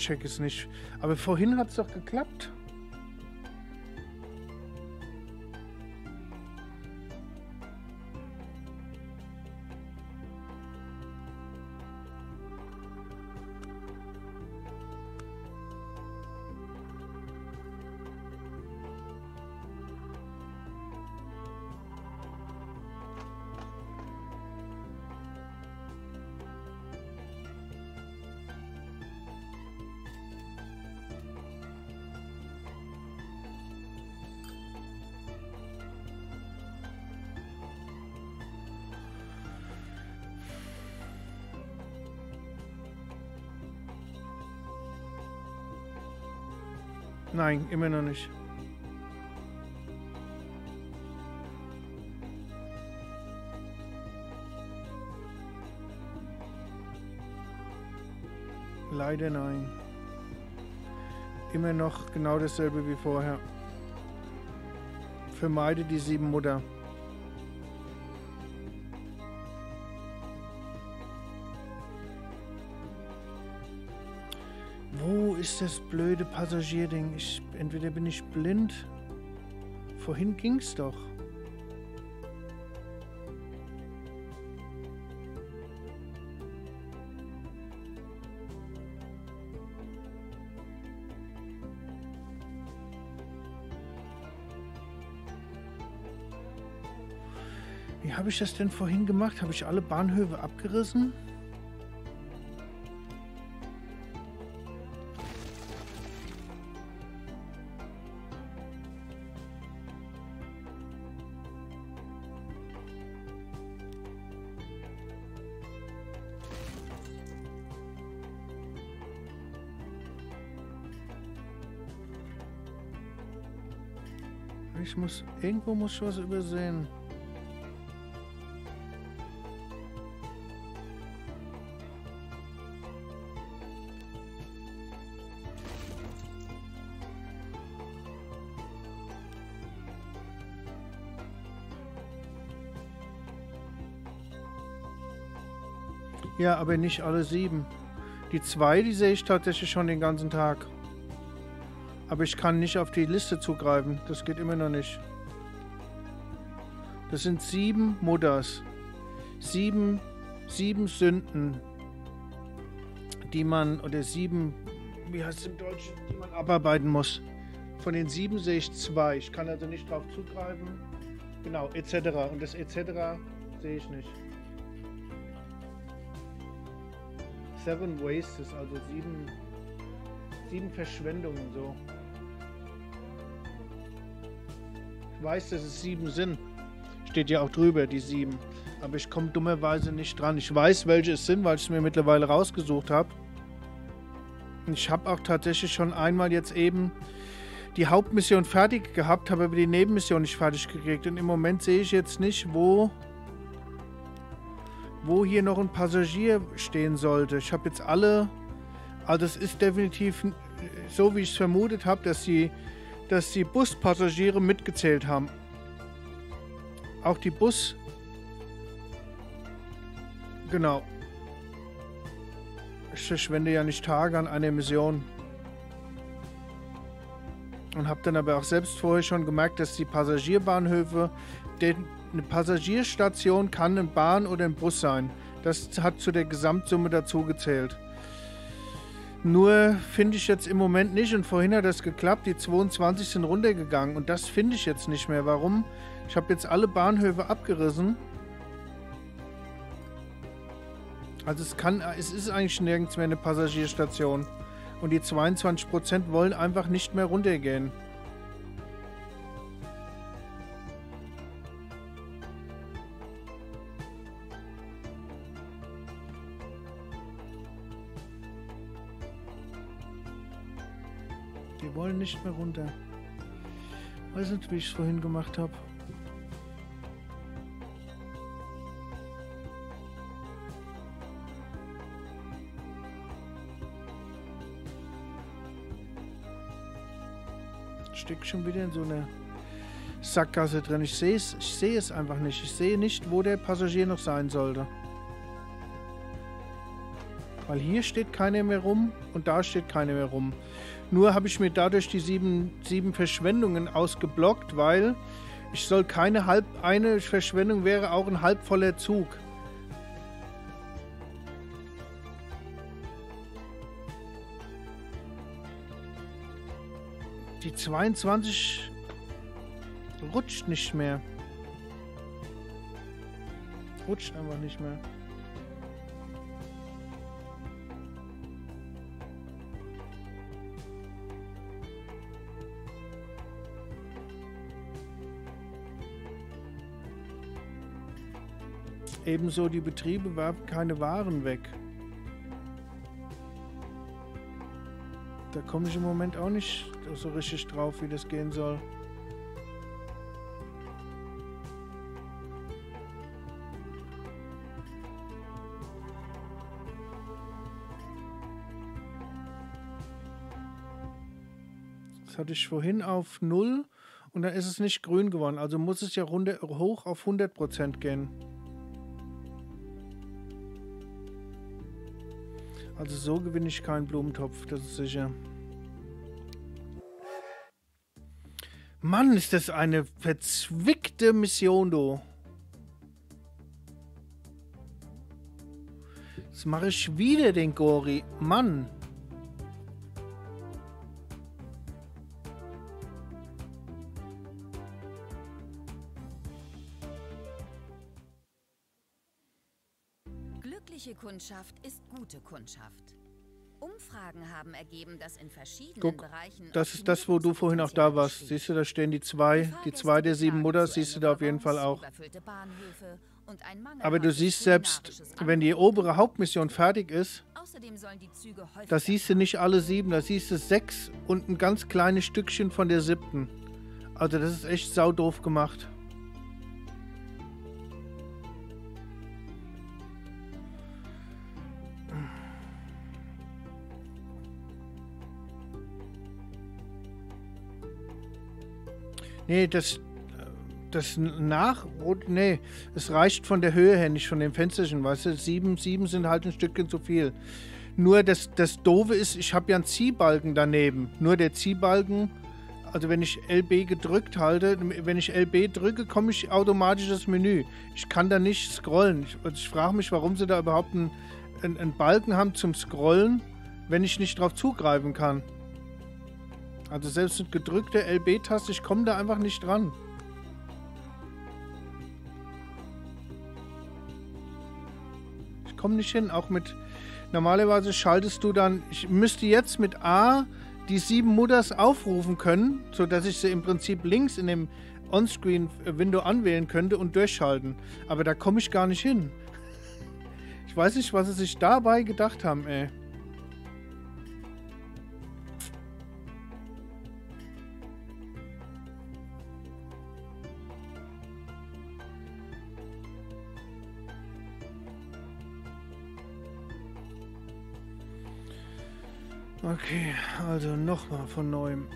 Check es nicht. Aber vorhin hat es doch geklappt. Nein, immer noch nicht. Leider nein. Immer noch genau dasselbe wie vorher. Vermeide die sieben Mutter. Das blöde Passagierding? Ich, entweder bin ich blind. Vorhin ging's doch. Wie habe ich das denn vorhin gemacht? Habe ich alle Bahnhöfe abgerissen? Ich muss, irgendwo muss ich was übersehen. Ja, aber nicht alle sieben. Die zwei, die sehe ich tatsächlich schon den ganzen Tag. Aber ich kann nicht auf die Liste zugreifen. Das geht immer noch nicht. Das sind sieben Mutters. Sieben, sieben Sünden, die man, oder sieben, wie heißt es im Deutschen, die man abarbeiten muss. Von den sieben sehe ich zwei. Ich kann also nicht drauf zugreifen. Genau, etc. Und das etc. sehe ich nicht. Seven Wastes, also sieben, sieben Verschwendungen so. Weiß, dass es sieben sind. Steht ja auch drüber, die sieben. Aber ich komme dummerweise nicht dran. Ich weiß, welche es sind, weil ich es mir mittlerweile rausgesucht habe. Ich habe auch tatsächlich schon einmal jetzt eben die Hauptmission fertig gehabt, habe aber die Nebenmission nicht fertig gekriegt. Und im Moment sehe ich jetzt nicht, wo wo hier noch ein Passagier stehen sollte. Ich habe jetzt alle, also es ist definitiv so, wie ich es vermutet habe, dass die, dass die Buspassagiere mitgezählt haben. Auch die Bus. Genau. Ich verschwende ja nicht Tage an einer Mission. Und habe dann aber auch selbst vorher schon gemerkt, dass die Passagierbahnhöfe eine Passagierstation kann eine Bahn oder ein Bus sein. Das hat zu der Gesamtsumme dazu gezählt. Nur finde ich jetzt im Moment nicht und vorhin hat das geklappt, die 22 sind runtergegangen und das finde ich jetzt nicht mehr. Warum? Ich habe jetzt alle Bahnhöfe abgerissen. Also es kann, es ist eigentlich nirgends mehr eine Passagierstation. Und die 22% wollen einfach nicht mehr runtergehen. Wollen nicht mehr runter. Weiß nicht, wie ich es vorhin gemacht habe. Steckt schon wieder in so einer Sackgasse drin. Ich sehe es, ich sehe es einfach nicht. Ich sehe nicht, wo der Passagier noch sein sollte. Weil hier steht keiner mehr rum und da steht keiner mehr rum. Nur habe ich mir dadurch die sieben, sieben Verschwendungen ausgeblockt, weil ich soll keine halb, eine Verschwendung wäre auch ein halbvoller Zug. Die 22 rutscht nicht mehr. Rutscht einfach nicht mehr. Ebenso die Betriebe warfen keine Waren weg. Da komme ich im Moment auch nicht so richtig drauf, wie das gehen soll. Das hatte ich vorhin auf 0 und dann ist es nicht grün geworden. Also muss es ja runde, hoch auf 100% gehen. Also so gewinne ich keinen Blumentopf, das ist sicher. Mann, ist das eine verzwickte Mission, du. Jetzt mache ich wieder den Gori. Mann. Kundschaft ist gute Kundschaft. Umfragen haben ergeben, dass in verschiedenen Guck, Bereichen Das ist das, wo du vorhin auch da warst. Siehst du, da stehen die zwei. Die zwei der sieben Mutter siehst du da auf jeden Fall auch. Aber du siehst selbst, wenn die obere Hauptmission fertig ist, da siehst du nicht alle sieben, da siehst du sechs und ein ganz kleines Stückchen von der siebten. Also das ist echt saudoof gemacht. Nee, das, das nach, nee, es reicht von der Höhe her, nicht von dem Fensterchen, weißt du, sieben, sieben sind halt ein Stückchen zu viel. Nur das, das Doofe ist, ich habe ja einen Ziehbalken daneben. Nur der Ziehbalken, also wenn ich LB gedrückt halte, wenn ich LB drücke, komme ich automatisch das Menü. Ich kann da nicht scrollen. Ich, ich frage mich, warum sie da überhaupt einen, einen, einen Balken haben zum Scrollen, wenn ich nicht drauf zugreifen kann. Also selbst mit gedrückter LB-Taste, ich komme da einfach nicht dran. Ich komme nicht hin, auch mit... Normalerweise schaltest du dann... Ich müsste jetzt mit A die sieben Mutters aufrufen können, sodass ich sie im Prinzip links in dem On-Screen-Window anwählen könnte und durchschalten. Aber da komme ich gar nicht hin. Ich weiß nicht, was sie sich dabei gedacht haben, ey. Okay, also nochmal von neuem.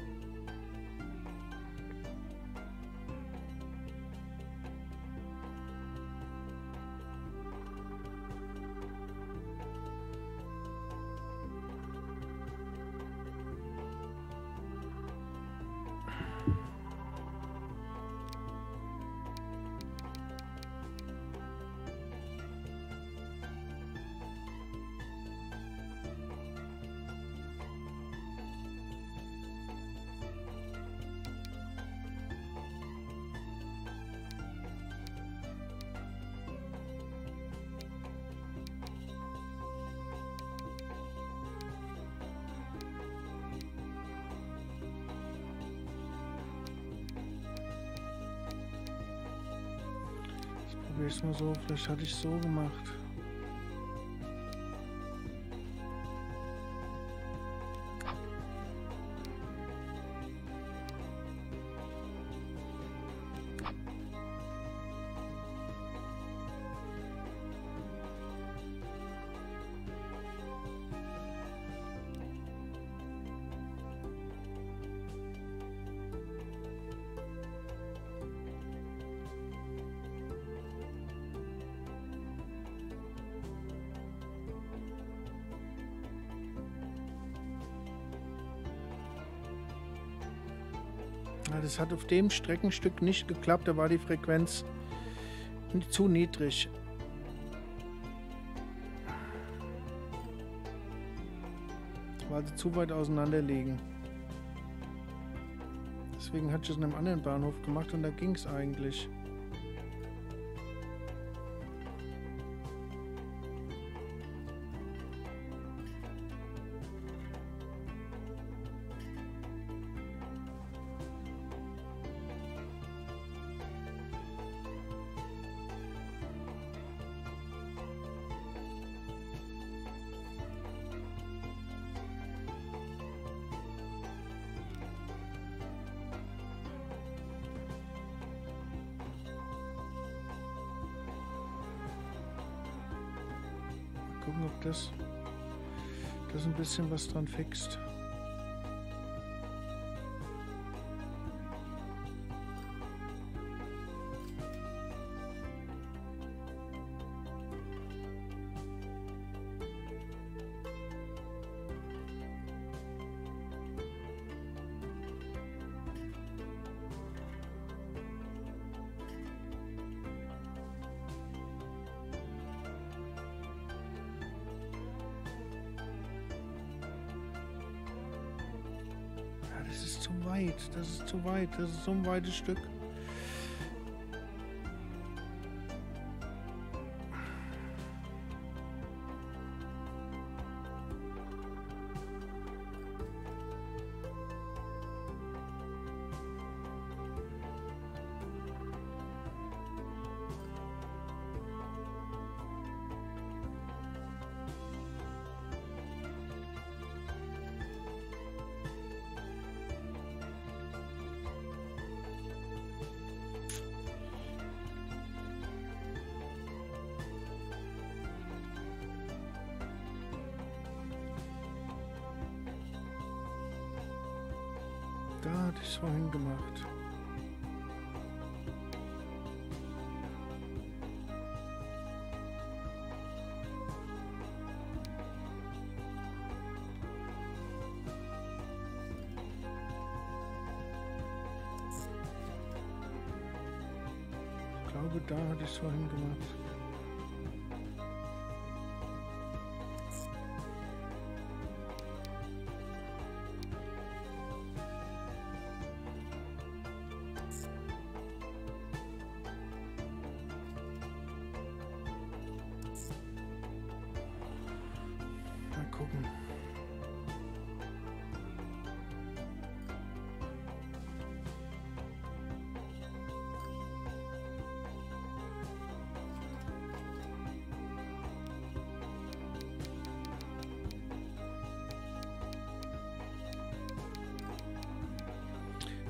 So, vielleicht hatte ich so gemacht. Das hat auf dem Streckenstück nicht geklappt, da war die Frequenz zu niedrig. Weil sie zu weit auseinander liegen. Deswegen hatte ich es in einem anderen Bahnhof gemacht und da ging es eigentlich. Bisschen was dran fixt. Das ist so ein weites Stück.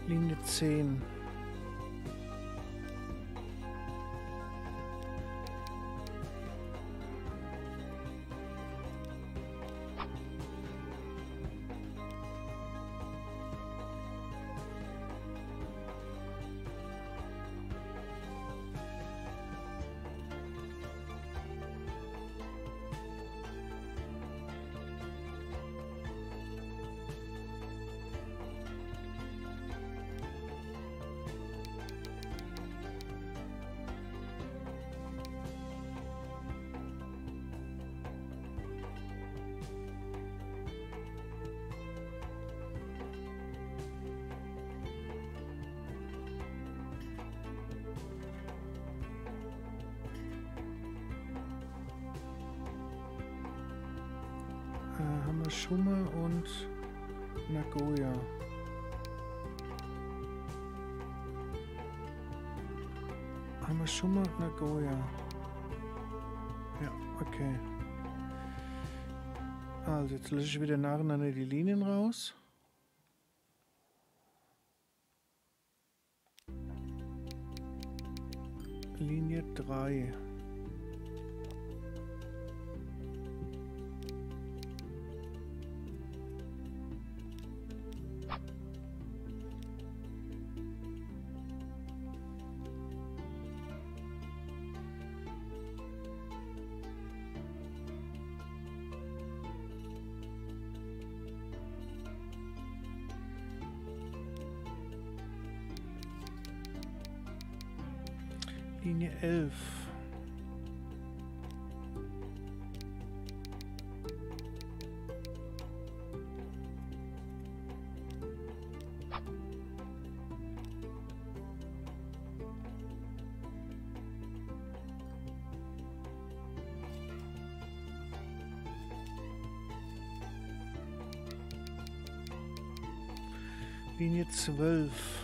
Linie 10. haben Schumme und Nagoya. Haben Schumme und Nagoya. Ja, okay. Also jetzt lösche ich wieder nacheinander die Linien raus. Linie 11. Linie 12.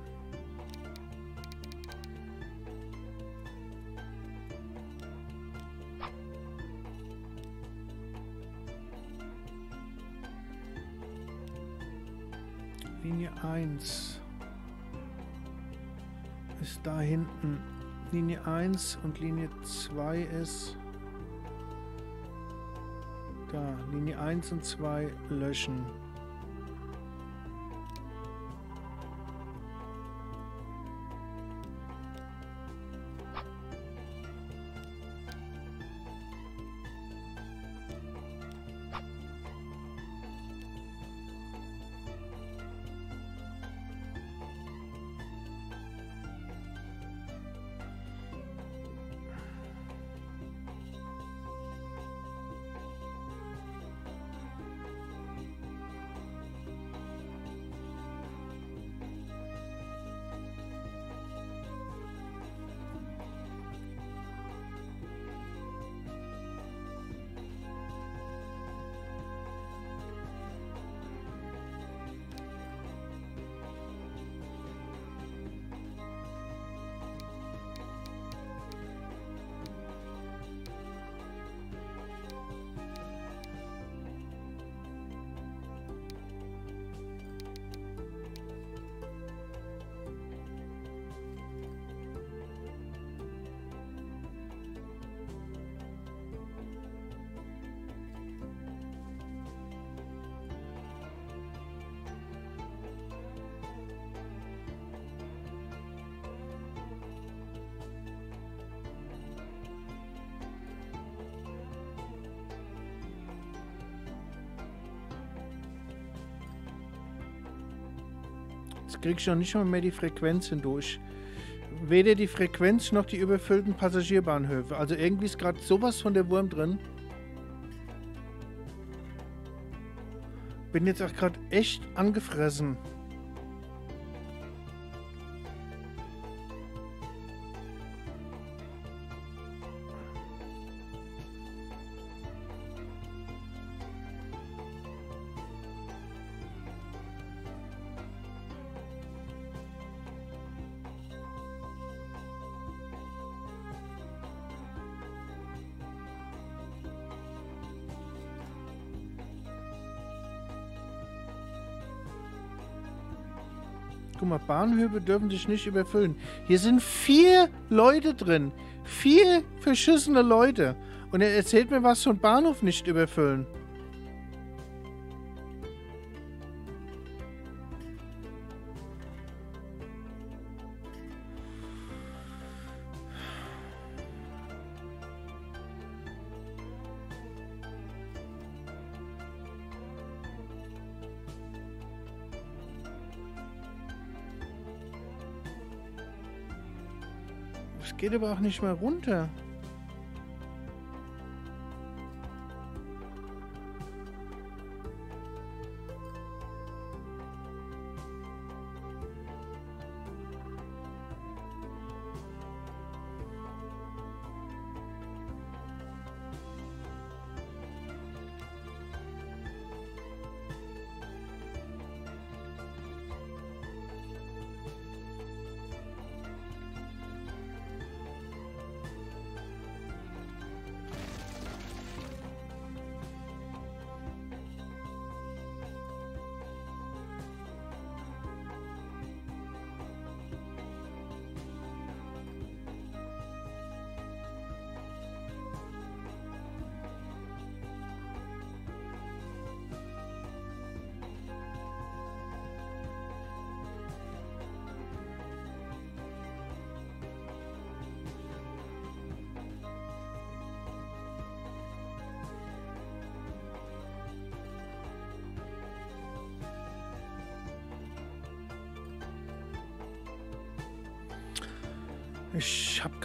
Linie 1 und Linie 2 ist da. Linie 1 und 2 löschen. Jetzt krieg ich noch nicht mal mehr die Frequenzen durch. Weder die Frequenz noch die überfüllten Passagierbahnhöfe. Also irgendwie ist gerade sowas von der Wurm drin. Bin jetzt auch gerade echt angefressen. Bahnhöfe dürfen sich nicht überfüllen. Hier sind vier Leute drin. Vier verschissene Leute. Und er erzählt mir was von Bahnhof nicht überfüllen. Geht aber auch nicht mehr runter.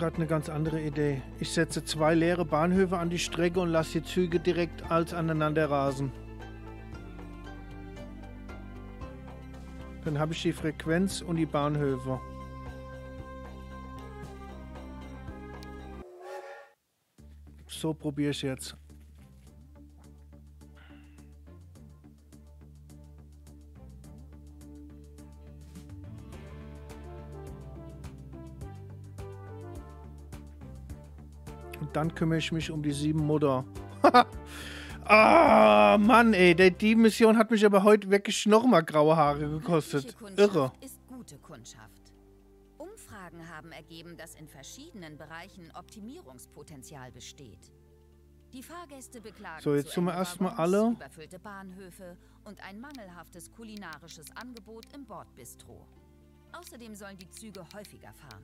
Gerade eine ganz andere Idee. Ich setze zwei leere Bahnhöfe an die Strecke und lasse die Züge direkt als aneinander rasen. Dann habe ich die Frequenz und die Bahnhöfe. So probiere ich jetzt. Dann kümmere ich mich um die sieben Mutter. Ah, Mann, ey, die Mission hat mich aber heute wirklich nochmal graue Haare gekostet. Irre. ist gute Kundschaft. Umfragen haben ergeben, dass in verschiedenen Bereichen Optimierungspotenzial besteht. Die Fahrgäste beklagen so, jetzt zu sind wir erstmal alle. überfüllte Bahnhöfe und ein mangelhaftes kulinarisches Angebot im Bordbistro. Außerdem sollen die Züge häufiger fahren.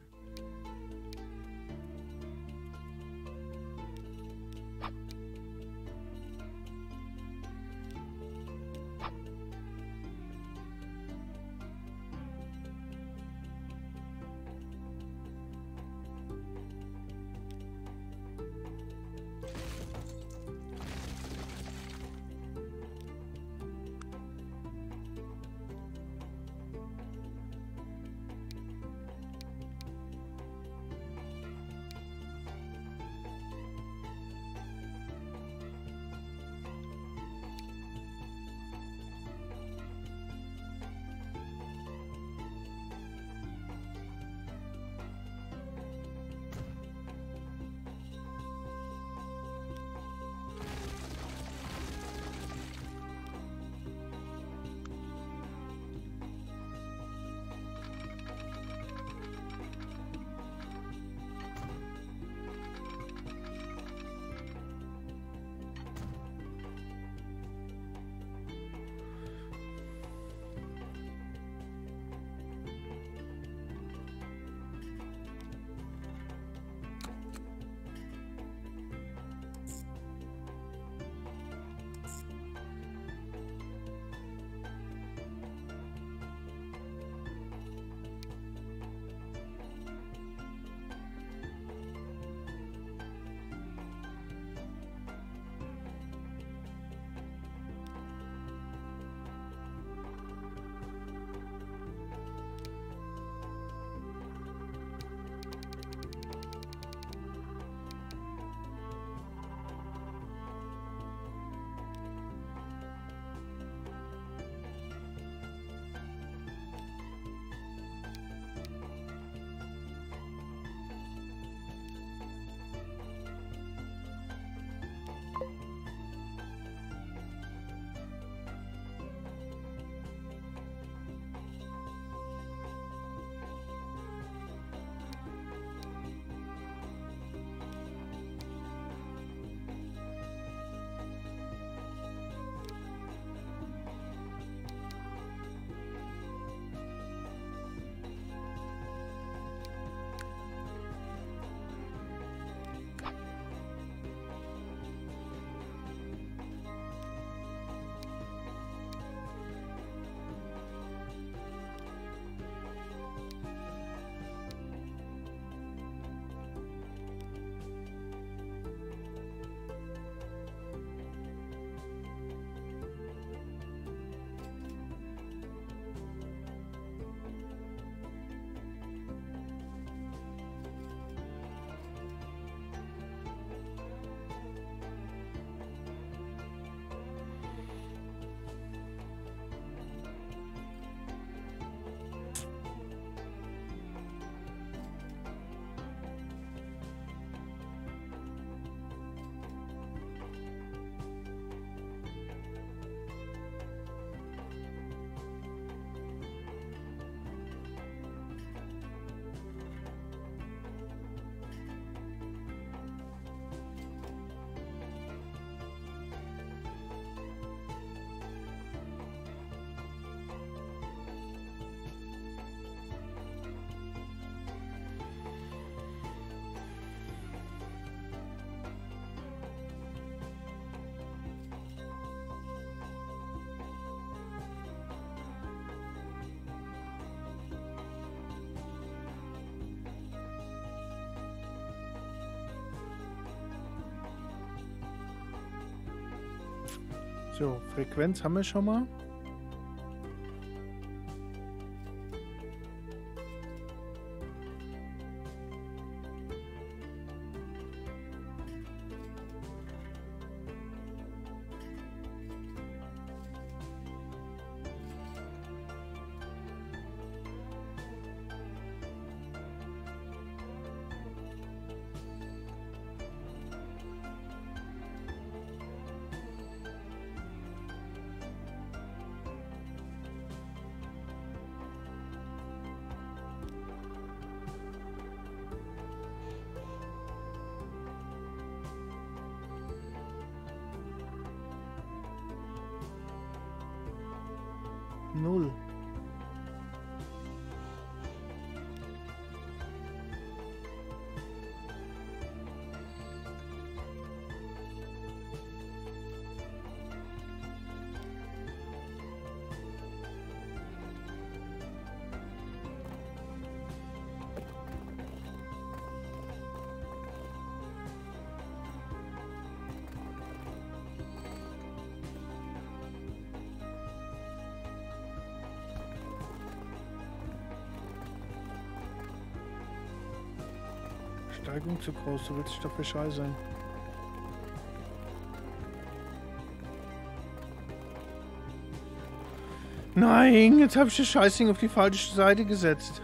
So, Frequenz haben wir schon mal. Steigung zu groß, du willst dich doch bescheißen. Nein, jetzt habe ich das Scheißding auf die falsche Seite gesetzt.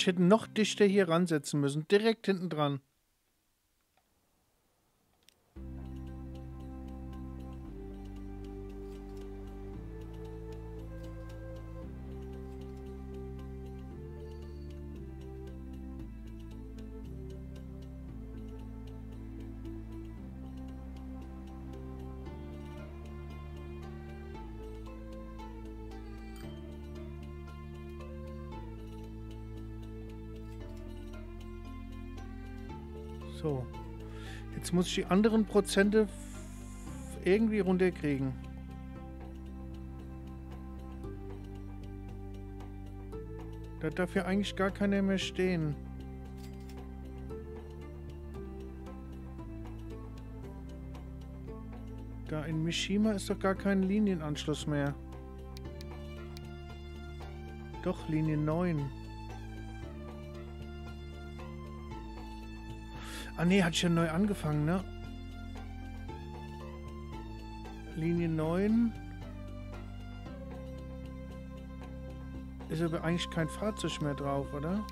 Ich hätte noch dichter hier ransetzen müssen. Direkt hinten dran. Jetzt muss ich die anderen Prozente irgendwie runterkriegen. Da darf ja eigentlich gar keiner mehr stehen. Da in Mishima ist doch gar kein Linienanschluss mehr. Doch, Linie 9. Ah ne, hat schon neu angefangen, ne? Linie 9. Ist aber eigentlich kein Fahrzeug mehr drauf, oder?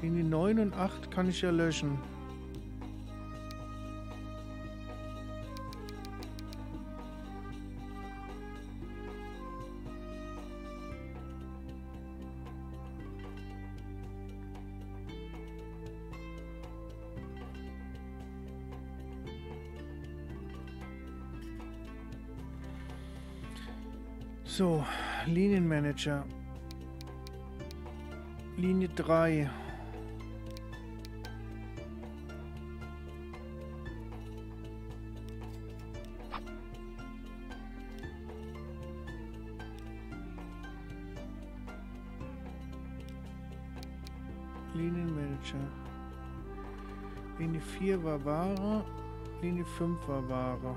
Linie 9 und 8 kann ich ja löschen. Linienmanager. Linie 3. Linienmanager. Linie 4 war Ware, Linie 5 war Ware.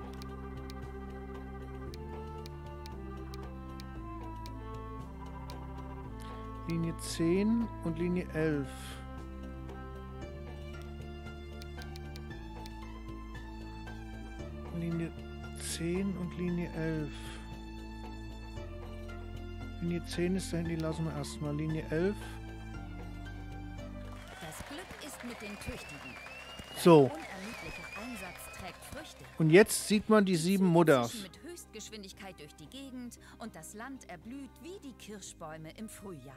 10 und Linie 11. Linie 10 und Linie 11. Linie 10 ist dahin, die lassen wir erstmal. Linie 11. Das Glück ist mit den Tüchtigen. So. Trägt Früchte. Und jetzt sieht man die sieben Mudders. mit Höchstgeschwindigkeit durch die Gegend und das Land erblüht wie die Kirschbäume im Frühjahr.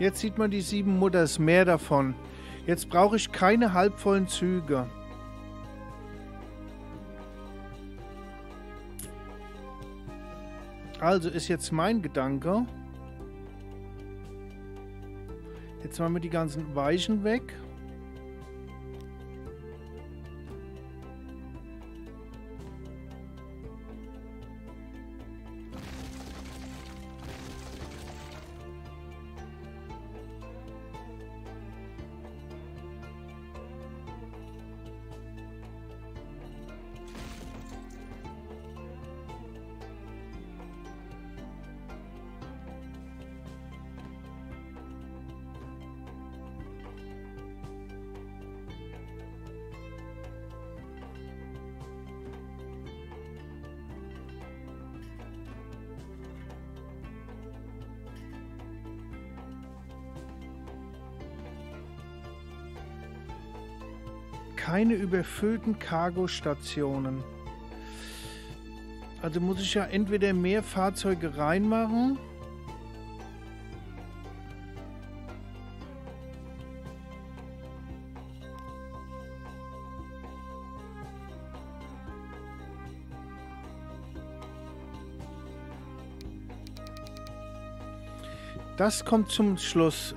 Jetzt sieht man die sieben Mutters, mehr davon. Jetzt brauche ich keine halbvollen Züge. Also ist jetzt mein Gedanke. Jetzt machen wir die ganzen Weichen weg. Keine überfüllten Cargostationen. Also muss ich ja entweder mehr Fahrzeuge reinmachen. Das kommt zum Schluss.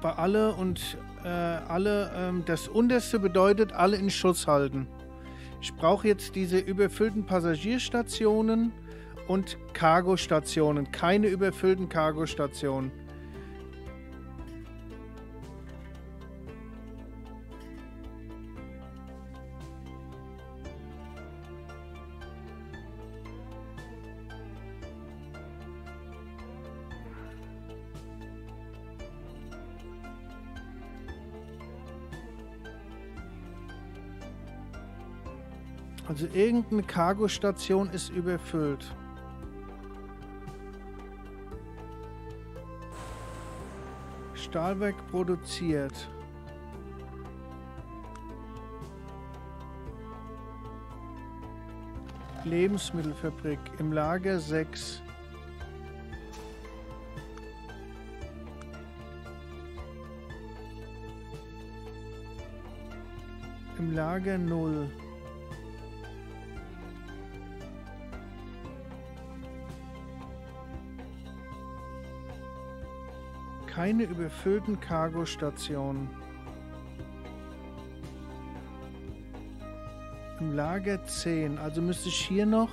Bei alle und äh, alle, ähm, das unterste bedeutet, alle in Schuss halten. Ich brauche jetzt diese überfüllten Passagierstationen und Cargostationen. Keine überfüllten Cargostationen. Also irgendeine Cargostation ist überfüllt. Stahlwerk produziert. Lebensmittelfabrik im Lager 6. Im Lager 0. keine überfüllten Cargostationen. Im Lager 10. Also müsste ich hier noch.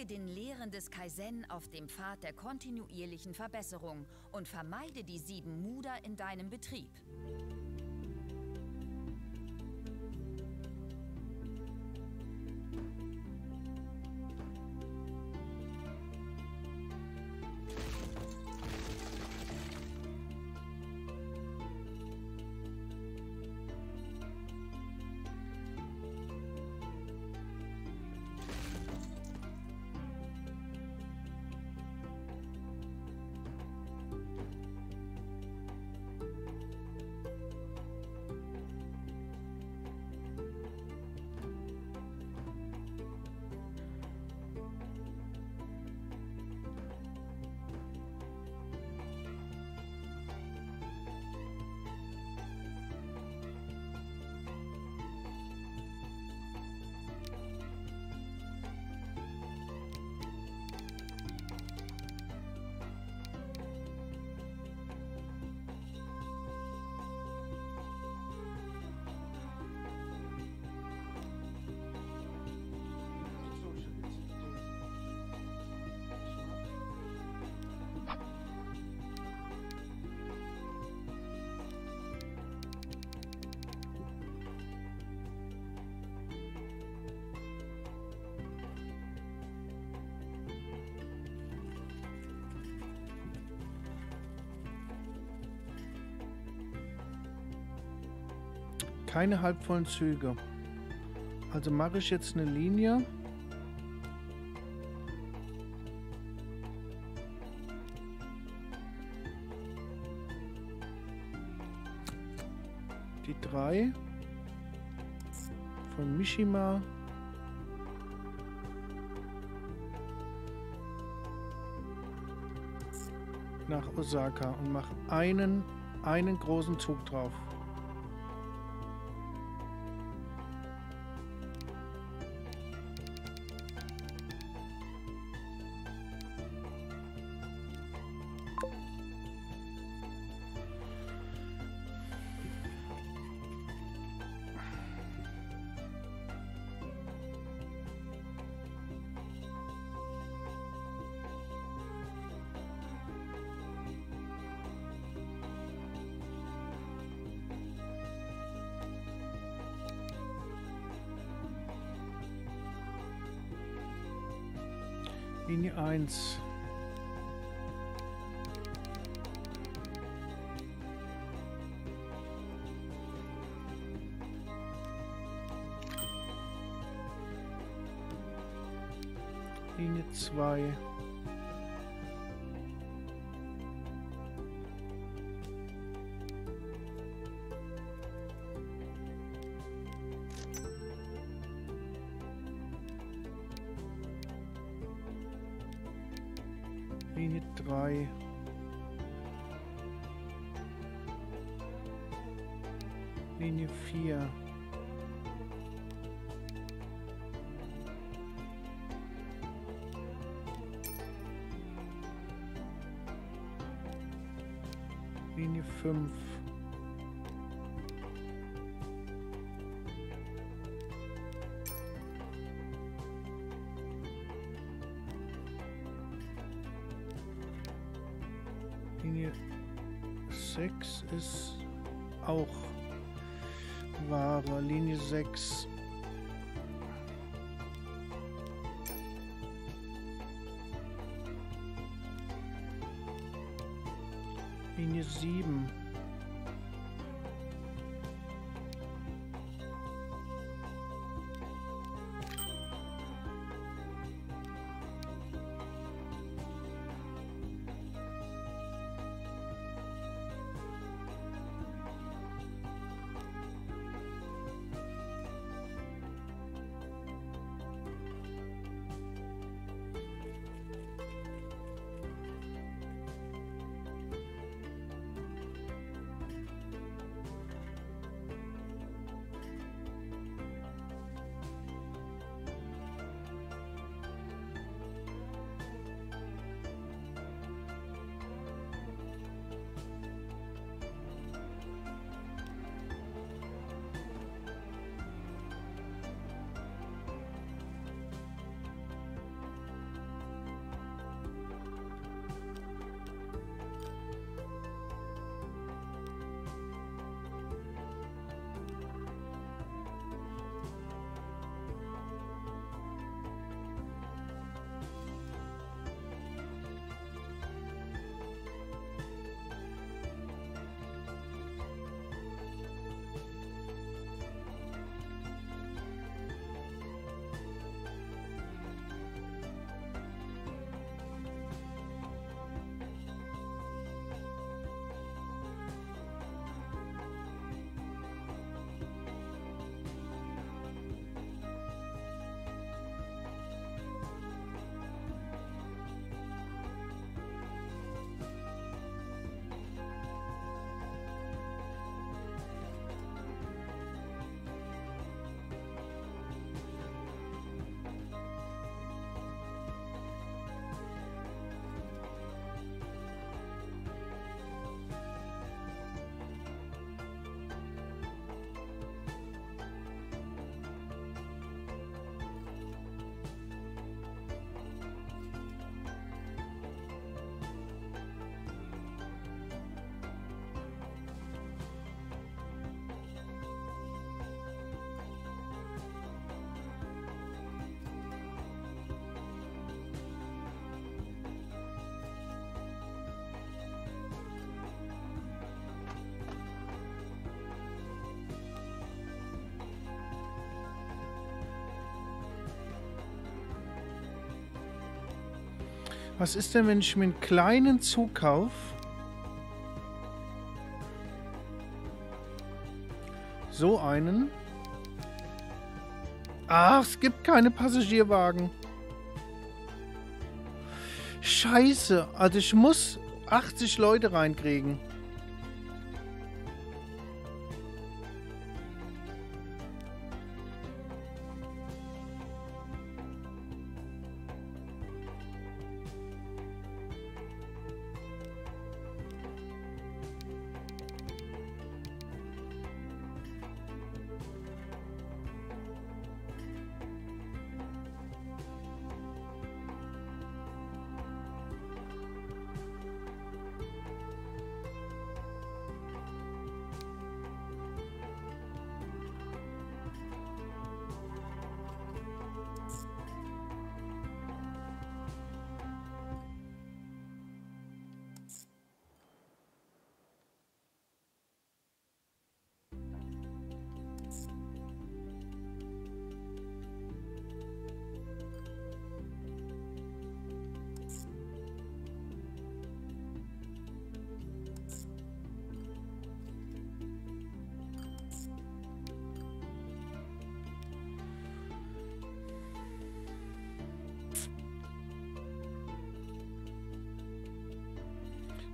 Folge den Lehren des Kaizen auf dem Pfad der kontinuierlichen Verbesserung und vermeide die sieben Muder in deinem Betrieb. Keine halbvollen Züge. Also mache ich jetzt eine Linie. Die drei von Mishima. nach Osaka und mache einen, einen großen Zug drauf. 1. Linie 2. wahre. Linie 6. Was ist denn, wenn ich mir einen kleinen Zug kaufe? So einen. Ach, es gibt keine Passagierwagen. Scheiße. Also ich muss 80 Leute reinkriegen.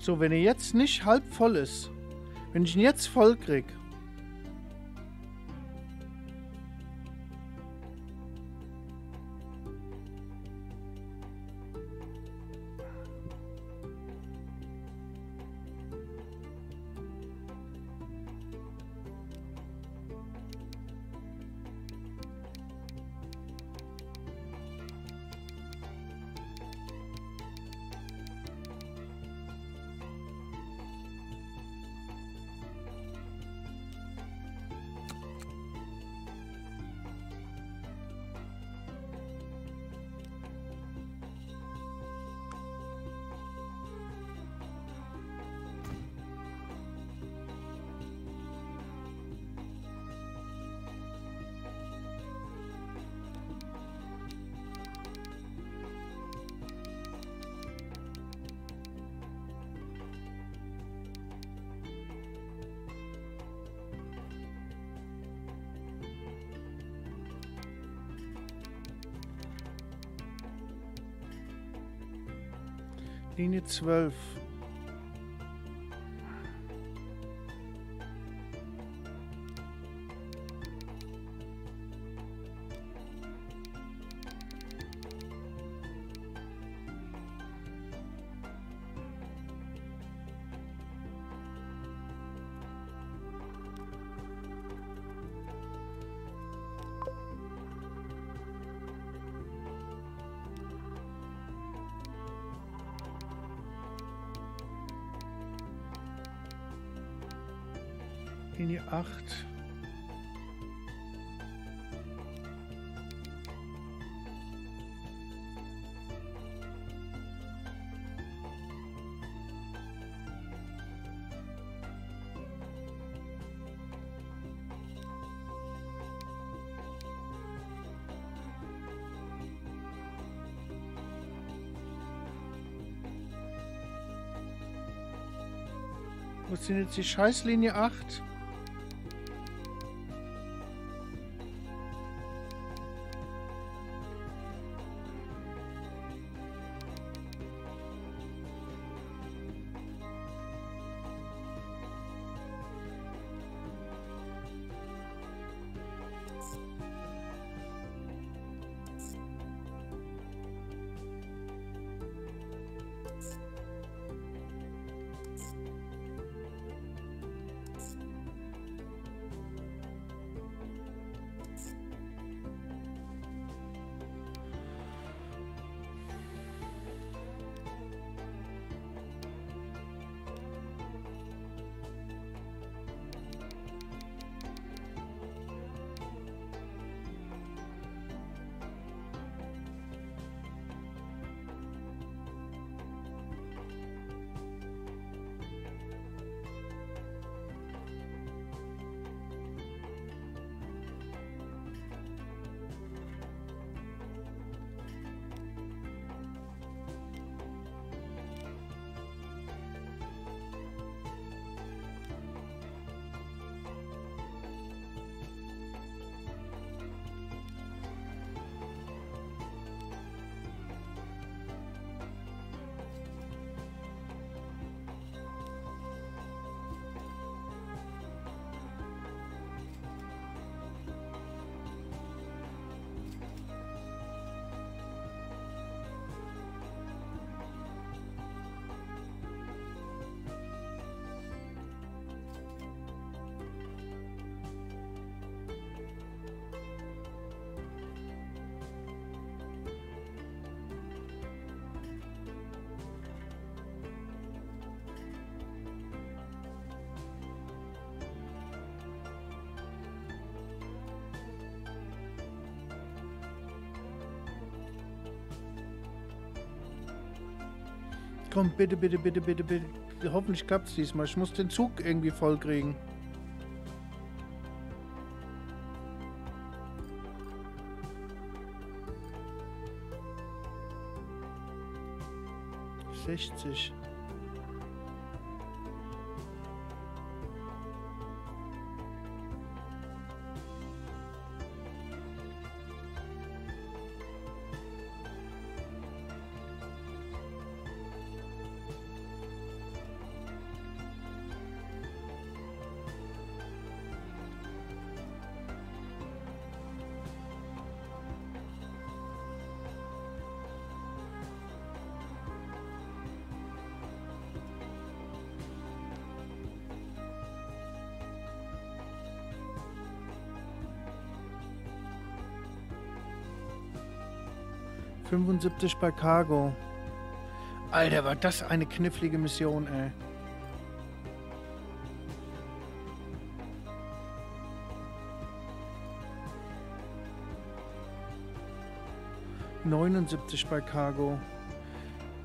So, wenn er jetzt nicht halb voll ist, wenn ich ihn jetzt voll krieg, Linie 12. Denn jetzt die Scheißlinie 8? Komm, bitte, bitte, bitte, bitte, bitte. Hoffentlich klappt es diesmal. Ich muss den Zug irgendwie voll kriegen. Sechzig. Fünfundsiebzig bei Cargo. Alter, war das eine knifflige Mission, ey. Neunundsiebzig bei Cargo.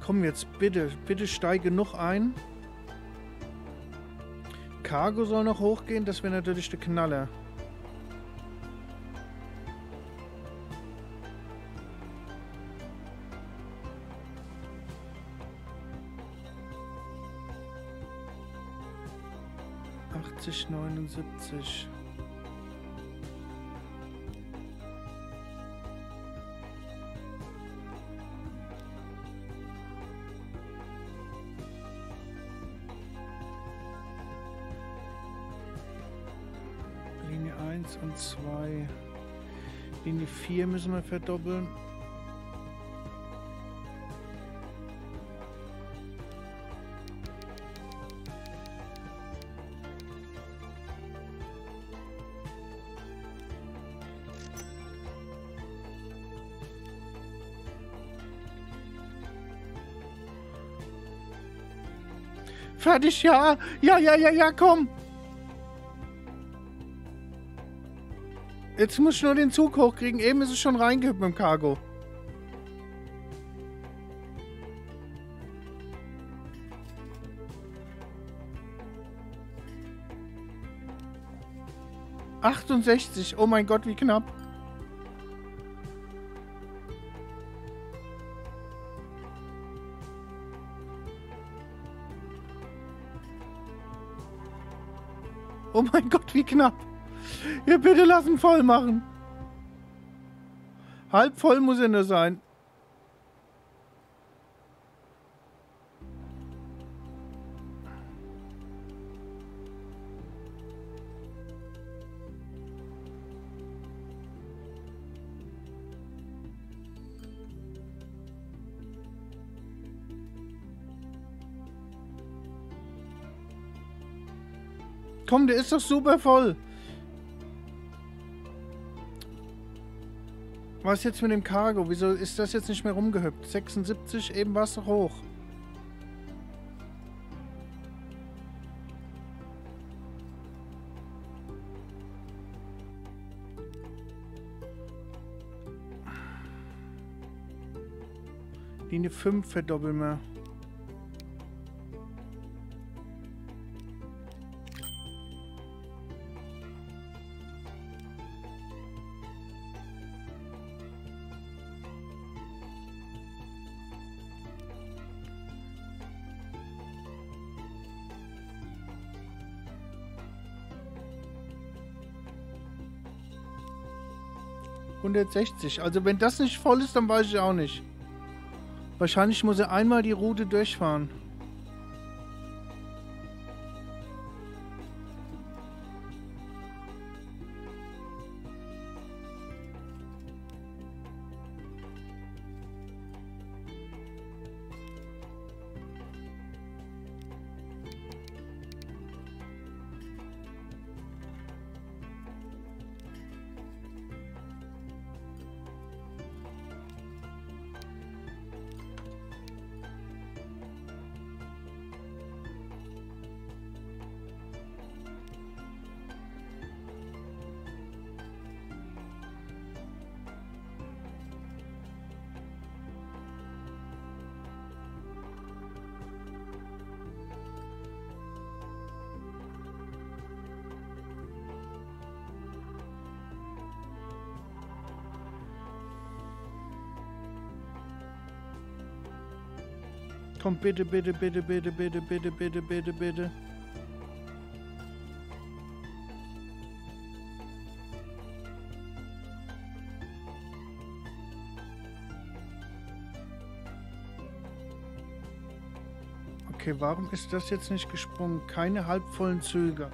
Komm jetzt, bitte, bitte steige noch ein. Cargo soll noch hochgehen, das wäre natürlich der Knaller. 20. Linie 1 und 2. Linie 4 müssen wir verdoppeln. Fertig, ja. Ja, ja, ja, ja, komm. Jetzt muss ich nur den Zug hochkriegen. Eben ist es schon reingehüpft mit dem Cargo. Achtundsechzig. Oh mein Gott, wie knapp. Knapp. Ja, bitte lassen voll machen. Halb voll muss er nur sein. Komm, der ist doch super voll. Was jetzt mit dem Cargo? Wieso ist das jetzt nicht mehr rumgehüpft? 76, eben war es doch hoch. Linie 5 verdoppeln wir. Hundertsechzig. Also wenn das nicht voll ist, dann weiß ich auch nicht. Wahrscheinlich muss er einmal die Route durchfahren. Komm, bitte, bitte, bitte, bitte, bitte, bitte, bitte, bitte, bitte. Okay, warum ist das jetzt nicht gesprungen? Keine halbvollen Züge.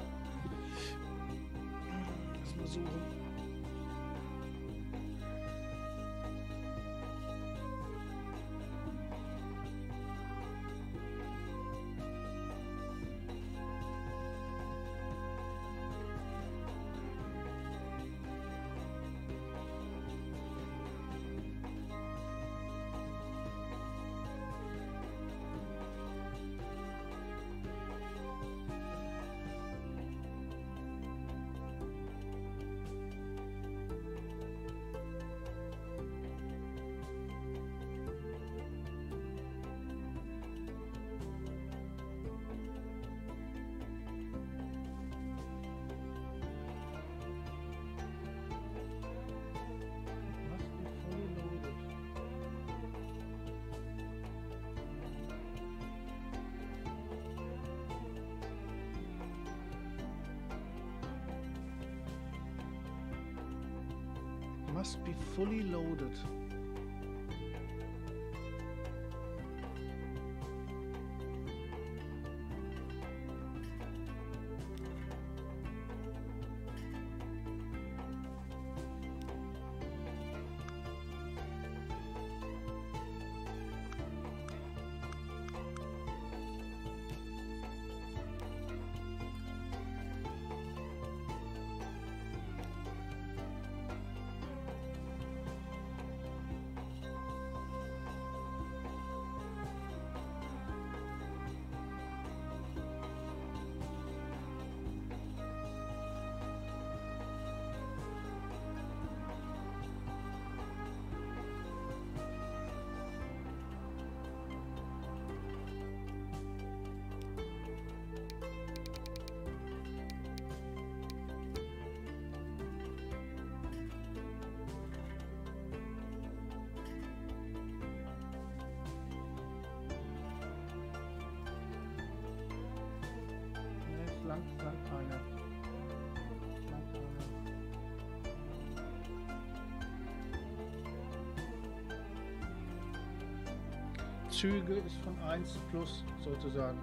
Züge ist von 1 plus sozusagen.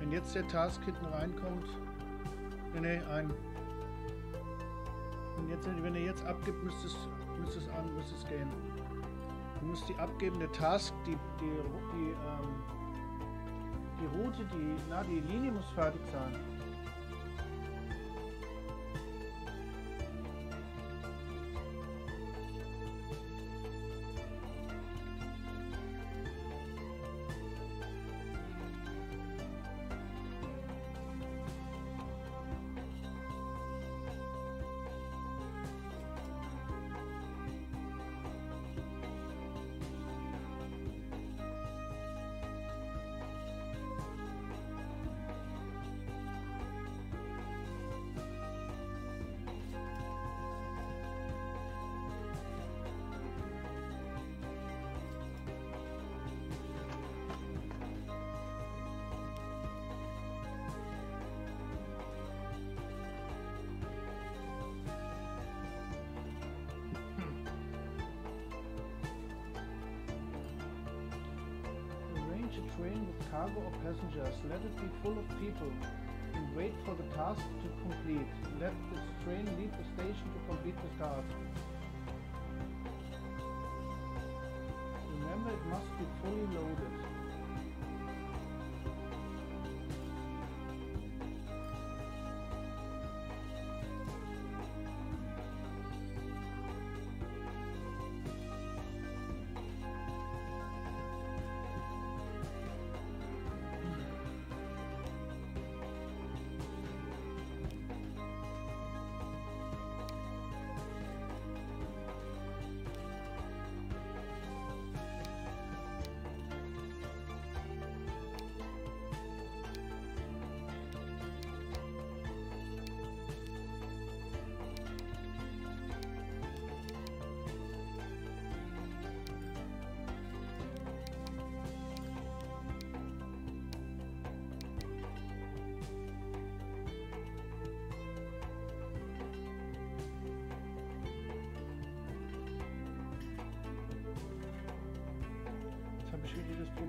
Wenn jetzt der Task hinten reinkommt, nee, nee, ein. Wenn, jetzt, wenn er jetzt abgibt, müsste es, müsste es an, müsste es gehen. Du musst die abgeben, der Task, die, die, die, ähm, die Route, die, na, die Linie muss fertig sein. Cargo or passengers. Let it be full of people. And wait for the task to complete. Let this train leave the station to complete the task. Remember, it must be fully loaded.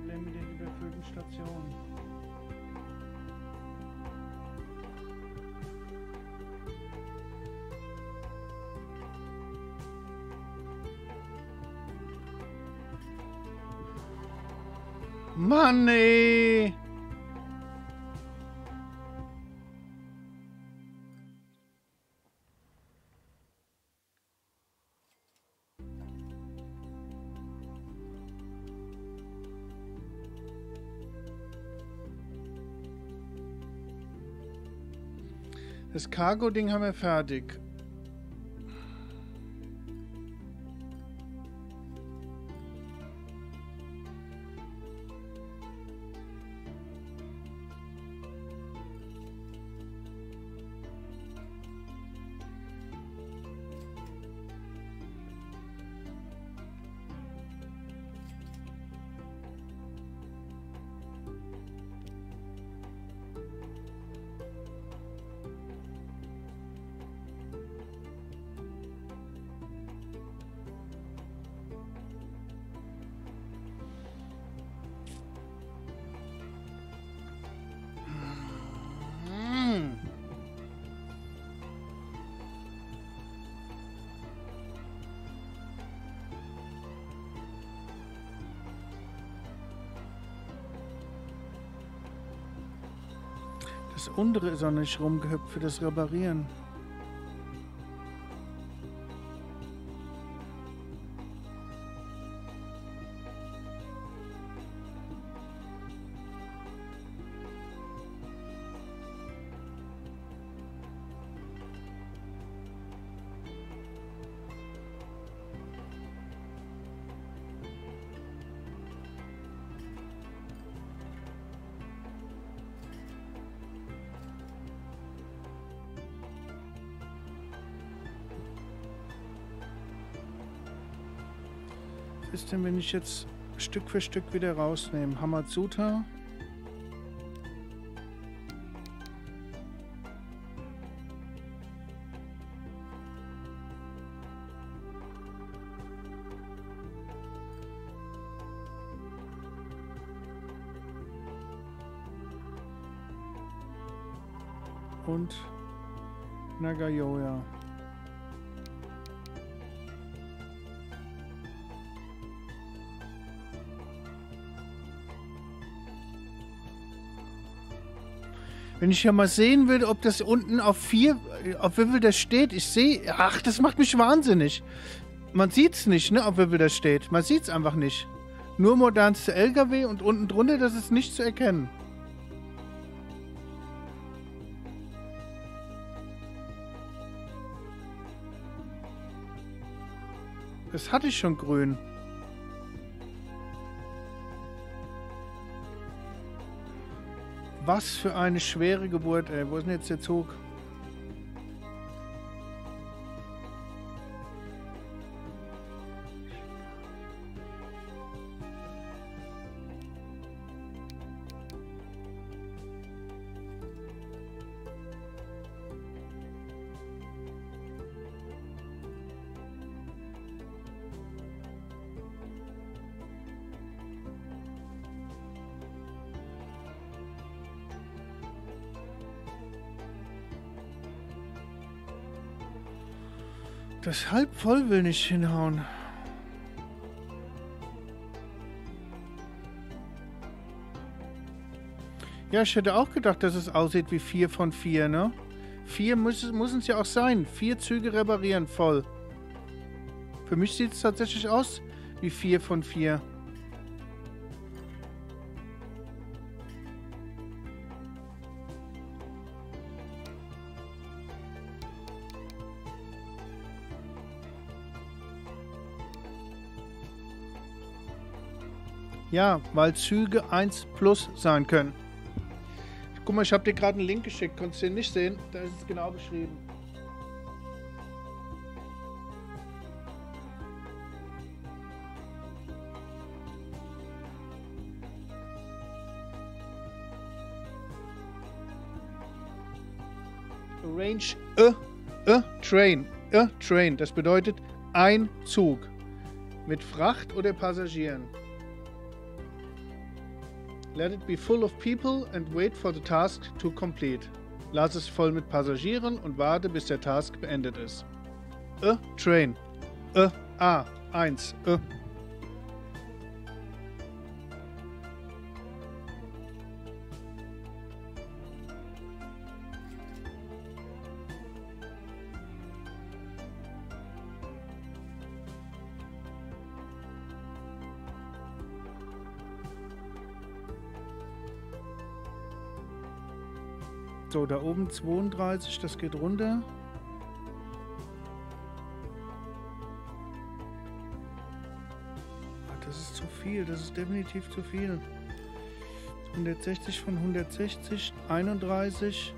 Problem mit den überfüllten Stationen. Mann! Das Cargo-Ding haben wir fertig. Das untere ist auch nicht rumgehüpft für das Reparieren. Denn, wenn ich jetzt Stück für Stück wieder rausnehme? Hamazuta. Wenn ich ja mal sehen will, ob das unten auf vier, auf wie das steht. Ich sehe, ach, das macht mich wahnsinnig. Man sieht es nicht, ne, auf wie das steht. Man sieht es einfach nicht. Nur modernste LKW und unten drunter, das ist nicht zu erkennen. Das hatte ich schon grün. Was für eine schwere Geburt, ey. Wo ist denn jetzt der Zug? Das halb voll will nicht hinhauen. Ja, ich hätte auch gedacht, dass es aussieht wie 4 von 4, ne? 4 muss, muss es ja auch sein. Vier Züge reparieren voll. Für mich sieht es tatsächlich aus wie 4 von 4. Ja, weil Züge 1 plus sein können. Guck mal, ich habe dir gerade einen Link geschickt. Konntest du den nicht sehen? Da ist es genau beschrieben. Range a, a train. A train. Das bedeutet ein Zug. Mit Fracht oder Passagieren. Let it be full of people and wait for the task to complete. Lass es voll mit Passagieren und warte, bis der Task beendet ist. A train. A A 1. A. So, da oben 32, das geht runter. Ah, das ist zu viel, das ist definitiv zu viel. 160 von 160, 31.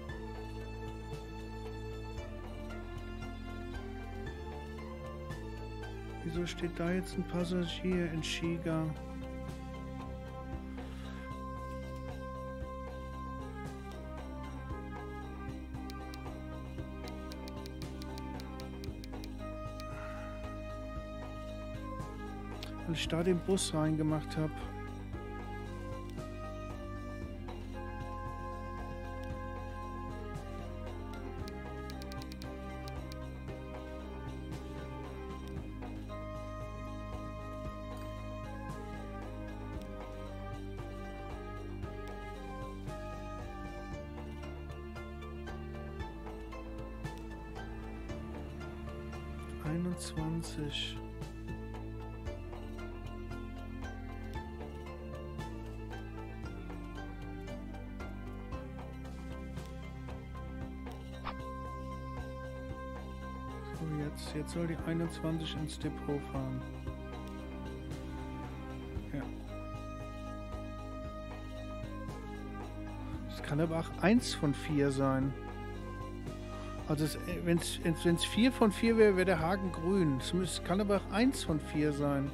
Wieso steht da jetzt ein Passagier in Shiga? Ich da den Bus reingemacht habe. 27 ins Depot fahren. Ja. Es kann aber auch eins von vier sein. Also wenn es äh, vier von vier wäre, wäre der Haken grün. Es kann aber auch eins von vier sein.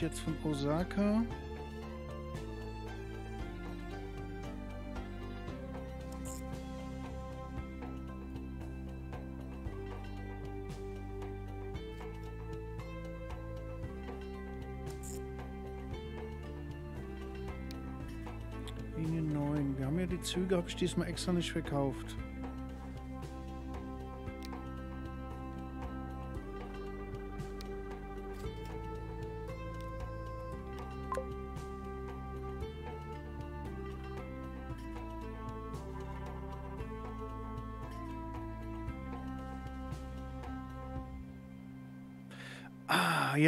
Ich jetzt von Osaka. Linie 9. Wir haben ja die Züge, habe ich diesmal extra nicht verkauft.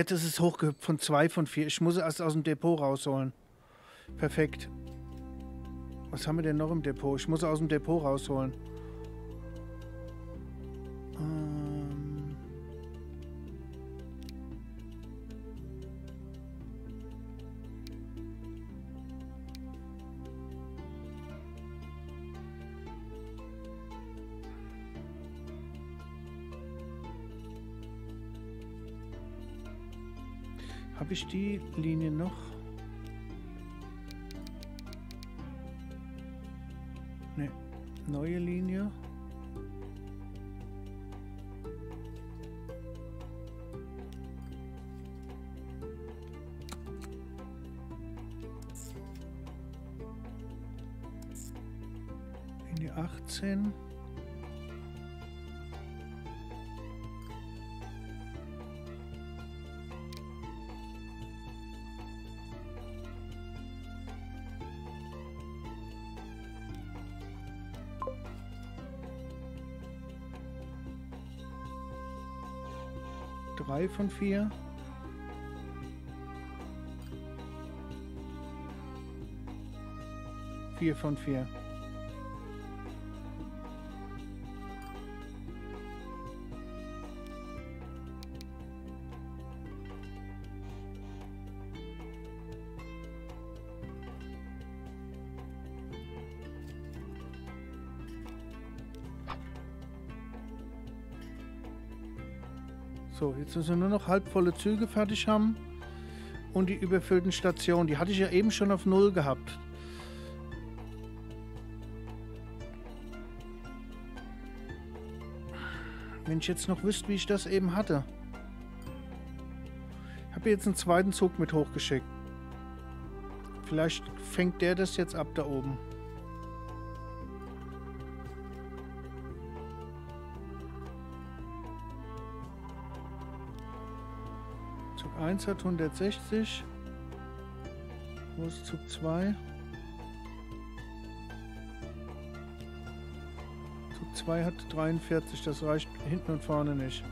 Jetzt ist es hochgehüpft von 2 von 4. Ich muss es erst aus dem Depot rausholen. Perfekt. Was haben wir denn noch im Depot? Ich muss aus dem Depot rausholen. Linie noch? Ne, neue Linie. Linie 18. Drei von vier. Vier von vier. Jetzt müssen wir nur noch halbvolle Züge fertig haben. Und die überfüllten Stationen. Die hatte ich ja eben schon auf Null gehabt. Wenn ich jetzt noch wüsste, wie ich das eben hatte. Ich habe jetzt einen zweiten Zug mit hochgeschickt. Vielleicht fängt der das jetzt ab da oben. 1 hat 160. Wo ist Zug 2? Zug 2 hat 43. Das reicht hinten und vorne nicht.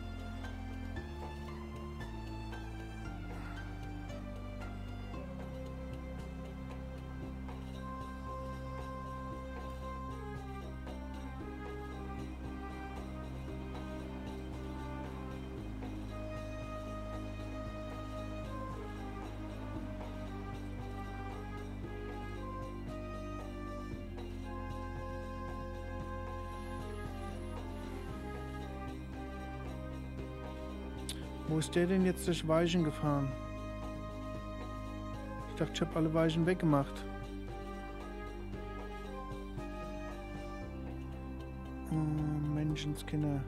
Ist der denn jetzt durch Weichen gefahren? Ich dachte, ich habe alle Weichen weggemacht. Oh, Menschenskinder.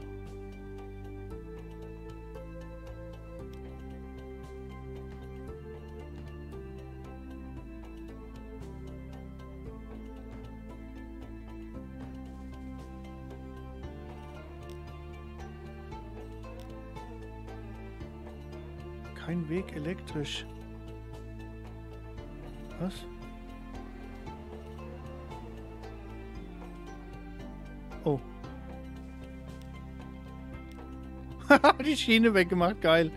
Weg elektrisch. Was? Oh. Die Schiene weggemacht, geil.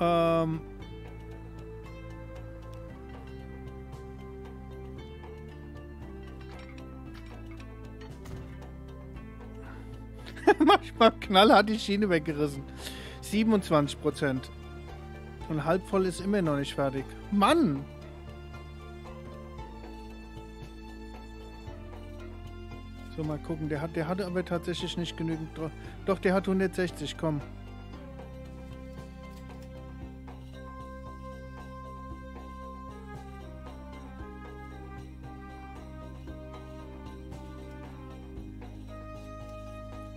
Ähm. Manchmal knallhart die Schiene weggerissen. 27 Prozent. Und halb voll ist immer noch nicht fertig. Mann! So, mal gucken. Der, hat, der hatte aber tatsächlich nicht genügend. Doch, der hat 160, komm.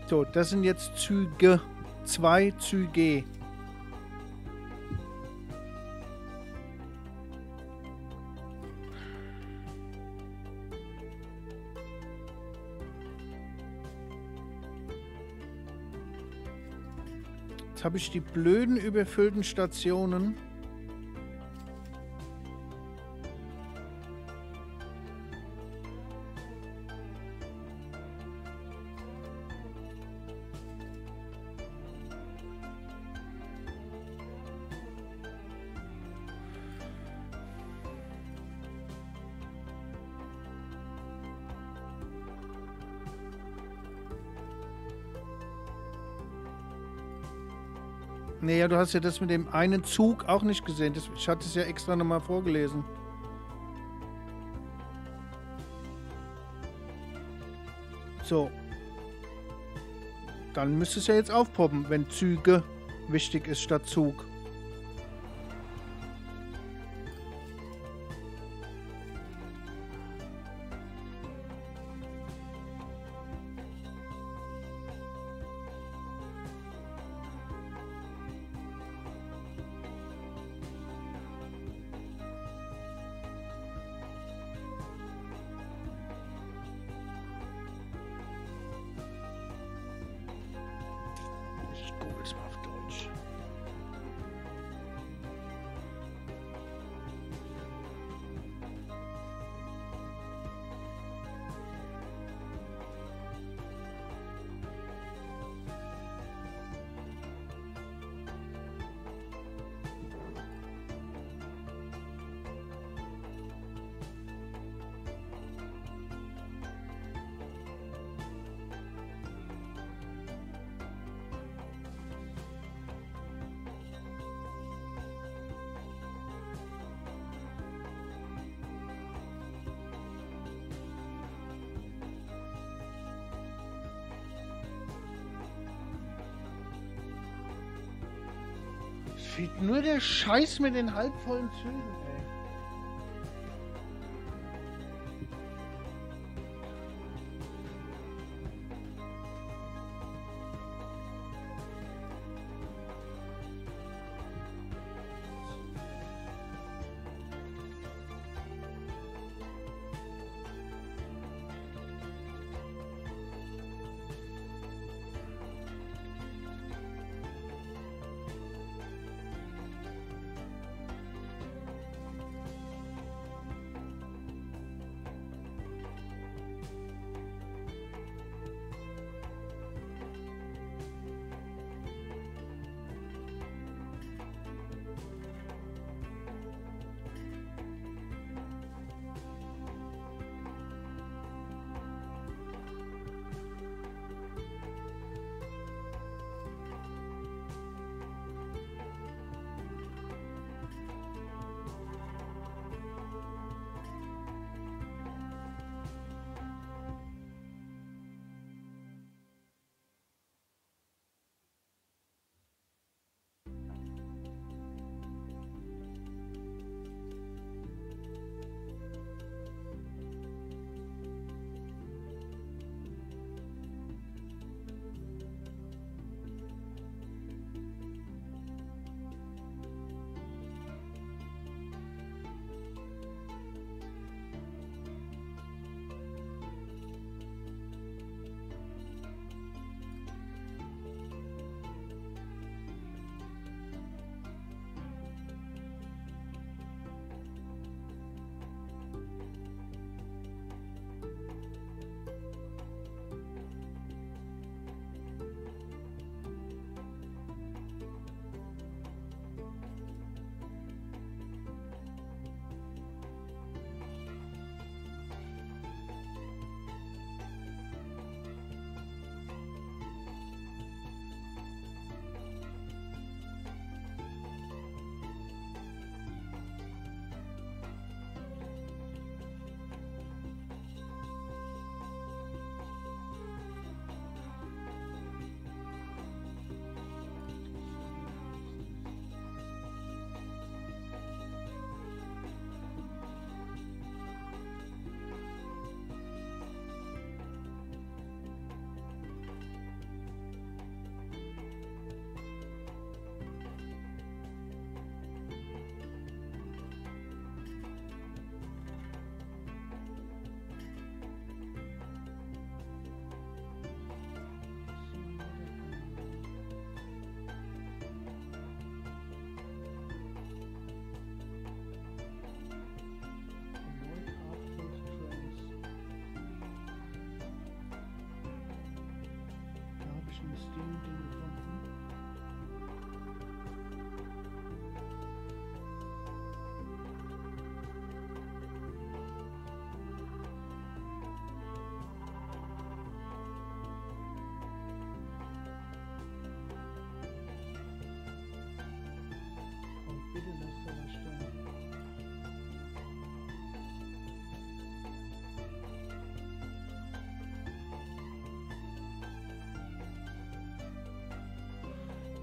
So, das sind jetzt Züge. Zwei Züge. Habe ich die blöden überfüllten Stationen. Hast ja das mit dem einen Zug auch nicht gesehen. Das, ich hatte es ja extra nochmal vorgelesen. So. Dann müsste es ja jetzt aufpoppen, wenn Züge wichtig ist statt Zug. Der Scheiß mit den halbvollen Zügen,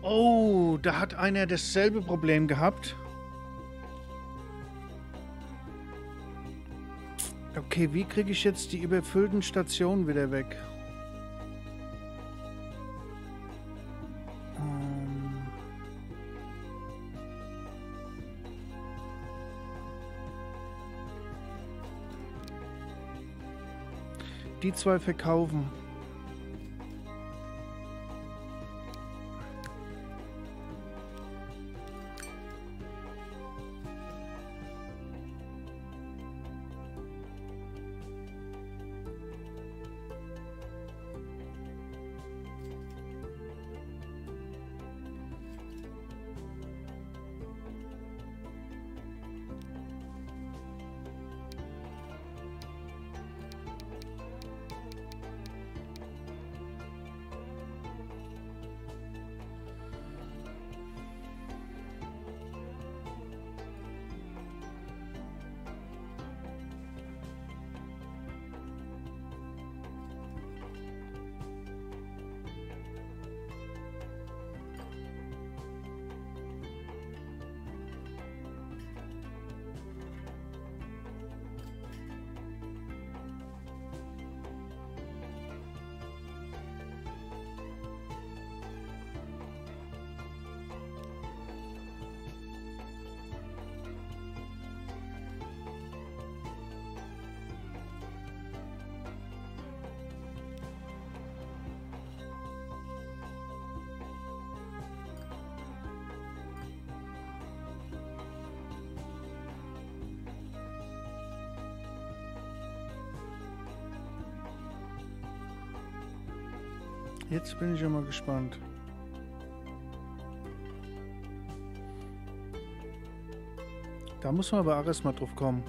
Oh, da hat einer dasselbe Problem gehabt. Okay, wie kriege ich jetzt die überfüllten Stationen wieder weg? Ähm. Die zwei verkaufen. Jetzt bin ich ja mal gespannt. Da muss man aber auch erstmal drauf kommen.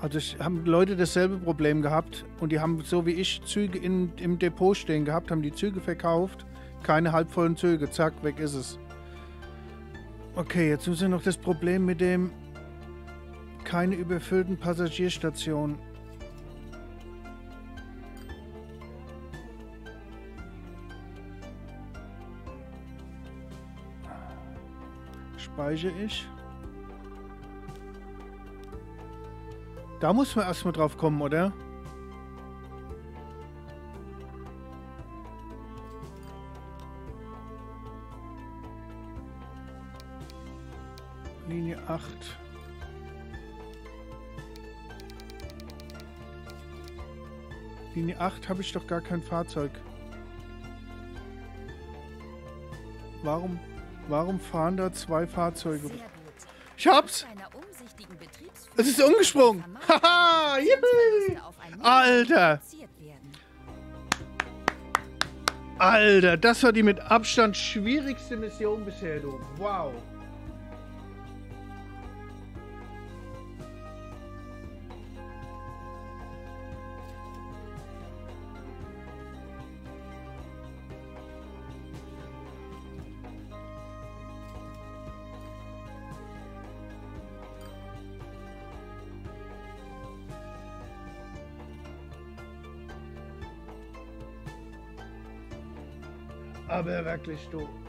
Also ich haben Leute dasselbe Problem gehabt und die haben so wie ich Züge in, im Depot stehen gehabt, haben die Züge verkauft, keine halbvollen Züge, zack, weg ist es. Okay, jetzt müssen wir noch das Problem mit dem keine überfüllten Passagierstationen. Speichere ich. Da muss man erstmal drauf kommen, oder? Linie 8. Linie 8 habe ich doch gar kein Fahrzeug. Warum, warum fahren da zwei Fahrzeuge? Ich hab's! Es ist umgesprungen! Haha! Alter! Alter, das war die mit Abstand schwierigste Mission bisher, du. Wow. Aber wirklich, du.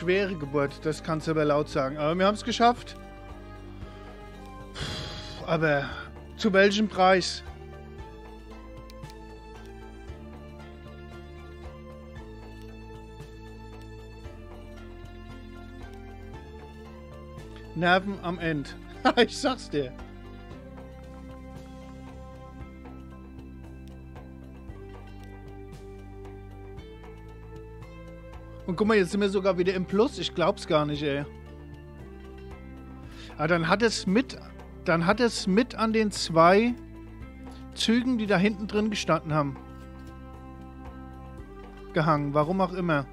Schwere Geburt, das kannst du aber laut sagen. Aber wir haben es geschafft. Puh, Aber zu welchem Preis? Nerven am Ende. ich sag's dir. Und guck mal, jetzt sind wir sogar wieder im Plus. Ich glaub's gar nicht, ey. Aber dann hat es mit, dann hat es mit an den zwei Zügen, die da hinten drin gestanden haben, gehangen. Warum auch immer.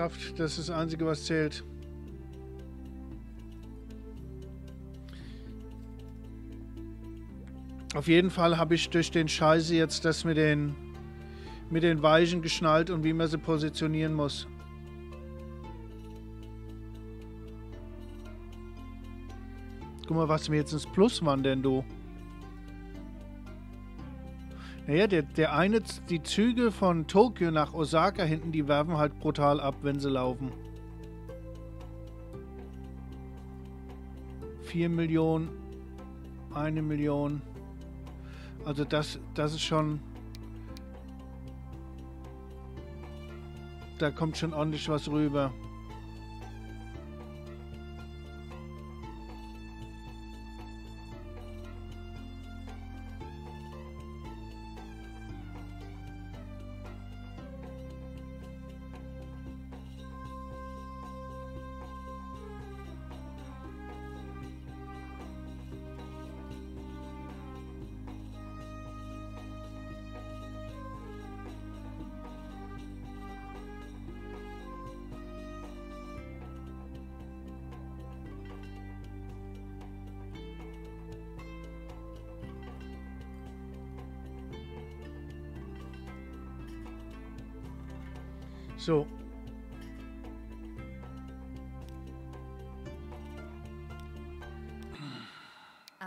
Geschafft. Das ist das Einzige, was zählt. Auf jeden Fall habe ich durch den Scheiße jetzt das mit den, mit den Weichen geschnallt und wie man sie positionieren muss. Guck mal, was mir jetzt ins Plus wandern, du. Naja, der, der eine, die Züge von Tokio nach Osaka hinten, die werfen halt brutal ab, wenn sie laufen. 4 Millionen, eine Million. Also das, das ist schon... Da kommt schon ordentlich was rüber.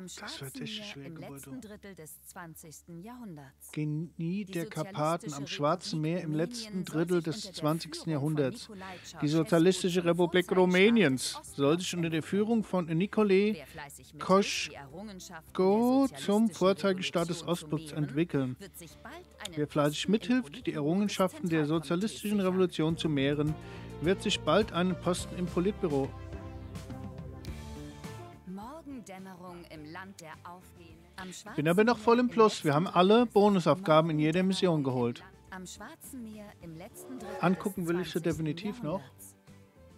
Am Das wird Schwarzen Meer schwer im letzten Drittel des 20. Jahrhunderts. Genie der Karpaten am Schwarzen Meer im letzten Drittel des unter der 20. Führung von Jahrhunderts. Nicolae Die Sozialistische Republik Rumäniens soll sich unter der Führung von mithilft, Koschko zum Vorzeigestaat des Ostblocks entwickeln. Wer fleißig mithilft, die Errungenschaften der sozialistischen. Revolution zu mehren, wird sich bald einen Posten im Politbüro. Bin aber noch voll im Plus. Wir haben alle Bonusaufgaben in jeder Mission geholt. Am Schwarzen Meer im letzten Drittel Angucken will ich sie 20. definitiv noch.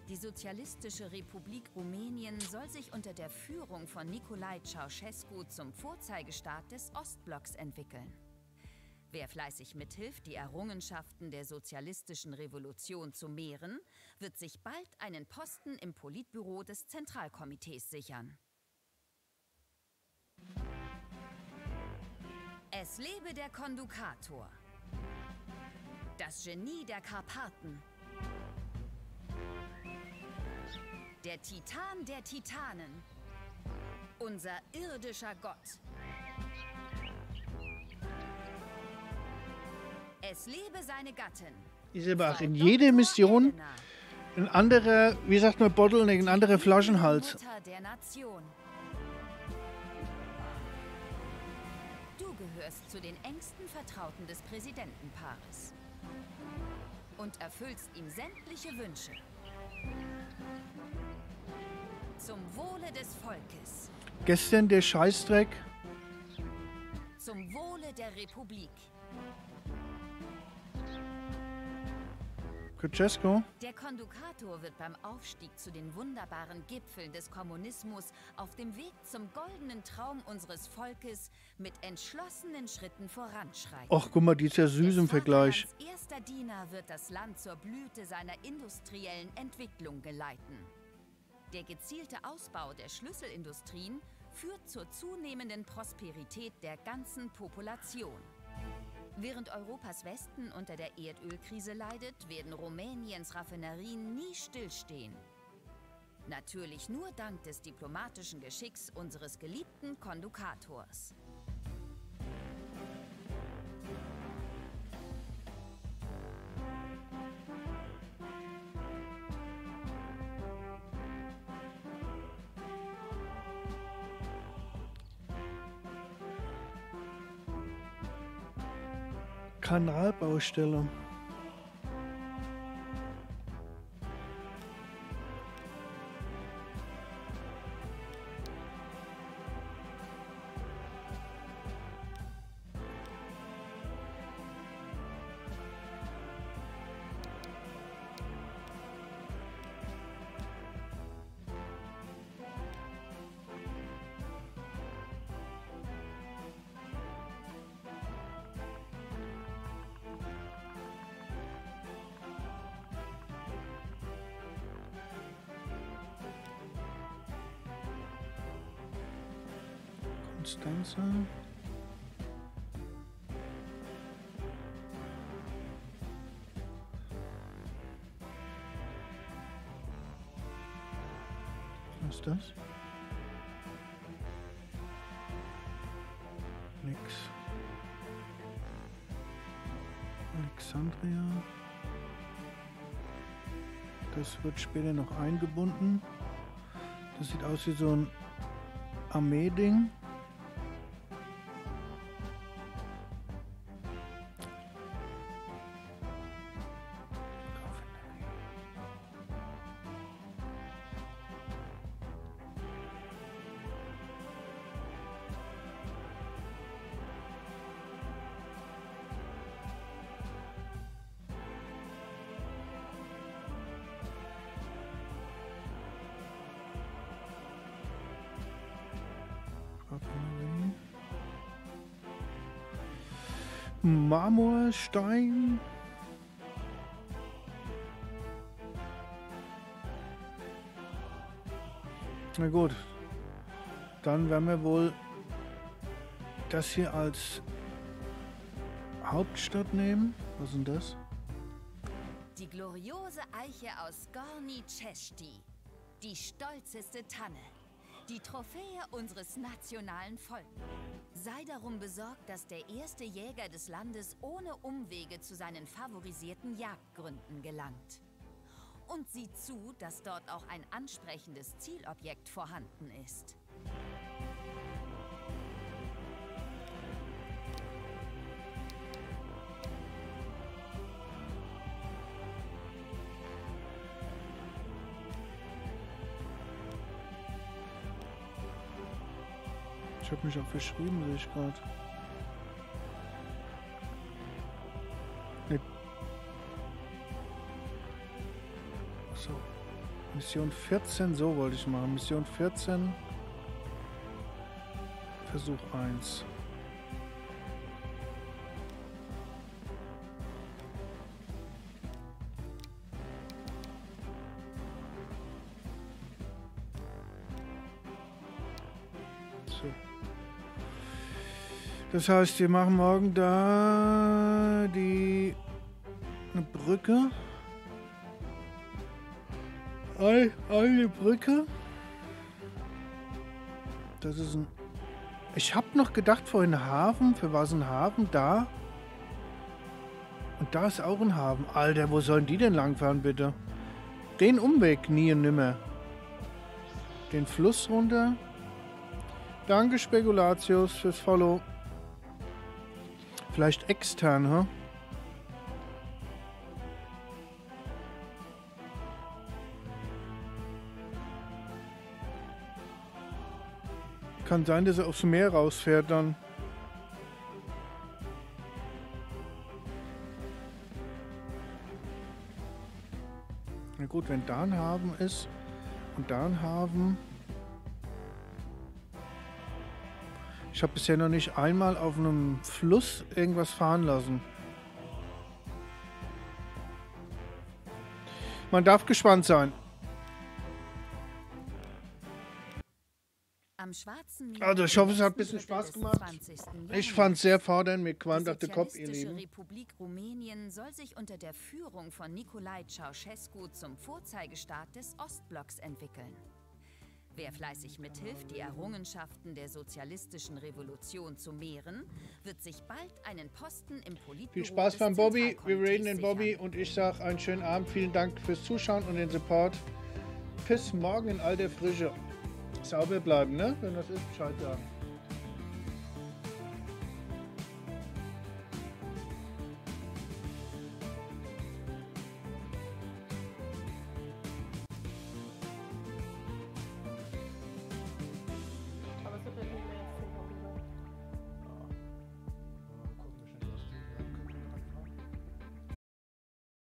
Die Sozialistische Republik Rumänien soll sich unter der Führung von Nicolae Ceausescu zum Vorzeigestaat des Ostblocks entwickeln. Wer fleißig mithilft, die Errungenschaften der sozialistischen Revolution zu mehren, wird sich bald einen Posten im Politbüro des Zentralkomitees sichern. Es lebe der Kondukator. Das Genie der Karpaten. Der Titan der Titanen. Unser irdischer Gott. Es lebe seine Gattin. Ist aber in jeder. Mission ein anderer, wie sagt man, Bottleneck, ein anderer Flaschenhals. Mutter der Nation. Gehörst zu den engsten Vertrauten des Präsidentenpaares und erfüllst ihm sämtliche Wünsche. Zum Wohle des Volkes, Gestern der Scheißdreck. zum Wohle der Republik. Francesco, Der Kondukator wird beim Aufstieg zu den wunderbaren Gipfeln des Kommunismus auf dem Weg zum goldenen Traum unseres Volkes mit entschlossenen Schritten voranschreiten. ach guck mal, die ist ja süß im Vergleich. Vaterlands erster Diener wird das Land zur Blüte seiner industriellen Entwicklung geleiten. Der gezielte Ausbau der Schlüsselindustrien führt zur zunehmenden Prosperität der ganzen Population. Während Europas Westen unter der Erdölkrise leidet, werden Rumäniens Raffinerien nie stillstehen. Natürlich nur dank des diplomatischen Geschicks unseres geliebten Kondukators. Kanalbaustelle. Das? Nix. Alexandria. Das wird später noch eingebunden. Das sieht aus wie so ein Armee-Ding. Marmorstein. Na gut. Dann werden wir wohl das hier als Hauptstadt nehmen. Was ist denn das? Die gloriose Eiche aus Gorni Cheshti. Die stolzeste Tanne. Die Trophäe unseres nationalen Volkes. Sei darum besorgt, dass der erste Jäger des Landes ohne Umwege zu seinen favorisierten Jagdgründen gelangt. Und sieh zu, dass dort auch ein ansprechendes Zielobjekt vorhanden ist. Mich auch verschrieben, sehe ich gerade. Mission 14, so wollte ich machen. Mission 14. Versuch 1. Das heißt, wir machen morgen da die eine Brücke. Ein, eine Brücke. Das ist ein. Ich habe noch gedacht vorhin Hafen. Für was ein Hafen? Da. Und da ist auch ein Hafen. Alter, wo sollen die denn langfahren, bitte? Den Umweg nie und nimmer. Den Fluss runter. Danke, Spekulatius, fürs Follow. Vielleicht extern, hä? Kann sein, dass er aufs Meer rausfährt dann. Na gut, wenn da ein Hafen ist und da Ich habe bisher noch nicht einmal auf einem Fluss irgendwas fahren lassen. Man darf gespannt sein. Also, ich hoffe, es hat ein bisschen Spaß gemacht. des 20. Ich Jahrhunderts. fand's sehr fordernd mit Quant Die auf den Kopf, ihr Lieben. Republik Rumänien soll sich unter der Führung von Nicolae Ceausescu zum Vorzeigestaat des Ostblocks entwickeln. Wer fleißig mithilft, die Errungenschaften der sozialistischen Revolution zu mehren, wird sich bald einen Posten im Politbüro Viel Spaß beim Bobby. Wir reden den Bobby und ich sage einen schönen Abend. Vielen Dank fürs Zuschauen und den Support. Bis morgen in all der Frische. Sauber bleiben, ne? Wenn das ist, Bescheid sagen.